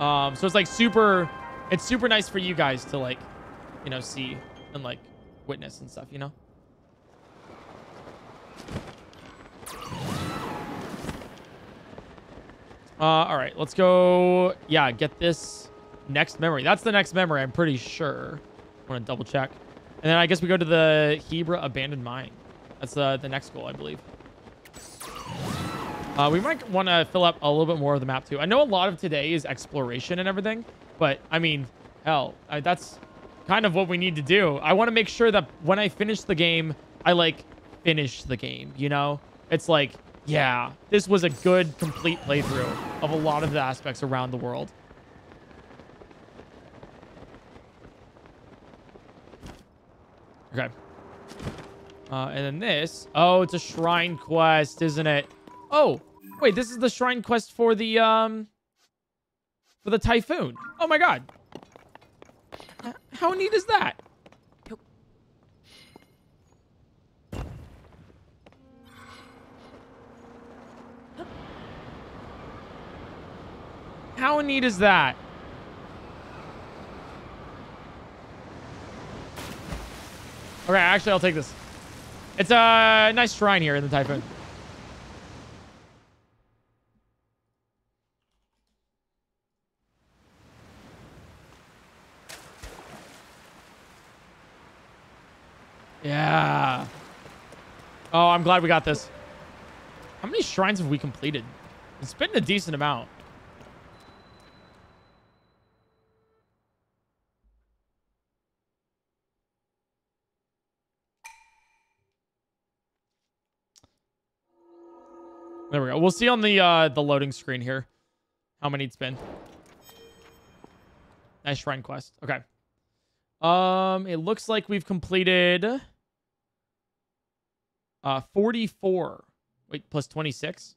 Um, so it's like super, it's super nice for you guys to like, you know, see and like witness and stuff, you know? Uh, all right, let's go. Yeah, get this next memory. That's the next memory, I'm pretty sure. I want to double check. And then I guess we go to the Hebra abandoned mine. That's uh, the next goal, I believe. Uh, we might want to fill up a little bit more of the map too. I know a lot of today is exploration and everything, but I mean, hell, I, that's kind of what we need to do. I want to make sure that when I finish the game, I like finish the game, you know? It's like, yeah, this was a good complete playthrough of a lot of the aspects around the world. Okay. Uh, and then this. Oh, it's a shrine quest, isn't it? Oh, wait, this is the shrine quest for the, um, for the typhoon. Oh my god. How neat is that? How neat is that? Okay, actually, I'll take this. It's a nice shrine here in the Typhoon. Yeah. Oh, I'm glad we got this. How many shrines have we completed? It's been a decent amount. There we go. We'll see on the uh, the loading screen here how many it's been. Nice shrine quest. Okay. Um, it looks like we've completed uh 44. Wait, plus 26.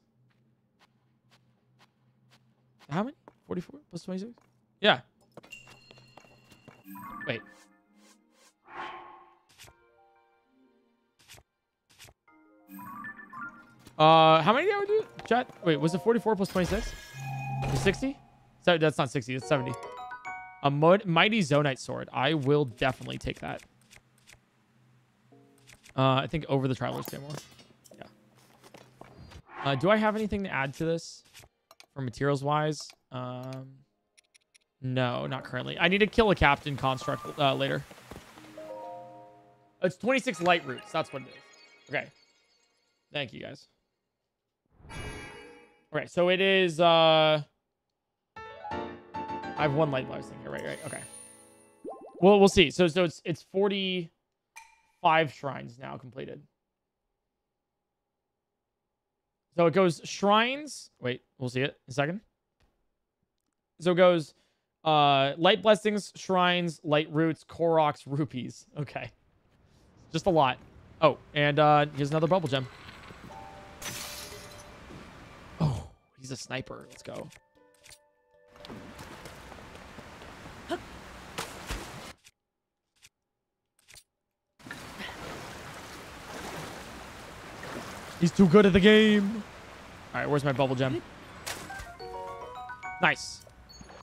How many? 44 plus 26? Yeah. Wait. Uh, how many did I do? Chat. Wait, was it 44 plus 26? 60? So that's not 60. It's 70. A mighty zonaite sword. I will definitely take that. Uh, I think over the travelers pay more. Yeah. Uh, do I have anything to add to this for materials wise? Um, no, not currently. I need to kill a captain construct uh, later. It's 26 Lightroots. That's what it is. Okay. Thank you guys. Okay, so it is uh I have one light blast thing here, right? Right. Okay. Well, we'll see. So so it's it's 45 shrines now completed. So it goes shrines. Wait, we'll see it in a second. So it goes uh light blessings, shrines, Lightroots, Koroks, rupees. Okay. Just a lot. Oh, and uh here's another bubble gem. Oh, he's a sniper. Let's go. He's too good at the game. All right, where's my bubble gem? Nice.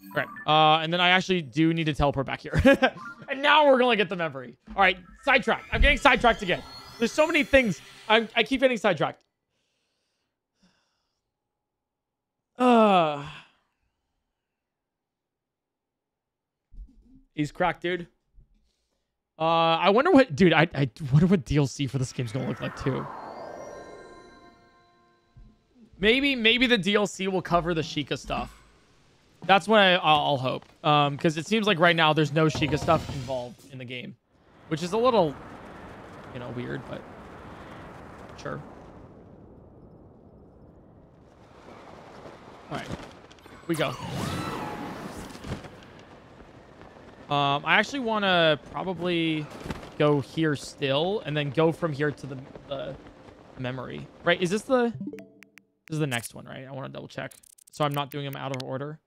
All right, uh, and then I actually do need to teleport back here. and now we're gonna get the memory. All right, sidetrack. I'm getting sidetracked again. There's so many things. I'm, I keep getting sidetracked. Uh, he's cracked, dude. Uh, I wonder what, dude. I I wonder what DLC for this game's gonna look like too. Maybe maybe the DLC will cover the Sheikah stuff. That's what I, I'll, I'll hope. Um, because it seems like right now there's no Sheikah stuff involved in the game, which is a little, you know, weird, but sure. All right, we go. Um, I actually want to probably go here still, and then go from here to the, the memory. Right? Is this the? This is the next one, right? I want to double check, so I'm not doing them out of order.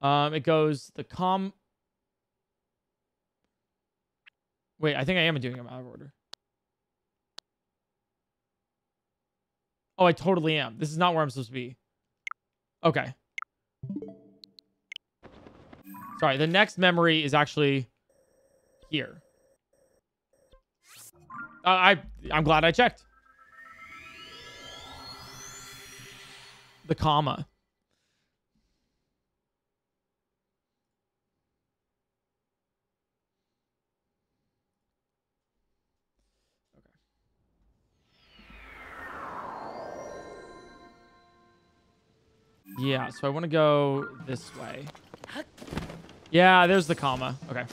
Um, it goes the com. Wait, I think I am doing them out of order. Oh, I totally am. This is not where I'm supposed to be. Okay. Sorry, the next memory is actually here. Uh, I I'm glad I checked. The comma. Okay. Yeah, so I want to go this way. Yeah, there's the comma. Okay.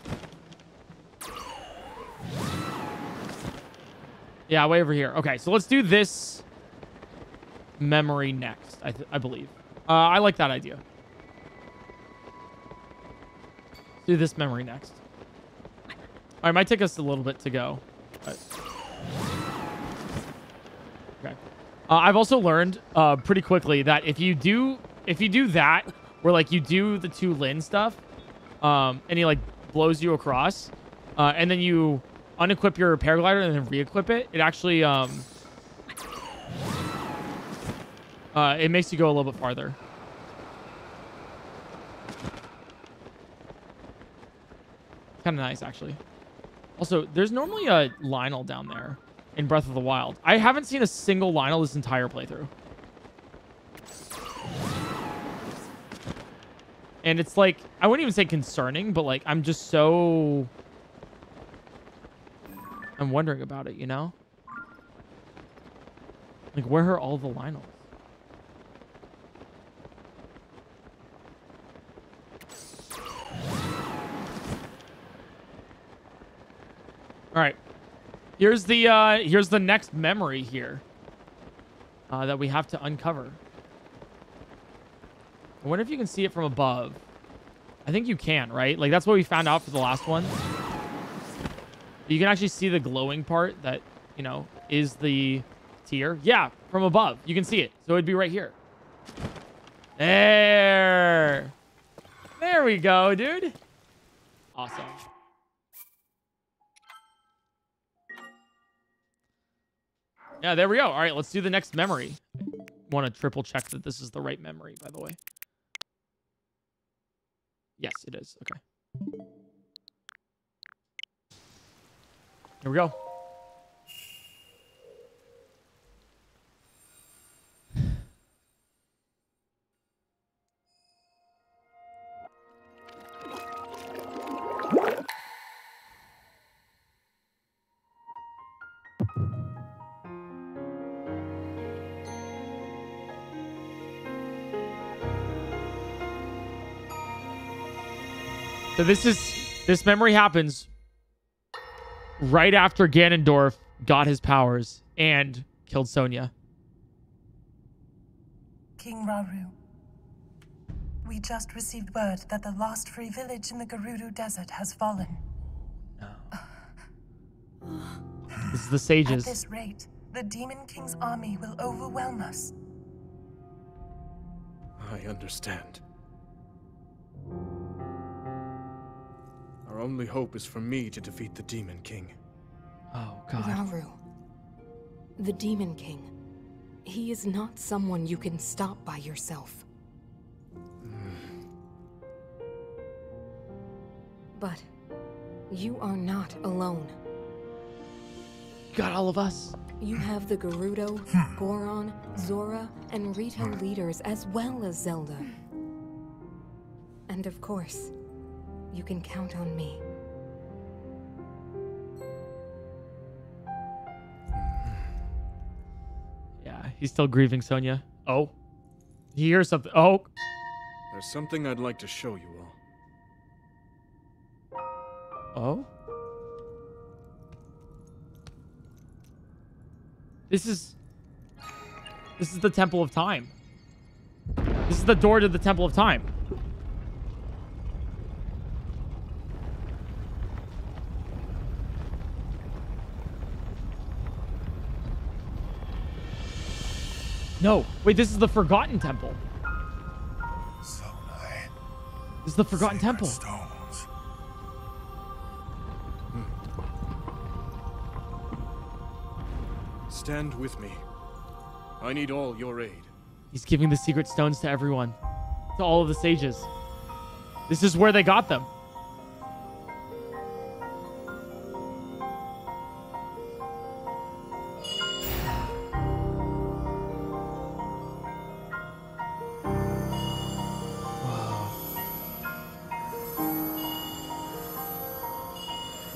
Yeah, way over here. Okay, so let's do this memory next, I, I believe. Uh, I like that idea. Do this memory next. All right, might take us a little bit to go. Okay. Uh, I've also learned uh, pretty quickly that if you do if you do that, where like you do the Tulin stuff, um, and he like blows you across, uh, and then you unequip your paraglider and then re-equip it, it actually um, uh, it makes you go a little bit farther. Kind of nice, actually. Also, there's normally a Lynel down there in Breath of the Wild. I haven't seen a single Lynel this entire playthrough. And it's like, I wouldn't even say concerning, but like, I'm just so... I'm wondering about it, you know? Like, where are all the Lynels? All right. Here's the uh here's the next memory here. Uh, that we have to uncover. I wonder if you can see it from above. I think you can, right? Like that's what we found out for the last one. You can actually see the glowing part that, you know, is the tear. Yeah, from above. You can see it. So it'd be right here. There. There we go, dude. Awesome. Yeah, there we go. All right, let's do the next memory. Want to triple check that this is the right memory, by the way. Yes, it is. Okay. Here we go. So this is this memory happens right after Ganondorf got his powers and killed Sonia. King Rauru. We just received word that the last free village in the Gerudo Desert has fallen. This is the sages. At this rate, the Demon King's army will overwhelm us. I understand. Our only hope is for me to defeat the Demon King. Oh god. Rauru. The Demon King. He is not someone you can stop by yourself. Hmm. But you are not alone. Got all of us. You have the Gerudo, hmm. Goron, Zora, and Rito hmm. leaders as well as Zelda. And of course, you can count on me. Yeah, he's still grieving Sonia. Oh. He hears something. Oh. There's something I'd like to show you all. Oh? This is This is the Temple of Time. This is the door to the Temple of Time. No, wait, this is the Forgotten Temple. This is the Forgotten Temple. Stones. Hmm. Stand with me. I need all your aid. He's giving the secret stones to everyone, to all of the sages. This is where they got them.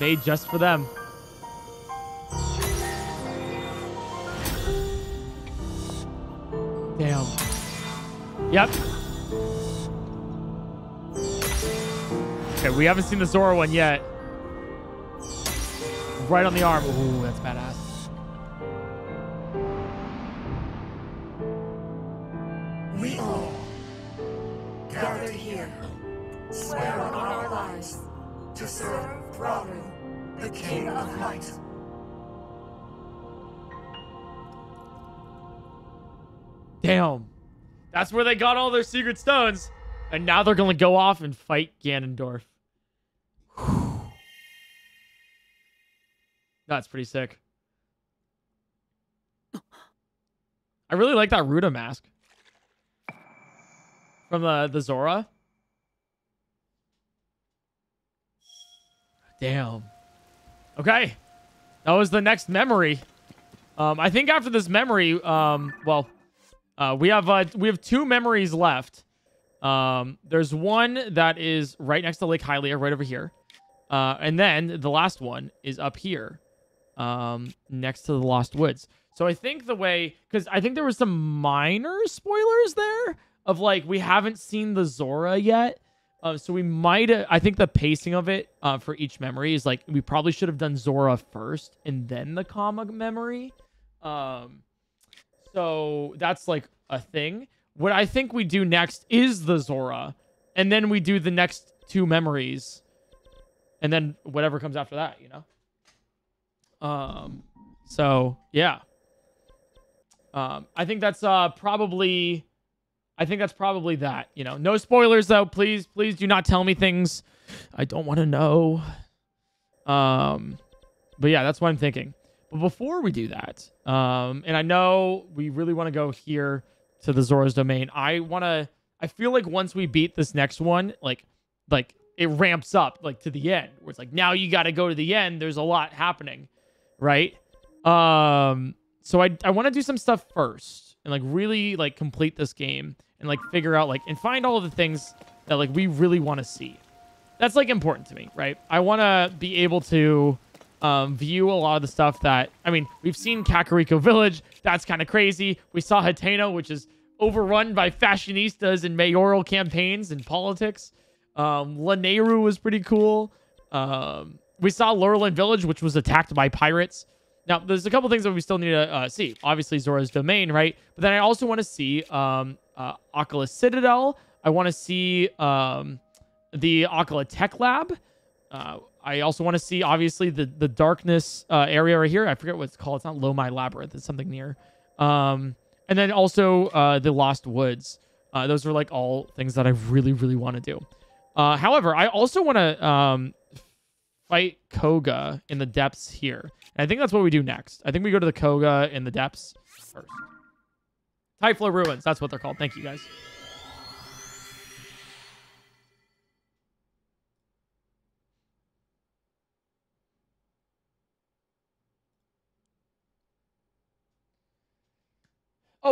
Just for them. Damn. Yep. Okay, we haven't seen the Zora one yet. Right on the arm. Ooh, that's badass. Where they got all their secret stones. And now they're going to go off and fight Ganondorf. That's pretty sick. I really like that Ruda mask. From the, the Zora. Damn. Okay. That was the next memory. Um, I think after this memory, um, well, uh, we have uh, we have two memories left. Um, there's one that is right next to Lake Hylia, right over here. Uh, and then the last one is up here, um, next to the Lost Woods. So I think the way, because I think there was some minor spoilers there of like we haven't seen the Zora yet. Uh, so we might, uh, I think the pacing of it uh, for each memory is like we probably should have done Zora first and then the comma memory. Um, so that's like a thing. What I think we do next is the Zora, and then we do the next two memories, and then whatever comes after that, you know. Um, so yeah. Um, I think that's uh probably, I think that's probably that. You know, no spoilers though. Please, please do not tell me things I don't want to know. Um, but yeah, that's what I'm thinking. But before we do that, um, and I know we really want to go here to the Zora's domain. I want to. I feel like once we beat this next one, like, like it ramps up like to the end, where it's like now you got to go to the end. There's a lot happening, right? Um, so I I want to do some stuff first and like really like complete this game and like figure out like and find all of the things that like we really want to see. That's like important to me, right? I want to be able to um, view a lot of the stuff that I mean, we've seen Kakariko Village. That's kind of crazy. We saw Hateno, which is overrun by fashionistas and mayoral campaigns and politics. Um, Lanayru was pretty cool. Um, we saw Lurelin Village, which was attacked by pirates. Now, there's a couple things that we still need to uh, see. Obviously, Zora's Domain, right? But then I also want to see um, uh, Akkala Citadel. I want to see um, the Akkala Tech Lab. Uh, I also want to see, obviously, the the darkness uh, area right here. I forget what it's called. It's not Lomei Labyrinth. It's something near. Um, and then also uh, the Lost Woods. Uh, those are like all things that I really, really want to do. Uh, however, I also want to um, fight Kohga in the depths here. And I think that's what we do next. I think we go to the Kohga in the depths first. Typhlo Ruins. That's what they're called. Thank you, guys.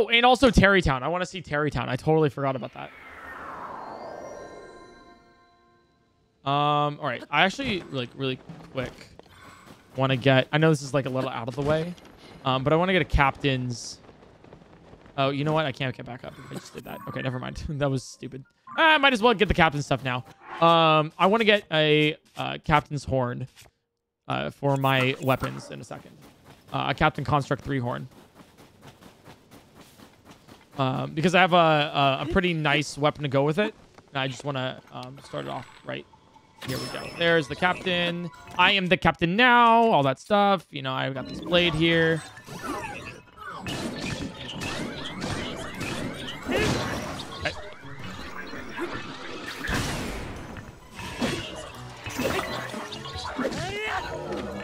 Oh, and also Tarrey Town. I want to see Tarrey Town. I totally forgot about that. Um, all right. I actually like really quick want to get. I know this is like a little out of the way, um, but I want to get a captain's. Oh, you know what? I can't get back up. I just did that. Okay, never mind. that was stupid. Ah, I might as well get the captain's stuff now. Um, I want to get a uh, captain's horn uh, for my weapons in a second. Uh, a captain construct three horn. Um, because I have a, a, a pretty nice weapon to go with it. And I just want to um, start it off right. Here we go. There's the captain. I am the captain now. All that stuff. You know, I've got this blade here.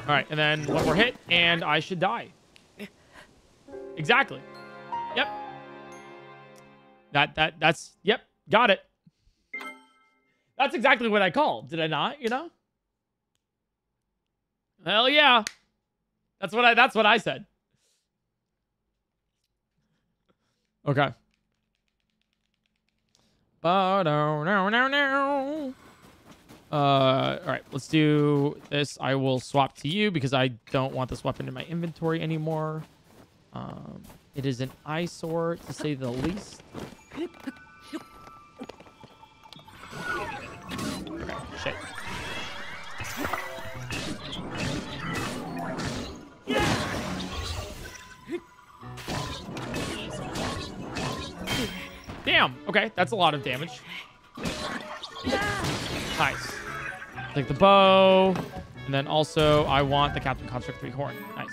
All right, and then one more hit, and I should die. Exactly. Yep. That that that's yep. Got it. That's exactly what I called. Did I not? You know? Hell yeah. That's what I that's what I said. Okay. No no no. Uh, all right, let's do this. I will swap to you because I don't want this weapon in my inventory anymore. Um, it is an eyesore to say the least. Shit. Damn. Okay, that's a lot of damage. Nice. Take the bow. And then also, I want the Captain Construct 3 horn. Nice.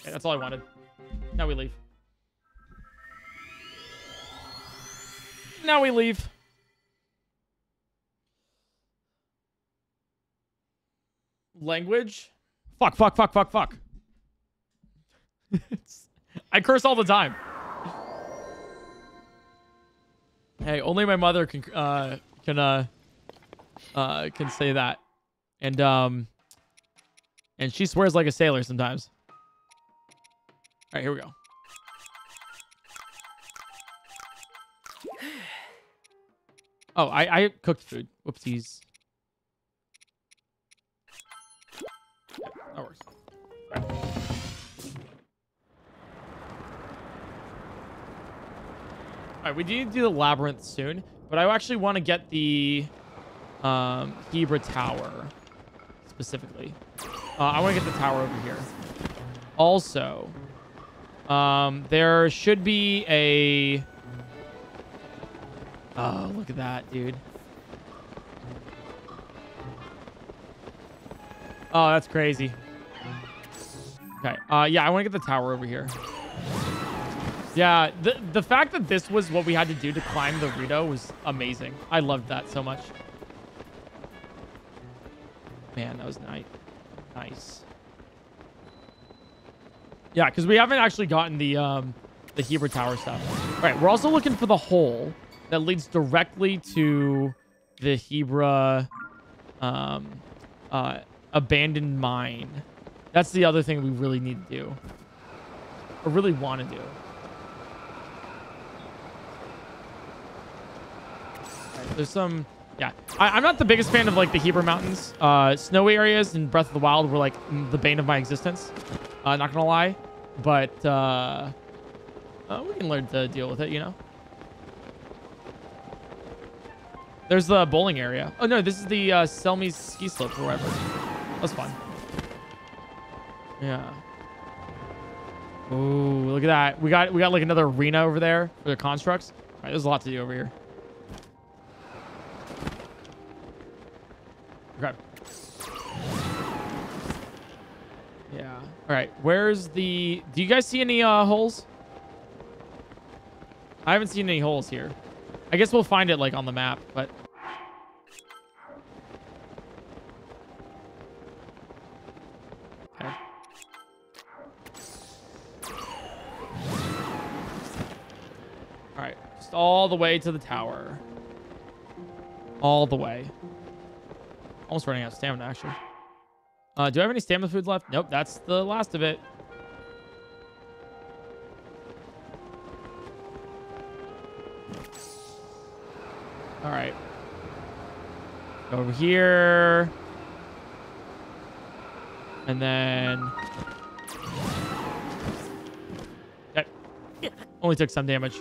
Okay, that's all I wanted. Now we leave. Now we leave. Language? Fuck, fuck, fuck, fuck, fuck. I curse all the time. Hey, only my mother can uh can uh uh can say that. And um And she swears like a sailor sometimes. All right, here we go. Oh, I, I cooked food. Whoopsies. That works. All right. All right, we need to do the labyrinth soon, but I actually want to get the um, Hebra Tower specifically. Uh, I want to get the tower over here. Also, um, there should be a. Oh, look at that, dude. Oh, that's crazy. Okay. Uh, yeah, I want to get the tower over here. Yeah, the the fact that this was what we had to do to climb the Rito was amazing. I loved that so much. Man, that was nice. Nice. Yeah, because we haven't actually gotten the um the Hebra Tower stuff. All right, we're also looking for the hole that leads directly to the Hebra um uh abandoned mine. That's the other thing we really need to do. Or really want to do. There's some yeah I, am not the biggest fan of like the Hebra mountains uh snowy areas in breath of the wild were like the bane of my existence uh not gonna lie but uh, uh we can learn to deal with it you know there's the bowling area oh no this is the uh ski slope or whatever that's fun yeah Ooh, look at that. We got we got like another arena over there for the constructs. All right, there's a lot to do over here. Okay. Yeah. All right. Where's the... Do you guys see any uh, holes? I haven't seen any holes here. I guess we'll find it like on the map, but... all the way to the tower. All the way. Almost running out of stamina, actually. Uh, do I have any stamina food left? Nope, that's the last of it. All right. Over here. And then... Only took some damage.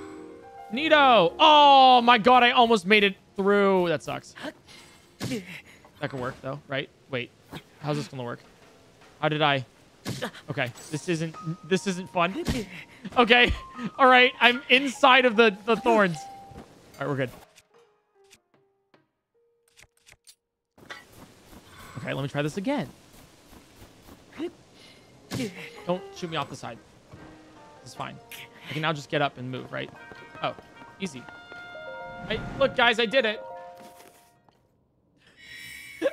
Nito! Oh my god, I almost made it through. That sucks. That could work though, right? Wait, how's this gonna work? How did I? Okay, this isn't this isn't fun. Okay, all right, I'm inside of the the thorns. All right, we're good. Okay, let me try this again. Don't shoot me off the side. It's fine. I can now just get up and move, right? Oh, easy. I, look, guys, I did it.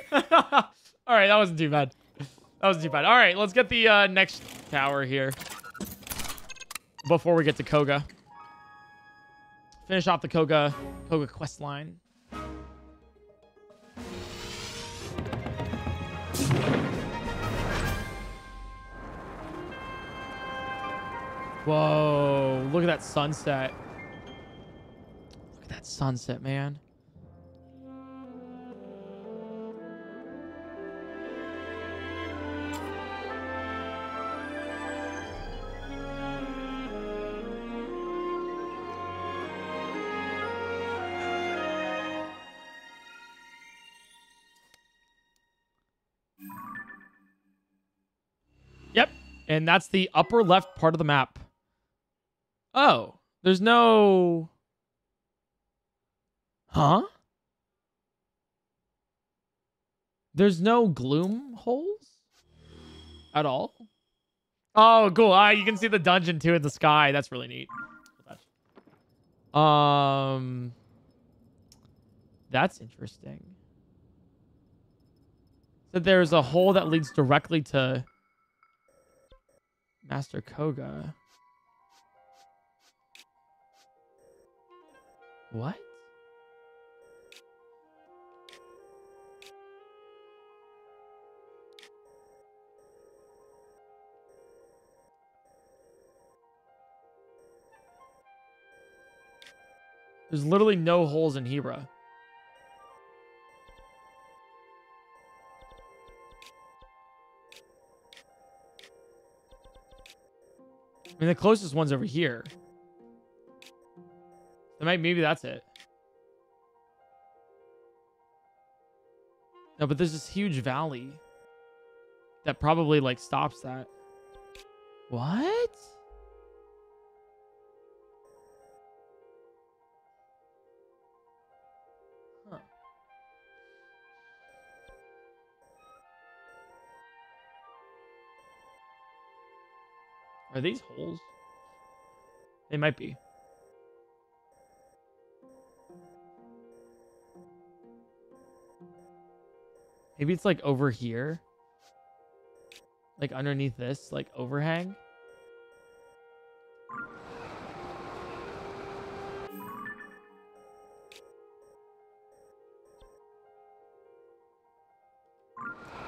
All right, that wasn't too bad. That wasn't too bad. All right, let's get the uh, next tower here before we get to Kohga. Finish off the Kohga Kohga quest line. Whoa, look at that sunset. That sunset, man. Yep. And that's the upper left part of the map. Oh, there's no... Huh? There's no gloom holes at all? Oh, cool. Ah, you can see the dungeon too in the sky. That's really neat. Um, that's interesting. So there's a hole that leads directly to Master Kohga. What? There's literally no holes in Hebra. I mean, the closest one's over here. Maybe that's it. No, but there's this huge valley that probably like stops that. What? Are these holes? They might be. Maybe it's like over here. Like underneath this, like overhang.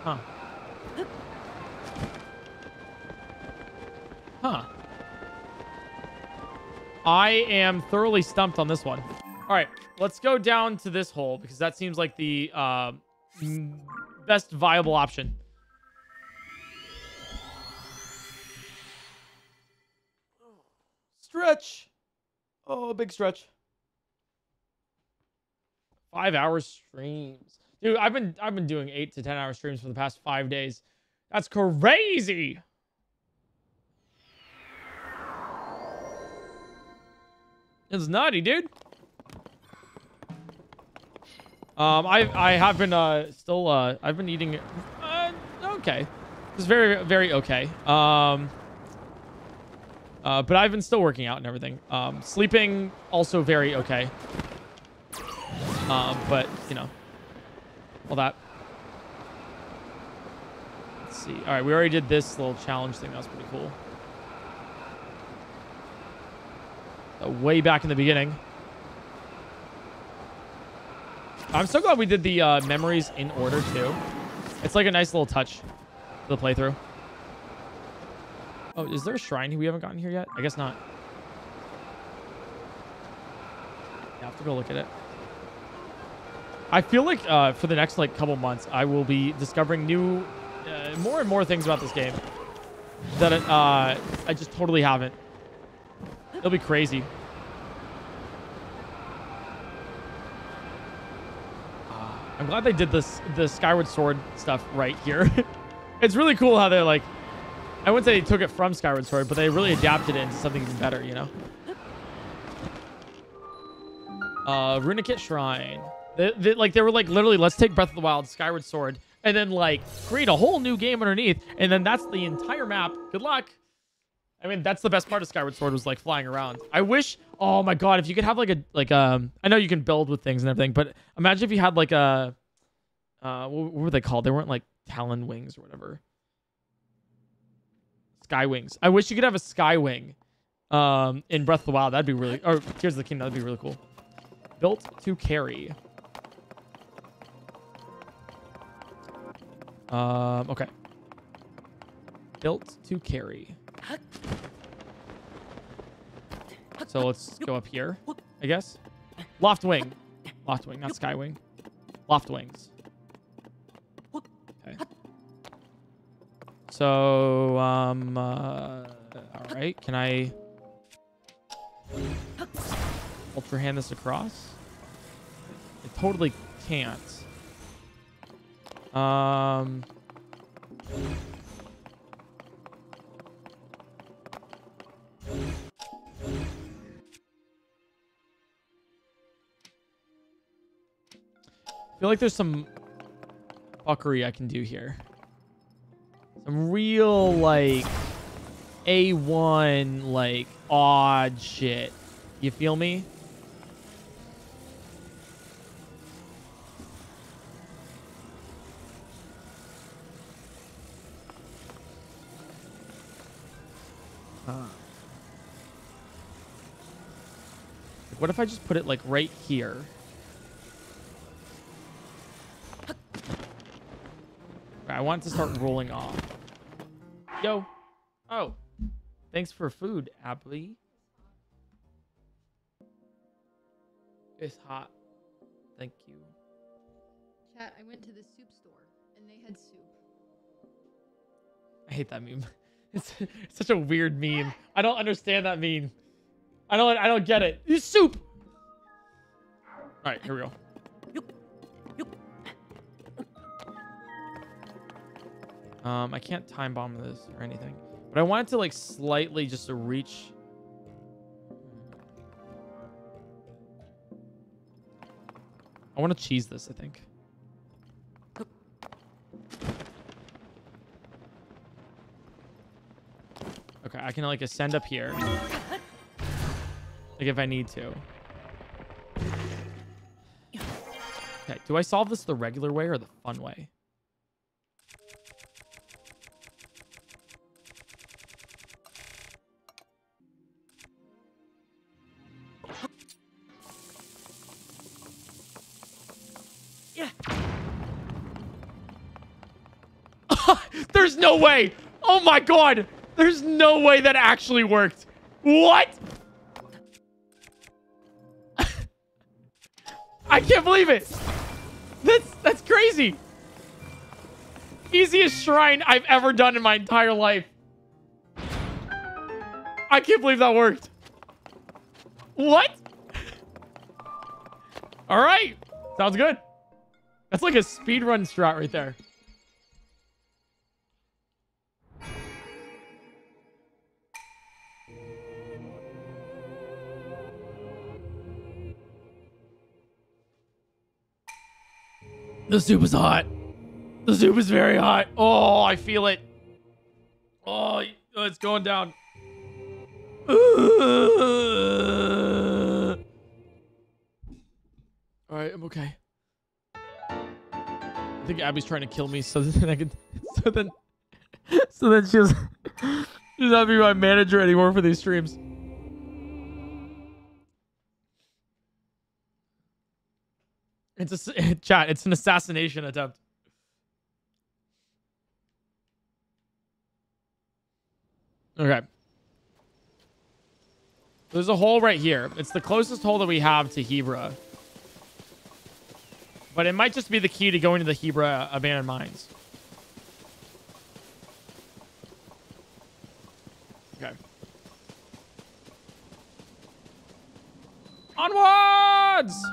Huh. Huh. I am thoroughly stumped on this one. All right, let's go down to this hole because that seems like the uh, best viable option. Stretch. Oh, big stretch. Five hour streams. Dude, I've been I've been doing eight to ten hour streams for the past five days. That's crazy. It's nutty, dude. Um, I I have been uh still uh I've been eating uh okay, it's very very okay. Um, uh, but I've been still working out and everything. Um, sleeping also very okay. Um, but you know, all that. Let's see. All right, we already did this little challenge thing. That was pretty cool. Uh, way back in the beginning. I'm so glad we did the uh, memories in order too. It's like a nice little touch to the playthrough. Oh, is there a shrine we haven't gotten here yet? I guess not. I have to go look at it. I feel like uh, for the next like couple months, I will be discovering new, uh, more and more things about this game that uh, I just totally haven't. It'll be crazy. Uh, I'm glad they did this the Skyward Sword stuff right here. it's really cool how they're like I wouldn't say they took it from Skyward Sword, but they really adapted it into something even better, you know? Uh, Runikit Shrine. They, they, like, they were like, literally, let's take Breath of the Wild, Skyward Sword, and then, like, create a whole new game underneath, and then that's the entire map. Good luck. I mean, that's the best part of Skyward Sword was, like, flying around. I wish, oh my god, if you could have, like, a, like, um, I know you can build with things and everything, but imagine if you had, like, a, uh, what, what were they called? They weren't, like, Talon Wings or whatever. Sky Wings. I wish you could have a Sky Wing um, in Breath of the Wild. That'd be really... Or Tears of the Kingdom. That'd be really cool. Built to carry. Um, okay. Built to carry. So let's go up here, I guess. Loft Wing. Loft Wing, not Sky Wing. Loft Wings. Okay. So, um, uh, all right. Can I ultra hand this across? I totally can't. Um, feel like there's some fuckery I can do here. Some real, like, A1, like, odd shit. You feel me? Huh. What if I just put it, like, right here? I want it to start rolling off. Yo. Oh. Thanks for food, Abby. It's hot. Thank you. Chat, I went to the soup store and they had soup. I hate that meme. It's, it's such a weird meme. I don't understand that meme. I don't I don't get it. You soup. All right, here we go. Um, I can't time bomb this or anything, but I wanted to like slightly just to reach. I want to cheese this. I think. Okay, I can like ascend up here. Like if I need to. Okay, do I solve this the regular way or the fun way? No way. Oh my god. There's no way that actually worked. What? I can't believe it. That's that's crazy. Easiest shrine I've ever done in my entire life. I can't believe that worked. What? All right. Sounds good. That's like a speedrun strat right there. The soup is hot. The soup is very hot. Oh, I feel it. Oh, it's going down. All right, I'm okay. I think Abby's trying to kill me so then I can so then so then she's she's not be my manager anymore for these streams. It's a chat. It's an assassination attempt. Okay. There's a hole right here. It's the closest hole that we have to Hebra. But it might just be the key to going to the Hebra abandoned mines. Okay. Onwards!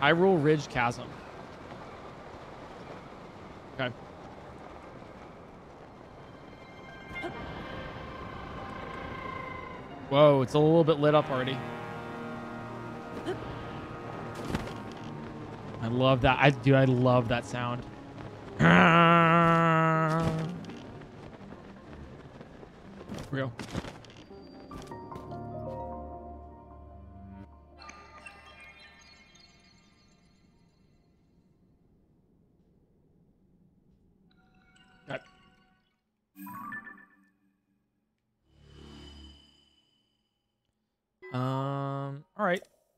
Hyrule Ridge Chasm. Okay. Whoa, it's a little bit lit up already. I love that. I dude, I love that sound. Real.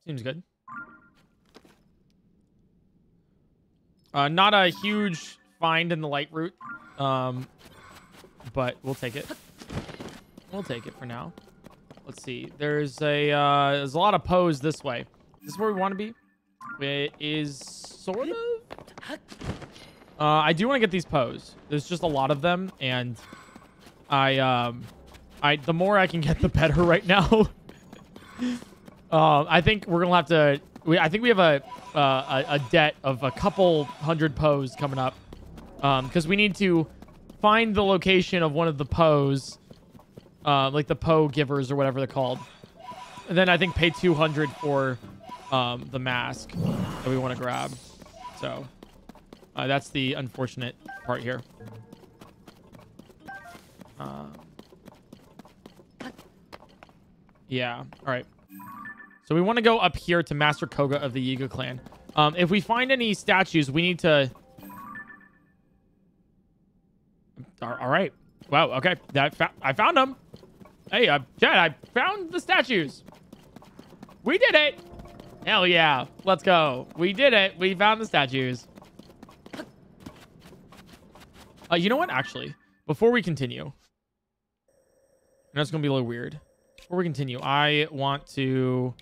Seems good. Uh, not a huge find in the Lightroot, um, but we'll take it. We'll take it for now. Let's see. There's a uh, there's a lot of Poes this way. Is this where we want to be? It is sort of. Uh, I do want to get these Poes. There's just a lot of them, and I um, I the more I can get, the better right now. Uh, I think we're gonna have to. We, I think we have a, uh, a a debt of a couple hundred Poes coming up, um, because we need to find the location of one of the Poes, uh, like the Poe givers or whatever they're called, and then I think pay 200 for um the mask that we want to grab. So uh, that's the unfortunate part here. Um, yeah. All right. So we want to go up here to Master Kohga of the Yiga clan. Um, if we find any statues, we need to. All right. Wow. Okay. That I found them. Hey, uh, Chad, I found the statues. We did it. Hell yeah. Let's go. We did it. We found the statues. Uh, you know what? Actually, before we continue, know it's gonna be a little weird. Before we continue, I want to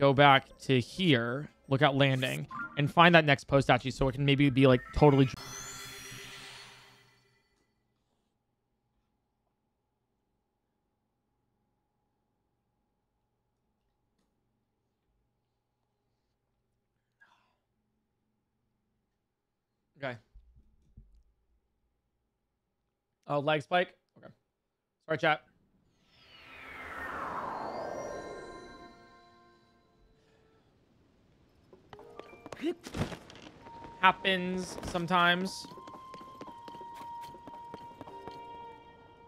go back to here, Lookout Landing, and find that next Poe statue so it can maybe be like totally. Okay. Oh, lag spike? Okay. Sorry, chat. Happens sometimes.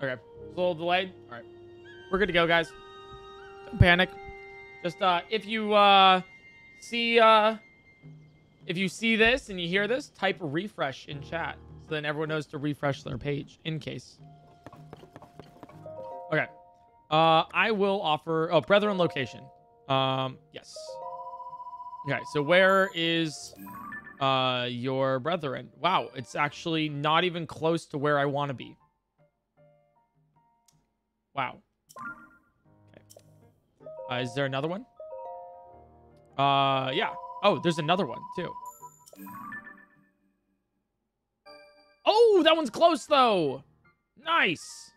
Okay. It's a little delayed. All right. We're good to go, guys. Don't panic. Just uh if you uh see uh if you see this and you hear this, type refresh in chat. So then everyone knows to refresh their page in case. Okay. Uh I will offer oh brethren location. Um yes. Okay, so where is uh your brethren? Wow, it's actually not even close to where I want to be. Wow. Okay. Uh, is there another one? Uh yeah. Oh, there's another one too. Oh, that one's close though. Nice.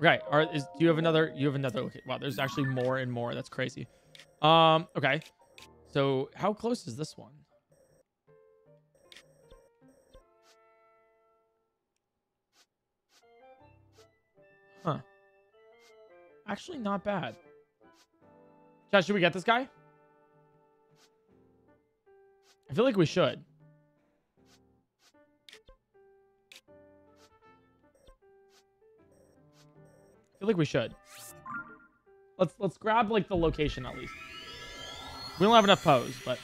Okay. Are is do you have another? You have another. Okay. Wow. There's actually more and more. That's crazy. Um. Okay. So how close is this one? Huh. Actually, not bad. Chat, should we get this guy? I feel like we should. I feel like we should. Let's let's grab like the location at least. We don't have enough Poes, but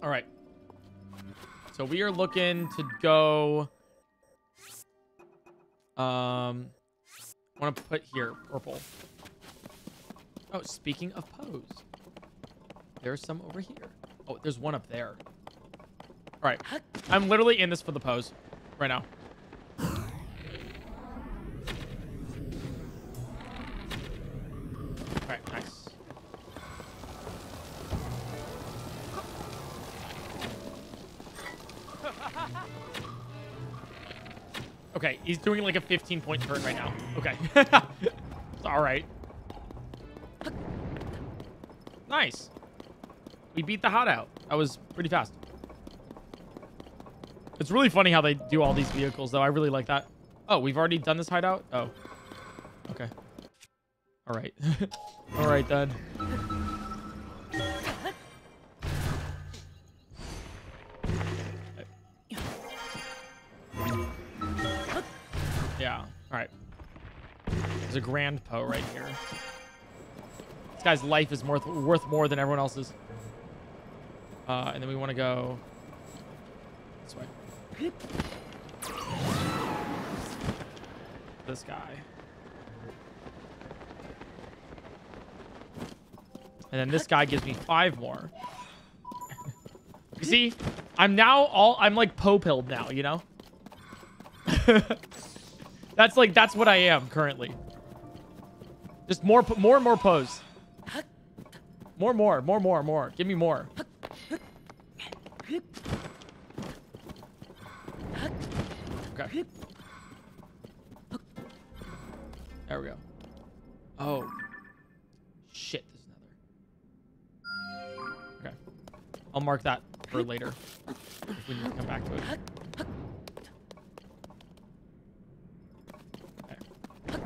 All right. So we are looking to go. Um, I want to put here purple. Oh, speaking of Poes, there's some over here. Oh, there's one up there. All right, I'm literally in this for the Poes right now. All right, nice. Okay, he's doing like a 15 point turn right now. Okay. all right. Nice. We beat the hot out. That was pretty fast. It's really funny how they do all these vehicles, though. I really like that. Oh, we've already done this hideout? Oh. Okay. All right. all right, then. Yeah. All right. There's a grand Poe right here. This guy's life is worth worth more than everyone else's. Uh, and then we want to go this way. This guy. And then this guy gives me five more. you see, I'm now all I'm like Poe pilled now, you know? that's like that's what I am currently. Just more more and more Poes. More, more, more, more, more. Give me more. Okay. There we go. Oh. Shit, there's another. Okay. I'll mark that for later. If we need to come back to it. Okay.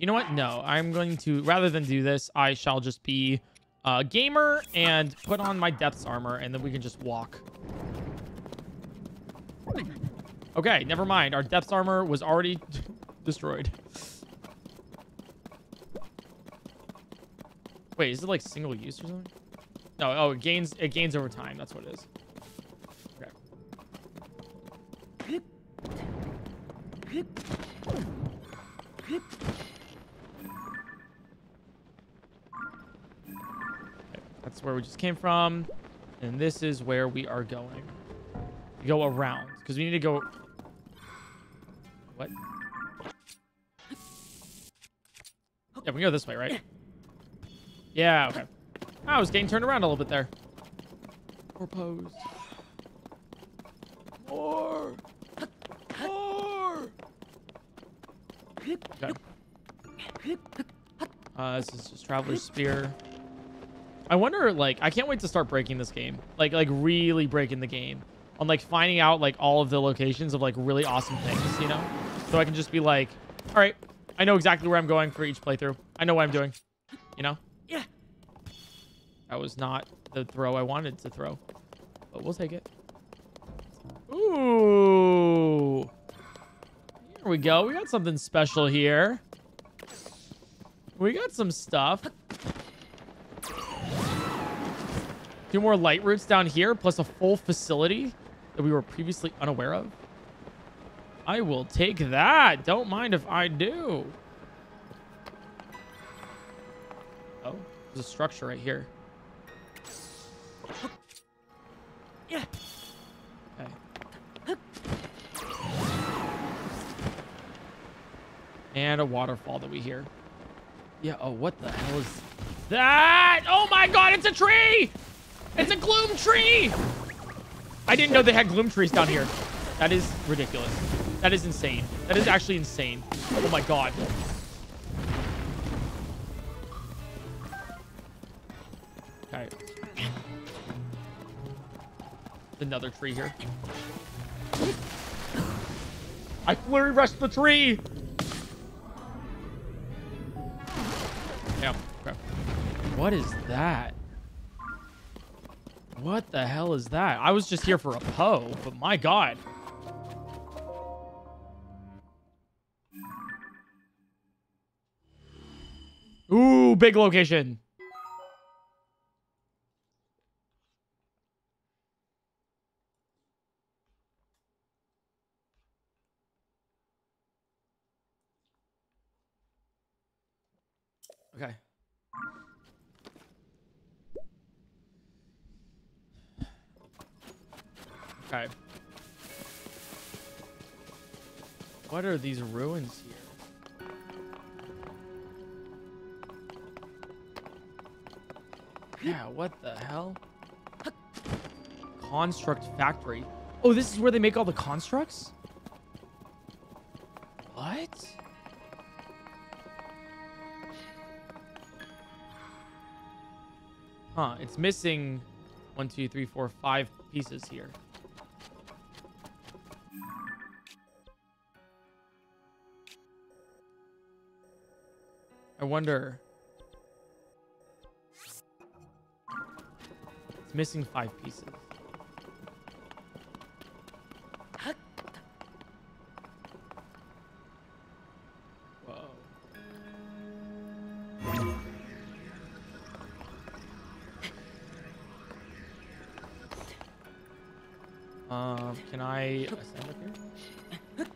You know what? No, I'm going to, rather than do this, I shall just be a gamer and put on my depths armor, and then we can just walk. Okay, never mind. Our depths armor was already destroyed. Wait, is it like single use or something? No, oh, it gains it gains over time. That's what it is. Okay. Okay, That's That's where we just came from. And this is where we are going. We go around. Because we need to go... What? Yeah, we can go this way, right? Yeah, okay. I was getting turned around a little bit there. More Poes. More. More. Okay. Uh, this is just Traveler's Spear. I wonder, like, I can't wait to start breaking this game. Like, like really breaking the game. On, like, finding out, like, all of the locations of, like, really awesome things, you know? So I can just be like, all right, I know exactly where I'm going for each playthrough. I know what I'm doing, you know? Yeah. That was not the throw I wanted to throw. But we'll take it. Ooh. Here we go. We got something special here. We got some stuff. Two more Lightroots down here, plus a full facility that we were previously unaware of. I will take that. Don't mind if I do. Oh, there's a structure right here. Yeah. Okay. And a waterfall that we hear. Yeah, oh, what the hell is that? Oh my god, it's a tree! It's a gloom tree! I didn't know they had gloom trees down here. That is ridiculous. That is insane. That is actually insane. Oh my god. Okay. Another tree here. I flurry rushed the tree! Yeah, okay. What is that? What the hell is that? I was just here for a Poe, but my god. Ooh, big location. Okay. Okay. What are these ruins here? Yeah, what the hell? Construct factory. Oh, this is where they make all the constructs? What? Huh, it's missing one, two, three, four, five pieces here. I wonder. It's missing five pieces. Whoa. Um, can I ascend up here?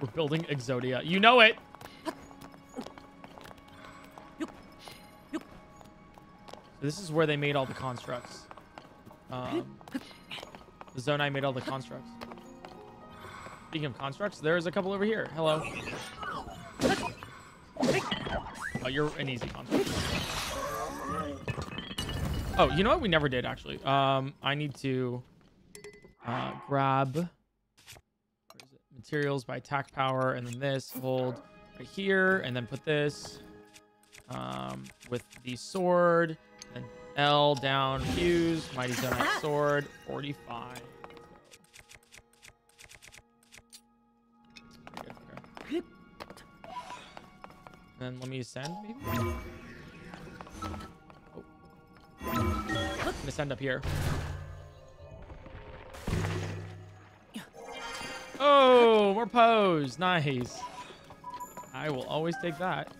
We're building Exodia. You know it! This is where they made all the constructs. Um, the Zonai made all the constructs. Speaking of constructs, there's a couple over here. Hello. Oh, you're an easy construct. Oh, you know what? We never did, actually. Um, I need to uh, grab materials by attack power, and then this, hold right here, and then put this um, with the sword, L down, fuse, mighty zonaite sword, 45. Pretty good, okay. Then let me ascend, maybe? Oh. I'm gonna ascend up here. Oh, more Poes. Nice. I will always take that.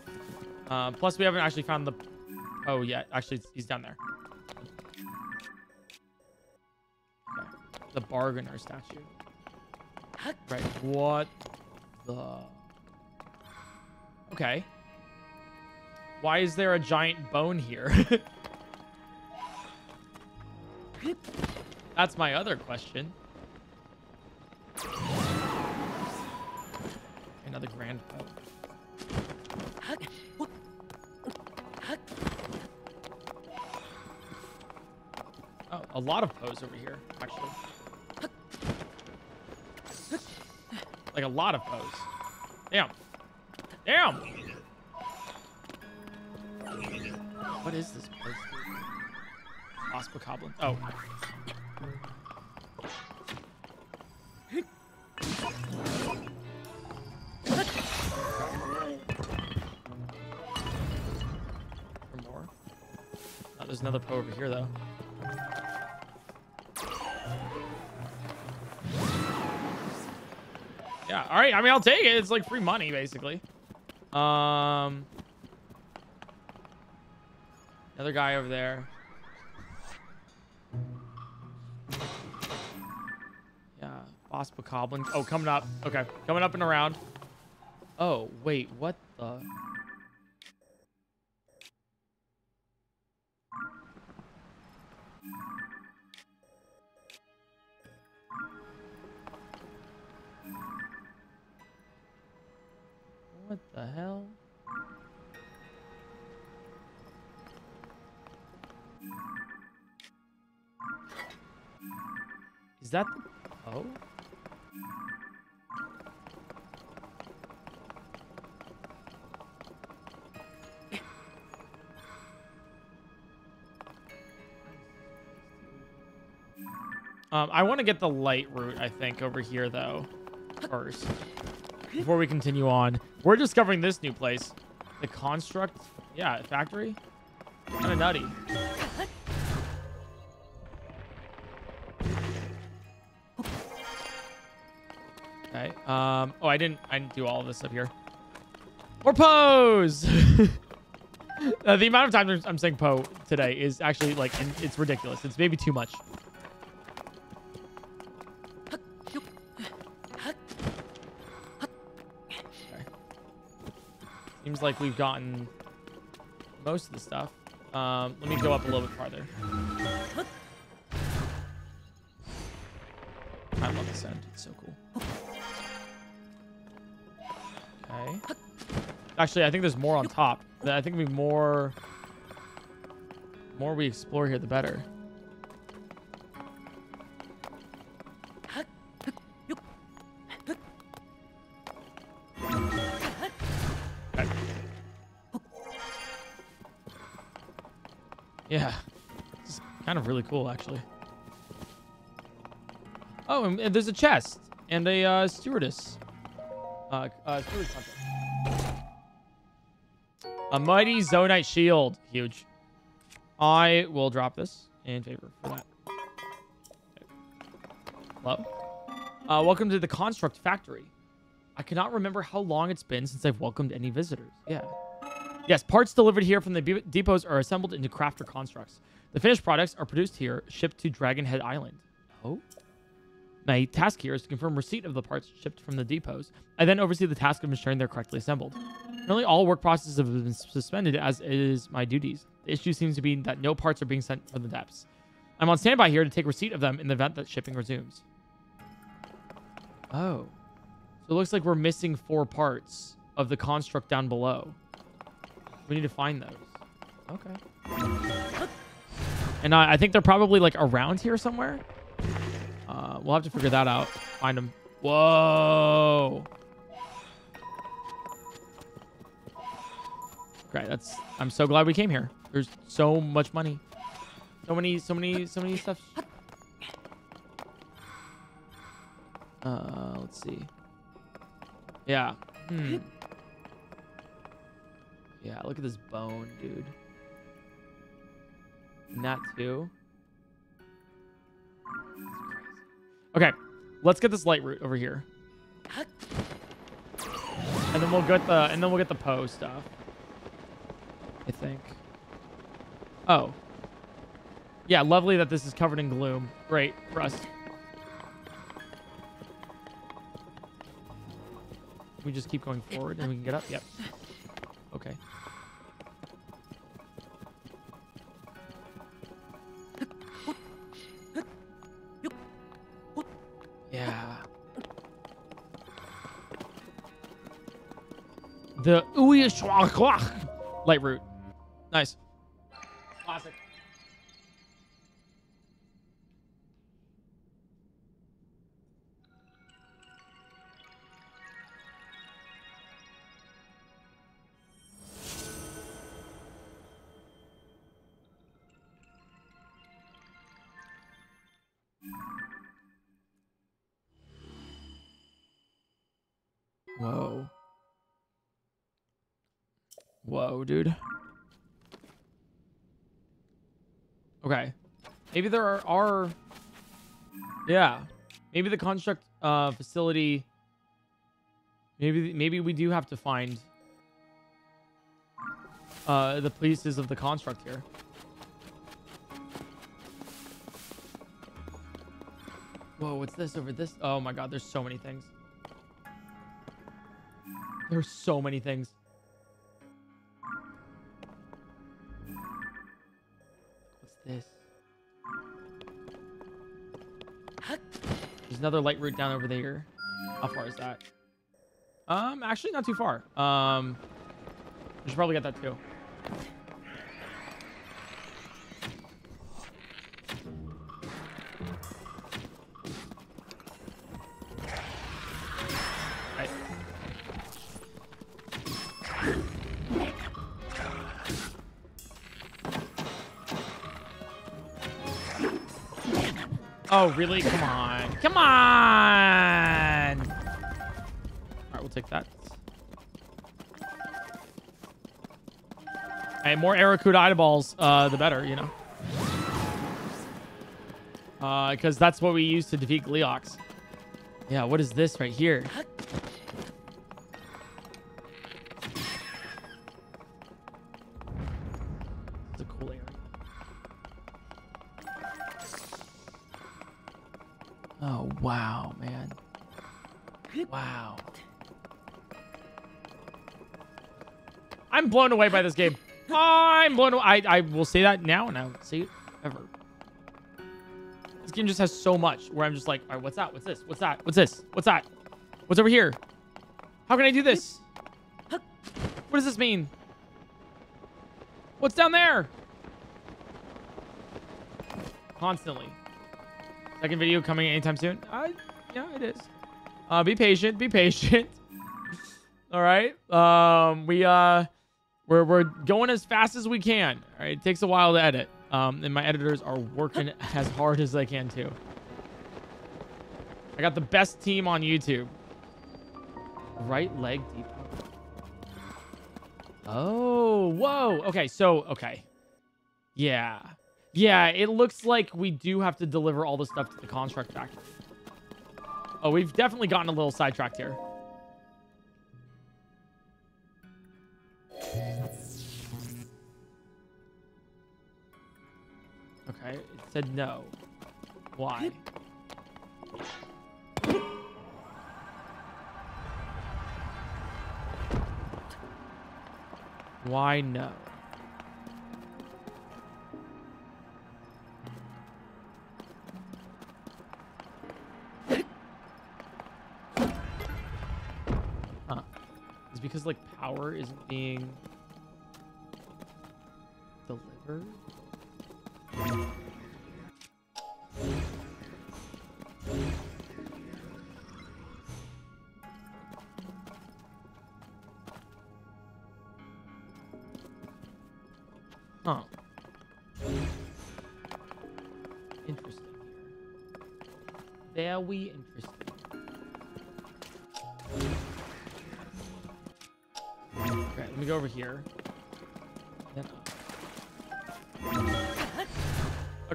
Uh, plus, we haven't actually found the... Oh, yeah. Actually, he's down there. The bargainer statue. Right. What the... Okay. Why is there a giant bone here? That's my other question. Another grand poe. Oh, a lot of poes over here, actually. Like a lot of poes. Damn. Damn! What is this place? Ospacoblin. Oh. For more? Oh, there's another Poe over here, though. Yeah, all right. I mean, I'll take it. It's like free money, basically. Um, another guy over there. Yeah, boss Bokoblin. Oh, coming up. Okay, coming up and around. Oh, wait, what? What Is that. Oh? Um, I want to get the Lightroot, I think, over here, though, first. Before we continue on. We're discovering this new place. The Construct, yeah, factory. Kind of nutty. Um. Oh, I didn't. I didn't do all of this up here. Or Poes. uh, the amount of times I'm saying Poe today is actually like it's ridiculous. It's maybe too much. Seems like we've gotten most of the stuff. Um, let me go up a little bit farther. I love this end. It's so cool. Actually, I think there's more on top. I think we more more we explore here, the better. Yeah. It's kind of really cool, actually. Oh, and, there's a chest and a uh, stewardess. Uh, uh, stewardess. A mighty Zonaite shield. Huge. I will drop this in favor for that. Hello? Uh, welcome to the Construct Factory. I cannot remember how long it's been since I've welcomed any visitors. Yeah. Yes, parts delivered here from the depots are assembled into crafter constructs. The finished products are produced here, shipped to Dragonhead Island. Oh. My task here is to confirm receipt of the parts shipped from the depots. I then oversee the task of ensuring they're correctly assembled. Nearly all work processes have been suspended, as is my duties. The issue seems to be that no parts are being sent from the depths. I'm on standby here to take receipt of them in the event that shipping resumes. Oh. So it looks like we're missing four parts of the construct down below. We need to find those. Okay. And I think they're probably like around here somewhere. Uh, we'll have to figure that out. Find them. Whoa. Great. That's. I'm so glad we came here. There's so much money. So many. So many. So many stuff. Uh, let's see. Yeah. Hmm. Yeah, look at this bone, dude. That too. Okay, let's get this Lightroot over here. And then we'll get the and then we'll get the Poe stuff. I think. Oh. Yeah, lovely that this is covered in gloom. Great for us. We just keep going forward and we can get up? Yep. Okay. Yeah. The Uyashwakwak Lightroot. Nice. Classic. Whoa. Whoa, dude. Okay. Maybe there are, are yeah. Maybe the construct uh facility maybe maybe we do have to find uh the pieces of the construct here. Whoa, what's this over this? Oh my god, there's so many things. There's so many things. What's this? There's another Lightroot down over there. How far is that? Um, actually not too far. Um, we should probably get that too. Oh, really? Come on. Come on. All right, we'll take that. Hey, more Aerocuda eyeballs, uh, the better, you know. Uh, because that's what we use to defeat Gleeoks. Yeah, what is this right here? Blown away by this game. I'm blown away. I, I will say that now and I will say it ever. This game just has so much where I'm just like, all right, what's that? What's this? What's that? What's this? What's that? What's over here? How can I do this? What does this mean? What's down there? Constantly. Second video coming anytime soon? Uh, yeah, it is. Uh, be patient. Be patient. All right. Um, we uh, we're we're going as fast as we can. All right. It takes a while to edit. Um, and my editors are working as hard as they can too. I got the best team on YouTube. Right leg deep. Oh, whoa. Okay, so okay. Yeah. Yeah, it looks like we do have to deliver all the stuff to the construct factory. Oh, we've definitely gotten a little sidetracked here. Okay, it said no. Why? Why no? Huh. Is because like power isn't being delivered?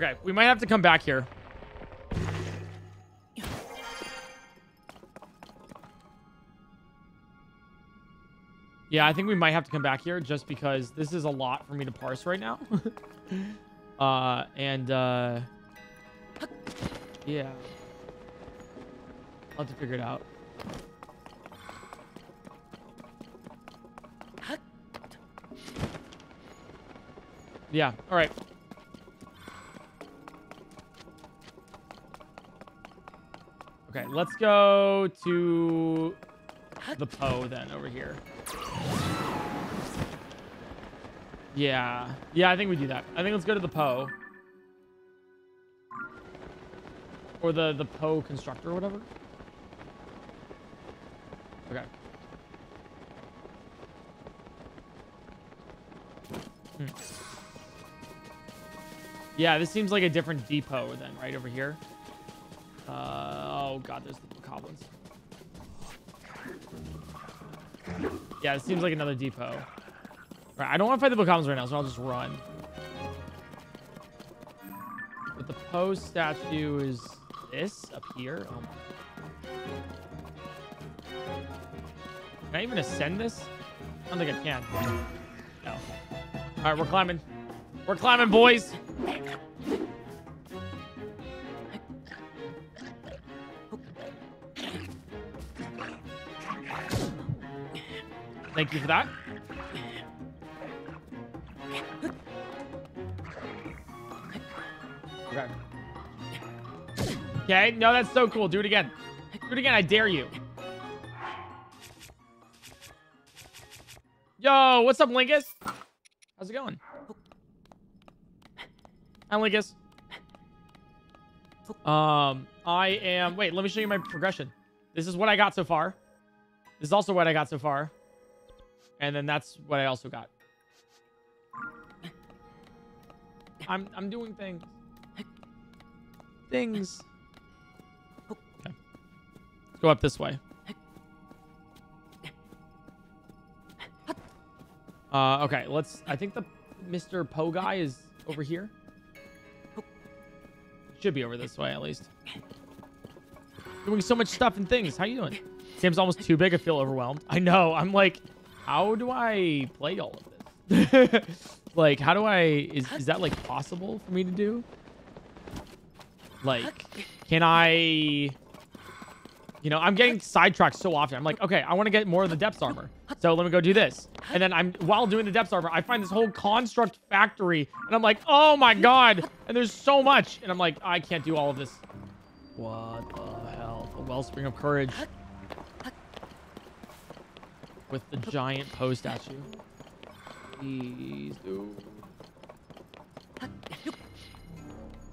Okay, we might have to come back here. Yeah, I think we might have to come back here just because this is a lot for me to parse right now. uh, and, uh, yeah. I'll have to figure it out. Yeah, all let's go to the Poe then over here. Yeah. Yeah, I think we do that. I think let's go to the Poe. Or the, the Poe constructor or whatever. Okay. Hmm. Yeah, this seems like a different depot then, right over here. Uh, oh god, there's the goblins. Yeah, it seems like another depot. Right, I don't want to fight the goblins right now, so I'll just run. But the Poe statue is this up here. Oh. Can I even ascend this? I don't think I can. No. All right, we're climbing. We're climbing, boys. Thank you for that. Okay. Okay, no, that's so cool. Do it again. Do it again. I dare you. Yo, what's up, Linkus? How's it going? Hi, Linkus. Um, I am... Wait, let me show you my progression. This is what I got so far. This is also what I got so far. And then that's what I also got. I'm I'm doing things. Things. Okay. Let's go up this way. Uh, okay, let's... I think the Mr. Poe guy is over here. Should be over this way, at least. Doing so much stuff and things. How you doing? Sam's almost too big. I feel overwhelmed. I know. I'm like, how do I play all of this? like, how do I... Is, is that, like, possible for me to do? Like, can I... You know, I'm getting sidetracked so often. I'm like, okay, I want to get more of the depth armor. So let me go do this. And then I'm while doing the depth armor, I find this whole construct factory. And I'm like, oh my god. And there's so much. And I'm like, I can't do all of this. What the hell? The wellspring of courage. With the giant Poe statue. Please, dude.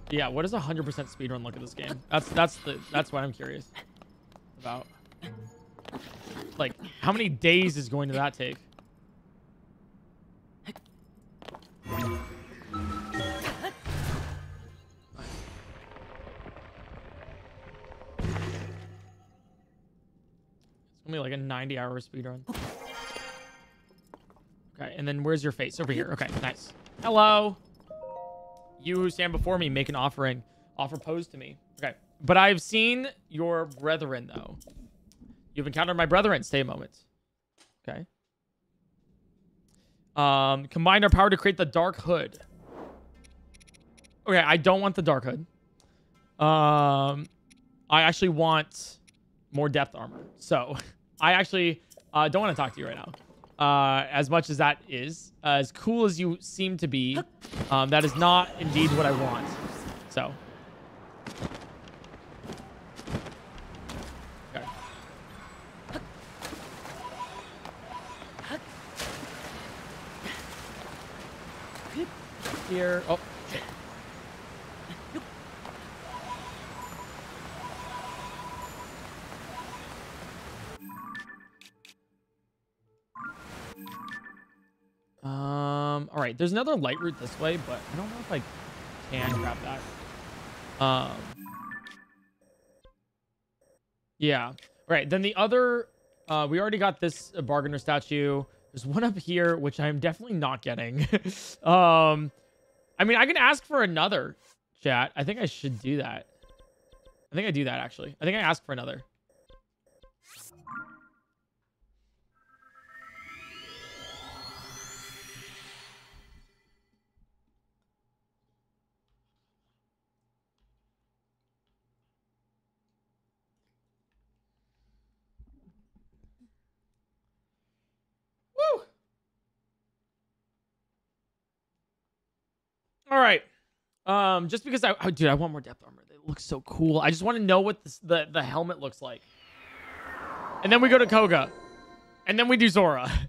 Yeah, what does a 100% speedrun look at this game? That's that's the that's what I'm curious about. Like, how many days is going to that take? Be like a 90 hour speedrun. Okay, and then where's your face? Over here. Okay, nice. Hello. You who stand before me, make an offering. Offer Poes to me. Okay. But I've seen your brethren, though. You've encountered my brethren. Stay a moment. Okay. Um, combine our power to create the Dark Hood. Okay, I don't want the Dark Hood. Um, I actually want more depth armor. So, I actually uh, don't want to talk to you right now. Uh, as much as that is, uh, as cool as you seem to be, um, that is not indeed what I want. So. Okay. Here. Oh. Um, all right, there's another Lightroot this way, but I don't know if I can grab that. Um, yeah. All right, then the other, uh, we already got this bargainer statue. There's one up here, which I'm definitely not getting. um, I mean, I can ask for another chat. I think I should do that. I think I do that, actually. I think I ask for another. All right. Um, just because I, oh, dude, I want more depth armor. It looks so cool. I just want to know what this, the the helmet looks like. And then we go to Kohga, and then we do Zora.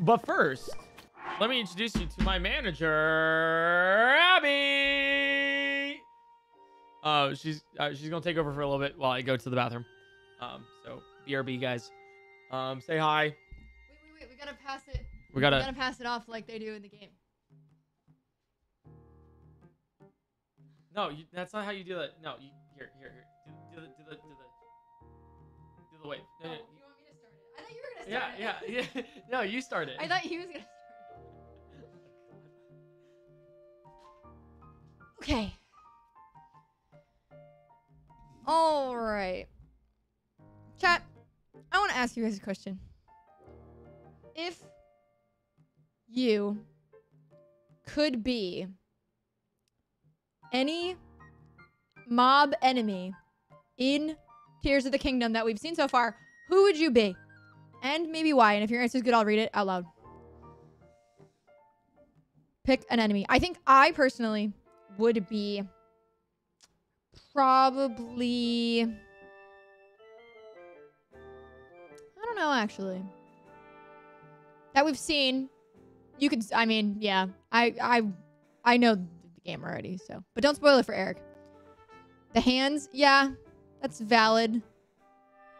But first, let me introduce you to my manager, Abby. Uh, she's uh, she's gonna take over for a little bit while I go to the bathroom. Um, so BRB guys, um, say hi. Wait, wait, wait. We gotta pass it. We We gotta. gotta pass it off like they do in the game. No, you, that's not how you do that. No, you here, here, here. Do, do the, do the, do the, do the wave. No, oh, no, Oh, you- you want me to start it? I thought you were gonna yeah, start it. yeah, yeah. No, you start it. I thought he was gonna start it. Okay. All right. Chat, I want to ask you guys a question. If you could be any mob enemy in Tears of the Kingdom that we've seen so far, who would you be? And maybe why. And if your answer is good, I'll read it out loud. Pick an enemy. I think I personally would be probably. I don't know, actually. That we've seen. You could. I mean, yeah. I I I know the game already. So, but don't spoil it for Eric. The hands, yeah, that's valid.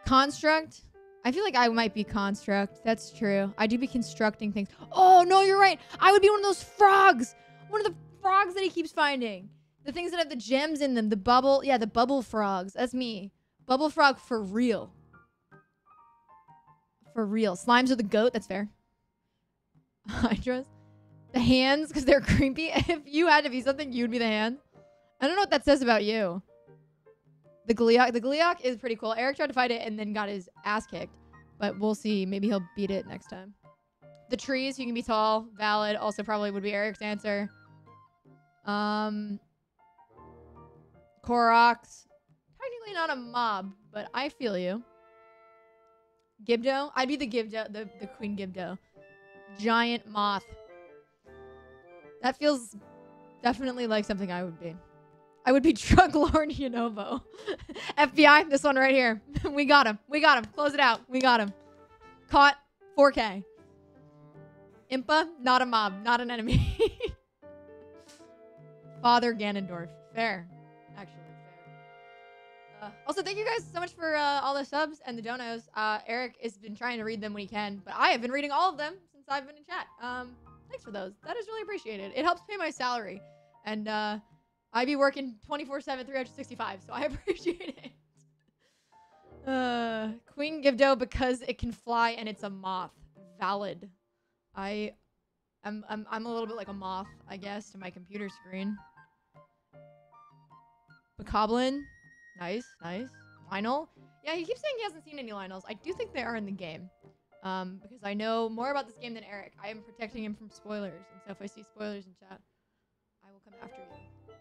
Construct. I feel like I might be construct. That's true. I do be constructing things. Oh no, you're right. I would be one of those frogs. One of the frogs that he keeps finding. The things that have the gems in them. The bubble. Yeah, the bubble frogs. That's me. Bubble frog for real. For real. Slimes are the goat. That's fair. Hydras. The hands, because they're creepy. If you had to be something, you'd be the hand. I don't know what that says about you. The Gleeok. The Gleeok is pretty cool. Eric tried to fight it and then got his ass kicked. But we'll see. Maybe he'll beat it next time. The trees, you can be tall. Valid. Also probably would be Eric's answer. Um Koroks. Technically not a mob, but I feel you. Gibdo. I'd be the Gibdo, the, the Queen Gibdo. Giant moth. That feels definitely like something I would be. I would be Drug Lord Yunobo. FBI, this one right here. we got him. We got him. Close it out. We got him. Caught 4K. Impa, not a mob, not an enemy. Father Ganondorf. Fair. Actually, fair. Uh, also, thank you guys so much for uh, all the subs and the donos. Uh, Eric has been trying to read them when he can, but I have been reading all of them since I've been in chat. Um, thanks for those. That is really appreciated. It helps pay my salary. And uh, I be working 24 7, 365, so I appreciate it. Uh, Queen Gibdo because it can fly and it's a moth. Valid. I, I'm, I'm, I'm a little bit like a moth, I guess, to my computer screen. Bokoblin. Nice, nice. Lynel. Yeah, he keeps saying he hasn't seen any Lynels. I do think they are in the game. Um, because I know more about this game than Eric. I am protecting him from spoilers. And so if I see spoilers in chat, I will come after you.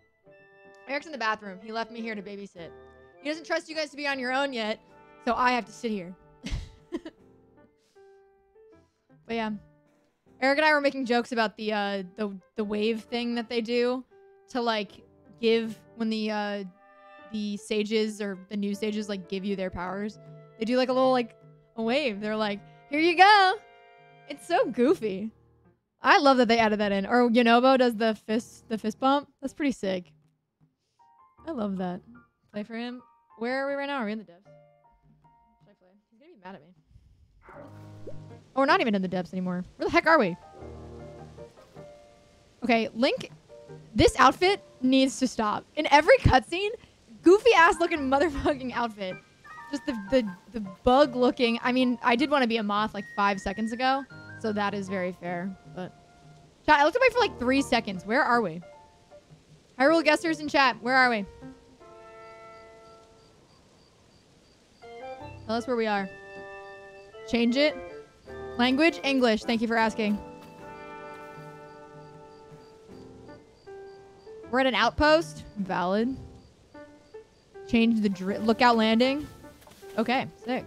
Eric's in the bathroom. He left me here to babysit. He doesn't trust you guys to be on your own yet, so I have to sit here. but yeah. Eric and I were making jokes about the uh the the wave thing that they do to like give when the uh the sages or the new sages like give you their powers. They do like a little like a wave. They're like, "Here you go." It's so goofy. I love that they added that in. Or Yunobo does the fist the fist bump. That's pretty sick. I love that. Play for him. Where are we right now? Are we in the depths? Should I play? He's gonna be mad at me. Oh, we're not even in the depths anymore. Where the heck are we? Okay, Link. This outfit needs to stop. In every cutscene, goofy ass looking motherfucking outfit. Just the the the bug looking. I mean, I did want to be a moth like five seconds ago, so that is very fair. But chat, I looked away for like three seconds. Where are we? Hyrule guessers in chat. Where are we? Tell us where we are. Change it. Language English. Thank you for asking. We're at an outpost. Valid. Change the lookout landing. Okay, sick.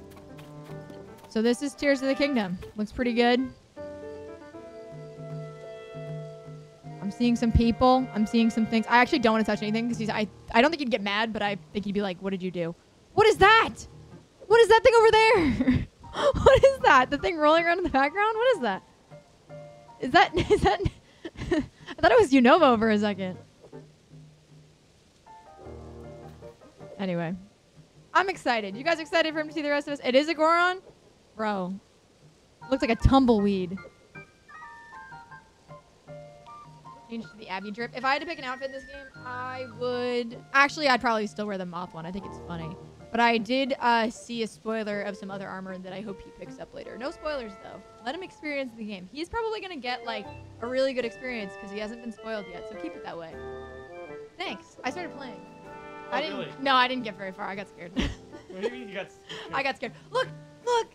So this is Tears of the Kingdom. Looks pretty good. I'm seeing some people. I'm seeing some things. I actually don't want to touch anything because I I don't think he'd get mad, but I think he'd be like, "What did you do? What is that? What is that thing over there? what is that? The thing rolling around in the background? What is that? Is that is that? I thought it was Unova for a second. Anyway, I'm excited. You guys excited for him to see the rest of us? It is a Goron, bro. Looks like a tumbleweed. Change to the Abby drip. If I had to pick an outfit in this game, I would. Actually, I'd probably still wear the moth one. I think it's funny. But I did uh, see a spoiler of some other armor that I hope he picks up later. No spoilers though. Let him experience the game. He's probably gonna get like a really good experience because he hasn't been spoiled yet. So keep it that way. Thanks. I started playing. I Oh, didn't. really? No, I didn't get very far. I got scared. What do you mean you got? I got scared. Look, look.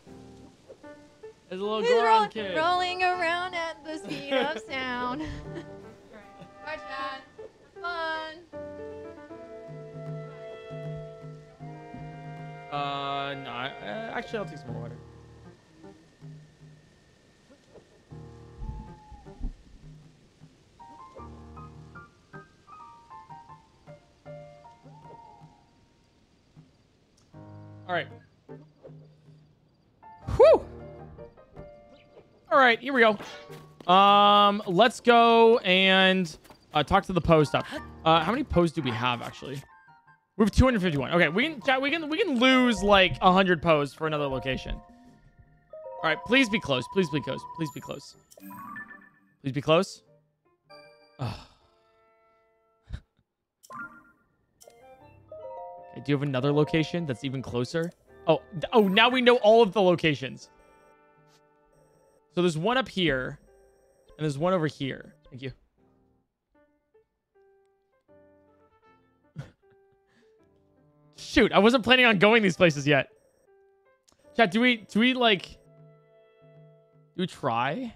There's a little He's Goron roll- kid. rolling around at the speed of sound. Chad. Have fun. Uh, no. I, uh, actually, I'll take some more water. All right. Whew. All right, here we go. Um, let's go and uh, talk to the post stuff. Uh, how many posts do we have actually? We have 251. Okay, we can. We can we can lose like 100 posts for another location. All right, please be close. Please be close. Please be close. Please be close. Ugh. Do you have another location that's even closer? Oh, oh, now we know all of the locations. So there's one up here, and there's one over here. Thank you. Shoot, I wasn't planning on going these places yet. Chat, do we do we like do we try?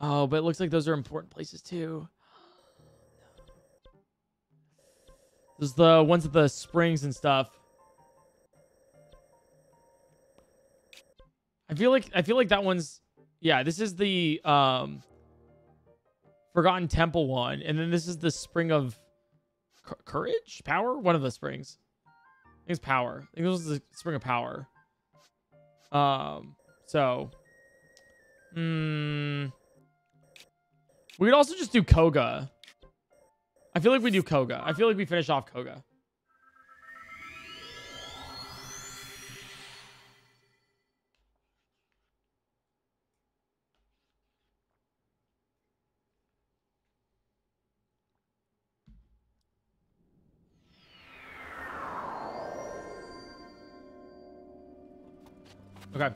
Oh, but it looks like those are important places too. There's the ones at the springs and stuff. I feel like I feel like that one's yeah, this is the um Forgotten Temple one, and then this is the Spring of Cou- Courage? Power? One of the springs. I think it's Power. I think this is the Spring of Power. Um, so hmm we could also just do Kohga. I feel like we do Kohga. I feel like we finish off Kohga. Okay.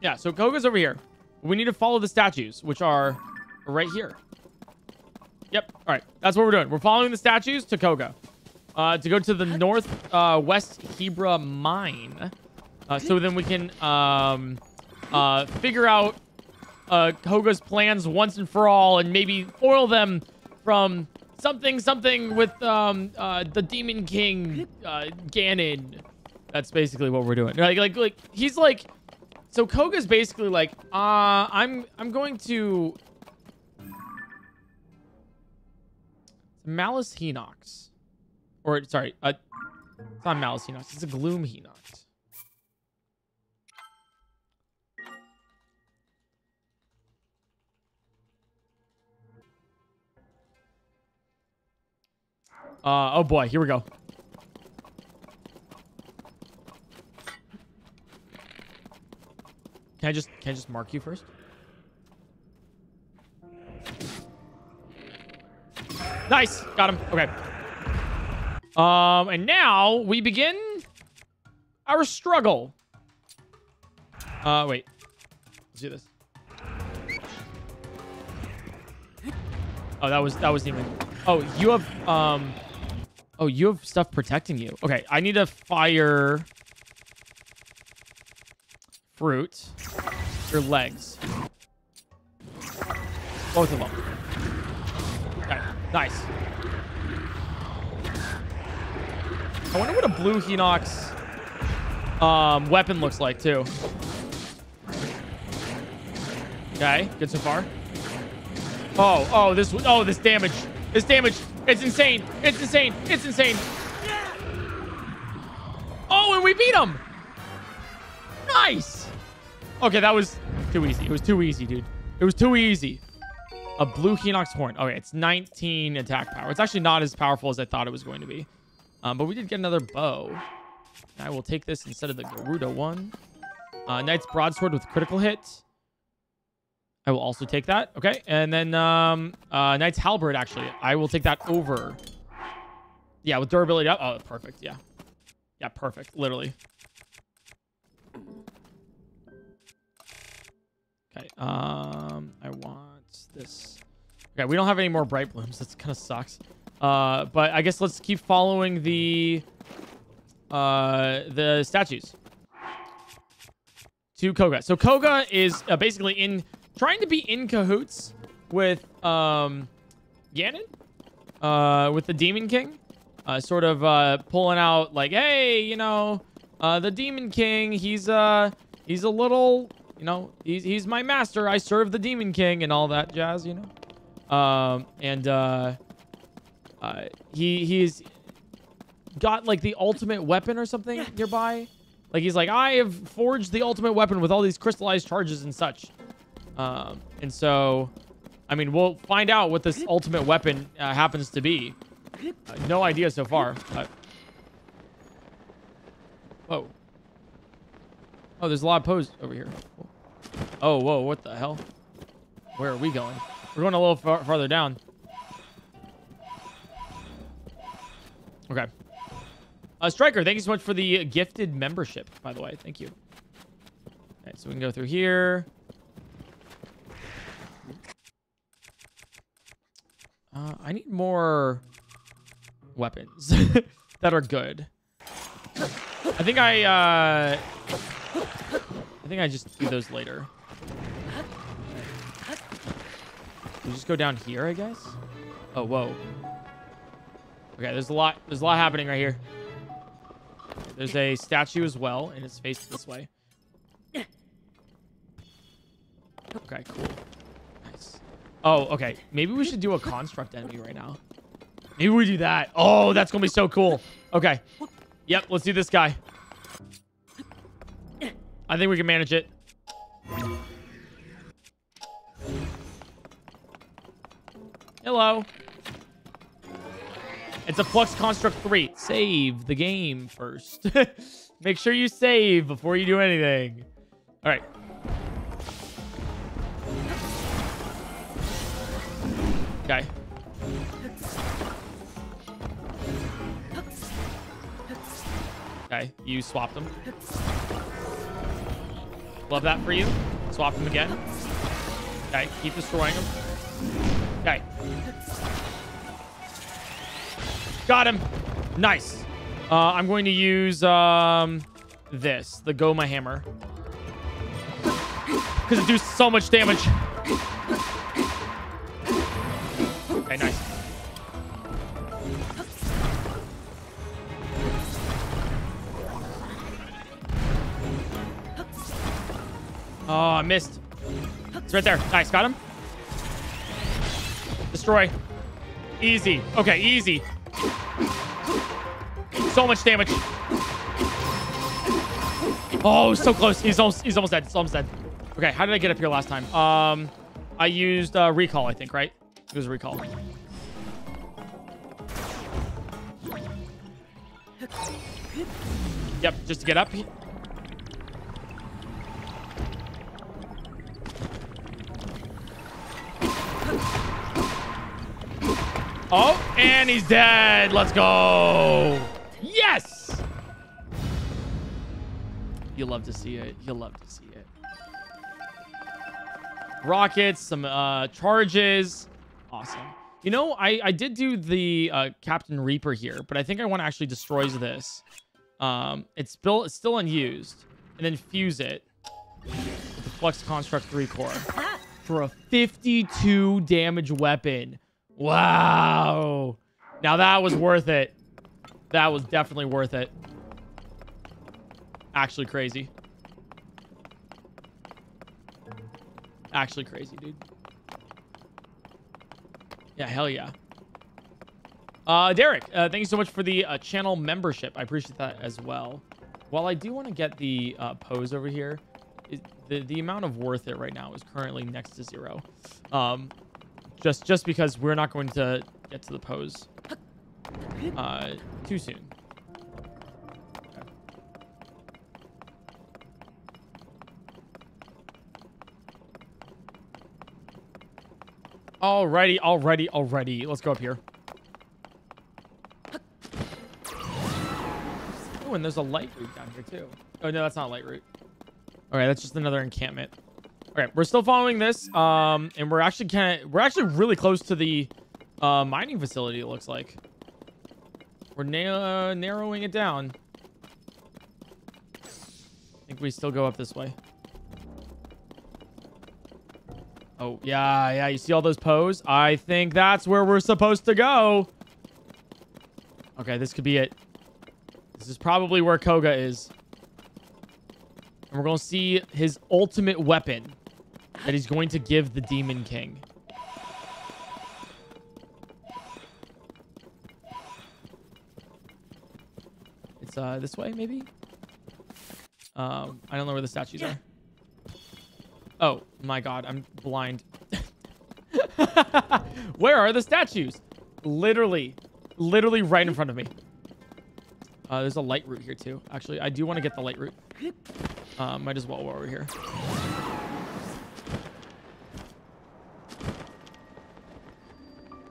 Yeah, so Kohga's over here. We need to follow the statues, which are right here. Yep. All right. That's what we're doing. We're following the statues to Kohga. Uh, to go to the north uh, west Hebra mine. Uh, so then we can um, uh, figure out uh, Kohga's plans once and for all and maybe foil them from something, something with um, uh, the Demon King uh, Ganon. That's basically what we're doing. Like, like, like he's like, so Kohga's basically like, uh, I'm, I'm going to Malice Hinox, or sorry, uh, it's not Malice Hinox. It's a Gloom Hinox. Uh, oh boy, here we go. Can I just can I just mark you first? Nice, got him. Okay. Um, and now we begin our struggle. Uh, wait. Let's do this. Oh, that was that wasn't even. Oh, you have um. Oh, you have stuff protecting you. Okay, I need to fire fruit. Your legs. Both of them. Nice. I wonder what a blue Hinox um, weapon looks like too. Okay, good so far. Oh, oh, this, oh, this damage, this damage, it's insane, it's insane, it's insane. Oh, and we beat him. Nice. Okay, that was too easy. It was too easy, dude. It was too easy. A blue Hinox horn. Okay, it's 19 attack power. It's actually not as powerful as I thought it was going to be. Um, but we did get another bow. I will take this instead of the Gerudo one. Uh, Knight's broadsword with critical hit. I will also take that. Okay, and then um, uh, Knight's halberd. Actually, I will take that over. Yeah, with durability up. Oh, perfect. Yeah, yeah, perfect. Literally. Okay. Um, I want this. Okay, we don't have any more bright blooms. That kind of sucks. Uh, but I guess let's keep following the uh the statues to Kohga. So Kohga is uh, basically in trying to be in cahoots with um Ganon, uh, with the Demon King, uh, sort of uh pulling out like, hey, you know, uh, the Demon King, he's uh he's a little, you know, he's he's my master. I serve the Demon King and all that jazz, you know. Um, and uh, uh, he he's got like the ultimate weapon or something nearby. Like he's like, I have forged the ultimate weapon with all these crystallized charges and such. Um, and so, I mean, we'll find out what this ultimate weapon uh, happens to be. Uh, no idea so far. Whoa. Oh, there's a lot of Poes over here. Oh, whoa, what the hell? Where are we going? We're going a little far farther down. Okay. Uh, Striker, thank you so much for the gifted membership, by the way. Thank you. Okay, so we can go through here. Uh, I need more weapons that are good. I think I, uh... I think I just do those later. We just go down here, I guess? Oh, whoa. Okay, there's a lot, there's a lot happening right here. There's a statue as well, and it's faced this way. Okay, cool. Nice. Oh, okay. Maybe we should do a construct enemy right now. Maybe we do that. Oh, that's gonna be so cool. Okay. Yep, let's do this guy. I think we can manage it. Hello. It's a Flux Construct 3. Save the game first. Make sure you save before you do anything. All right. Okay. Okay, you swapped them. Love that for you. Swap them again. Okay, keep destroying them. Okay. Got him. Nice. Uh, I'm going to use um, this, the Gohma Hammer. Because it does so much damage. Oh, I missed. It's right there. Nice, got him. Destroy. Easy. Okay, easy. So much damage. Oh, so close. He's almost, he's almost dead. He's almost dead. Okay, how did I get up here last time? Um, I used uh, recall, I think, right? It was recall. Yep, just to get up. Oh, and he's dead. Let's go. Yes. You'll love to see it. You'll love to see it. Rockets, some uh, charges. Awesome. You know, I, I did do the uh, Captain Reaper here, but I think I want to actually destroy this. Um, it's still, it's still unused. And then fuse it with the Flux Construct 3 core for a 52 damage weapon. Wow. Now that was worth it. That was definitely worth it. Actually crazy. Actually crazy, dude. Yeah, hell yeah. Uh, Derek, uh, thank you so much for the uh, channel membership. I appreciate that as well. While I do want to get the uh, Poes over here, it, the the amount of worth it right now is currently next to zero. Um, just just because we're not going to get to the Poes uh, too soon. Alrighty, alrighty, alrighty. Let's go up here. Oh, and there's a Lightroot down here too. Oh no, that's not a Lightroot. All right, that's just another encampment. Right, we're still following this, um, and we're actually we're actually really close to the uh, mining facility. It looks like we're na- uh, narrowing it down. I think we still go up this way. Oh yeah, yeah. You see all those Poes? I think that's where we're supposed to go. Okay, this could be it. This is probably where Kohga is. And we're going to see his ultimate weapon that he's going to give the Demon King. It's uh this way, maybe? Um, I don't know where the statues are. Oh, my God. I'm blind. where are the statues? Literally. Literally right in front of me. Uh, there's a Lightroot here too. Actually, I do want to get the Lightroot. Uh, might as well while we're here.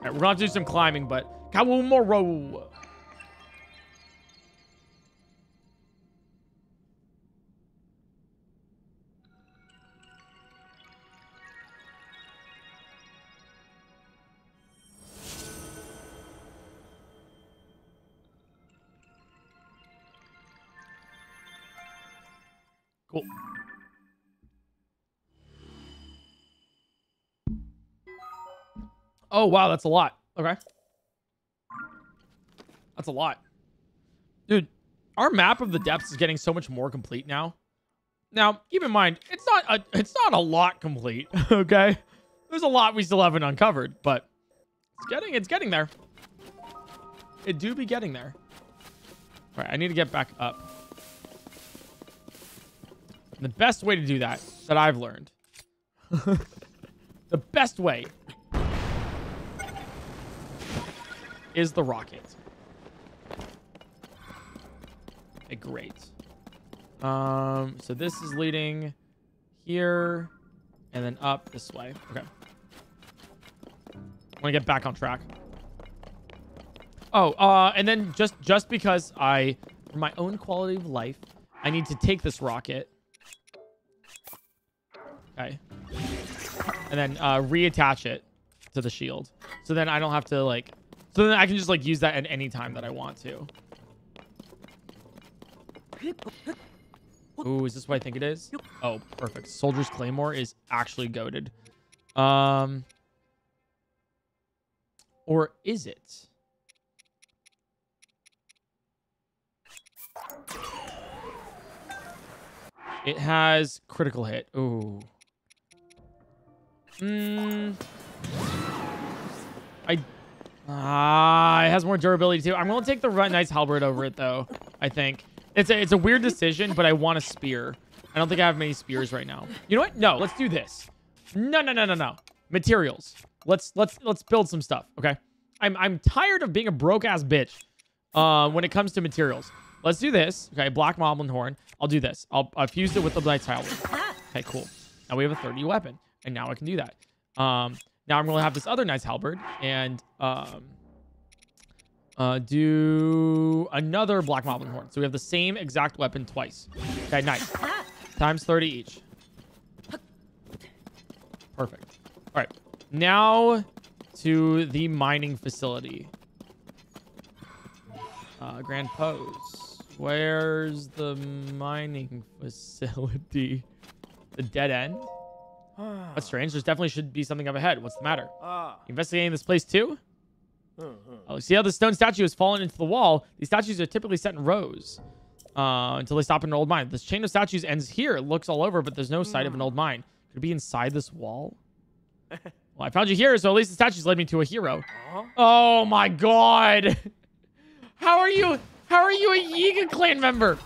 Right, we're gonna do some climbing, but Kawumoro. Oh, wow, that's a lot. Okay. That's a lot. Dude, our map of the depths is getting so much more complete now. Now, keep in mind, it's not a, it's not a lot complete, okay? There's a lot we still haven't uncovered, but it's getting it's getting there. It do be getting there. All right, I need to get back up. The best way to do that, that I've learned, the best way is the rocket. Okay, great. Um, so this is leading here and then up this way. Okay. I want to get back on track. Oh, uh, and then just just because I, for my own quality of life, I need to take this rocket. Okay. And then uh, reattach it to the shield. So then I don't have to like, so then I can just like use that at any time that I want to. Ooh, is this what I think it is? Oh, perfect. Soldier's Claymore is actually goaded. Um, or is it? It has critical hit. Ooh. Hmm. I. Ah, it has more durability too. I'm gonna take the nice halberd over it though. I think it's a it's a weird decision, but I want a spear. I don't think I have many spears right now. You know what? No, let's do this. No, no, no, no, no. Materials. Let's let's let's build some stuff. Okay. I'm I'm tired of being a broke ass bitch. Uh, when it comes to materials. Let's do this. Okay, black moblin horn. I'll do this. I'll, I'll fuse it with the knight's halberd. Okay, cool. Now we have a 30 weapon, and now I can do that. Um, now I'm gonna have this other nice halberd and um, uh, do another black moblin horn. So we have the same exact weapon twice. Okay, nice. Times 30 each. Perfect. All right, now to the mining facility. Uh, Grand Poes. Where's the mining facility? The dead end? That's strange. There's definitely should be something up ahead. What's the matter? Ah. Investigating this place too? Oh, see how the stone statue has fallen into the wall? These statues are typically set in rows uh, until they stop in an old mine. This chain of statues ends here. It looks all over, but there's no sight of an old mine. Could it be inside this wall? well, I found you here, so at least the statues led me to a hero. Oh my god! How are you? How are you a Yiga clan member?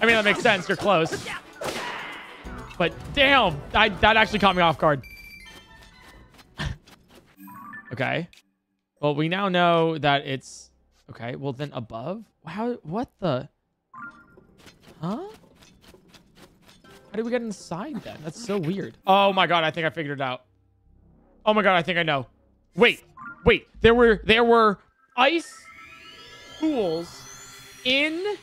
I mean, that makes sense. You're close. But damn, I, that actually caught me off guard. okay. Well, we now know that it's okay. Well, then above. How? What the? Huh? How did we get inside then? That's so weird. Oh my god, I think I figured it out. Oh my god, I think I know. Wait, wait. There were there were ice pools in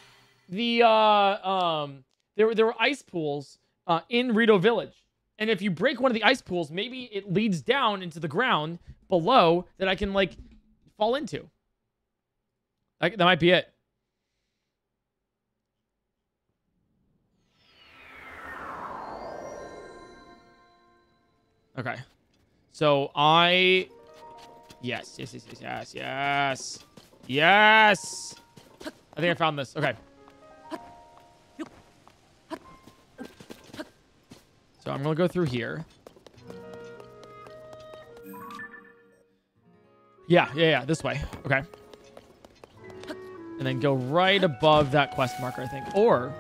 the uh um there were there were ice pools uh in Rito Village. And if you break one of the ice pools, maybe it leads down into the ground below that I can like fall into. Like that might be it. Okay. So I Yes, yes, yes, yes, yes, yes. Yes. I think I found this. Okay. So I'm gonna go through here. Yeah, yeah, yeah, this way. Okay. And then go right above that quest marker, I think. Or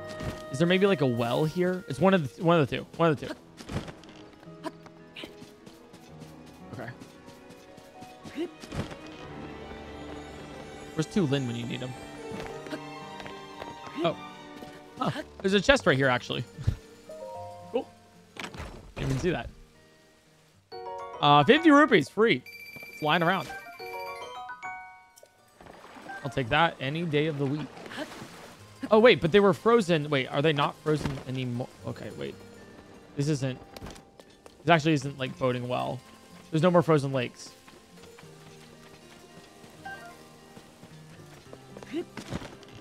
is there maybe like a well here? It's one of the one of the two. One of the two. Okay. Where's Tulin when you need him? Oh. Oh, there's a chest right here, actually. Didn't see that. Uh, 50 rupees, free. Flying around. I'll take that any day of the week. Oh, wait, but they were frozen. Wait, are they not frozen anymore? Okay, wait. This isn't... This actually isn't, like, boding well. There's no more frozen lakes.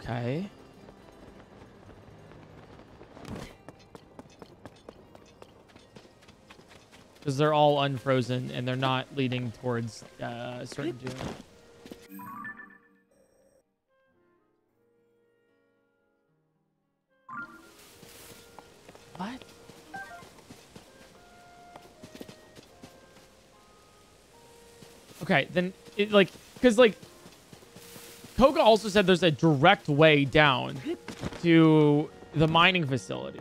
Okay. Because they're all unfrozen and they're not leading towards uh, certain doom. What? Okay, then it like because like Kohga also said there's a direct way down to the mining facility.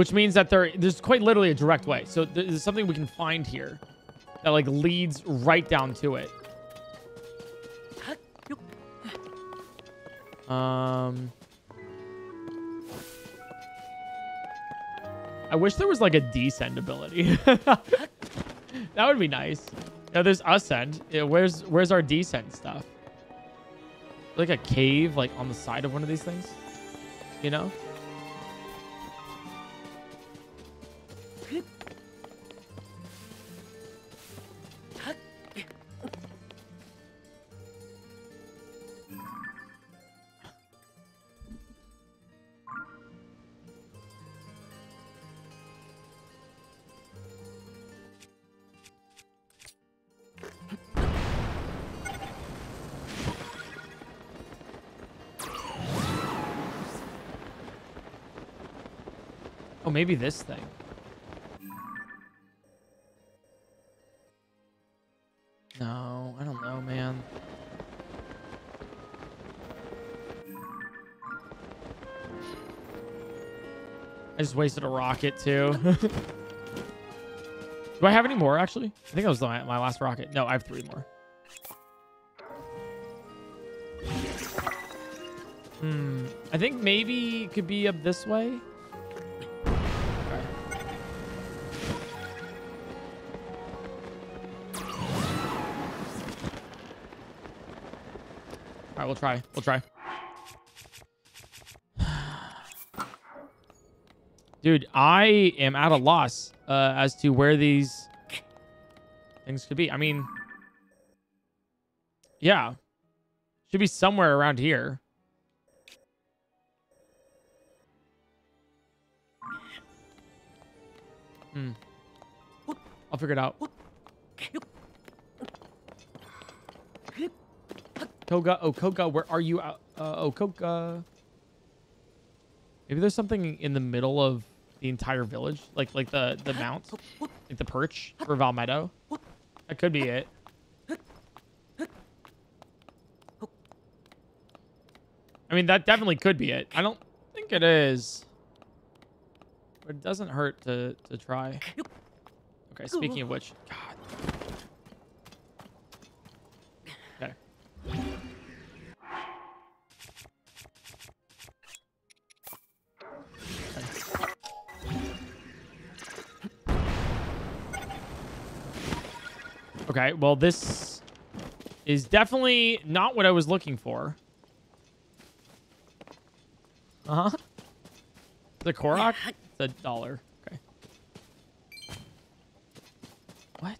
Which means that there there's quite literally a direct way. So there's something we can find here that like leads right down to it. Um I wish there was like a descend ability. that would be nice. Yeah, there's ascend. Yeah, where's where's our descent stuff? Like a cave, like on the side of one of these things, you know? Maybe this thing. No, I don't know, man. I just wasted a rocket, too. Do I have any more, actually? I think that was my, my last rocket. No, I have three more. Hmm. I think maybe it could be up this way. We'll try. We'll try. Dude, I am at a loss uh, as to where these things could be. I mean, yeah. Should be somewhere around here. Hmm. I'll figure it out. Kohga, oh Kohga, where are you? Uh, oh Kohga. Maybe there's something in the middle of the entire village, like like the the mount, like the perch for Valmetto. That could be it. I mean, that definitely could be it. I don't think it is. But it doesn't hurt to, to try. Okay, speaking of which. God. Okay, well, this is definitely not what I was looking for. Uh huh. The Korok? The dollar. Okay. What?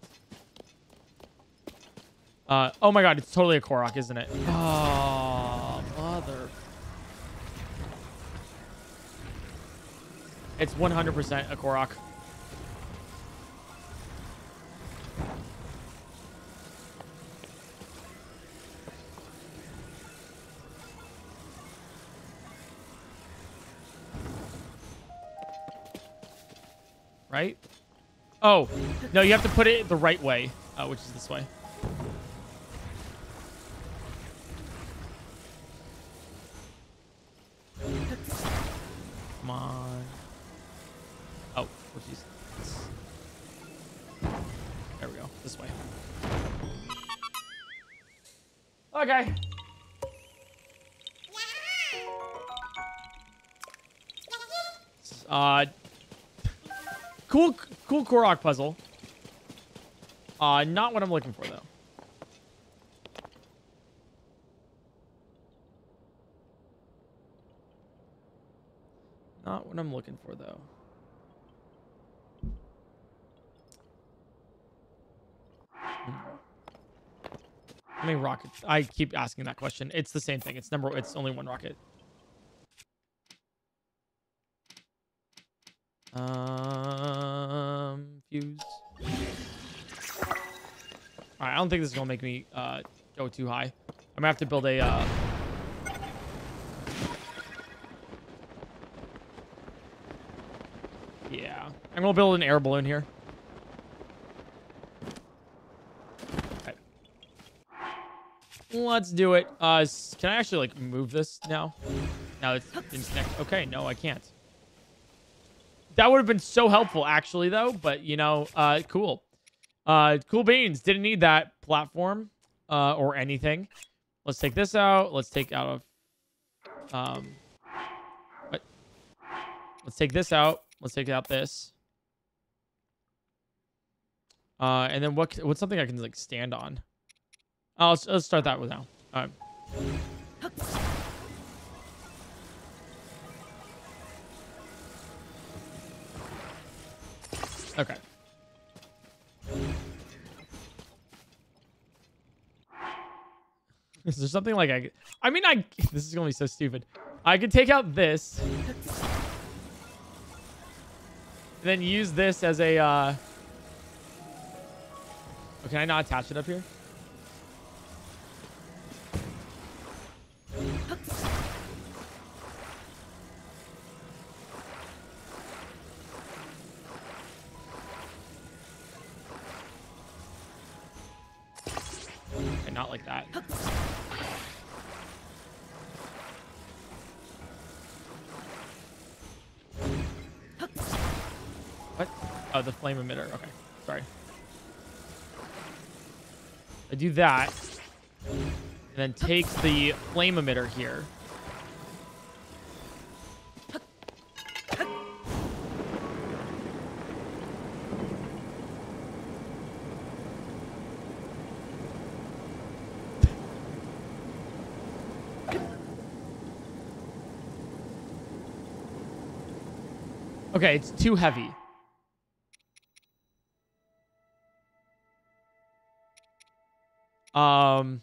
Uh, oh my god, it's totally a Korok, isn't it? Oh, mother. It's 100% a Korok. Right? Oh, no, you have to put it the right way, uh, which is this way. Korok puzzle. Uh, not what I'm looking for though. Not what I'm looking for though. How many rockets? I keep asking that question. It's the same thing. It's number. It's only one rocket. Don't think this is gonna make me uh go too high. I'm gonna have to build a. Uh... Yeah, I'm gonna build an air balloon here. Let's do it. Uh, can I actually like move this now? Now it's next. Okay, no, I can't. That would have been so helpful, actually, though. But you know, uh, cool. Uh, cool beans. Didn't need that platform uh, or anything. Let's take this out. Let's take out of. Um, what? Let's take this out. Let's take out this. Uh, and then what? What's something I can like stand on? Oh, let's, let's start that with now. All right. Okay. Is there something like I? I mean, I. This is gonna be so stupid. I could take out this, then use this as a. uh oh, Can I not attach it up here? Flame emitter. Okay, sorry. I do that, and then take the flame emitter here. Okay, it's too heavy. Um.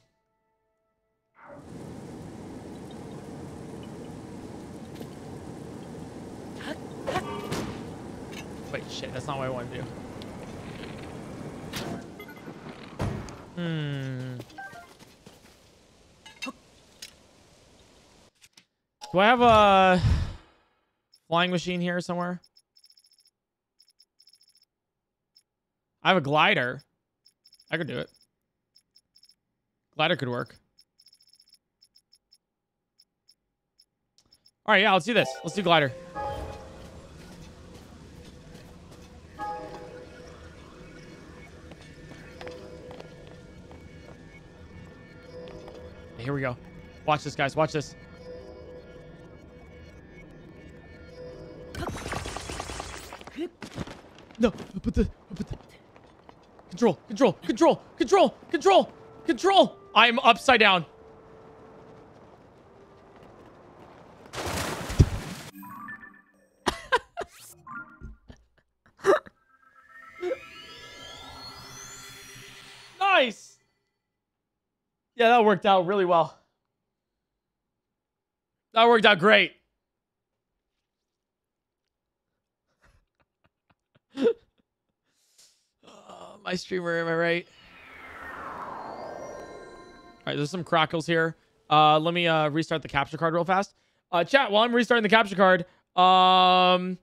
Wait, shit, that's not what I want to do. Hmm. Do I have a flying machine here somewhere? I have a glider. I could do it. Glider could work. All right, yeah, let's do this. Let's do glider. Here we go. Watch this, guys. Watch this. No, put the, put the. Control, control, control, control, control, control. I'm upside down. nice. Yeah, that worked out really well. That worked out great. Oh, my streamer, am I right? Right, there's some crackles here. Uh, let me uh, restart the capture card real fast. Uh, chat, while I'm restarting the capture card, um,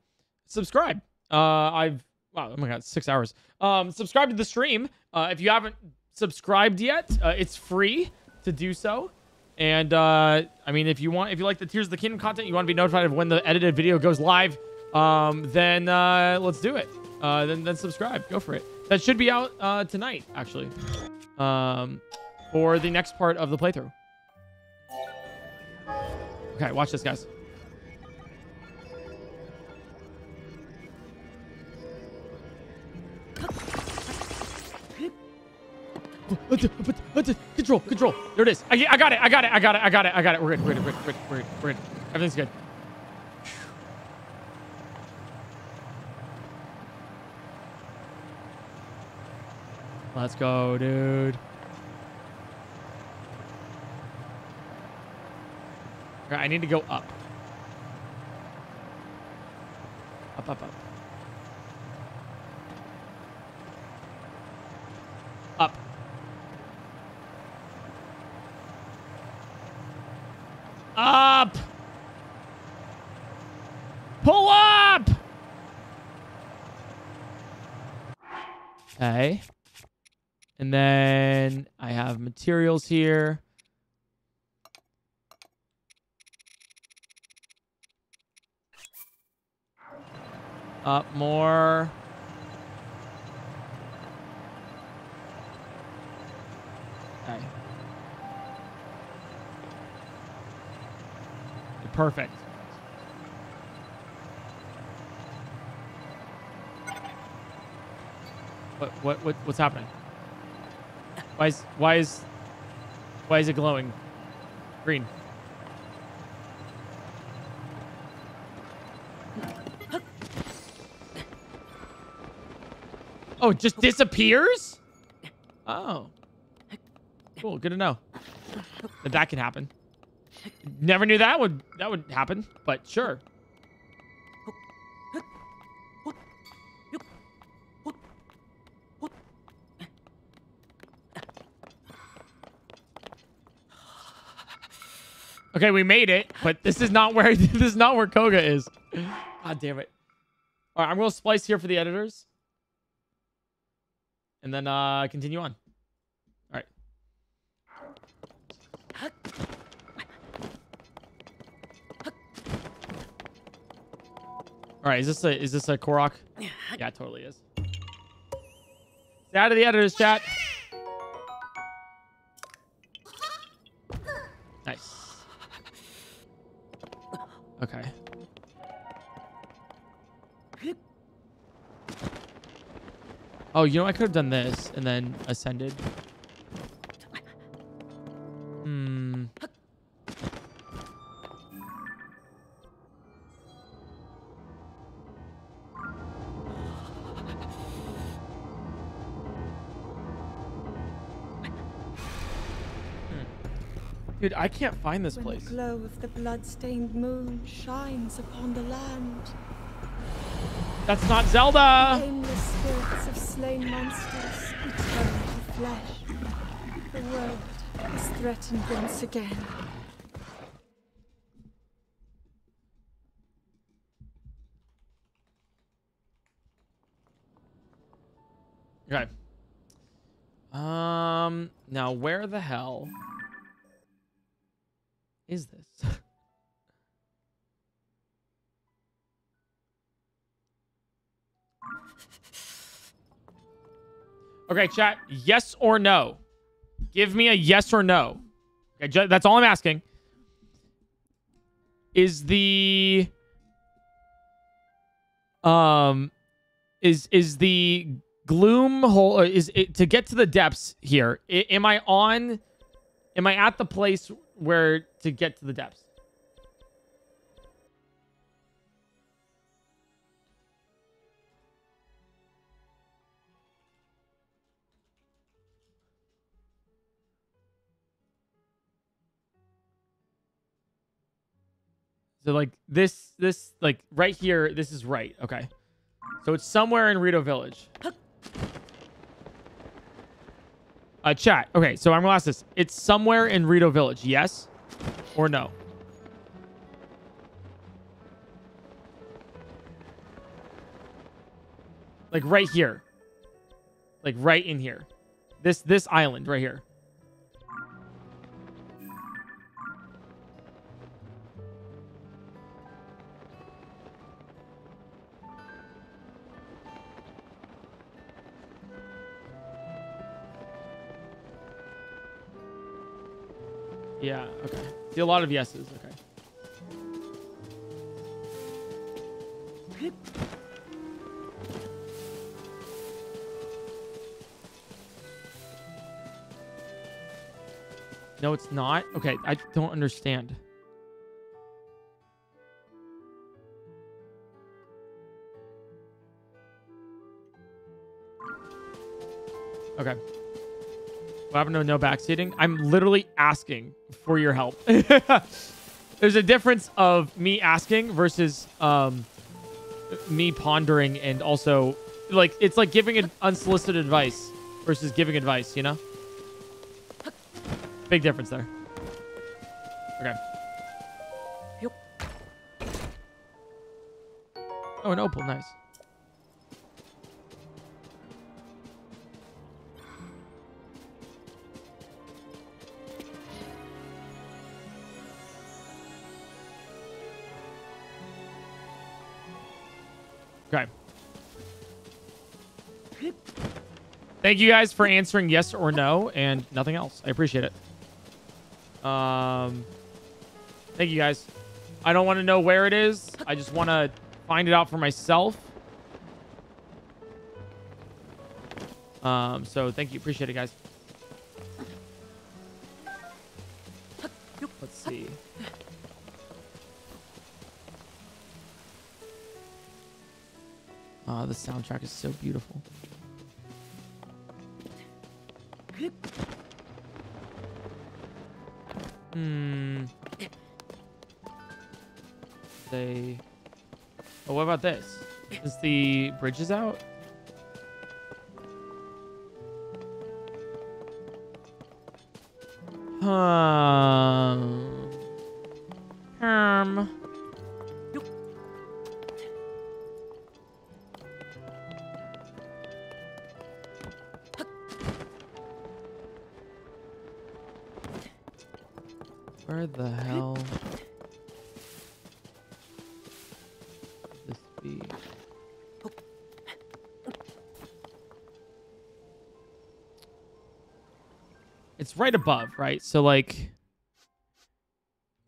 subscribe. Uh, I've wow, oh my god, six hours. Um, subscribe to the stream. Uh, if you haven't subscribed yet, uh, it's free to do so. And uh, I mean, if you want, if you like the Tears of the Kingdom content, you want to be notified of when the edited video goes live, um, then uh, let's do it. Uh, then then subscribe. Go for it. That should be out uh, tonight, actually, um, for the next part of the playthrough. Okay, watch this, guys. Control, control. There it is. I, I got it. I got it. I got it. I got it. I got it. We're good. We're good. We're good. We're good. We're good. We're good. Everything's good. Let's go, dude. Okay, I need to go up. Up, up, up. Up. Up! Pull up! Okay. And then I have materials here. Up more. Okay. Perfect. What what what what's happening? Why is why is why is it glowing green? Oh, it just disappears? Oh. Cool, good to know. That that can happen. Never knew that would that would happen, but sure. Okay, we made it, but this is not where this is not where Kohga is. God damn it. All right, I'm going to splice here for the editors. And then uh continue on. All right. All right, is this a is this a Korok? Yeah, it totally is. Out of the editors chat. Oh, you know, I could have done this and then ascended. Hmm. Dude, I can't find this when place. the glow of the blood-stained moon shines upon the land, That's not Zelda! nameless spirits of slain monsters return flesh. The world is threatened once again. Okay. Um, now where the hell is this? Okay, chat. Yes or no? Give me a yes or no. Okay, that's all I'm asking. Is the um is is the gloom hole is it to get to the depths here? Am I on am I at the place where to get to the depths? So like this, this like right here, this is right. Okay. So it's somewhere in Rito Village. Uh, chat. Okay, so I'm gonna ask this. It's somewhere in Rito Village, yes or no? Like right here. Like right in here. This this island right here. Yeah, okay. See a lot of yeses, okay. No, it's not. Okay, I don't understand. Okay. What happened to no backseating? I'm literally asking for your help. There's a difference of me asking versus um, me pondering and also like it's like giving an unsolicited advice versus giving advice, you know? Big difference there. Okay. Oh, an opal, nice. Thank you guys for answering yes or no and nothing else. I appreciate it. Um, thank you guys. I don't want to know where it is. I just want to find it out for myself. Um, so thank you. Appreciate it, guys. Let's see. Ah, the soundtrack is so beautiful. About this? Is the bridges out? Right? So like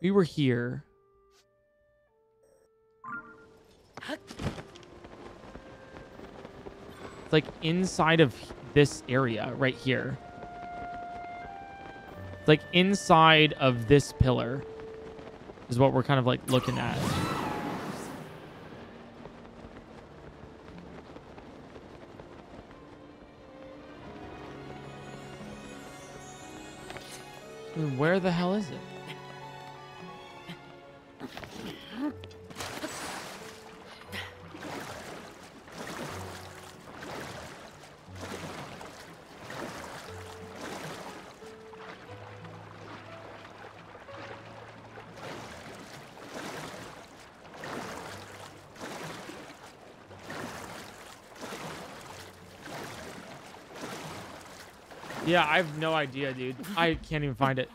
we were here. It's like inside of this area right here. It's like inside of this pillar is what we're kind of like looking at. Where the hell is it? Yeah, I have no idea, dude. I can't even find it.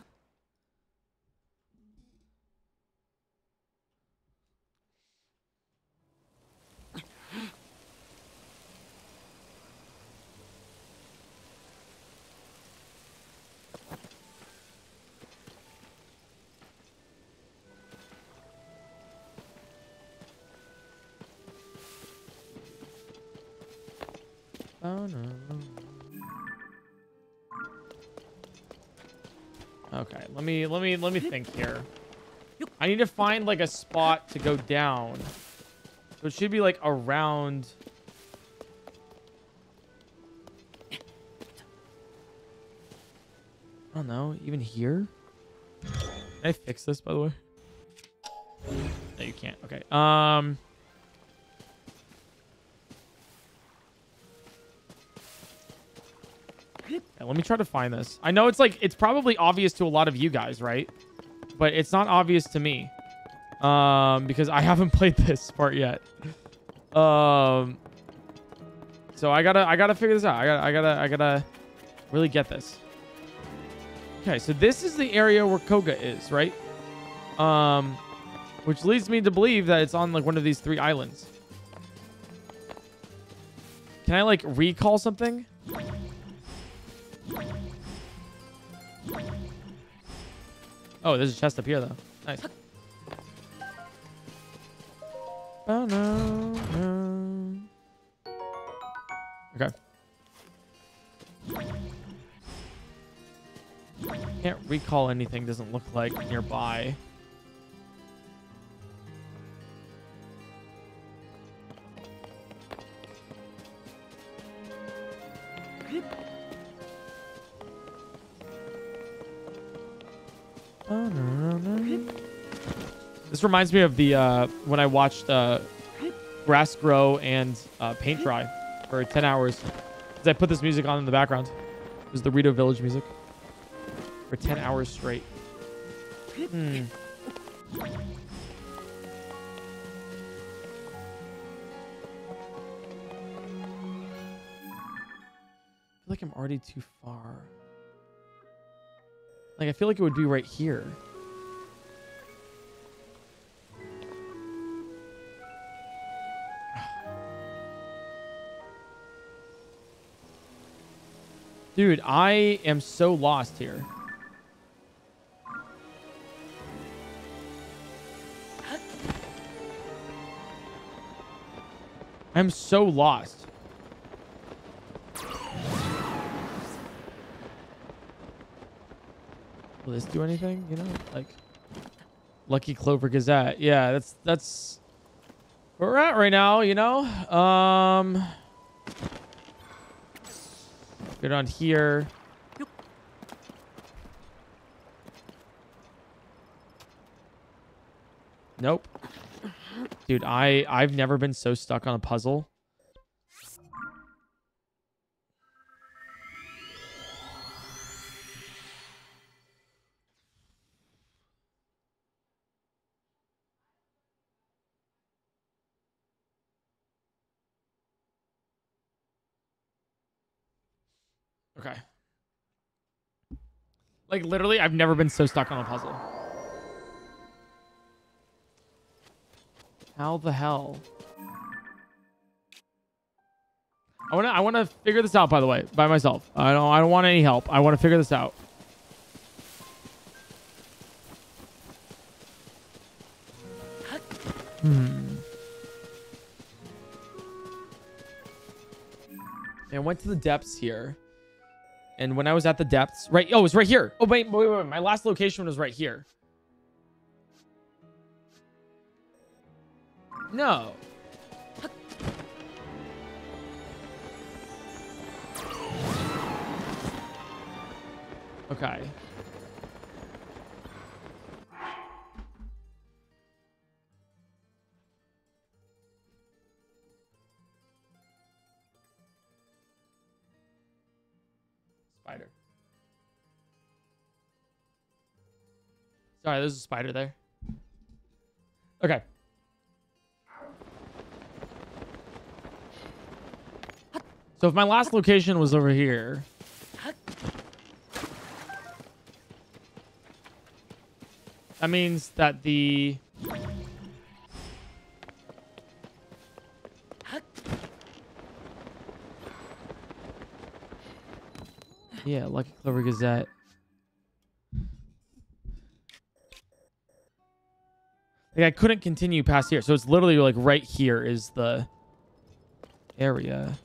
Let me let me let me think here. I need to find like a spot to go down. So it should be like around. I don't know, even here. Can I fix this by the way? No, you can't. Okay. Um. Let me try to find this. I know it's like it's probably obvious to a lot of you guys, right? But it's not obvious to me. Um, because I haven't played this part yet. Um, so I gotta I gotta figure this out. I gotta I gotta I gotta really get this. Okay, so this is the area where Kohga is, right? Um, which leads me to believe that it's on like one of these three islands. Can I like recall something? Oh, there's a chest up here though. Nice. Oh no, no. Okay. Can't recall anything. Doesn't look like nearby. This reminds me of the uh, when I watched uh, grass grow and uh, paint dry for 10 hours. 'Cause I put this music on in the background. It was the Rito Village music for 10 hours straight. Hmm. I feel like I'm already too far. Like, I feel like it would be right here. Dude, I am so lost here. I'm so lost. Will this do anything? You know, like Lucky Clover Gazette. Yeah, that's that's where we're at right now. You know, um, get on here. Nope. Dude, I I've never been so stuck on a puzzle. Like literally, I've never been so stuck on a puzzle. How the hell? I wanna I wanna figure this out by the way, by myself. I don't I don't want any help. I wanna figure this out. Hmm. I went to the depths here. And when I was at the depths, right? Oh, it was right here. Oh, wait, wait, wait. My last location was right here. No. Okay. Sorry, there's a spider there. Okay. So if my last location was over here. That means that the Yeah, Lucky Clover Gazette. Like I couldn't continue past here. So it's literally like right here is the area.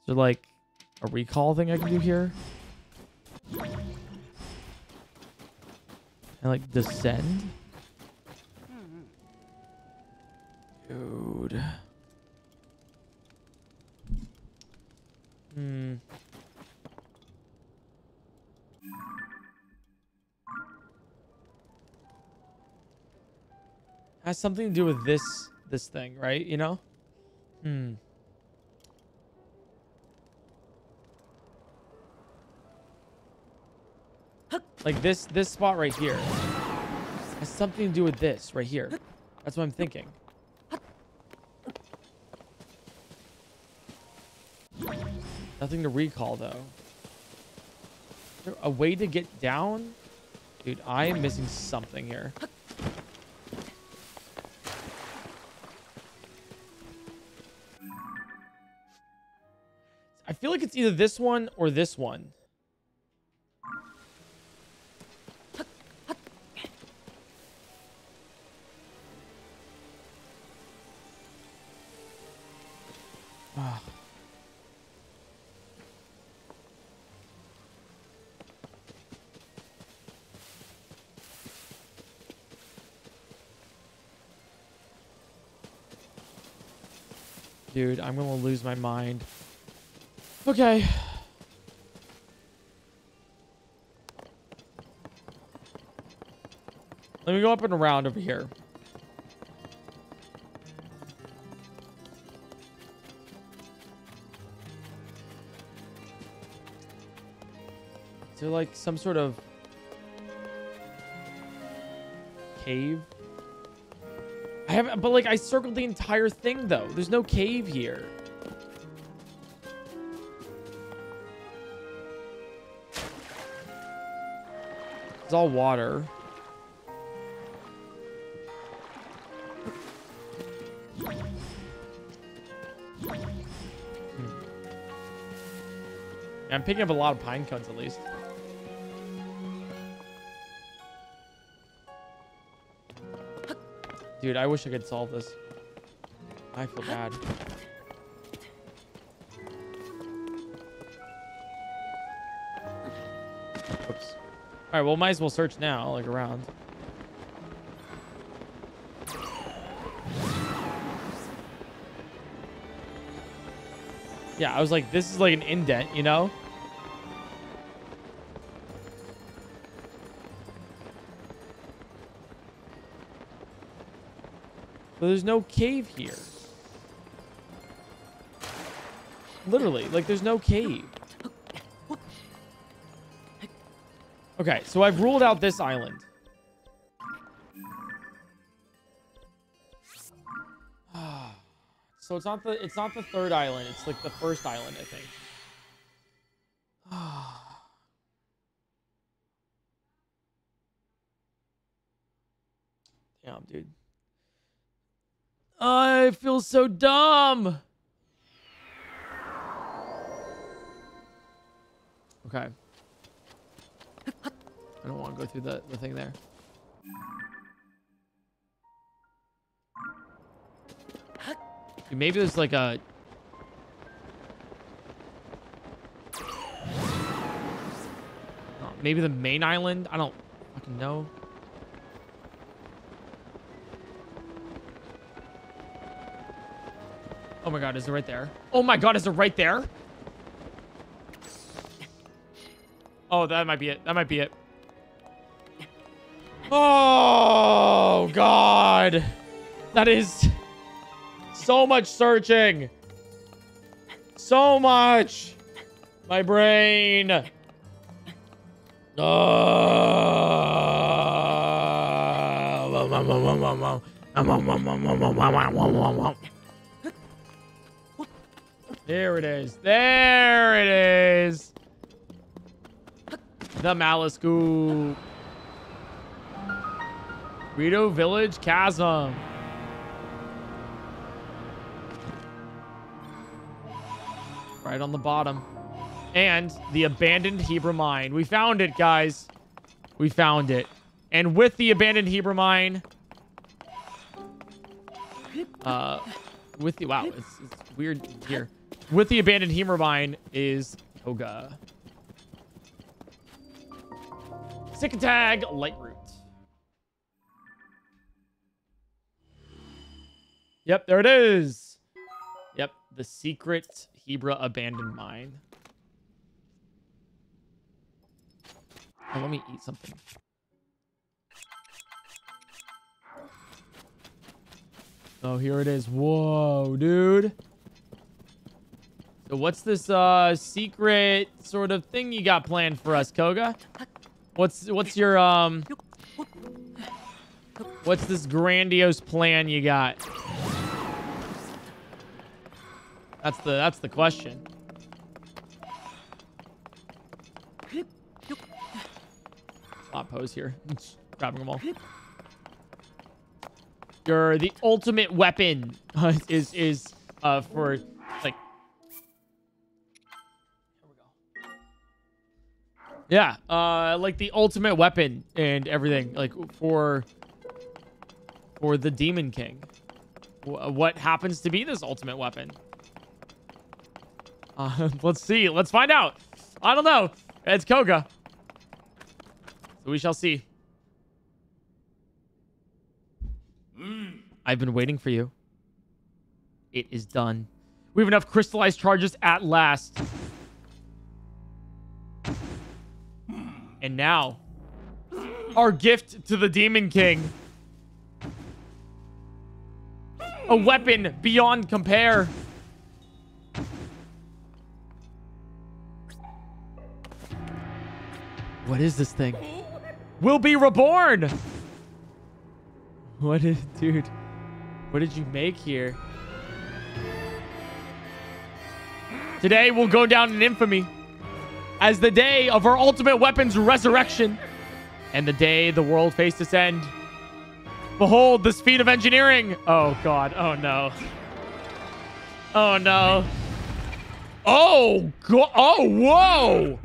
Is there like a recall thing I can do here? And like descend? Dude. Hmm. Has something to do with this this thing, right? You know? Hmm. Like this this spot right here has something to do with this right here. That's what I'm thinking. Nothing to recall though. A way to get down? Dude, I am missing something here. Feel like it's either this one or this one. Dude, I'm gonna lose my mind. Okay. Let me go up and around over here. Is there like some sort of cave? I haven't, but like I circled the entire thing though. There's no cave here. It's all water. Hmm. I'm picking up a lot of pine cones at least. Dude, I wish I could solve this. I feel bad. All right, well, might as well search now, like around. Yeah, I was like, this is like an indent, you know? But there's no cave here. Literally, like there's no cave. Okay, so I've ruled out this island. so it's not the it's not the third island, it's like the first island, I think. Damn, dude. I feel so dumb. Okay. I don't want to go through the, the thing there. Dude, maybe there's like a... Oh, maybe the main island? I don't fucking know. Oh my god, is it right there? Oh my god, is it right there? Oh, that might be it. That might be it. Oh, God. That is so much searching. So much. My brain. Oh. There it is. There it is. The Malice Scoop. Rito Village Chasm. Right on the bottom. And the abandoned Hebra mine. We found it, guys. We found it. And with the abandoned Hebra mine, uh, with the wow, it's, it's weird here. with the abandoned Hebra mine is Kohga. Sick tag, Lightroot. Yep, there it is. Yep, the secret Hebra abandoned mine. Oh, let me eat something. Oh, here it is. Whoa, dude. So what's this uh secret sort of thing you got planned for us, Kohga? What's what's your um What's this grandiose plan you got? That's the that's the question. Spot Poes here. Grabbing them all. Your the ultimate weapon uh, is is uh for like Yeah, uh like the ultimate weapon and everything like for for the Demon King. Wh- what happens to be this ultimate weapon? Uh, let's see. Let's find out. I don't know. It's Kohga. So we shall see. I've been waiting for you. It is done. We have enough crystallized charges at last. And now, our gift to the Demon King. A weapon beyond compare. What is this thing? We'll be reborn. What is, dude? What did you make here? Today we'll go down in infamy as the day of our ultimate weapon's resurrection and the day the world faced its end. Behold this feat of engineering. Oh, God. Oh, no. Oh, no. Oh, go- oh, whoa.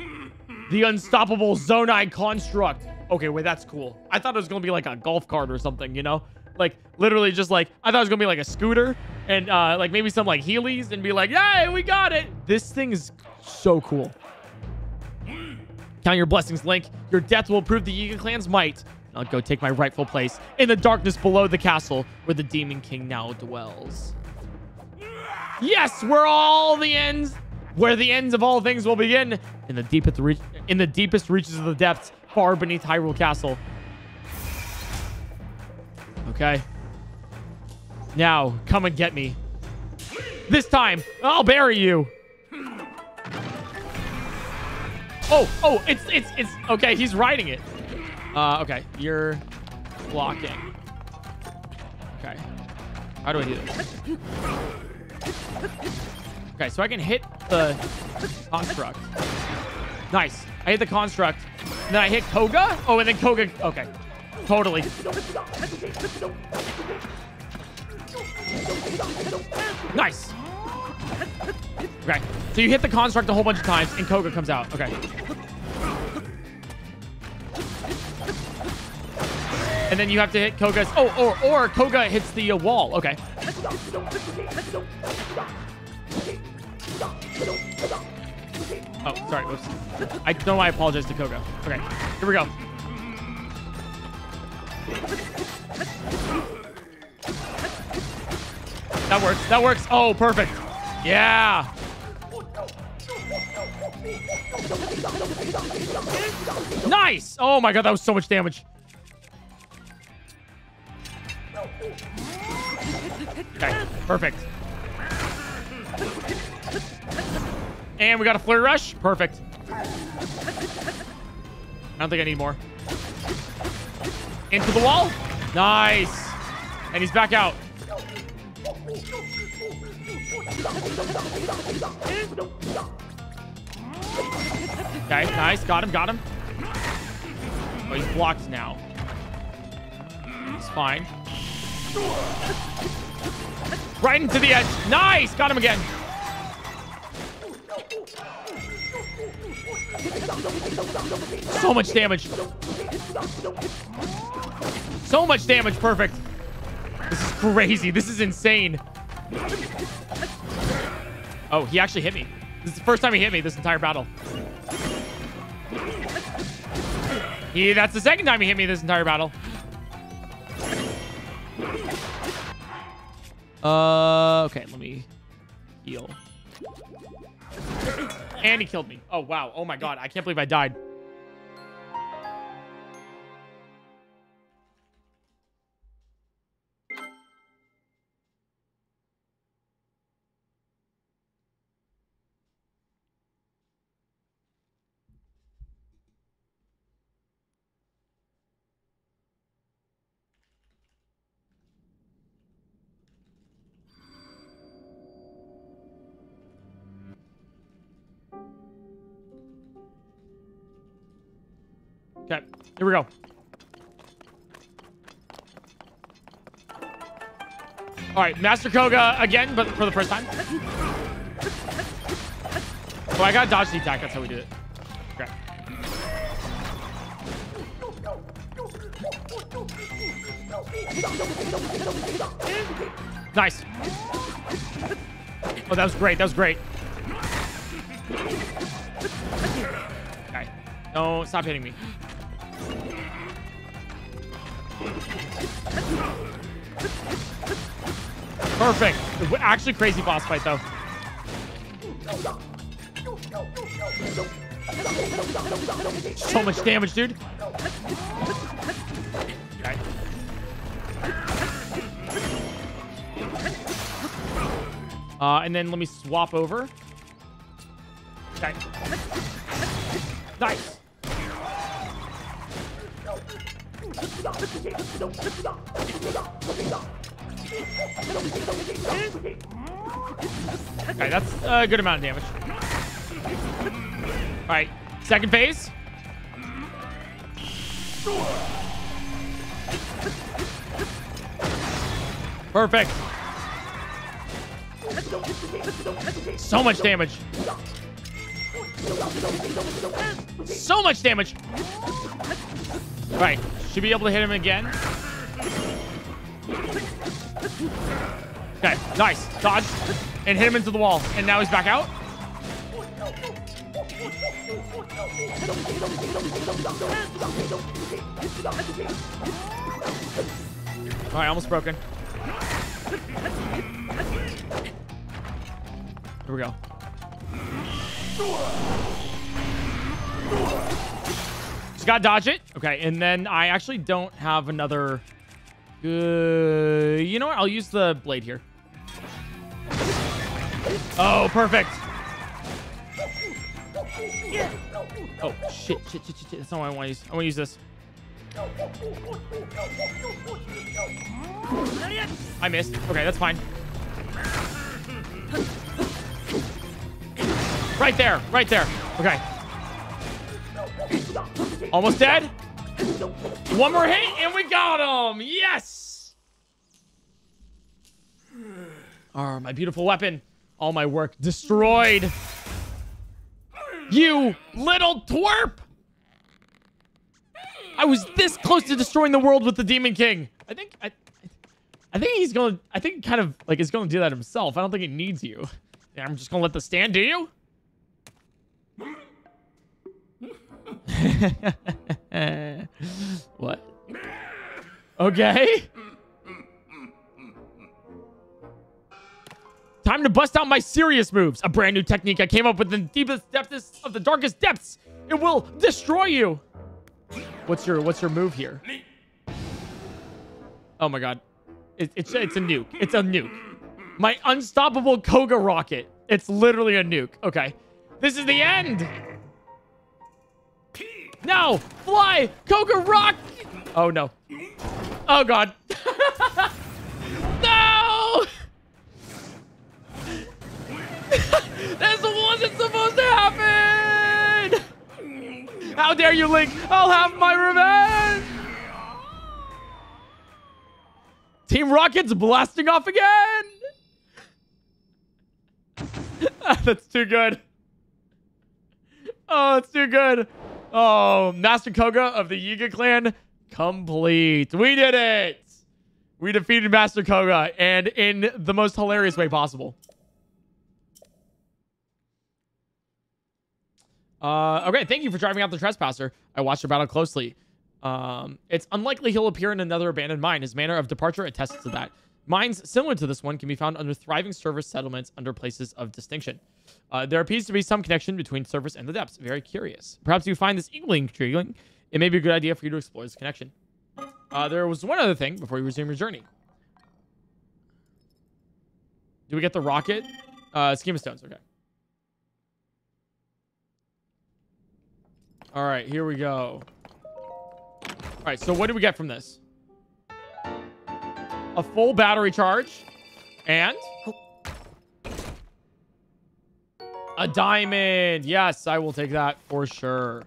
The unstoppable Zonai construct. Okay, wait, that's cool. I thought it was going to be like a golf cart or something, you know? Like, literally just like, I thought it was going to be like a scooter and uh, like maybe some like Heelys and be like, hey, we got it. This thing is so cool. Count your blessings, Link. Your death will prove the Yiga clan's might. I'll go take my rightful place in the darkness below the castle where the Demon King now dwells. Yes, where all the ends, where the ends of all things will begin, in the deepest reach, in the deepest reaches of the depths, far beneath Hyrule Castle. Okay. Now, come and get me. This time, I'll bury you. Oh, oh, it's, it's, it's, okay, he's riding it. Uh, okay, you're blocking. Okay. How do I do this? Okay, so I can hit the construct. Nice. I hit the construct. And then I hit Kohga? Oh, and then Kohga. Okay. Totally. Nice. Okay. So you hit the construct a whole bunch of times and Kohga comes out. Okay. And then you have to hit Kohga's. Oh, or, or Kohga hits the uh, wall. Okay. Oh, sorry. Whoops. I don't know why I apologize to Kohga. Okay. Here we go. That works. That works. Oh, perfect. Yeah. Nice. Oh my god, that was so much damage. Okay, perfect. And we got a flurry rush. Perfect. I don't think I need more. Into the wall. Nice. And he's back out. Okay, nice. Got him, got him. Oh, he's blocked now. He's fine. Right into the edge. Nice! Got him again. So much damage. So much damage. Perfect. This is crazy. This is insane. Oh, he actually hit me. This is the first time he hit me this entire battle. He, that's the second time he hit me this entire battle. Uh, okay, let me heal. And he killed me. Oh, wow. Oh, my God. I can't believe I died. Here we go. All right, Master Kohga again, but for the first time. Oh, I got dodge the attack. That's how we do it. Okay. Nice. Oh, that was great. That was great. Okay. No, stop hitting me. Perfect. Actually, crazy boss fight, though. So much damage, dude. Okay. Uh, and then let me swap over. Okay. Nice. A good amount of damage. All right, second phase. Perfect. So much damage. So much damage. All right, should be able to hit him again. Okay, nice. Dodge. And hit him into the wall. And now he's back out. All right, almost broken. Here we go. Just gotta dodge it. Okay, and then I actually don't have another good... You know what? I'll use the blade here. Oh, perfect. Oh, shit, shit, shit, shit. That's not what I want to use. I want to use this. I missed. Okay, that's fine. Right there. Right there. Okay. Almost dead. One more hit, and we got him. Yes. Oh, my beautiful weapon. All my work destroyed. You little twerp. I was this close to destroying the world with the Demon King. I think I, I think he's going. to I think he kind of like going to do that himself. I don't think he needs you. Yeah, I'm just gonna let the stand do you. what? Okay. Time to bust out my serious moves. A brand new technique I came up with in the deepest depths of the darkest depths. It will destroy you. What's your What's your move here? Oh my god, it, it's it's a nuke. It's a nuke. My unstoppable Kohga rocket. It's literally a nuke. Okay, this is the end. No, fly, Kohga rock. Oh no. Oh god. no. this wasn't supposed to happen. How dare you, Link? I'll have my revenge! Team Rocket's blasting off again! That's too good. Oh, it's too good. Oh, Master Kohga of the Yiga clan, complete. We did it! We defeated Master Kohga, and in the most hilarious way possible. Uh, okay, thank you for driving out the trespasser. I watched your battle closely. Um, it's unlikely he'll appear in another abandoned mine. His manner of departure attests to that. Mines similar to this one can be found under thriving service settlements under places of distinction. Uh, there appears to be some connection between service and the depths. Very curious. Perhaps you find this equally intriguing. It may be a good idea for you to explore this connection. Uh, there was one other thing before you resume your journey. Do we get the rocket? Uh, schema stones. Okay. All right, here we go. All right, so what do we get from this? A full battery charge and a diamond. Yes, I will take that for sure.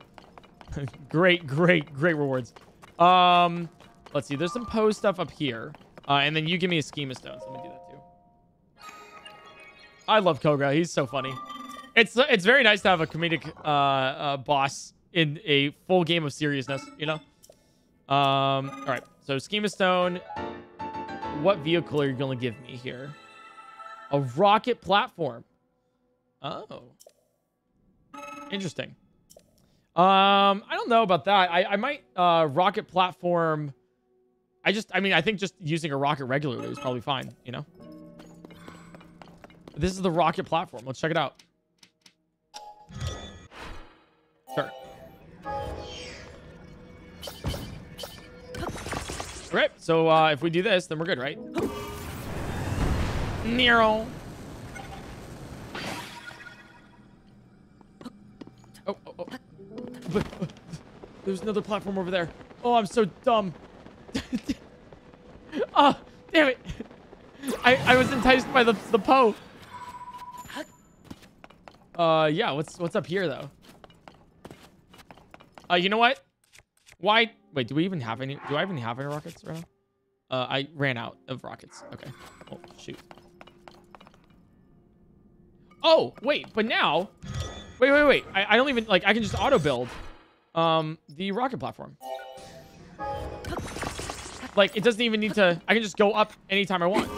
great, great, great rewards. Um, let's see. There's some Poe stuff up here. Uh, and then you give me a schema stones. Let me do that too. I love Kohga. He's so funny. It's it's very nice to have a comedic uh, uh, boss in a full game of seriousness, you know? Um, all right. So schema stone. What vehicle are you going to give me here? A rocket platform. Oh. Interesting. Um, I don't know about that. I, I might uh, rocket platform. I just, I mean, I think just using a rocket regularly is probably fine, you know? This is the rocket platform. Let's check it out. Right. So uh, if we do this, then we're good, right? Nero. Oh, oh, oh. But, uh, There's another platform over there. Oh, I'm so dumb. oh, damn it. I, I was enticed by the, the Poe. Uh, yeah, what's what's up here, though? Uh, you know what? Why? Wait, do we even have any? Do I even have any rockets right now? Uh, I ran out of rockets. Okay. Oh, shoot. Oh, wait, but now... Wait, wait, wait. I, I don't even... Like, I can just auto-build um, the rocket platform. Like, it doesn't even need to... I can just go up anytime I want.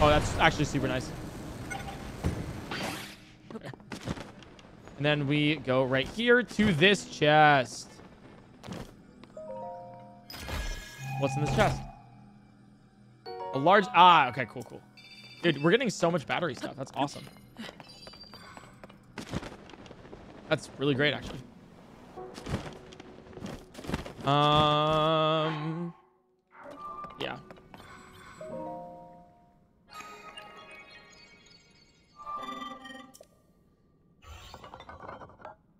Oh, that's actually super nice. And then we go right here to this chest. What's in this chest? A large... Ah, okay, cool, cool. Dude, we're getting so much battery stuff. That's awesome. That's really great, actually. Um... Yeah.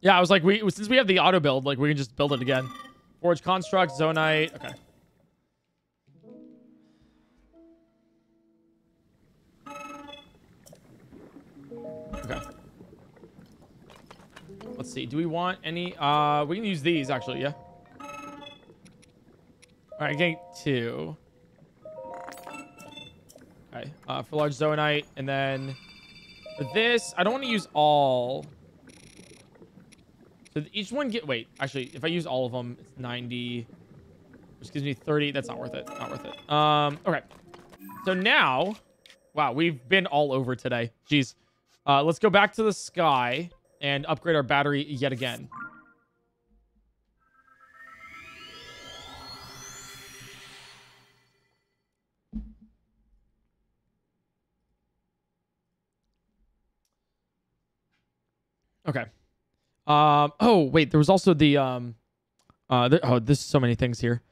Yeah, I was like, we since we have the auto build, like we can just build it again. Forge construct, zonaite. Okay. Let's see. Do we want any? Uh, we can use these actually. Yeah. All right, getting two. Okay. Uh, for large zonaite, and then for this, I don't want to use all. So each one get wait. Actually, if I use all of them, it's 90, which gives me 30. That's not worth it. Not worth it. Um. Okay. So now, wow, we've been all over today. Jeez. Uh, let's go back to the sky and upgrade our battery yet again. Okay. Um. Oh, wait. There was also the um. Uh. There, oh, there's so many things here.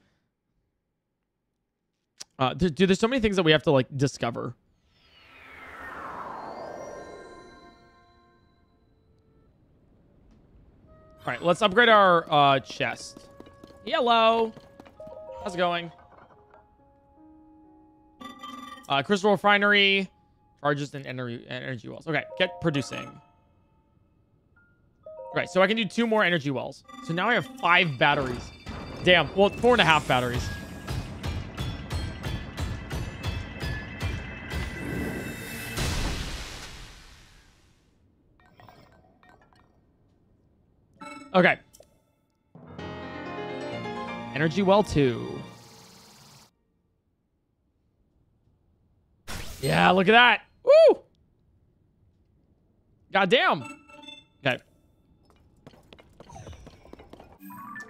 Uh. Dude, there's so many things that we have to like discover. All right, let's upgrade our uh, chest. Hello. How's it going? Uh, crystal refinery, charges and energy energy wells. Okay, get producing. Right, so I can do two more energy wells. So now I have five batteries. Damn, well, four and a half batteries. Okay. Energy well two. Yeah, look at that. Woo! Goddamn. Okay.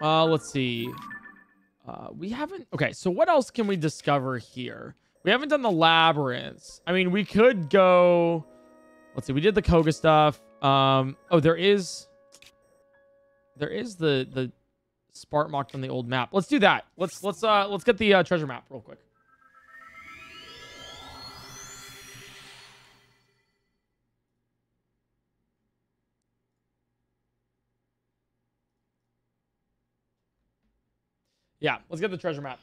Uh, let's see. Uh, we haven't. Okay, so what else can we discover here? We haven't done the labyrinths. I mean, we could go. Let's see. We did the Kohga stuff. Um. Oh, there is. There is the the Spart mocked on the old map. Let's do that. Let's let's uh let's get the uh, treasure map real quick. Yeah, let's get the treasure map.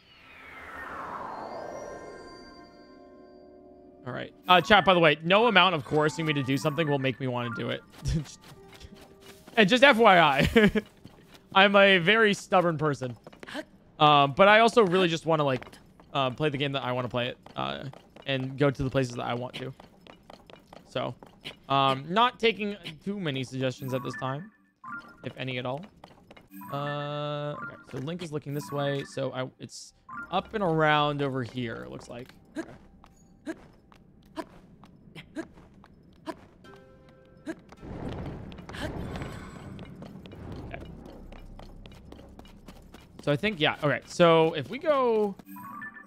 All right. Uh, chat, by the way, no amount of coercing me to do something will make me want to do it. and just FYI, I'm a very stubborn person. Um, but I also really just want to, like, uh, play the game that I want to play it uh, and go to the places that I want to. So, um, not taking too many suggestions at this time, if any at all. Uh, okay, so Link is looking this way, so I it's up and around over here. It looks like. Okay. So I think yeah. Okay, so if we go,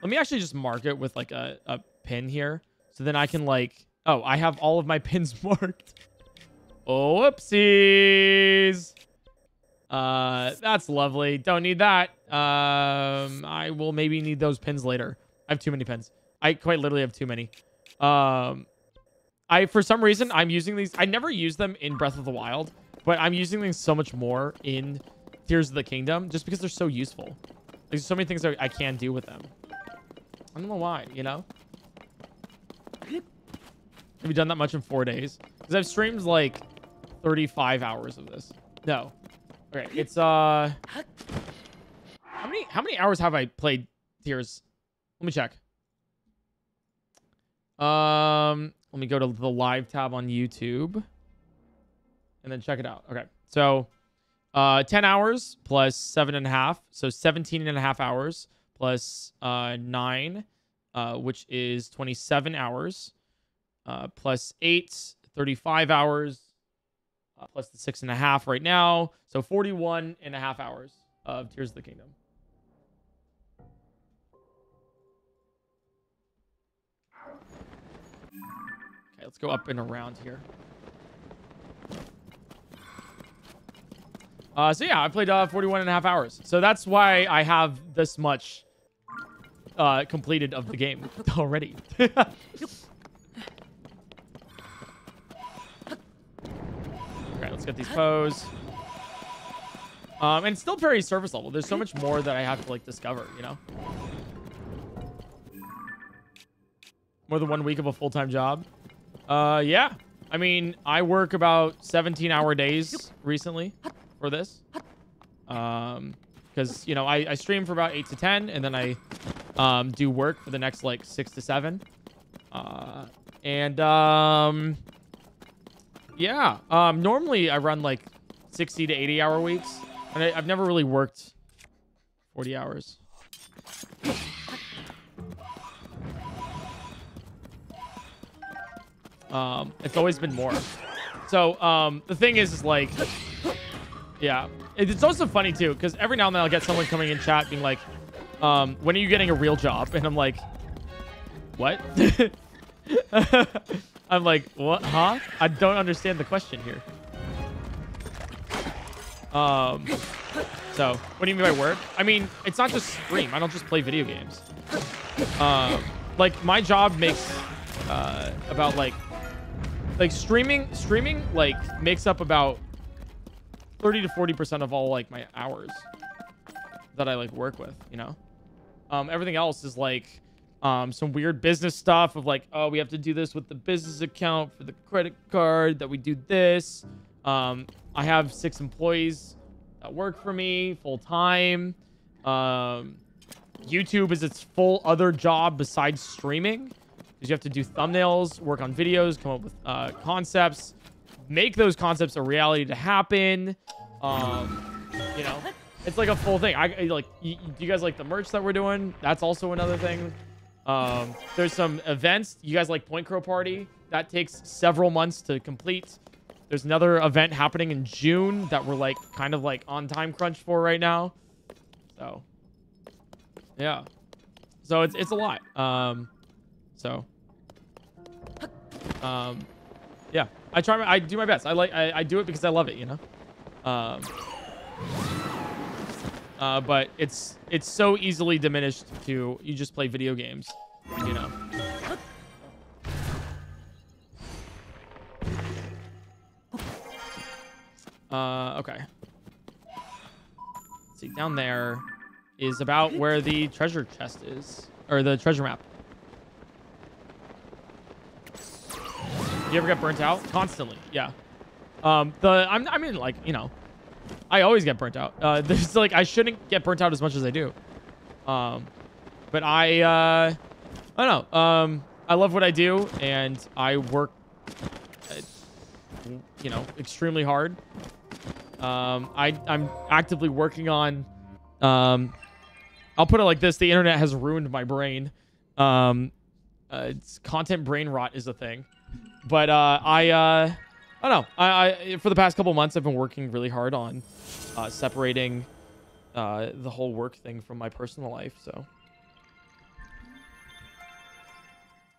let me actually just mark it with like a a pin here, so then I can like. Oh, I have all of my pins marked. Oh, whoopsies. Uh, that's lovely. Don't need that. Um, I will maybe need those pins later. I have too many pins. I quite literally have too many. Um, I for some reason I'm using these. I never use them in Breath of the Wild, but I'm using them so much more in Tears of the Kingdom just because they're so useful. There's so many things I can do with them. I don't know why. You know. Have you done that much in four days? Because I've streamed like 35 hours of this. No. Okay, it's uh how many how many hours have I played Tears? Let me check. Um let me go to the live tab on YouTube and then check it out. Okay. So uh 10 hours plus seven and a half. So 17 and a half hours plus uh nine, uh, which is 27 hours uh, plus 8, 35 hours, uh, plus the six and a half right now. So 41 and a half hours of Tears of the Kingdom. Okay, let's go up and around here. Uh, so yeah, I played uh, 41 and a half hours. So that's why I have this much uh, completed of the game already. Okay, let's get these Poes. Um, and still very surface level. There's so much more that I have to like discover, you know? More than one week of a full-time job. Uh, yeah. I mean, I work about 17 hour days recently for this. Um, because, you know, I, I stream for about 8 to 10 and then I um, do work for the next like 6 to 7. Uh, and, um, yeah. Um, normally I run like 60 to 80 hour weeks. And I, I've never really worked 40 hours. Um, it's always been more. So, um, the thing is, is like, yeah. It's also funny too, because every now and then I'll get someone coming in chat being like, um, when are you getting a real job? And I'm like, what? I'm like, what? Huh? I don't understand the question here. Um, so what do you mean by work? I mean, it's not just stream. I don't just play video games. Um, like my job makes uh, about like like streaming streaming like makes up about 30 to 40 percent of all like my hours that I like work with. You know, um, everything else is like um, some weird business stuff of like, oh, we have to do this with the business account for the credit card, that we do this. Um, I have six employees that work for me full time. Um, YouTube is its full other job besides streaming because you have to do thumbnails, work on videos, come up with uh, concepts, make those concepts a reality to happen. Um, you know, it's like a full thing. I like. You, do you guys like the merch that we're doing? That's also another thing. Um, there's some events. You guys like Point Crow Party? That takes several months to complete. there's another event happening in June that we're like kind of like on time crunch for right now. So yeah. So it's it's a lot. Um so um yeah. I try my, I do my best. I like I, I do it because I love it, you know? Um uh, but it's it's so easily diminished to you just play video games, you know. Uh, okay. Let's see, down there is about where the treasure chest is, or the treasure map. You ever get burnt out? Constantly, yeah. Um, the I'm I mean like you know, I always get burnt out. Uh, there's like I shouldn't get burnt out as much as I do. Um, but I uh, I don't know. Um, I love what I do, and I work, uh, you know, extremely hard. Um, I I'm actively working on. Um, I'll put it like this: the internet has ruined my brain. Um, uh, it's content brain rot is a thing, but uh, I uh, I don't know. I, I for the past couple months I've been working really hard on uh, separating uh, the whole work thing from my personal life. So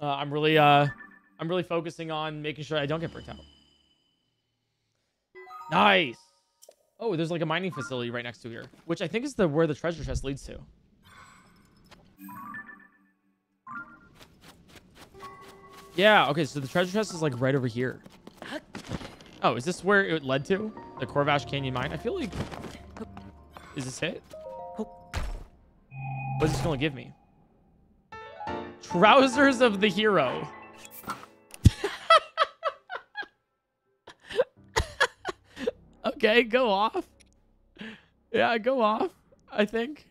uh, I'm really uh, I'm really focusing on making sure I don't get burnt out. Nice. Oh, there's like a mining facility right next to here, which I think is the where the treasure chest leads to. Yeah, okay, so the treasure chest is like right over here. Oh, is this where it led to? The Corvash Canyon mine? I feel like... Is this it? What's this gonna give me? Trousers of the hero. okay, go off. Yeah, go off, I think.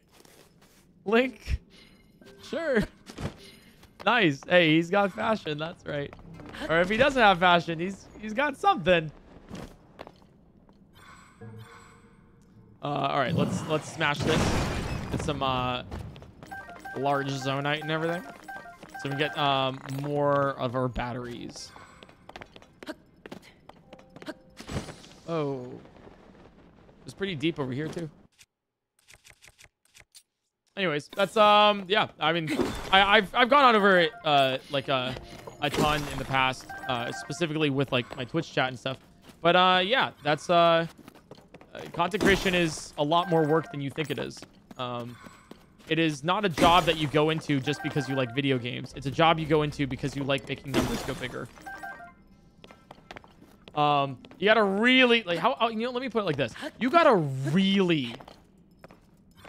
Link. Sure. Nice. Hey, he's got fashion. That's right. Or if he doesn't have fashion, he's he's got something. Uh, all right, let's let's smash this. Get some uh, large zonaite and everything, so we get um more of our batteries. Oh, it's pretty deep over here too. Anyways, that's um yeah. I mean, I, I've I've gone on over it uh like uh, a ton in the past, uh, specifically with like my Twitch chat and stuff. But uh yeah, that's uh uh, content creation is a lot more work than you think it is. Um, it is not a job that you go into just because you like video games. It's a job you go into because you like making numbers go bigger. Um, you gotta really like how oh, you know. Let me put it like this: you gotta really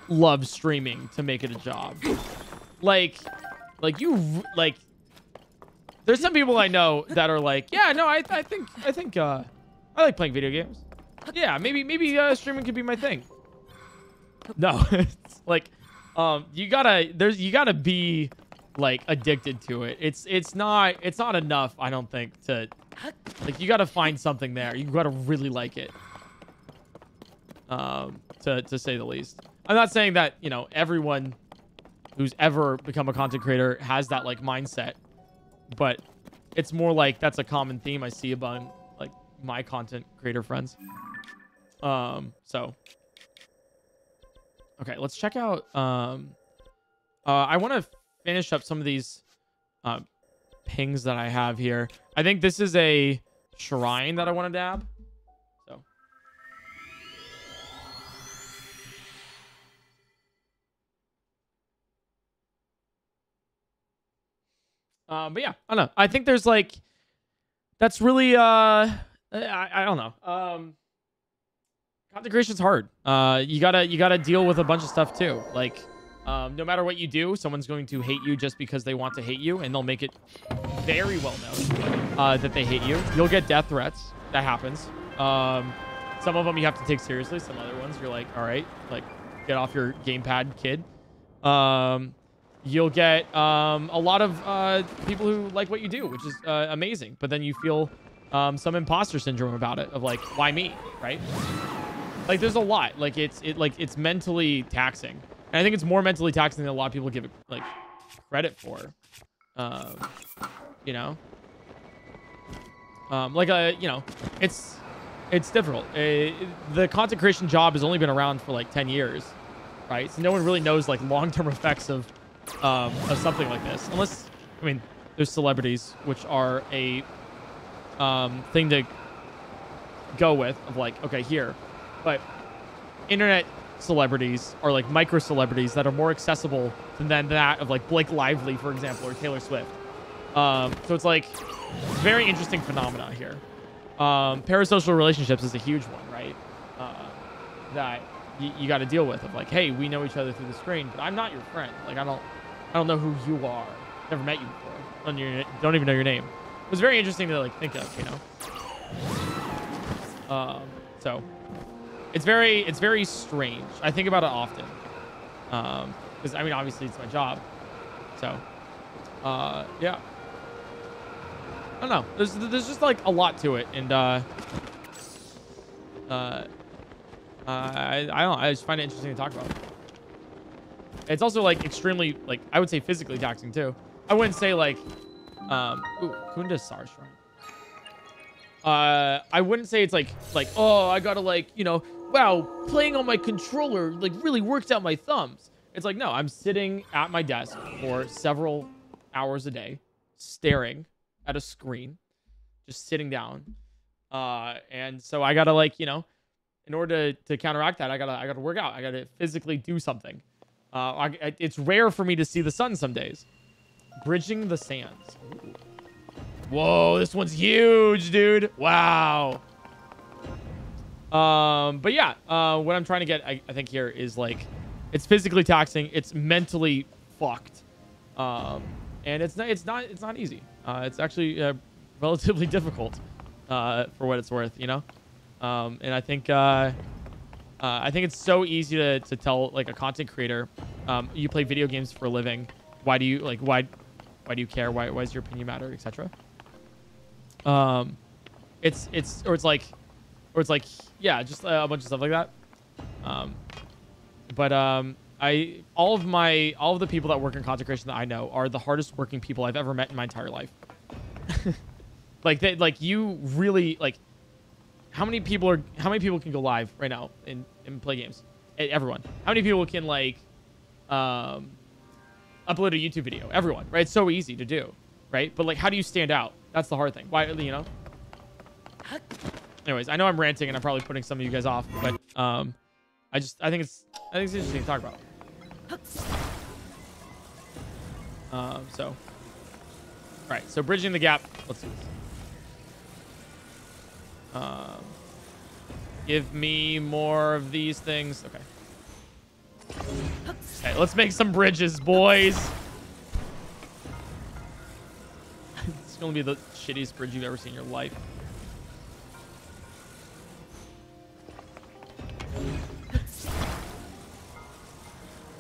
love streaming to make it a job. Like, like you like. There's some people I know that are like, yeah, no, I I think I think uh, I like playing video games. Yeah, maybe maybe uh, streaming could be my thing. No, it's like, um, you gotta there's you gotta be like addicted to it. It's it's not it's not enough. I don't think to like you gotta find something there. You gotta really like it. Um, to to say the least. I'm not saying that you know everyone who's ever become a content creator has that like mindset, but it's more like that's a common theme I see among like my content creator friends. Um, so okay, let's check out. Um, uh, I want to finish up some of these uh, pings that I have here. I think this is a shrine that I want to dab. Um, but yeah, I don't know. I think there's like, that's really, uh, I, I don't know. Um, content hard. Uh, you gotta, you gotta deal with a bunch of stuff too. Like, um, no matter what you do, someone's going to hate you just because they want to hate you, and they'll make it very well known uh, that they hate you. You'll get death threats. That happens. Um, some of them you have to take seriously. Some other ones you're like, all right, like, get off your gamepad, kid. Um, you'll get um, a lot of uh, people who like what you do, which is uh, amazing. But then you feel um, some imposter syndrome about it, of like, why me, right? Like, there's a lot. Like, it's it like it's mentally taxing, and I think it's more mentally taxing than a lot of people give it like credit for. Um, you know. Um, like a, you know, it's it's difficult. Uh, the content creation job has only been around for like 10 years, right? So no one really knows like long-term effects of um, of something like this, unless I mean, there's celebrities which are a um, thing to go with of like, okay, here, but internet celebrities are like micro celebrities that are more accessible than that of like Blake Lively, for example, or Taylor Swift. Um, so it's like very interesting phenomena here. Um, parasocial relationships is a huge one, right? Uh, that you got to deal with of like, hey, we know each other through the screen, but I'm not your friend. Like I don't, don't know who you are. Never met you before. Don't, your, don't even know your name. It was very interesting to like think of, you know. Um, so it's very, it's very strange. I think about it often. Um, because I mean, obviously it's my job. So, uh, yeah. I don't know. There's there's just like a lot to it, and uh, uh, I I don't. I just find it interesting to talk about. It's also like extremely like I would say physically taxing too. I wouldn't say like um ooh, Kudanisar Shrine. Uh, I wouldn't say it's like like oh I gotta like you know wow playing on my controller like really works out my thumbs. It's like no I'm sitting at my desk for several hours a day staring at a screen, just sitting down. Uh, and so I gotta like, you know, in order to, to counteract that, I gotta I gotta work out. I gotta physically do something. Uh, I, it's rare for me to see the sun some days. Bridging the sands. Whoa, this one's huge, dude. Wow. Um, but yeah, uh, what I'm trying to get, I, I think here is like, it's physically taxing. It's mentally fucked. Um, and it's not, it's not, it's not easy. Uh, it's actually uh, relatively difficult uh, for what it's worth, you know. Um, and I think, uh, I think it's so easy to, to tell like a content creator, um, you play video games for a living. Why do you like why, why do you care? Why, why does your opinion matter, etc. Um, it's it's or it's like, or it's like yeah, just a bunch of stuff like that. Um, but um, I all of my all of the people that work in content creation that I know are the hardest working people I've ever met in my entire life. like they like you really like how many people are how many people can go live right now and, and play games? Everyone. How many people can like um upload a YouTube video? Everyone, right? It's so easy to do, right? But like how do you stand out? That's the hard thing. Why you know? Anyways, I know I'm ranting and I'm probably putting some of you guys off, but um I just I think it's I think it's interesting to talk about. Um, so, all right. So bridging the gap. Let's do this. Um, give me more of these things. Okay. Okay. Let's make some bridges, boys. it's gonna be the shittiest bridge you've ever seen in your life.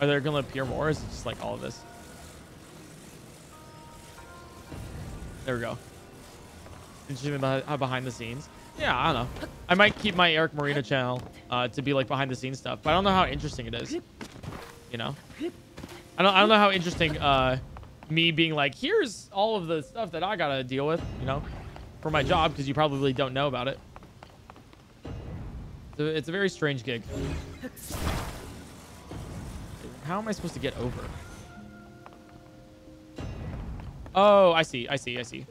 Are there gonna appear more? Or is it just like all of this? There we go. Interesting behind the scenes. Yeah, I don't know. I might keep my Eric Morino channel uh, to be like behind the scenes stuff, but I don't know how interesting it is. You know, I don't. I don't know how interesting uh, me being like, here's all of the stuff that I gotta deal with. You know, for my job because you probably don't know about it. So it's a very strange gig. How am I supposed to get over? Oh, I see. I see. I see.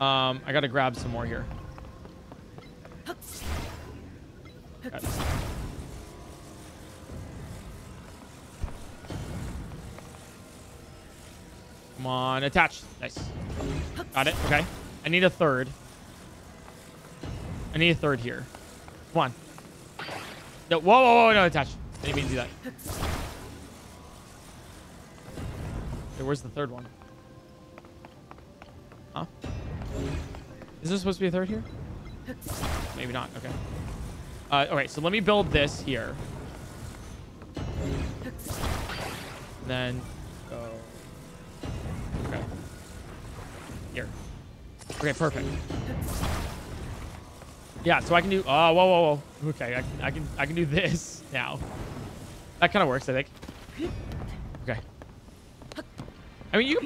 Um, I gotta grab some more here. Come on, attach. Nice. Got it. Okay. I need a third. I need a third here. Come on. No, whoa, whoa, whoa, no, attach. I didn't mean to do that. Okay, where's the third one? Huh? Is there supposed to be a third here? Maybe not. Okay. Uh, all right, so let me build this here. Then go. Okay. Here. Okay, perfect. Yeah, so I can do. Oh, whoa, whoa, whoa. Okay, I can, I can, I can do this now. That kind of works, I think. Okay. I mean, you.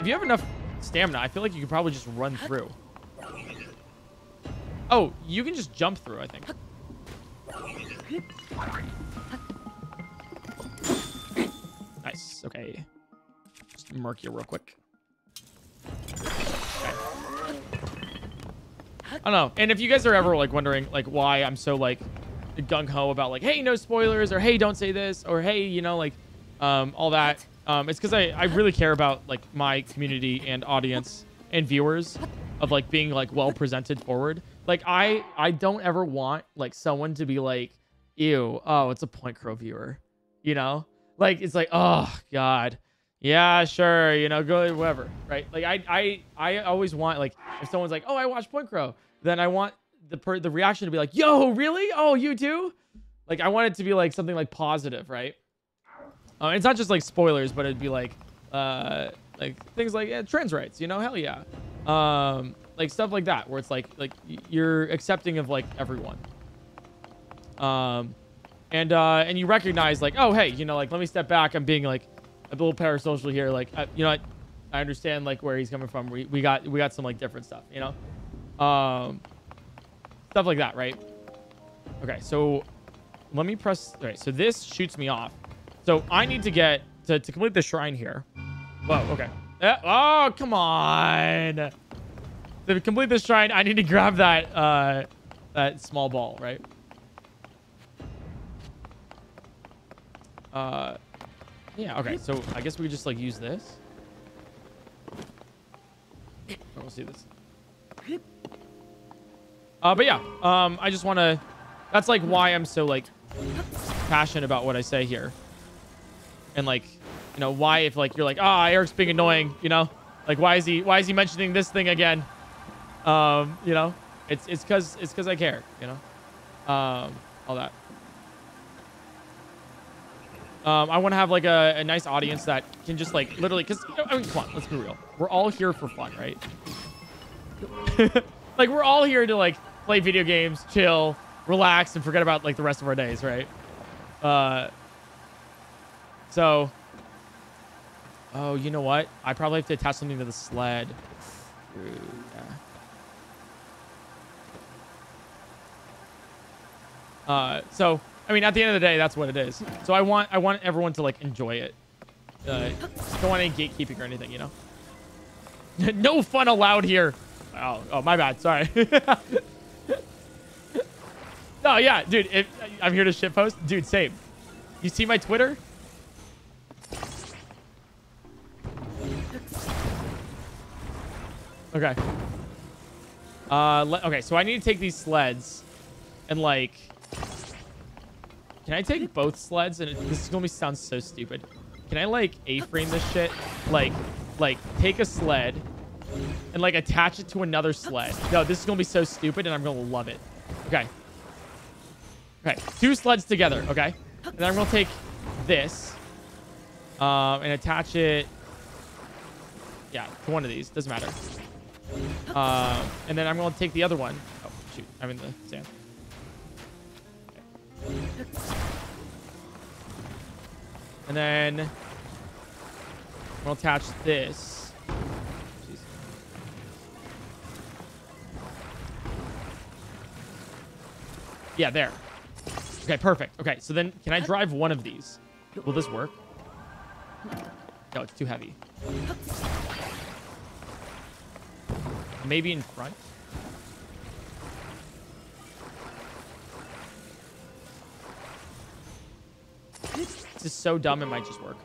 If you have enough stamina, I feel like you could probably just run through. Oh, you can just jump through, I think. Nice. Okay. Just mark you real quick. Okay. I don't know. And if you guys are ever like wondering like why I'm so like gung ho about like, hey, no spoilers, or hey, don't say this, or hey, you know, like um, all that. Um, it's because I, I really care about like my community and audience and viewers of like being like well presented forward. Like I I don't ever want like someone to be like, ew, oh, it's a Point Crow viewer, you know? Like it's like, oh god, yeah, sure, you know, go whatever, right? Like I I I always want like if someone's like, oh, I watch Point Crow, then I want the per- the reaction to be like, yo, really? Oh, you too? Like I want it to be like something like positive, right? Uh, it's not just like spoilers, but it'd be like, uh, like things like yeah, trans rights, you know, hell yeah, um, like stuff like that, where it's like like you're accepting of like everyone, um, and uh, and you recognize like, oh hey, you know, like let me step back. I'm being like a little parasocial here, like uh, you know, I, I understand like where he's coming from. We we got we got some like different stuff, you know, um, stuff like that, right? Okay, so let me press. All right, so this shoots me off. So I need to get to, to complete the shrine here. Whoa, okay. Eh, oh, come on. To complete this shrine, I need to grab that uh that small ball, right? Uh yeah, okay. So I guess we just like use this. Oh, we'll see this. Uh but yeah, um I just want to that's like why I'm so like passionate about what I say here and like you know why if like you're like ah eric's being annoying you know like why is he why is he mentioning this thing again um you know it's it's because it's because i care you know? Um all that. Um i want to have like a, a nice audience that can just like literally because i mean come on let's be real. We're all here for fun right? Like we're all here to like play video games chill relax and forget about like the rest of our days right? Uh so, oh, you know what? I probably have to attach something to the sled. Uh, so, I mean, at the end of the day, that's what it is. So I want, I want everyone to like enjoy it. Uh, don't want any gatekeeping or anything, you know. no fun allowed here. Oh, oh, my bad. Sorry. no, yeah, dude. If, I'm here to shitpost, dude. Same. You see my Twitter? Okay. Uh, okay, so I need to take these sleds and like, can I take both sleds? And it, this is gonna be sound so stupid. Can I like A-frame this shit? Like, like take a sled and like attach it to another sled. No, this is gonna be so stupid, and I'm gonna love it. Okay. Okay, two sleds together. Okay, and then I'm gonna take this um, and attach it. Yeah, to one of these. Doesn't matter. Uh, and then I'm going to take the other one. Oh, shoot. I'm in the sand. And then to attach this. Jeez. Yeah, there. Okay, perfect. Okay, so then can I drive one of these? Will this work? No, it's too heavy. Maybe in front? This is so dumb, it might just work.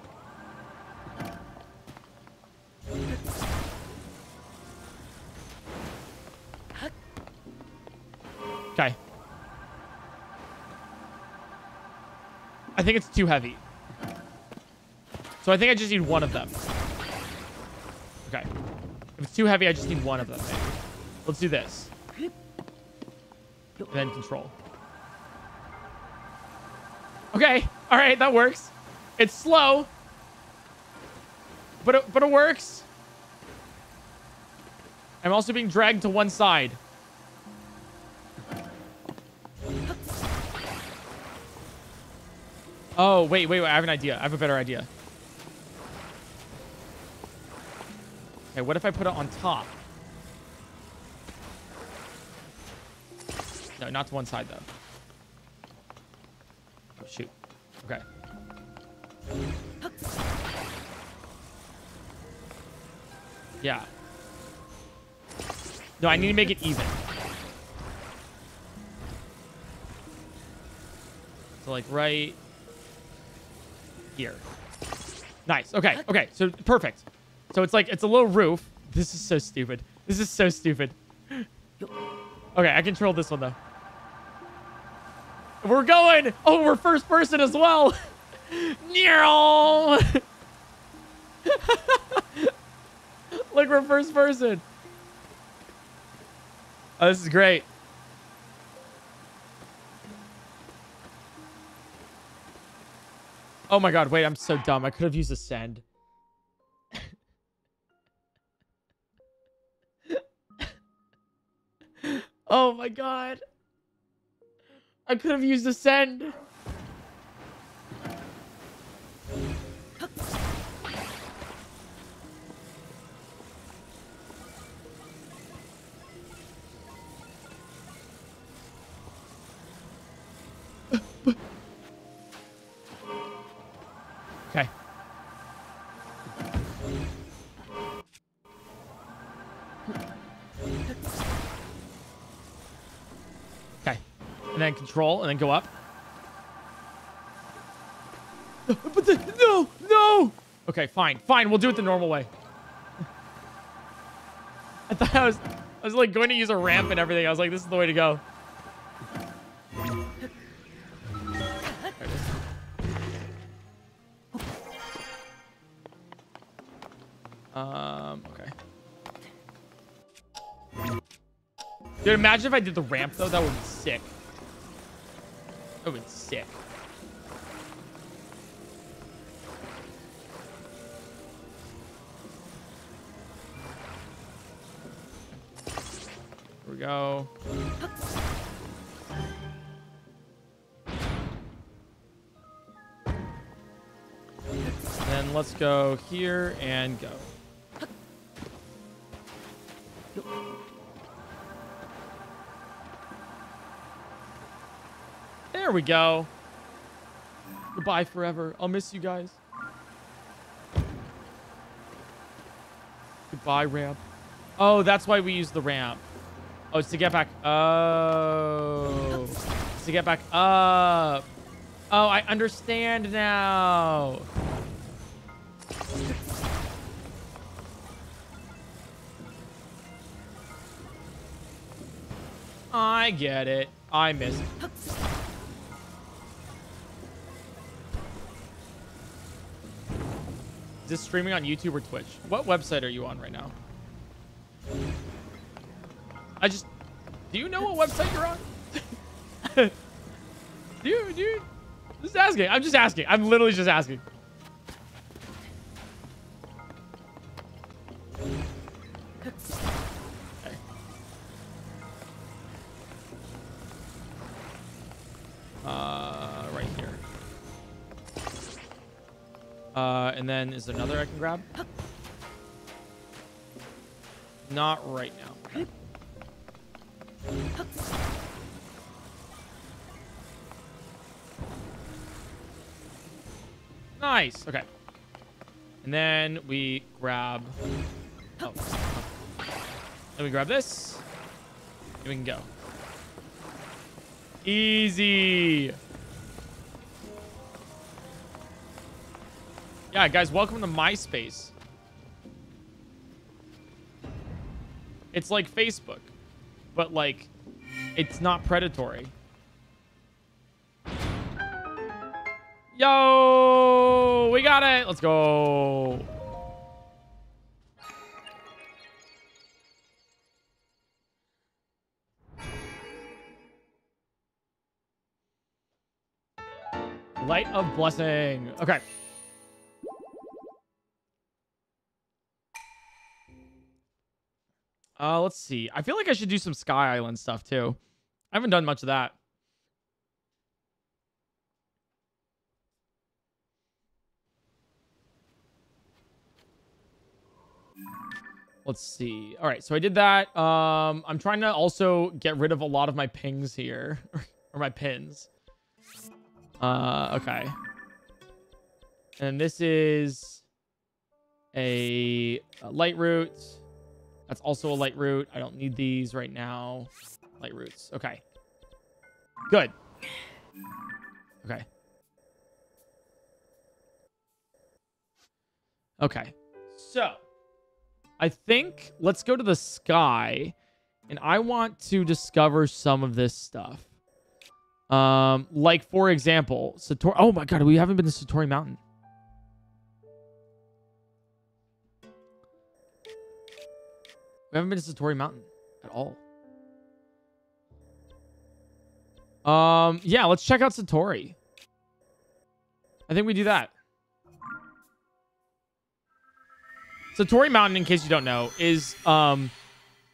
Okay. I think it's too heavy. So I think I just need one of them. Okay. If it's too heavy, I just need one of them. Let's do this. And then control. Okay. All right, that works. It's slow. But it, but it works. I'm also being dragged to one side. Oh, wait, wait, wait. I have an idea. I have a better idea. Okay, what if I put it on top? No, not to one side though. Oh shoot. Okay. Yeah. No, I need to make it even. So like right here. Nice. Okay. Okay. So perfect. So it's like it's a little roof. This is so stupid. This is so stupid. Okay, I control this one though. We're going. Oh, we're first person as well. Nero. Look, we're first person. Oh, this is great. Oh my god, wait, I'm so dumb. I could have used Ascend. oh my god. I could have used Ascend. And then control and then go up. But the, no, no. Okay, fine, fine. We'll do it the normal way. I thought I was, I was like going to use a ramp and everything. I was like, this is the way to go. There it is. Um, okay. Dude, imagine if I did the ramp, though. That would be sick. Oh, Would be sick. Here we go. Then let's go here and go. There we go. Goodbye forever. I'll miss you guys. Goodbye, ramp. Oh, that's why we use the ramp. Oh, it's to get back. Oh. It's to get back up. Oh, I understand now. I get it. I miss it. This streaming on YouTube or Twitch? What website are you on right now? I just... Do you know what website you're on? dude, dude. Just asking. I'm just asking. I'm literally just asking. Then is there another I can grab? Not right now. Nice. Okay. And then we grab. Oh. Then we grab this. And we can go. Easy. Yeah, guys, welcome to MySpace. It's like Facebook, but like, it's not predatory. Yo, we got it. Let's go. Light of blessing. Okay. Uh, let's see. I feel like I should do some Sky Island stuff too. I haven't done much of that. let's see. All right, so I did that. Um, I'm trying to also get rid of a lot of my pings here, or my pins. Uh, okay. And this is a, a Lightroot. That's also a Lightroot. I don't need these right now. Lightroots. Okay. Good. Okay. Okay. So, I think let's go to the sky and I want to discover some of this stuff. Um, like for example, Satori. Oh my god, we haven't been to Satori Mountain. We haven't been to Satori Mountain at all. Um, yeah, let's check out Satori. I think we do that. Satori Mountain, in case you don't know, is um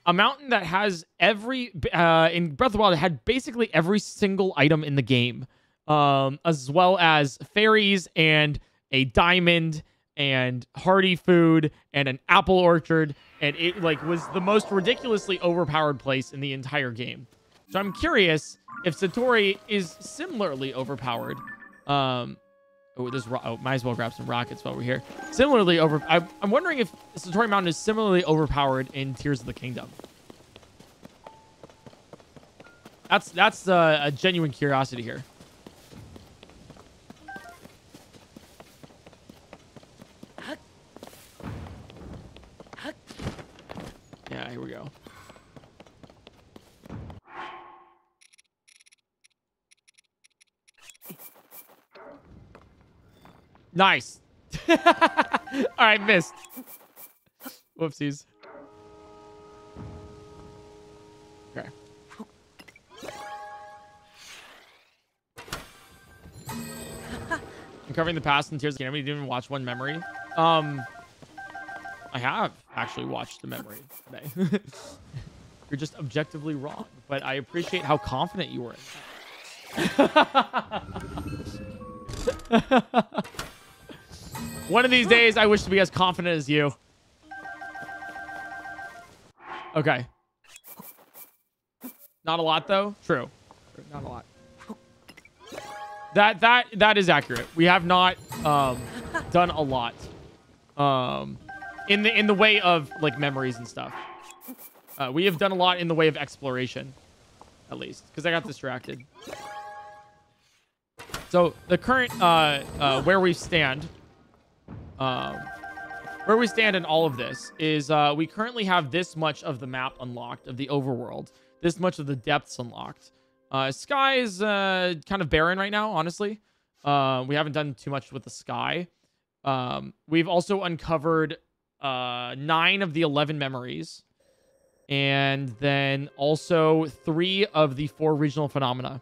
a mountain that has every uh in Breath of the Wild it had basically every single item in the game. Um, as well as fairies and a diamond and hearty food and an apple orchard and it like was the most ridiculously overpowered place in the entire game. So I'm curious if Satori is similarly overpowered. Um, oh, this oh, might as well grab some rockets while we're here. Similarly over, I, I'm wondering if Satori Mountain is similarly overpowered in Tears of the Kingdom. That's that's uh, a genuine curiosity here. Here we go. Nice. All right, missed. Whoopsies. Okay. I'm covering the past and tears. Can anybody even watch one memory? Um, I have actually watched the memory today. You're just objectively wrong, but I appreciate how confident you were. One of these days, I wish to be as confident as you. Okay. Not a lot, though. True. Not a lot. That that that is accurate. We have not um, done a lot um, in the in the way of like memories and stuff. Uh, we have done a lot in the way of exploration, at least, because I got distracted. So the current uh, uh, where we stand um, where we stand in all of this is uh, we currently have this much of the map unlocked of the overworld, this much of the depths unlocked. Uh, sky is uh, kind of barren right now, honestly. Uh, we haven't done too much with the sky. Um, we've also uncovered uh, nine of the 11 memories, and then also three of the four regional phenomena.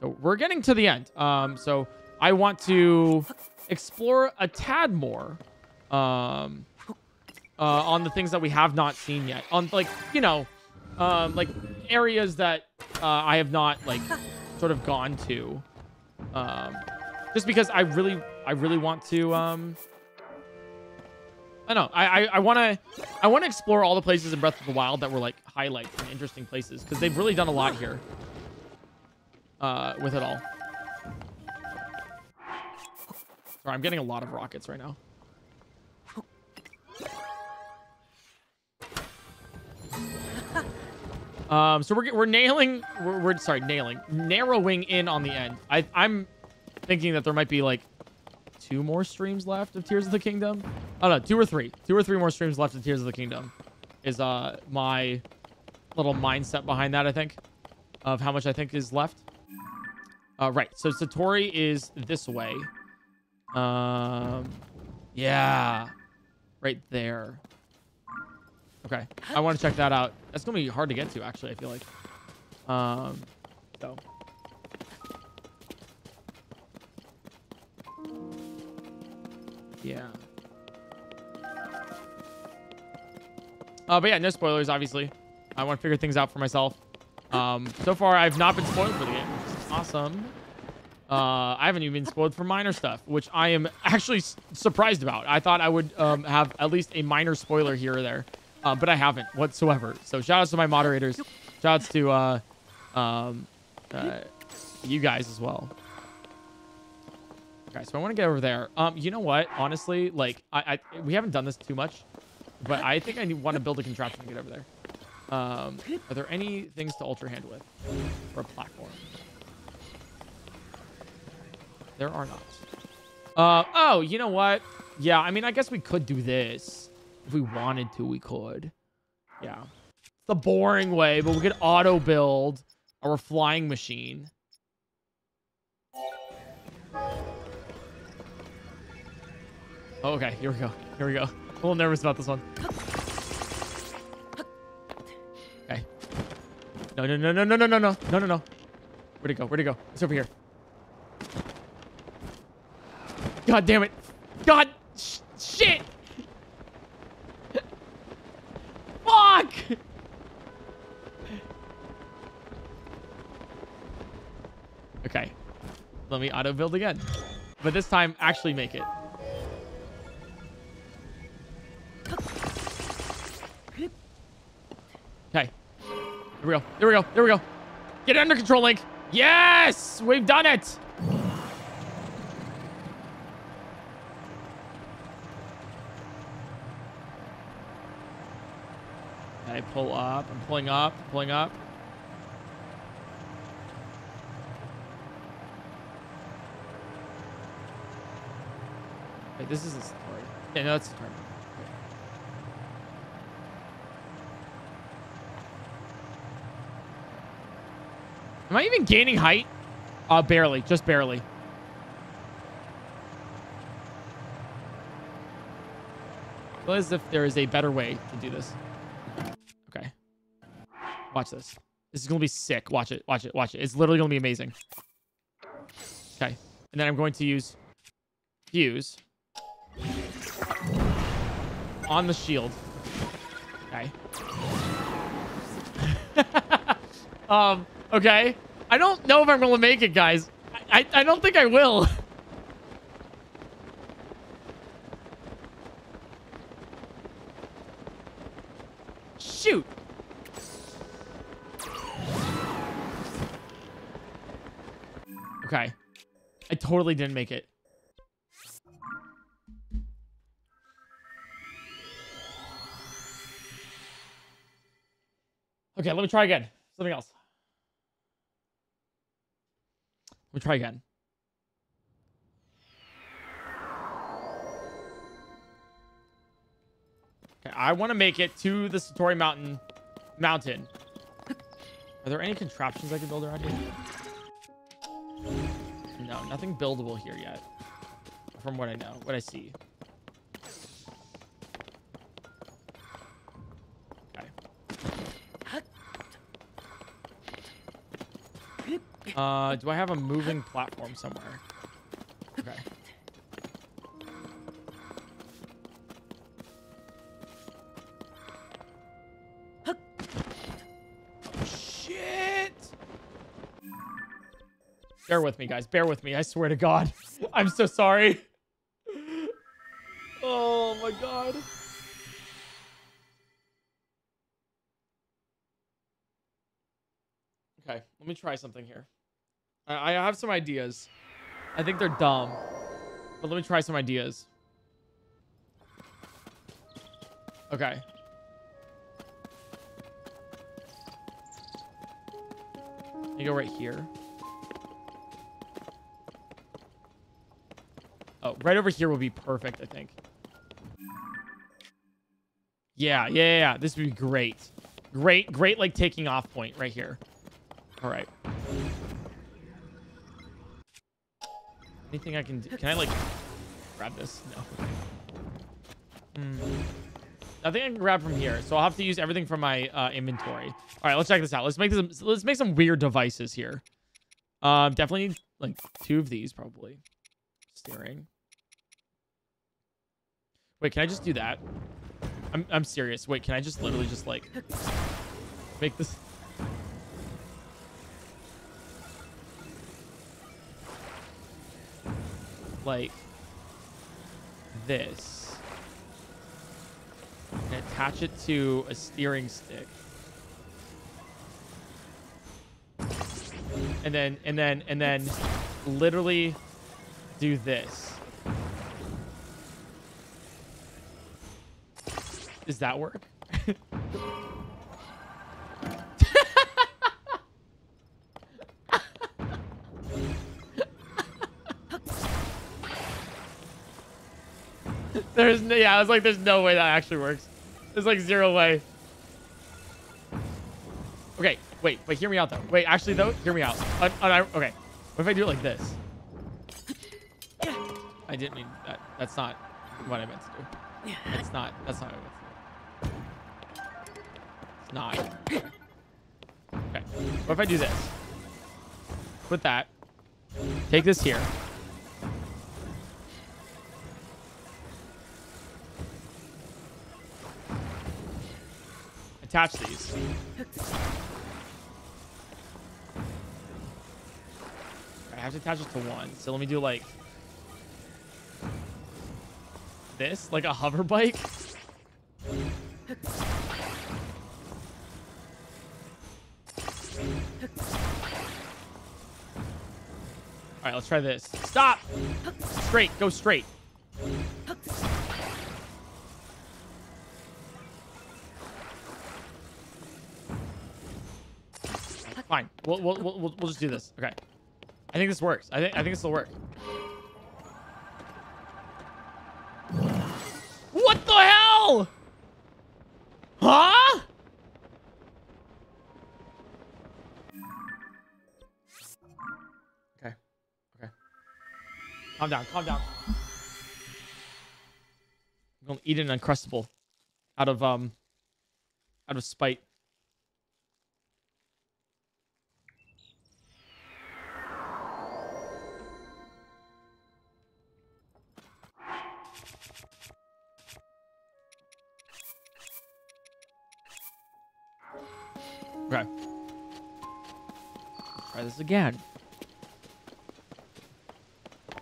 So we're getting to the end. Um, so I want to explore a tad more um, uh, on the things that we have not seen yet. On like, you know, um, like areas that uh, I have not like sort of gone to. Um, just because I really, I really want to. Um, I know. I I, I want to I want to explore all the places in Breath of the Wild that were like highlights and interesting places because they've really done a lot here. Uh, with it all. Sorry, I'm getting a lot of rockets right now. Um, so we're, we're nailing, we're, we're, sorry, nailing, narrowing in on the end. I, I'm thinking that there might be like two more streams left of Tears of the Kingdom. Oh no, two or three, two or three more streams left of Tears of the Kingdom is uh my little mindset behind that. I think of how much I think is left. Uh, right. So Satori is this way. Um, yeah, right there. Okay, I want to check that out. That's gonna be hard to get to, actually. I feel like. Um, so. Yeah. Uh, but yeah, no spoilers, obviously. I want to figure things out for myself. Um, so far, I've not been spoiled for the game, awesome. Uh, I haven't even been spoiled for minor stuff, which I am actually surprised about. I thought I would um, have at least a minor spoiler here or there. uh, but I haven't whatsoever. So shout outs to my moderators. Shout outs to uh, um, uh, you guys as well. Okay, so I want to get over there. Um, you know what? Honestly, like I, I we haven't done this too much, but I think I want to build a contraption to get over there. Um, are there any things to ultra hand with or a platform? There are not. Uh, oh, you know what? Yeah, I mean, I guess we could do this. If we wanted to, we could. Yeah. The boring way, but we could auto build our flying machine. Oh, okay, here we go. Here we go. I'm a little nervous about this one. Okay. No, no, no, no, no, no, no, no, no, no, no. Where'd it go? Where'd it go? It's over here. God damn it. God. Sh shit. Fuck. Okay. Let me auto build again. But this time, actually make it. Okay. Here we go. There we go. There we go. Get it under control, Link. Yes! We've done it! I pull up. I'm pulling up. Pulling up. Wait, this is the story. Yeah, no, that's the story. Am I even gaining height? Uh, barely. Just barely. I Feel as if there is a better way to do this. Okay. Watch this. This is going to be sick. Watch it. Watch it. Watch it. It's literally going to be amazing. Okay. And then I'm going to use fuse on the shield. Okay. um, okay. I don't know if I'm going to make it, guys. I, I, I don't think I will. Shoot. Okay. I totally didn't make it. Okay, let me try again. Something else. Let me try again. Okay, I want to make it to the Satori Mountain mountain. Are there any contraptions I can build around here? No, nothing buildable here yet. From what I know, what I see. Uh, do I have a moving platform somewhere? Okay. Shit! Bear with me, guys. Bear with me. I swear to God. I'm so sorry. Oh my God. Okay, let me try something here. I, have some ideas. I think they're dumb. But let me try some ideas. Okay. You go right here. Oh, right over here would be perfect, I think. Yeah, yeah, yeah. This would be great. Great, great, like, taking off point right here. All right. Anything I can do? Can I, like, grab this? No. Hmm. Nothing I can grab from here, so I'll have to use everything from my uh, inventory. All right, let's check this out. Let's make this. Let's make some weird devices here. Um, definitely need like two of these probably. Steering. Wait, can I just do that? I'm I'm serious. Wait, can I just literally just like make this? Like this. And attach it to a steering stick. And then, and then, and then literally do this. Does that work? There's no, yeah, I was like, there's no way that actually works. There's like zero way. Okay, wait, wait, hear me out though. Wait, actually though, hear me out. Un- un- okay, what if I do it like this? I didn't mean that. That's not what I meant to do. That's not. That's not what I meant to do. It's not. Okay. What if I do this? Put that. Take this here. Attach these. I have to attach it to one. So let me do like this, like a hover bike. All right, let's try this. Stop. Straight. Go straight. We'll, we'll, we'll, we'll just do this. Okay. I think this works. I think I think this will work. What the hell? Huh? Okay. Okay. Calm down. Calm down. I'm gonna eat an uncrustable out of um out of spite. Okay. Let's try this again.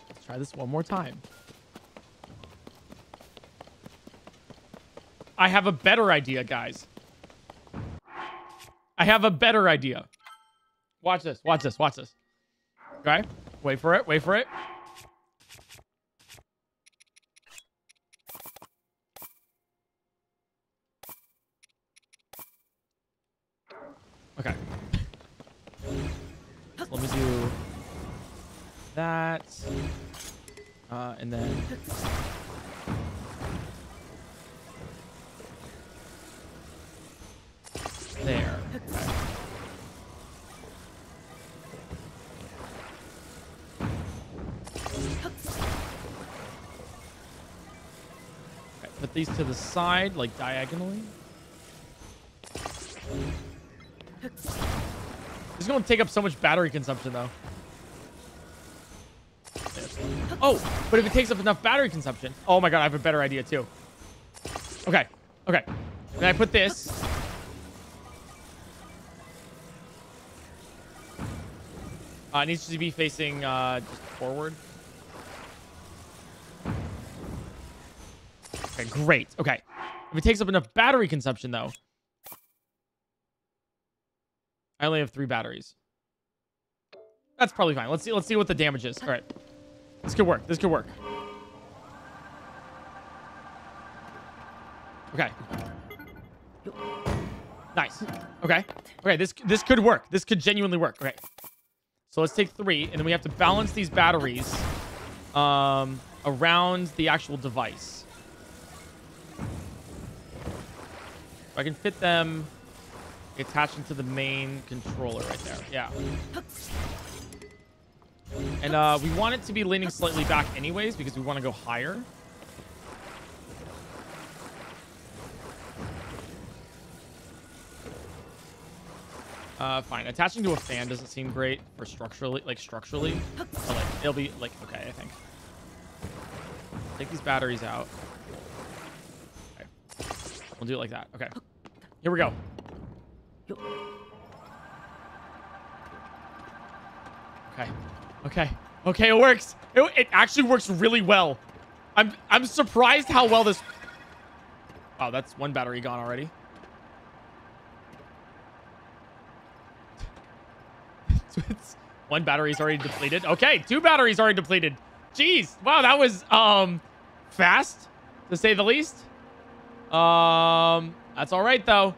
Let's try this one more time. I have a better idea, guys. I have a better idea. Watch this. Watch this. Watch this. Okay. Wait for it. Wait for it. These to the side, like diagonally. This is going to take up so much battery consumption, though. Oh, but if it takes up enough battery consumption... Oh my god, I have a better idea, too. Okay, okay. Then I put this... Uh, it needs to be facing uh, just forward. Okay, great. Okay. If it takes up enough battery consumption, though... I only have three batteries. That's probably fine. Let's see. Let's see what the damage is. All right. This could work. This could work. Okay. Nice. Okay. Okay. This this could work. This could genuinely work. Okay. So let's take three, and then we have to balance these batteries um, around the actual device. I can fit them attaching to the main controller right there. Yeah. And uh, we want it to be leaning slightly back anyways because we want to go higher. Uh, fine. Attaching to a fan doesn't seem great for structurally, like structurally. But like, it'll be like okay, I think. Take these batteries out. We'll do it like that. Okay. Here we go. Okay. Okay. Okay, it works. It, it actually works really well. I'm I'm surprised how well this Wow, that's one battery gone already. It's one battery's already depleted. Okay, two batteries already depleted. Jeez. Wow, that was um fast to say the least. Um that's all right though.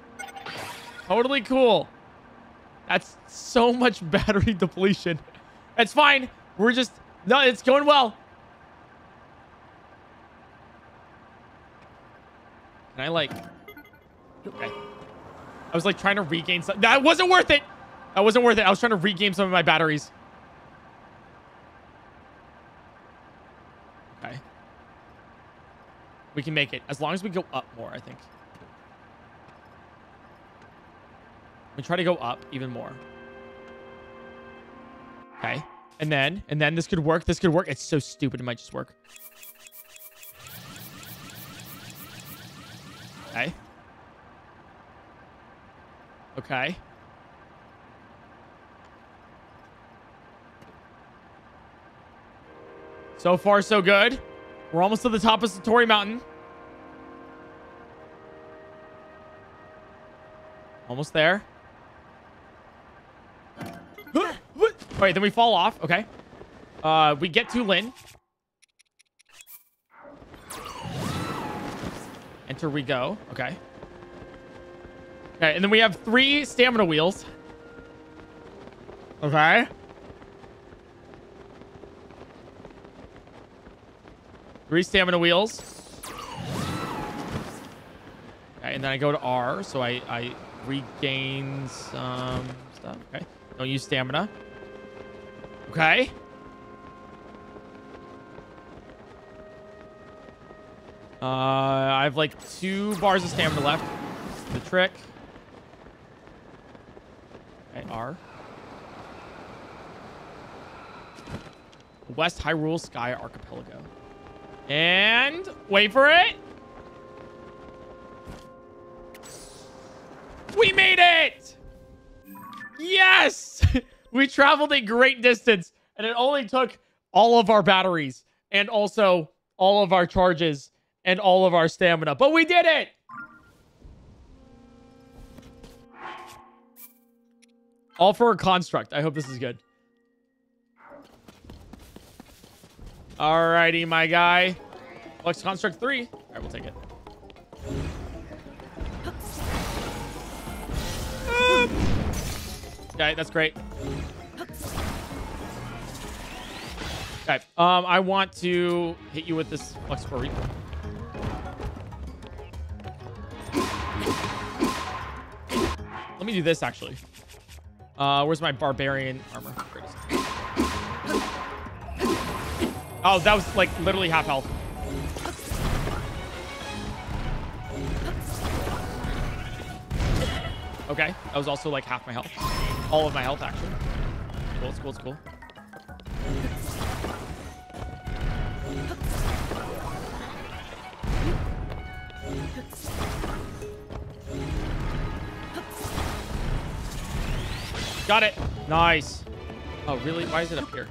Totally cool. That's so much battery depletion. It's fine. We're just no, it's going well. Can I like Okay. I was like trying to regain some that wasn't worth it. That wasn't worth it. I was trying to regain some of my batteries. Okay. We can make it as long as we go up more, I think. We try to go up even more. Okay. And then, and then this could work. This could work. It's so stupid. It might just work. Okay. Okay. So far, so good. We're almost to the top of Satori Mountain. Almost there. Wait, then we fall off. Okay. Uh, we get to Lin. Enter we go. Okay. Okay, and then we have three stamina wheels. Okay. Three stamina wheels. Okay, and then I go to R, so I, I regain some stuff. Okay. Don't use stamina. Okay. Uh, I have like two bars of stamina left. The trick. Okay, R. West Hyrule Sky Archipelago. And wait for it. We made it! Yes! we traveled a great distance, and it only took all of our batteries and also all of our charges and all of our stamina. But we did it! All for a construct. I hope this is good. Alrighty, my guy. Flux Construct 3. Alright, we'll take it. Okay, that's great. Okay, um, I want to hit you with this Flux Core Reaper. Let me do this, actually. Uh, where's my Barbarian armor? Oh, that was like literally half health. Okay, that was also like half my health. All of my health, actually. Cool, it's cool, it's cool. Got it. Nice. Oh, really? Why is it up here?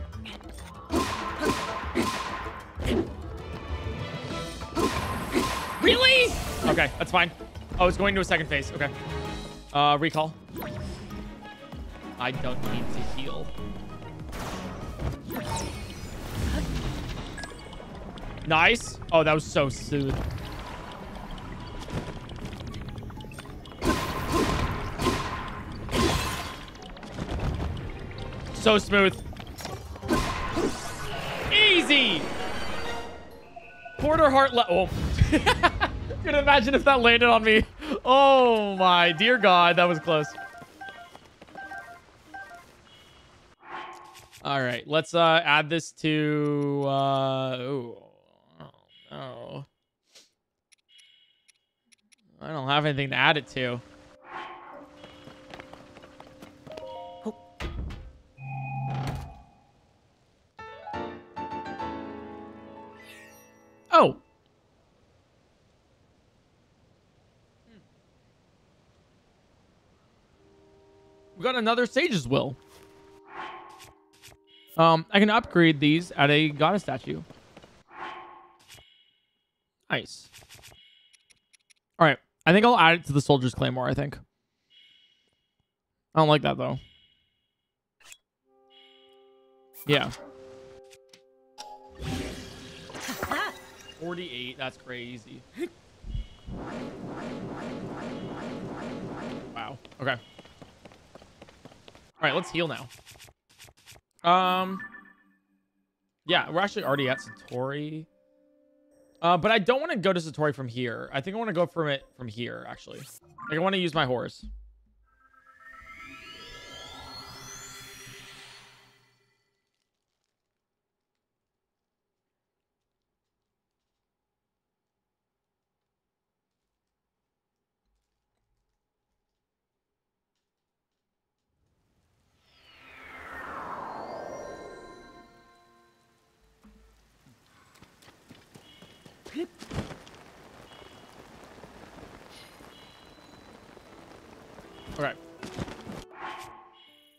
Okay, that's fine. Oh, it's going to a second phase. Okay. Uh, recall. I don't need to heal. Nice. Oh, that was so smooth. So smooth. Easy. Quarter heart le- Oh. Could imagine if that landed on me. Oh my dear God, that was close. All right, let's uh add this to uh ooh, oh no. I don't have anything to add it to. Oh. We got another Sage's Will. Um, I can upgrade these at a goddess statue. Nice. All right. I think I'll add it to the Soldier's Claymore, I think. I don't like that, though. Yeah. 48, that's crazy. Wow. Okay. All right, let's heal now. Um, yeah, we're actually already at Satori. Uh, but I don't want to go to Satori from here. I think I want to go from it from here, actually. Like, I want to use my horse.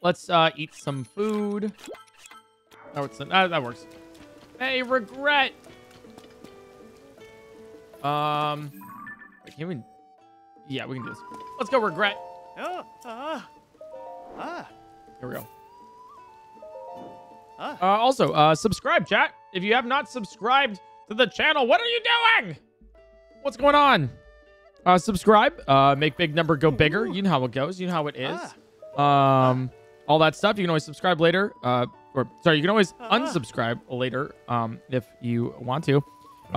Let's uh, eat some food. Oh, it's uh, that works. Hey, regret. Um, wait, can we? Yeah, we can do this. Let's go, regret. Oh, ah, ah, Here we go. ah. Uh, also, uh, subscribe, chat. If you have not subscribed to the channel, what are you doing? What's going on? Uh, subscribe. Uh, make big number go bigger. You know how it goes. You know how it is. Um, all that stuff. You can always subscribe later. Uh, or sorry, you can always unsubscribe later. Um, if you want to.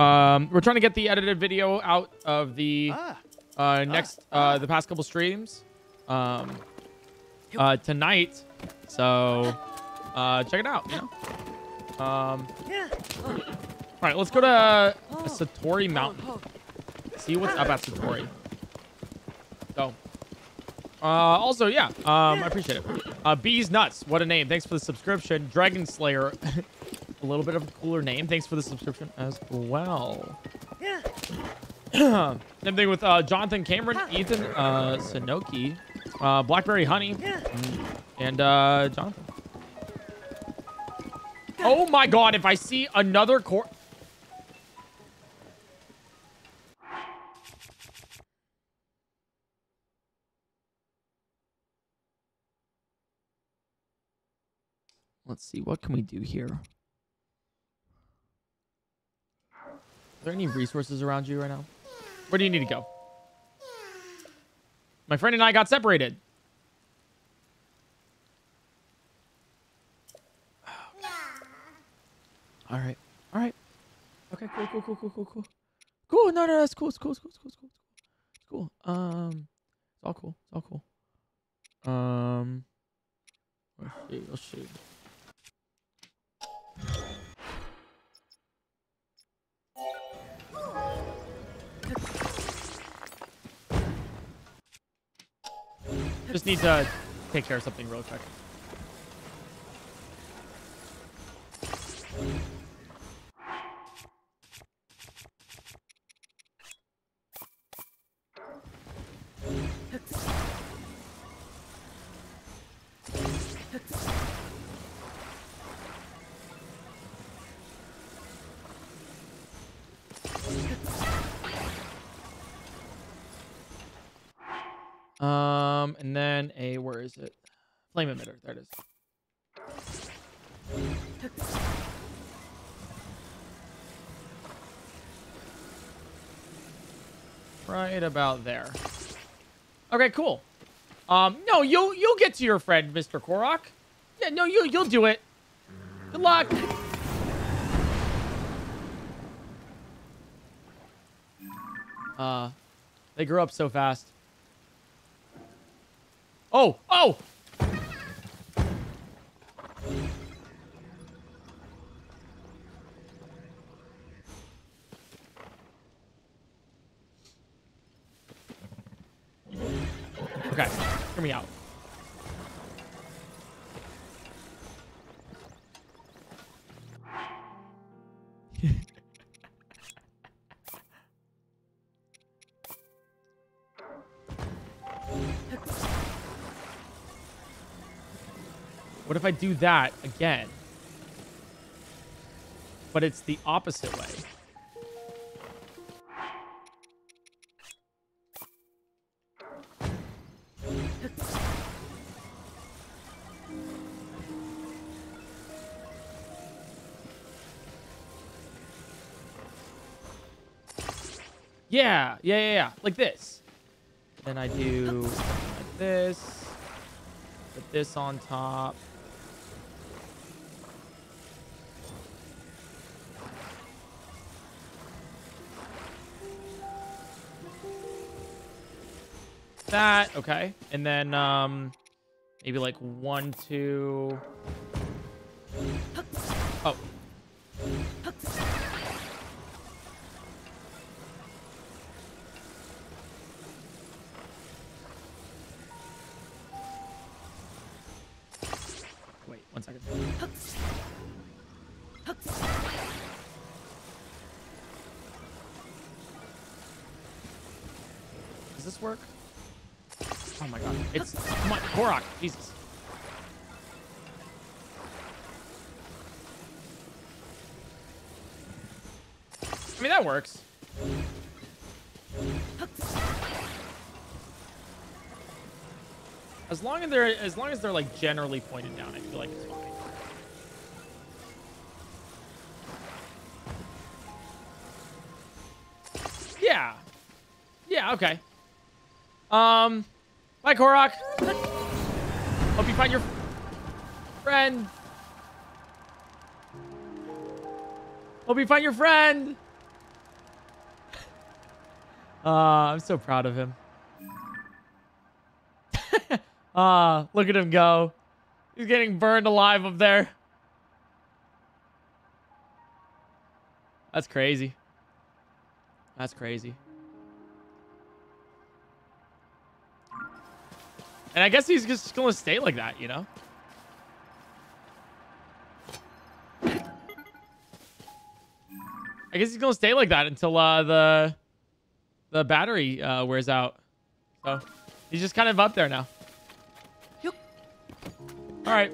Um, we're trying to get the edited video out of the Ah, uh next uh the past couple streams. Um uh tonight. So uh check it out you know? Um all right let's go to satori mountain. See what's up at satori. So uh also yeah um i appreciate it. Uh bees nuts what a name. Thanks for the subscription. Dragon slayer a little bit of a cooler name. Thanks for the subscription as well. Same thing with uh, Jonathan Cameron, Ethan uh, Sanoki, uh, Blackberry Honey, mm, and uh, Jonathan. Oh my god, if I see another core... Let's see, what can we do here? Are there any resources around you right now? Where do you need to go? My friend and I got separated. All right. All right. Okay, cool, cool, cool, cool, cool, cool. Cool. No, no, that's cool. It's cool. It's cool. It's cool. It's cool. It's cool. Um, it's all cool. It's all cool. Um, let's see. Let's see. Just need to take care of something real quick. And then a where is it? Flame emitter. There it is. Right about there. Okay, cool. Um, no, you'll you'll get to your friend, Mr. Korok. Yeah, no, you you'll do it. Good luck. Uh, they grew up so fast. Oh, oh! Okay, hear me out. if I do that again? But it's the opposite way. Yeah, yeah, yeah, yeah, like this. Then I do like this, put this on top. That, okay. And then, um, maybe like one, two. Korok. Jesus. I mean that works. As long as they're as long as they're like generally pointed down, I feel like it's fine. Yeah. Yeah, okay. Um Bye, Korok. You find your friend. Hope you find your friend. Uh, I'm so proud of him. Ah, uh, look at him go. He's getting burned alive up there. That's crazy. That's crazy. And I guess he's just going to stay like that, you know? I guess he's going to stay like that until uh, the the battery uh, wears out. So he's just kind of up there now. All right.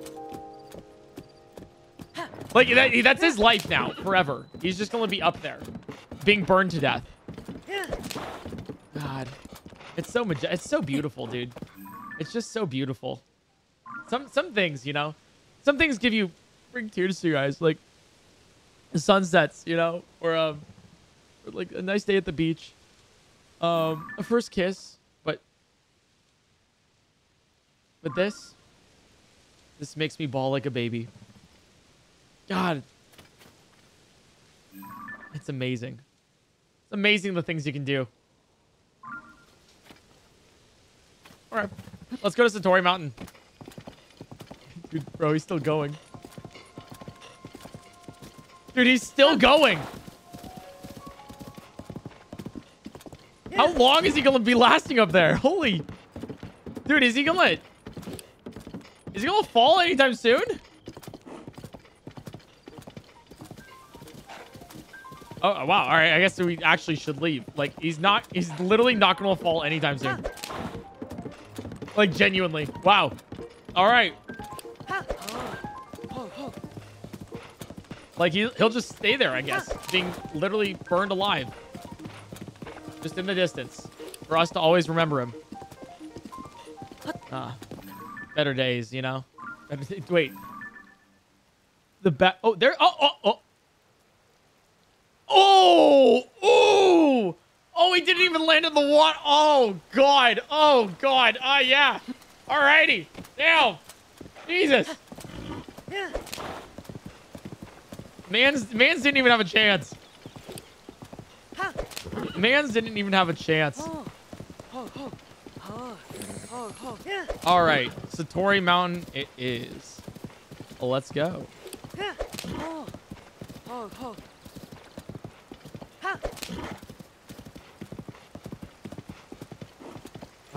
Like, that, that's his life now, forever. He's just going to be up there, being burned to death. God. It's so. It's so beautiful, dude. It's just so beautiful. Some some things, you know, some things give you bring tears to your eyes, like sunsets, you know, or um, or like a nice day at the beach, um, a first kiss, but but this, this makes me bawl like a baby. God, it's amazing. It's amazing the things you can do. All right. Let's go to Satori Mountain. Dude, bro, he's still going. Dude, he's still going. How long is he gonna be lasting up there? Holy. Dude, is he gonna... Is he gonna fall anytime soon? Oh, wow. All right. I guess we actually should leave. Like, he's not... He's literally not gonna fall anytime soon. Like, genuinely. Wow. All right. Like, he, he'll just stay there, I guess. Being literally burned alive. Just in the distance. For us to always remember him. Ah. Better days, you know? Wait. The back. Oh, there... Oh, oh, oh. Oh! Oh! Oh, he didn't even land in the water. Oh, God. Oh, God. Oh, yeah. Alrighty. Damn. Jesus. Mans, Mans didn't even have a chance. Mans didn't even have a chance. All right. Satori Mountain it is. Well, let's go.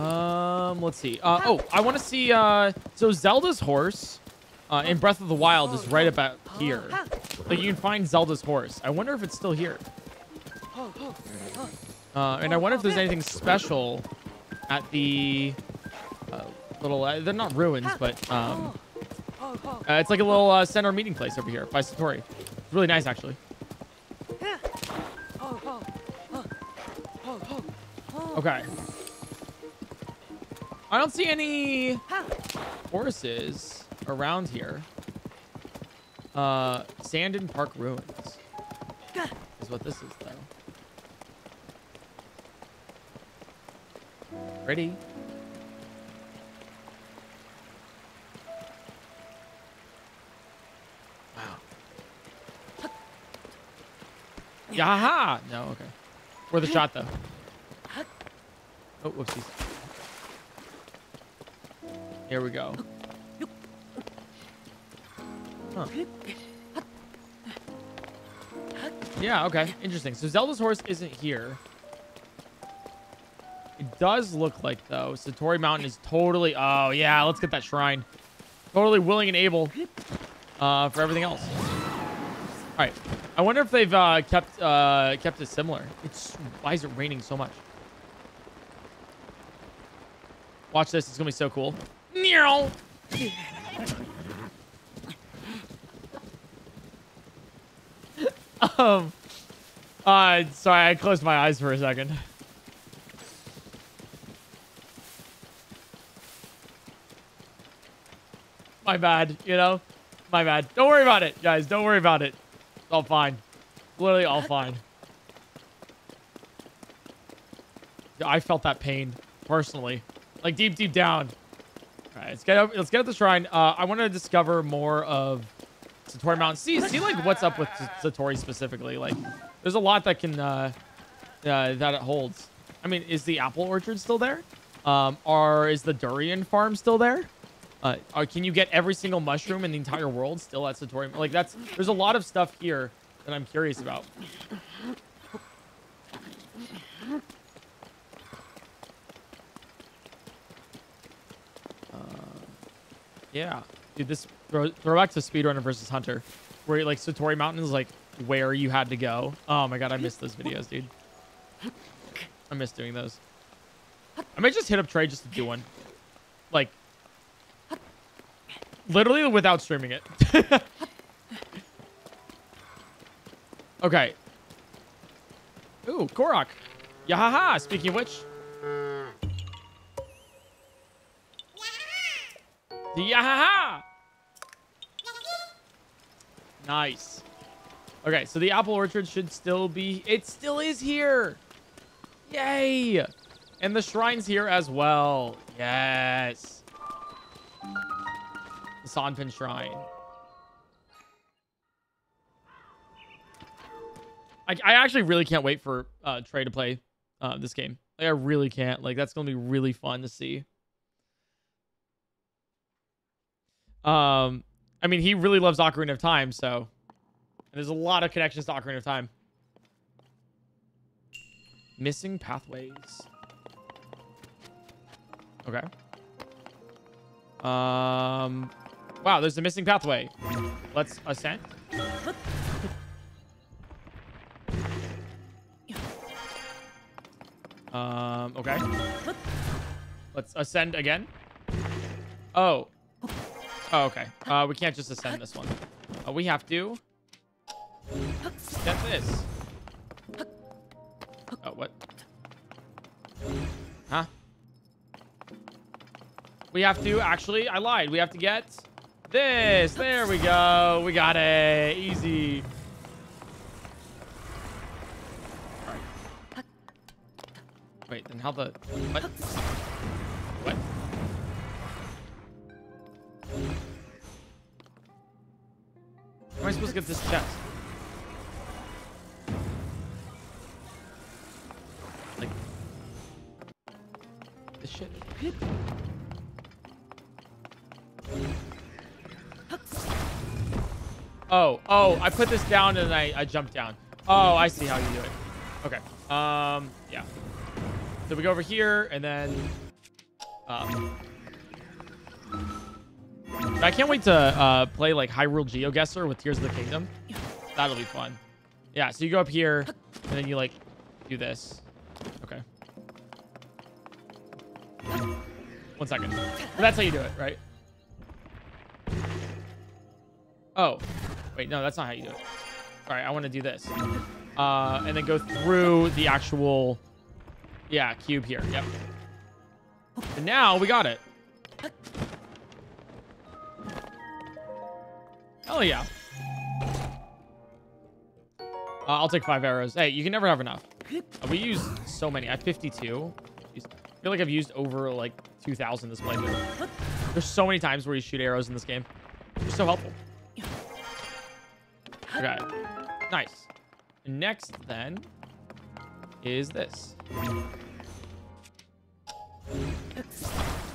Um, let's see. Uh, oh, I want to see, uh, so Zelda's horse, uh, in Breath of the Wild is right about here. Like, you can find Zelda's horse. I wonder if it's still here. Uh, and I wonder if there's anything special at the, uh, little, uh, they're not ruins, but, um, uh, it's like a little, uh, center meeting place over here by Satori. It's really nice, actually. Okay. I don't see any horses around here. Uh, Sanidin Park Ruins is what this is, though. Pretty. Wow. Yaha! No, okay. Worth a shot though. Oh, whoopsies. Here we go. Huh. Yeah, okay. Interesting. So Zelda's horse isn't here. It does look like, though, Satori Mountain is totally... Oh, yeah, let's get that shrine. Totally willing and able uh, for everything else. All right. I wonder if they've uh, kept uh, kept it similar. It's Why is it raining so much? Watch this. It's going to be so cool. Meow. um, uh, sorry, I closed my eyes for a second. My bad, you know? My bad. Don't worry about it, guys. Don't worry about it. It's all fine. Literally all fine. I felt that pain personally, like deep, deep down. All right, let's get up. Let's get at the shrine. Uh, I want to discover more of Satori Mountain. See, see, like what's up with Satori specifically. Like, there's a lot that can uh, uh, that it holds. I mean, is the apple orchard still there? Um, or is the durian farm still there? Uh, can you get every single mushroom in the entire world still at Satori? Like, that's there's a lot of stuff here that I'm curious about. Yeah, dude, this throw, throwback to Speedrunner versus Hunter, where like Satori Mountain is like where you had to go. Oh my god, I missed those videos, dude. I miss doing those. I might just hit up Trey just to do one, like literally without streaming it. okay. Ooh, Korok. Yahaha. Speaking of which. Yahaha. Nice. Okay, so the apple orchard should still be... It still is here. Yay. And the shrine's here as well. Yes. The Shrine. I, I actually really can't wait for uh, Trey to play uh, this game. Like, I really can't. Like, that's going to be really fun to see. Um, I mean, he really loves Ocarina of Time, so... And there's a lot of connections to Ocarina of Time. Missing pathways. Okay. Um... Wow, there's a missing pathway. Let's ascend. Um, okay. Let's ascend again. Oh. Oh, okay. Uh, we can't just ascend this one. Uh, we have to get this. Oh, what? Huh? We have to, actually, I lied. We have to get this. There we go. We got it. Easy. All right. Wait, then how the... What? Supposed to get this chest? Like... This shit. Oh, oh, I put this down and I, I jumped down. Oh, I see how you do it. Okay. Um, yeah. So we go over here and then... Um, I can't wait to uh, play like Hyrule GeoGuessr with Tears of the Kingdom. That'll be fun. Yeah, so you go up here and then you like do this. Okay. One second. that's how you do it, right? Oh. Wait, no, that's not how you do it. All right, I want to do this. Uh, and then go through the actual, yeah, cube here. Yep. And now we got it. Hell yeah. Uh, I'll take five arrows. Hey, you can never have enough. Uh, we use so many. At 52. Jeez. I feel like I've used over like 2,000 this playthrough. There's so many times where you shoot arrows in this game. They're so helpful. Okay. Nice. Next, then, is this.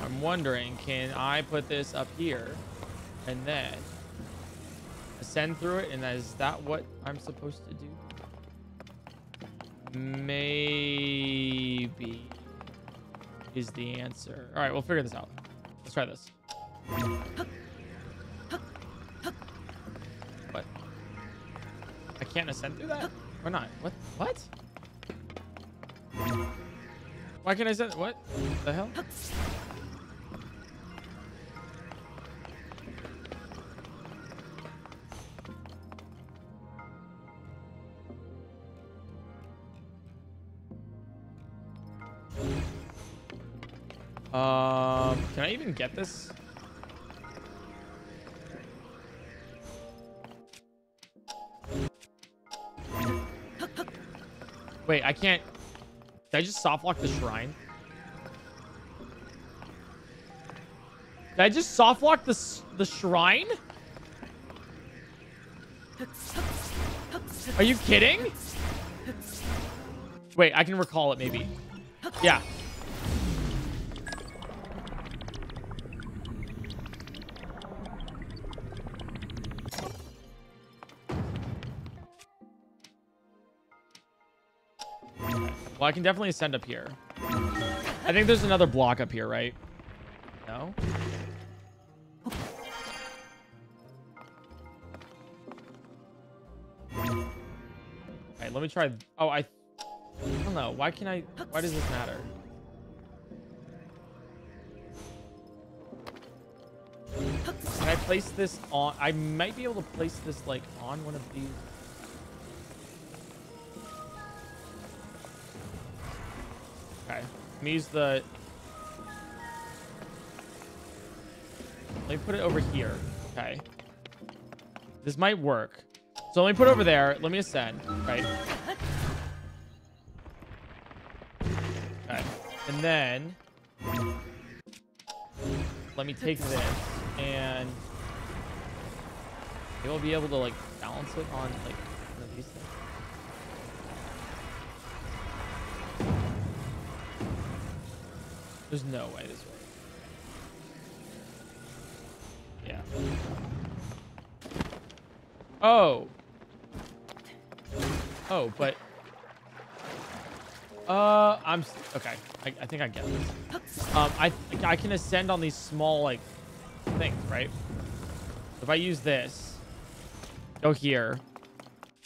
I'm wondering, can I put this up here and then ascend through it? And is that what I'm supposed to do? Maybe is the answer. All right, we'll figure this out. Let's try this. What? I can't ascend through that? Or not? What? What? Why can't I ascend? What the hell? Um, can I even get this? Wait, I can't. Did I just soft lock the shrine? Did I just soft lock the the shrine? Are you kidding? Wait, I can recall it maybe. Yeah. I can definitely ascend up here. I think there's another block up here, right? No? Alright, let me try. Oh, I... I don't know. Why can I... Why does this matter? Can I place this on... I might be able to place this, like, on one of these... Okay. Let me use the... Let me put it over here. Okay. This might work. So let me put it over there. Let me ascend. Right. Okay. And then... Let me take this and... Maybe I'll be able to, like, balance it on, like, There's no way this works. Yeah. Oh. Oh, but. Uh, I'm okay. I, I think I get this. Um, I I can ascend on these small like things, right? If I use this, go here,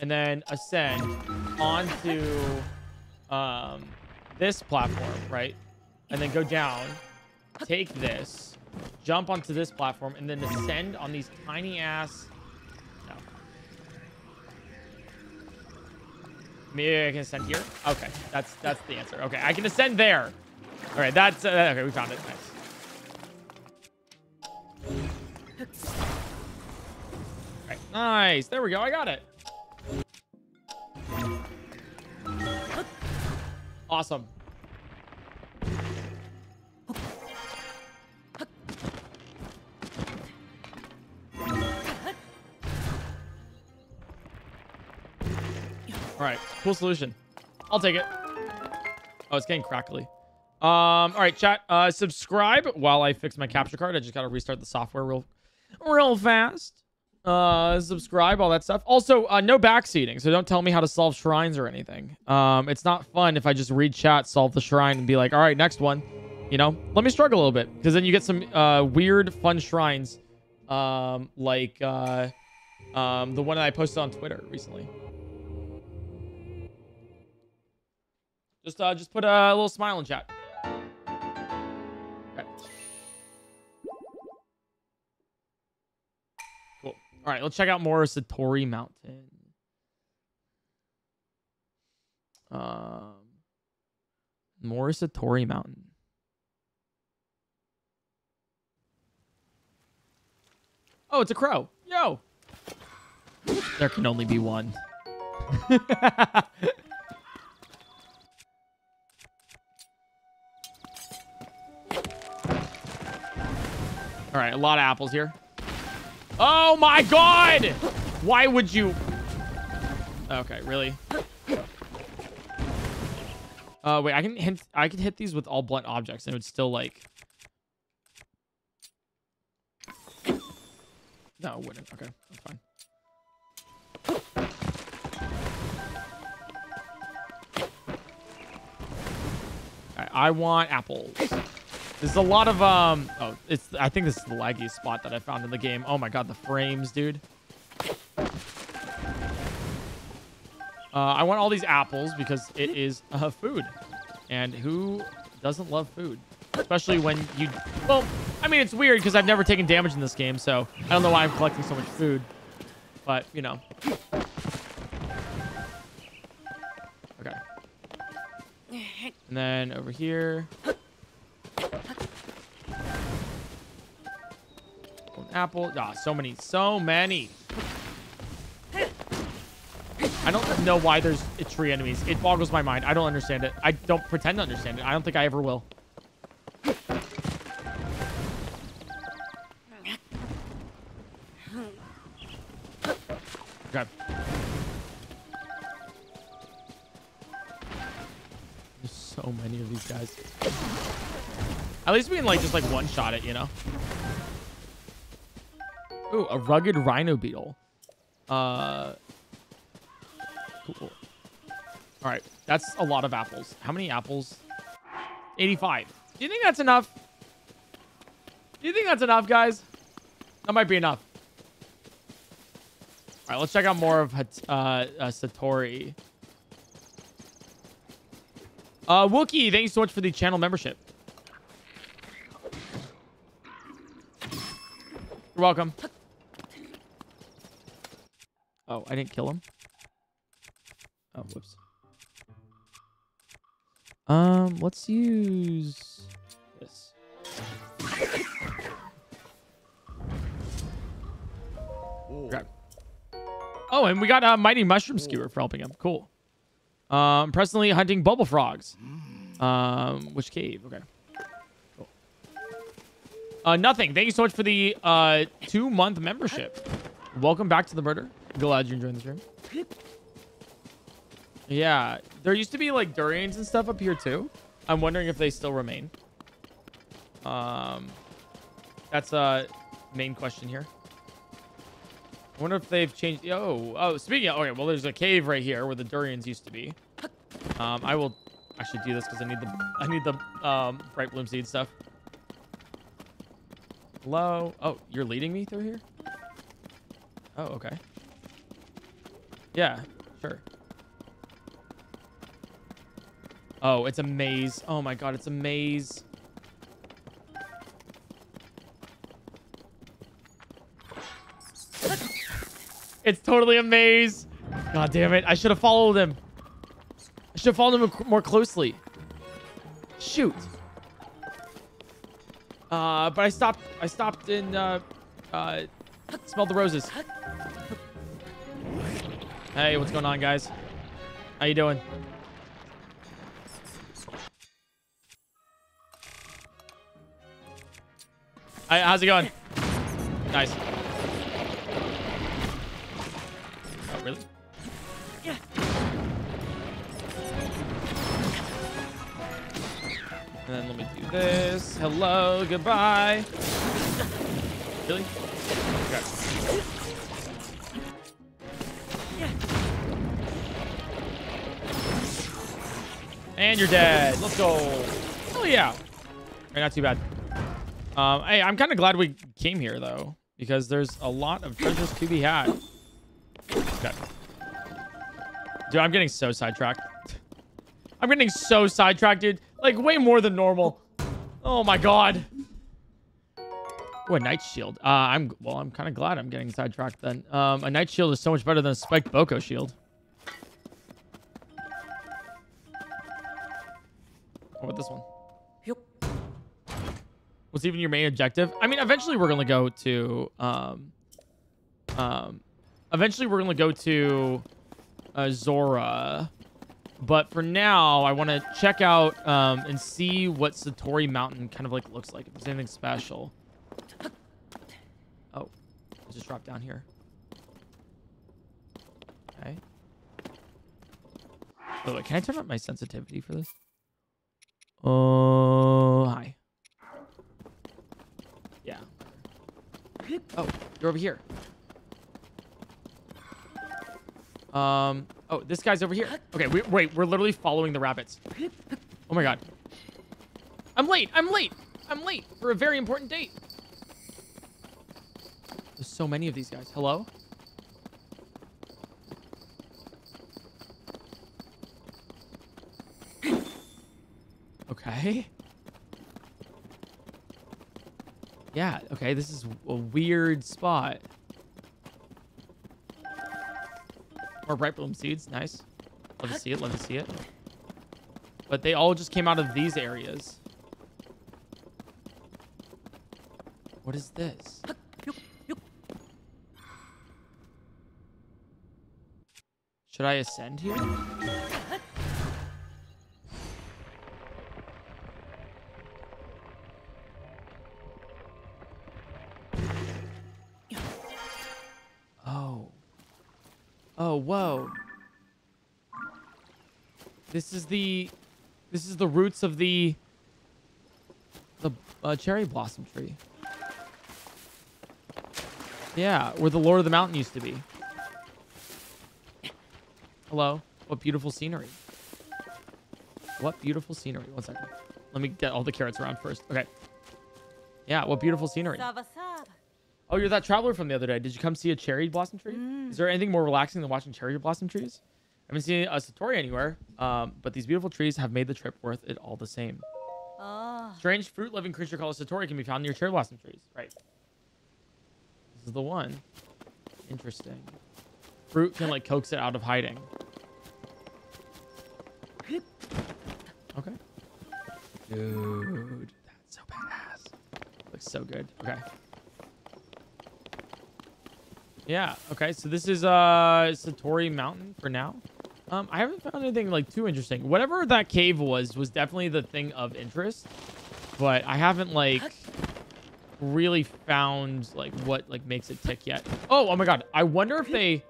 and then ascend onto um this platform, right? And then go down, take this, jump onto this platform, and then ascend on these tiny ass. No. Maybe I can ascend here. Okay, that's that's the answer. Okay, I can ascend there. All right, that's uh, okay. We found it. Nice. All right, nice. There we go. I got it. Awesome. Cool solution. I'll take it. Oh, it's getting crackly. Um, all right, chat. Uh, subscribe while I fix my capture card. I just gotta restart the software real, real fast. Uh, subscribe, all that stuff. Also, uh, no backseating, so don't tell me how to solve shrines or anything. Um, it's not fun if I just read chat, solve the shrine, and be like, all right, next one. You know, let me struggle a little bit because then you get some uh weird, fun shrines, um, like uh, um, the one that I posted on Twitter recently. Just uh, just put a little smile in chat. Okay. Cool. All right, let's check out more Satori Mountain. Um, more Satori Mountain. Oh, it's a crow. Yo. There can only be one. All right, a lot of apples here. Oh my god! Why would you? Okay, really? Uh, wait, I can hit, I can hit these with all blunt objects and it would still like. No, it wouldn't. Okay, that's fine. I want apples. There's a lot of um. Oh, it's. I think this is the laggiest spot that I found in the game. Oh my god, the frames, dude. Uh, I want all these apples because it is uh, food, and who doesn't love food? Especially when you. Well, I mean, it's weird because I've never taken damage in this game, so I don't know why I'm collecting so much food. But you know. Okay. And then over here. Apple. Ah, so many, so many. I don't know why there's tree enemies. It boggles my mind. I don't understand it. I don't pretend to understand it. I don't think I ever will. Okay. There's so many of these guys. At least we can like just like one shot it, you know? A rugged rhino beetle. Uh, cool. All right, that's a lot of apples. How many apples? 85. Do you think that's enough? Do you think that's enough, guys? That might be enough. All right, let's check out more of uh, uh, Satori. Uh, Wookie, thank you so much for the channel membership. You're welcome. Oh, I didn't kill him. Oh, whoops. Um, let's use this. Okay. Oh, and we got a mighty mushroom skewer for helping him. Cool. Um, presently hunting bubble frogs. Um, which cave? Okay. Cool. Uh, nothing. Thank you so much for the uh two month membership. Welcome back to the murder. Glad you're enjoying the stream. Yeah, there used to be like durians and stuff up here too. I'm wondering if they still remain. Um, that's a main question here. I wonder if they've changed. Oh, oh, speaking of, okay, well, there's a cave right here where the durians used to be. Um, I will actually do this because I need the I need the um bright bloom seed stuff. Hello. Oh, you're leading me through here. Oh, okay. Yeah, sure. Oh, it's a maze. Oh my god, it's a maze. It's totally a maze. God damn it. I should have followed him. I should have followed him more closely. Shoot. Uh, but I stopped. I stopped and uh, uh, smelled the roses. Hey, what's going on, guys? How you doing? Hi, how's it going? Nice. Oh, really? Yeah. And then let me do this. Hello, goodbye. Really? Okay. And you're dead. Let's go. Oh yeah. Right, not too bad. Um, hey, I'm kind of glad we came here though, because there's a lot of treasures to be had. Okay. Dude, I'm getting so sidetracked. I'm getting so sidetracked, dude. Like way more than normal. Oh my god. Oh, a knight shield. Uh, I'm well. I'm kind of glad I'm getting sidetracked then. Um, a knight shield is so much better than a spiked Boko shield. What about this one? What's even your main objective? I mean, eventually we're gonna go to um, um, eventually we're gonna go to uh, Zora, but for now I want to check out um and see what Satori Mountain kind of like looks like. If there's anything special. Oh, I just dropped down here. Okay. Oh, wait, can I turn up my sensitivity for this? Oh, hi. Yeah. Oh, you're over here. Um. Oh, this guy's over here. Okay, we, wait. We're literally following the rabbits. Oh my god. I'm late. I'm late. I'm late for a very important date. There's so many of these guys. Hello? Okay. Yeah, okay, this is a weird spot. More bright bloom seeds, nice. Love to see it, love to see it. But they all just came out of these areas. What is this? Should I ascend here? Whoa. This is the this is the roots of the the uh, cherry blossom tree. Yeah, where the Lord of the Mountain used to be. Hello. What beautiful scenery. What beautiful scenery. One second. Let me get all the carrots around first. Okay. Yeah, what beautiful scenery. Oh, you're that traveler from the other day. Did you come see a cherry blossom tree? Is there anything more relaxing than watching cherry blossom trees? I haven't seen a Satori anywhere, um, but these beautiful trees have made the trip worth it all the same. Strange fruit-loving creature called a Satori can be found near cherry blossom trees. Right. This is the one. Interesting. Fruit can like coax it out of hiding. Okay. Dude, that's so badass. Looks so good. Okay. Yeah. Okay. So this is uh Satori Mountain for now. Um, I haven't found anything like too interesting. Whatever that cave was was definitely the thing of interest, but I haven't like really found like what like makes it tick yet. Oh, oh my god. I wonder if they.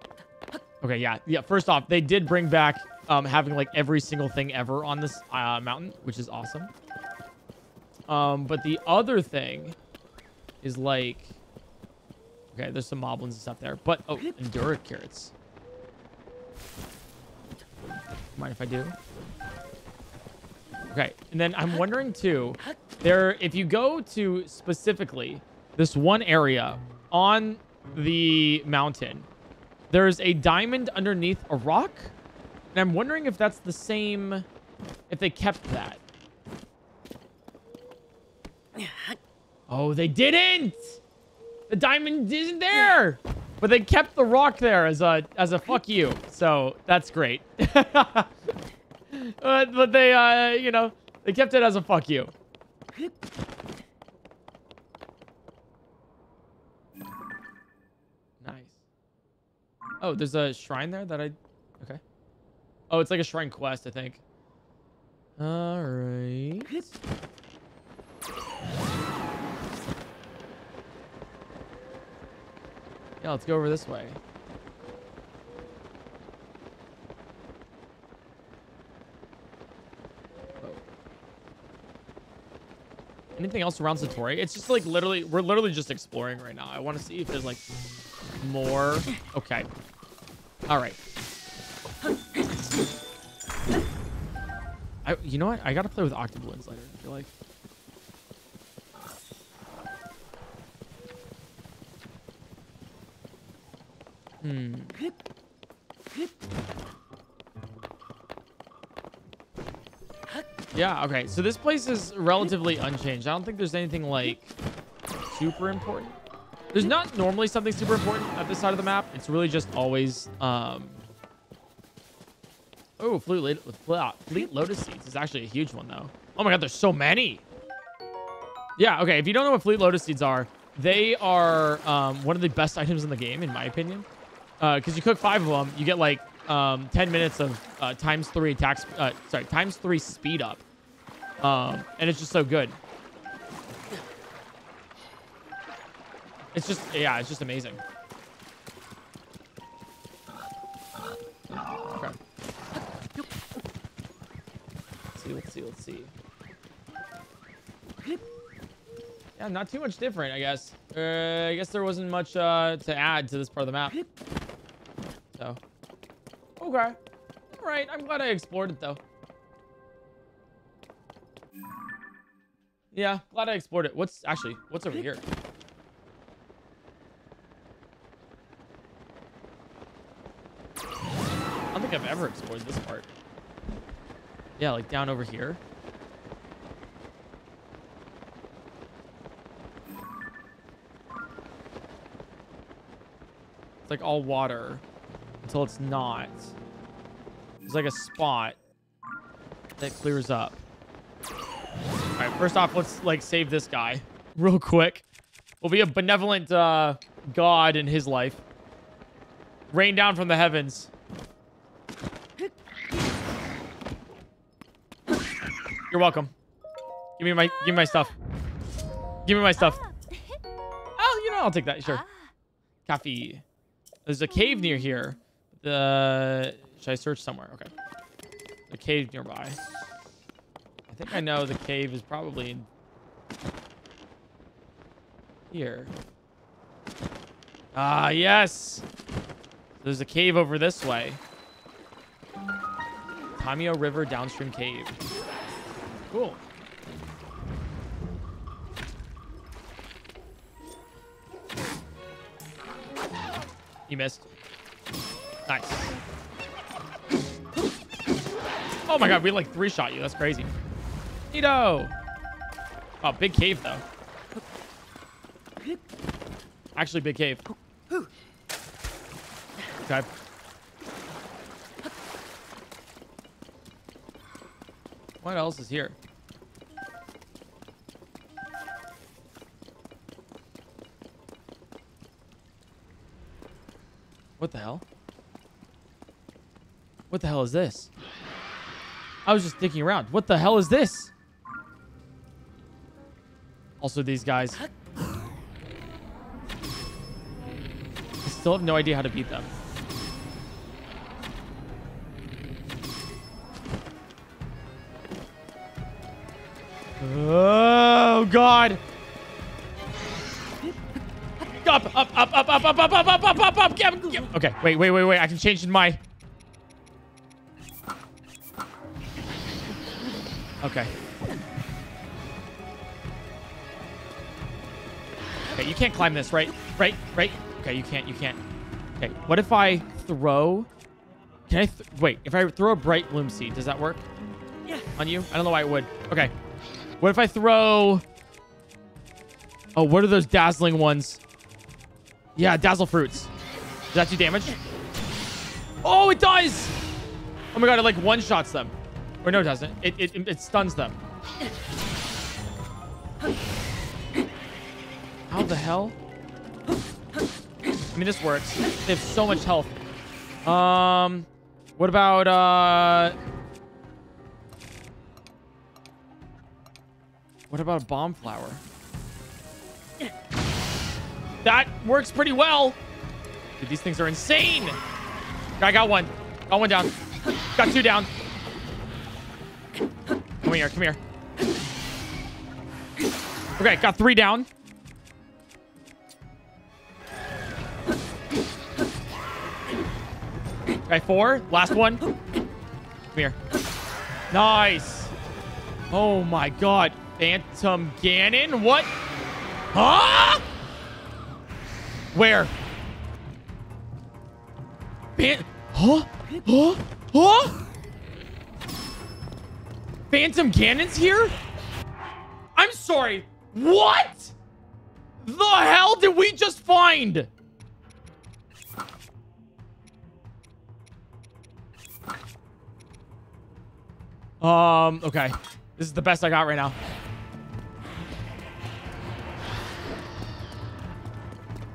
Okay. Yeah. Yeah. First off, they did bring back um having like every single thing ever on this uh, mountain, which is awesome. Um, but the other thing is like Okay, there's some moblins and stuff there. But, oh, Endura carrots. Mind if I do? Okay, and then I'm wondering too, there, if you go to specifically this one area on the mountain, there's a diamond underneath a rock. And I'm wondering if that's the same, if they kept that. Oh, they didn't! The diamond isn't there, but they kept the rock there as a as a fuck you. So that's great. but, but they, uh, you know, they kept it as a fuck you. Nice. Oh, there's a shrine there that I. Okay. Oh, it's like a shrine quest, I think. All right. Yeah, let's go over this way. Whoa. Anything else around Satori? It's just like literally, we're literally just exploring right now. I want to see if there's like more. Okay. All right. I, you know what? I gotta play with Octoblins later. I feel like. Hmm. Yeah, okay. So this place is relatively unchanged. I don't think there's anything like super important. There's not normally something super important at this side of the map. It's really just always um Oh, fleet, fleet lotus seeds is actually a huge one though. Oh my god, there's so many. Yeah, okay. If you don't know what fleet lotus seeds are, they are um, one of the best items in the game, in my opinion because uh, you cook five of them, you get like um, 10 minutes of uh, times three attacks, uh, sorry, times three speed up. Um, and it's just so good. It's just, yeah, it's just amazing. Okay. Let's see, let's see, let's see. Yeah, not too much different, I guess. Uh, I guess there wasn't much uh, to add to this part of the map. So, okay. All right, I'm glad I explored it, though. Yeah, glad I explored it. What's, actually, what's over here? I don't think I've ever explored this part. Yeah, like down over here. It's like all water until it's not. There's like a spot that clears up. All right, first off, let's like save this guy real quick. We'll be a benevolent uh, god in his life. Rain down from the heavens. You're welcome. Give me my give me my stuff. Give me my stuff. Oh, you know, I'll take that. Sure. Coffee. There's a cave near here. The should I search somewhere? Okay. A cave nearby. I think I know the cave is probably here. Ah, yes. There's a cave over this way. Tamio River downstream cave. Cool. You missed. Nice. Oh my god, we like three shot you. That's crazy. Neato. Oh, big cave though. Actually, big cave. Okay. What else is here? What the hell? What the hell is this? I was just thinking around. What the hell is this? Also, these guys. I still have no idea how to beat them. Oh, God. Up, up, up, up, up, up, up, up, up, up, up, up, get, get. Okay, wait, wait, wait, wait. I can change my... Okay. Okay, you can't climb this, right? Right, right? Okay, you can't, you can't. Okay, what if I throw... Can I... Th wait, if I throw a bright bloom seed, does that work? Yeah. On you? I don't know why it would. Okay. What if I throw... Oh, what are those dazzling ones? Yeah, dazzle fruits. Does that do damage? Oh, it does! Oh my god, it like one-shots them. Or no, it doesn't. It, it, it stuns them. How the hell? I mean, this works. They have so much health. Um, what about, uh... What about a bomb flower? That works pretty well. Dude, these things are insane. I got one. Got one down. Got two down. Come here, come here. Okay, got three down. Okay, four. Last one. Come here. Nice. Oh my god. Phantom Ganon? What? Huh? Where? Fan huh? Huh? Huh? Phantom Ganons here? I'm sorry. What? The hell did we just find? Um, okay. This is the best I got right now.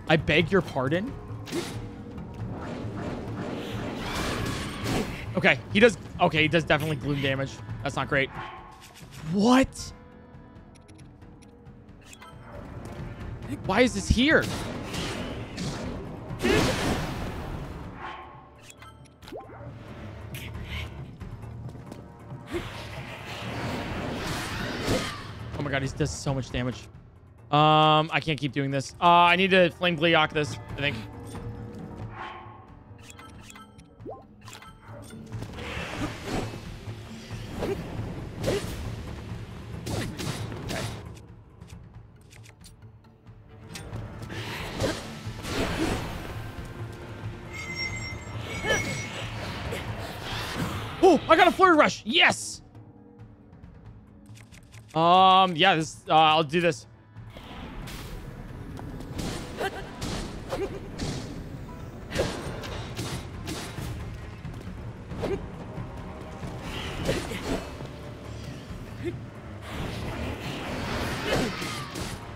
I beg your pardon? Okay, he does... Okay, he does definitely gloom damage. That's not great. What? Why is this here? Oh my god, he does so much damage. Um, I can't keep doing this. Uh, I need to flame Gleeok this, I think. I got a flurry rush. Yes. Um, yeah, this. Uh, I'll do this.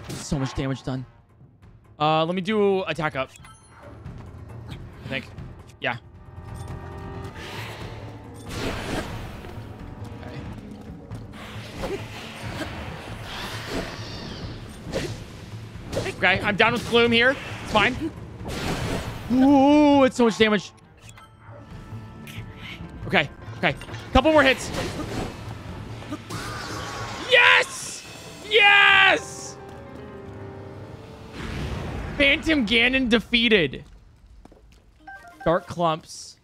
So much damage done. Uh, let me do attack up. I think. Yeah. Okay, I'm down with Gloom here. It's fine. Ooh, it's so much damage. Okay, okay. Couple more hits. Yes! Yes! Phantom Ganon defeated. Dark Clumps.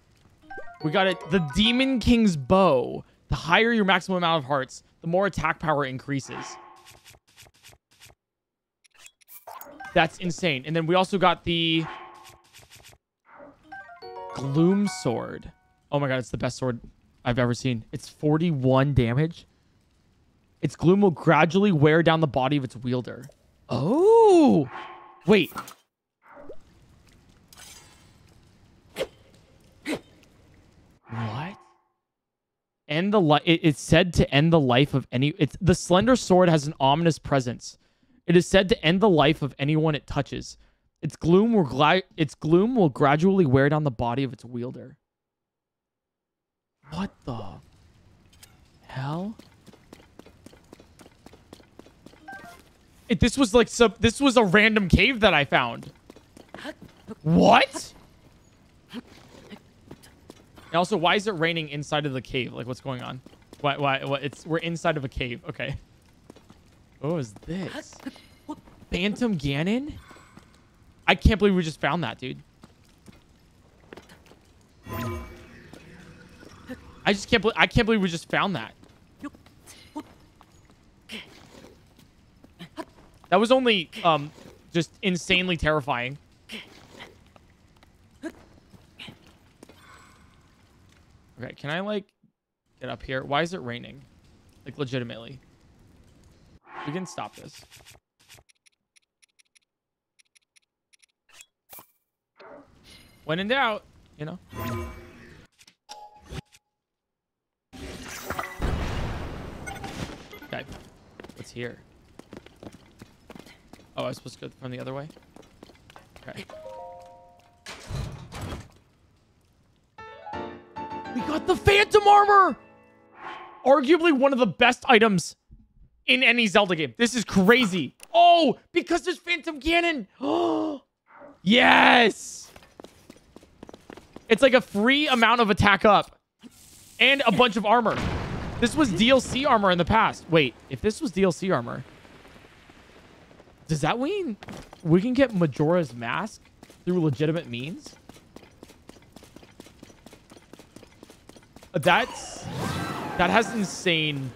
We got it. The Demon King's Bow. The higher your maximum amount of hearts, the more attack power increases. That's insane. And then we also got the Gloom Sword. Oh my god, it's the best sword I've ever seen. It's 41 damage. Its gloom will gradually wear down the body of its wielder. Oh! Wait. What? End the life. It, it's said to end the life of any. It's the slender sword has an ominous presence. It is said to end the life of anyone it touches. Its gloom will gli- its gloom will gradually wear down the body of its wielder. What the hell? It, this was like some. This was a random cave that I found. What? And also, why is it raining inside of the cave? Like, what's going on? Why? Why? What? It's we're inside of a cave. Okay. What was this? Phantom Ganon? I can't believe we just found that, dude. I just can't believe I can't believe we just found that. That was only um just insanely terrifying. Okay, can I like get up here? Why is it raining? Like legitimately. We can stop this. When in doubt, you know. Okay. What's here? Oh, I was supposed to go from the other way? Okay. We got the Phantom Armor! Arguably one of the best items in any Zelda game. This is crazy. Oh, because there's Phantom Ganon. Oh, yes. It's like a free amount of attack up and a bunch of armor. This was DLC armor in the past. Wait, if this was DLC armor, does that mean we can get Majora's Mask through legitimate means? That's that has insane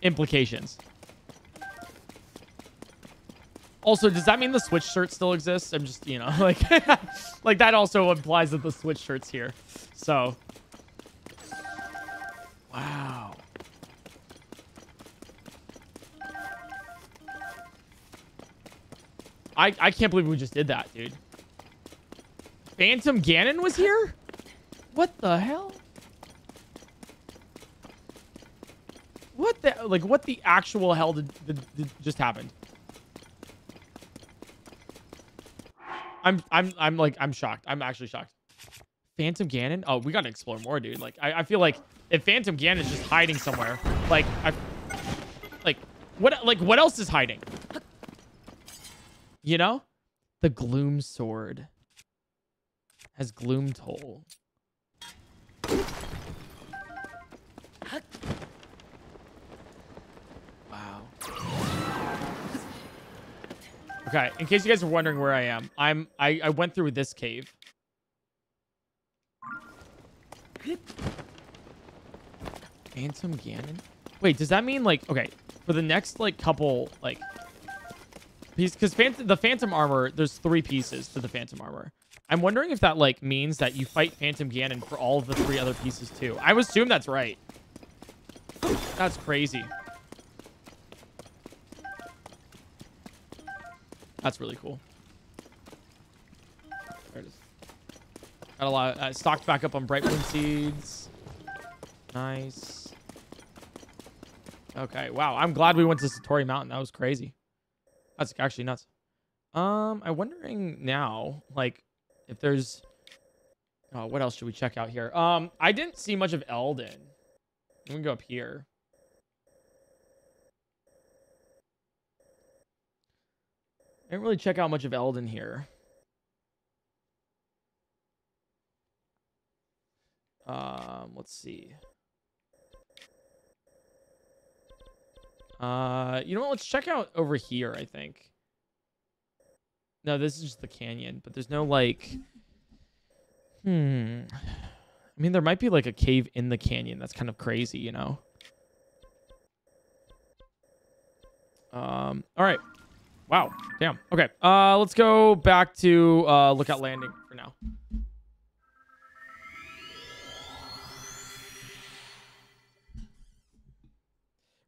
implications. Also, does that mean the Switch shirt still exists? I'm just, you know, like, like that also implies that the Switch shirt's here. So, wow. I I can't believe we just did that, dude. Phantom Ganon was here? What the hell? What the like? What the actual hell did, did, did just happened? I'm I'm I'm like I'm shocked. I'm actually shocked. Phantom Ganon? Oh, we gotta explore more, dude. Like I, I feel like if Phantom Ganon is just hiding somewhere, like I like what like what else is hiding? You know? The gloom sword has gloom toll. Okay, in case you guys are wondering where I am, I'm I, I went through this cave. Phantom Ganon? Wait, does that mean like okay, for the next like couple like piece because the Phantom armor, there's three pieces to the Phantom armor. I'm wondering if that like means that you fight Phantom Ganon for all of the three other pieces too. I would assume that's right. That's crazy. That's really cool. There it is. Got a lot. Uh, stocked back up on Bright Bloom seeds. Nice. Okay. Wow. I'm glad we went to Satori Mountain. That was crazy. That's actually nuts. Um, I'm wondering now, like, if there's. Oh, what else should we check out here? Um, I didn't see much of Eldin. Let me go up here. I didn't really check out much of Eldin here. Um, let's see. Uh, you know what? Let's check out over here, I think. No, this is just the canyon, but there's no like Hmm. I mean, there might be like a cave in the canyon. That's kind of crazy, you know. Um, all right. Wow. Damn. Okay. Uh, let's go back to uh, Lookout Landing for now.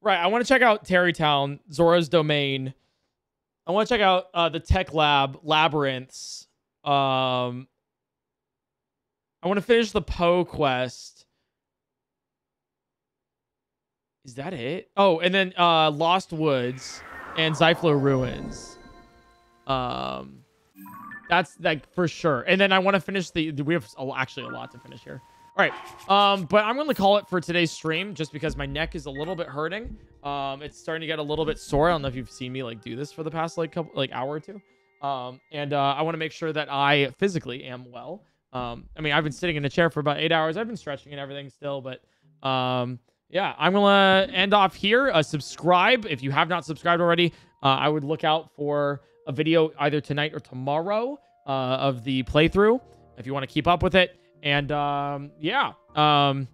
Right. I want to check out Tarrey Town, Zora's Domain. I want to check out uh, the Tech Lab, Labyrinths. Um, I want to finish the Poe quest. Is that it? Oh, and then uh, Lost Woods and Zyflo Ruins. Um, that's like for sure. And then I want to finish the. We have actually a lot to finish here. All right. Um, but I'm going to call it for today's stream just because my neck is a little bit hurting. Um, it's starting to get a little bit sore. I don't know if you've seen me like do this for the past like couple like hour or two. Um, and uh, I want to make sure that I physically am well. Um, I mean, I've been sitting in a chair for about eight hours. I've been stretching and everything still, but um, yeah, I'm gonna end off here. Uh, subscribe if you have not subscribed already. Uh, I would look out for a video either tonight or tomorrow uh, of the playthrough if you want to keep up with it. And um, yeah, um,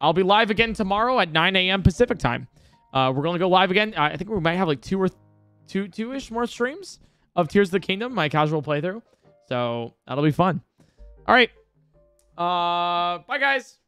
I'll be live again tomorrow at 9 a.m. Pacific time. Uh, we're gonna go live again. I think we might have like two or two two ish more streams of Tears of the Kingdom, my casual playthrough. So that'll be fun. All right. Uh, bye guys.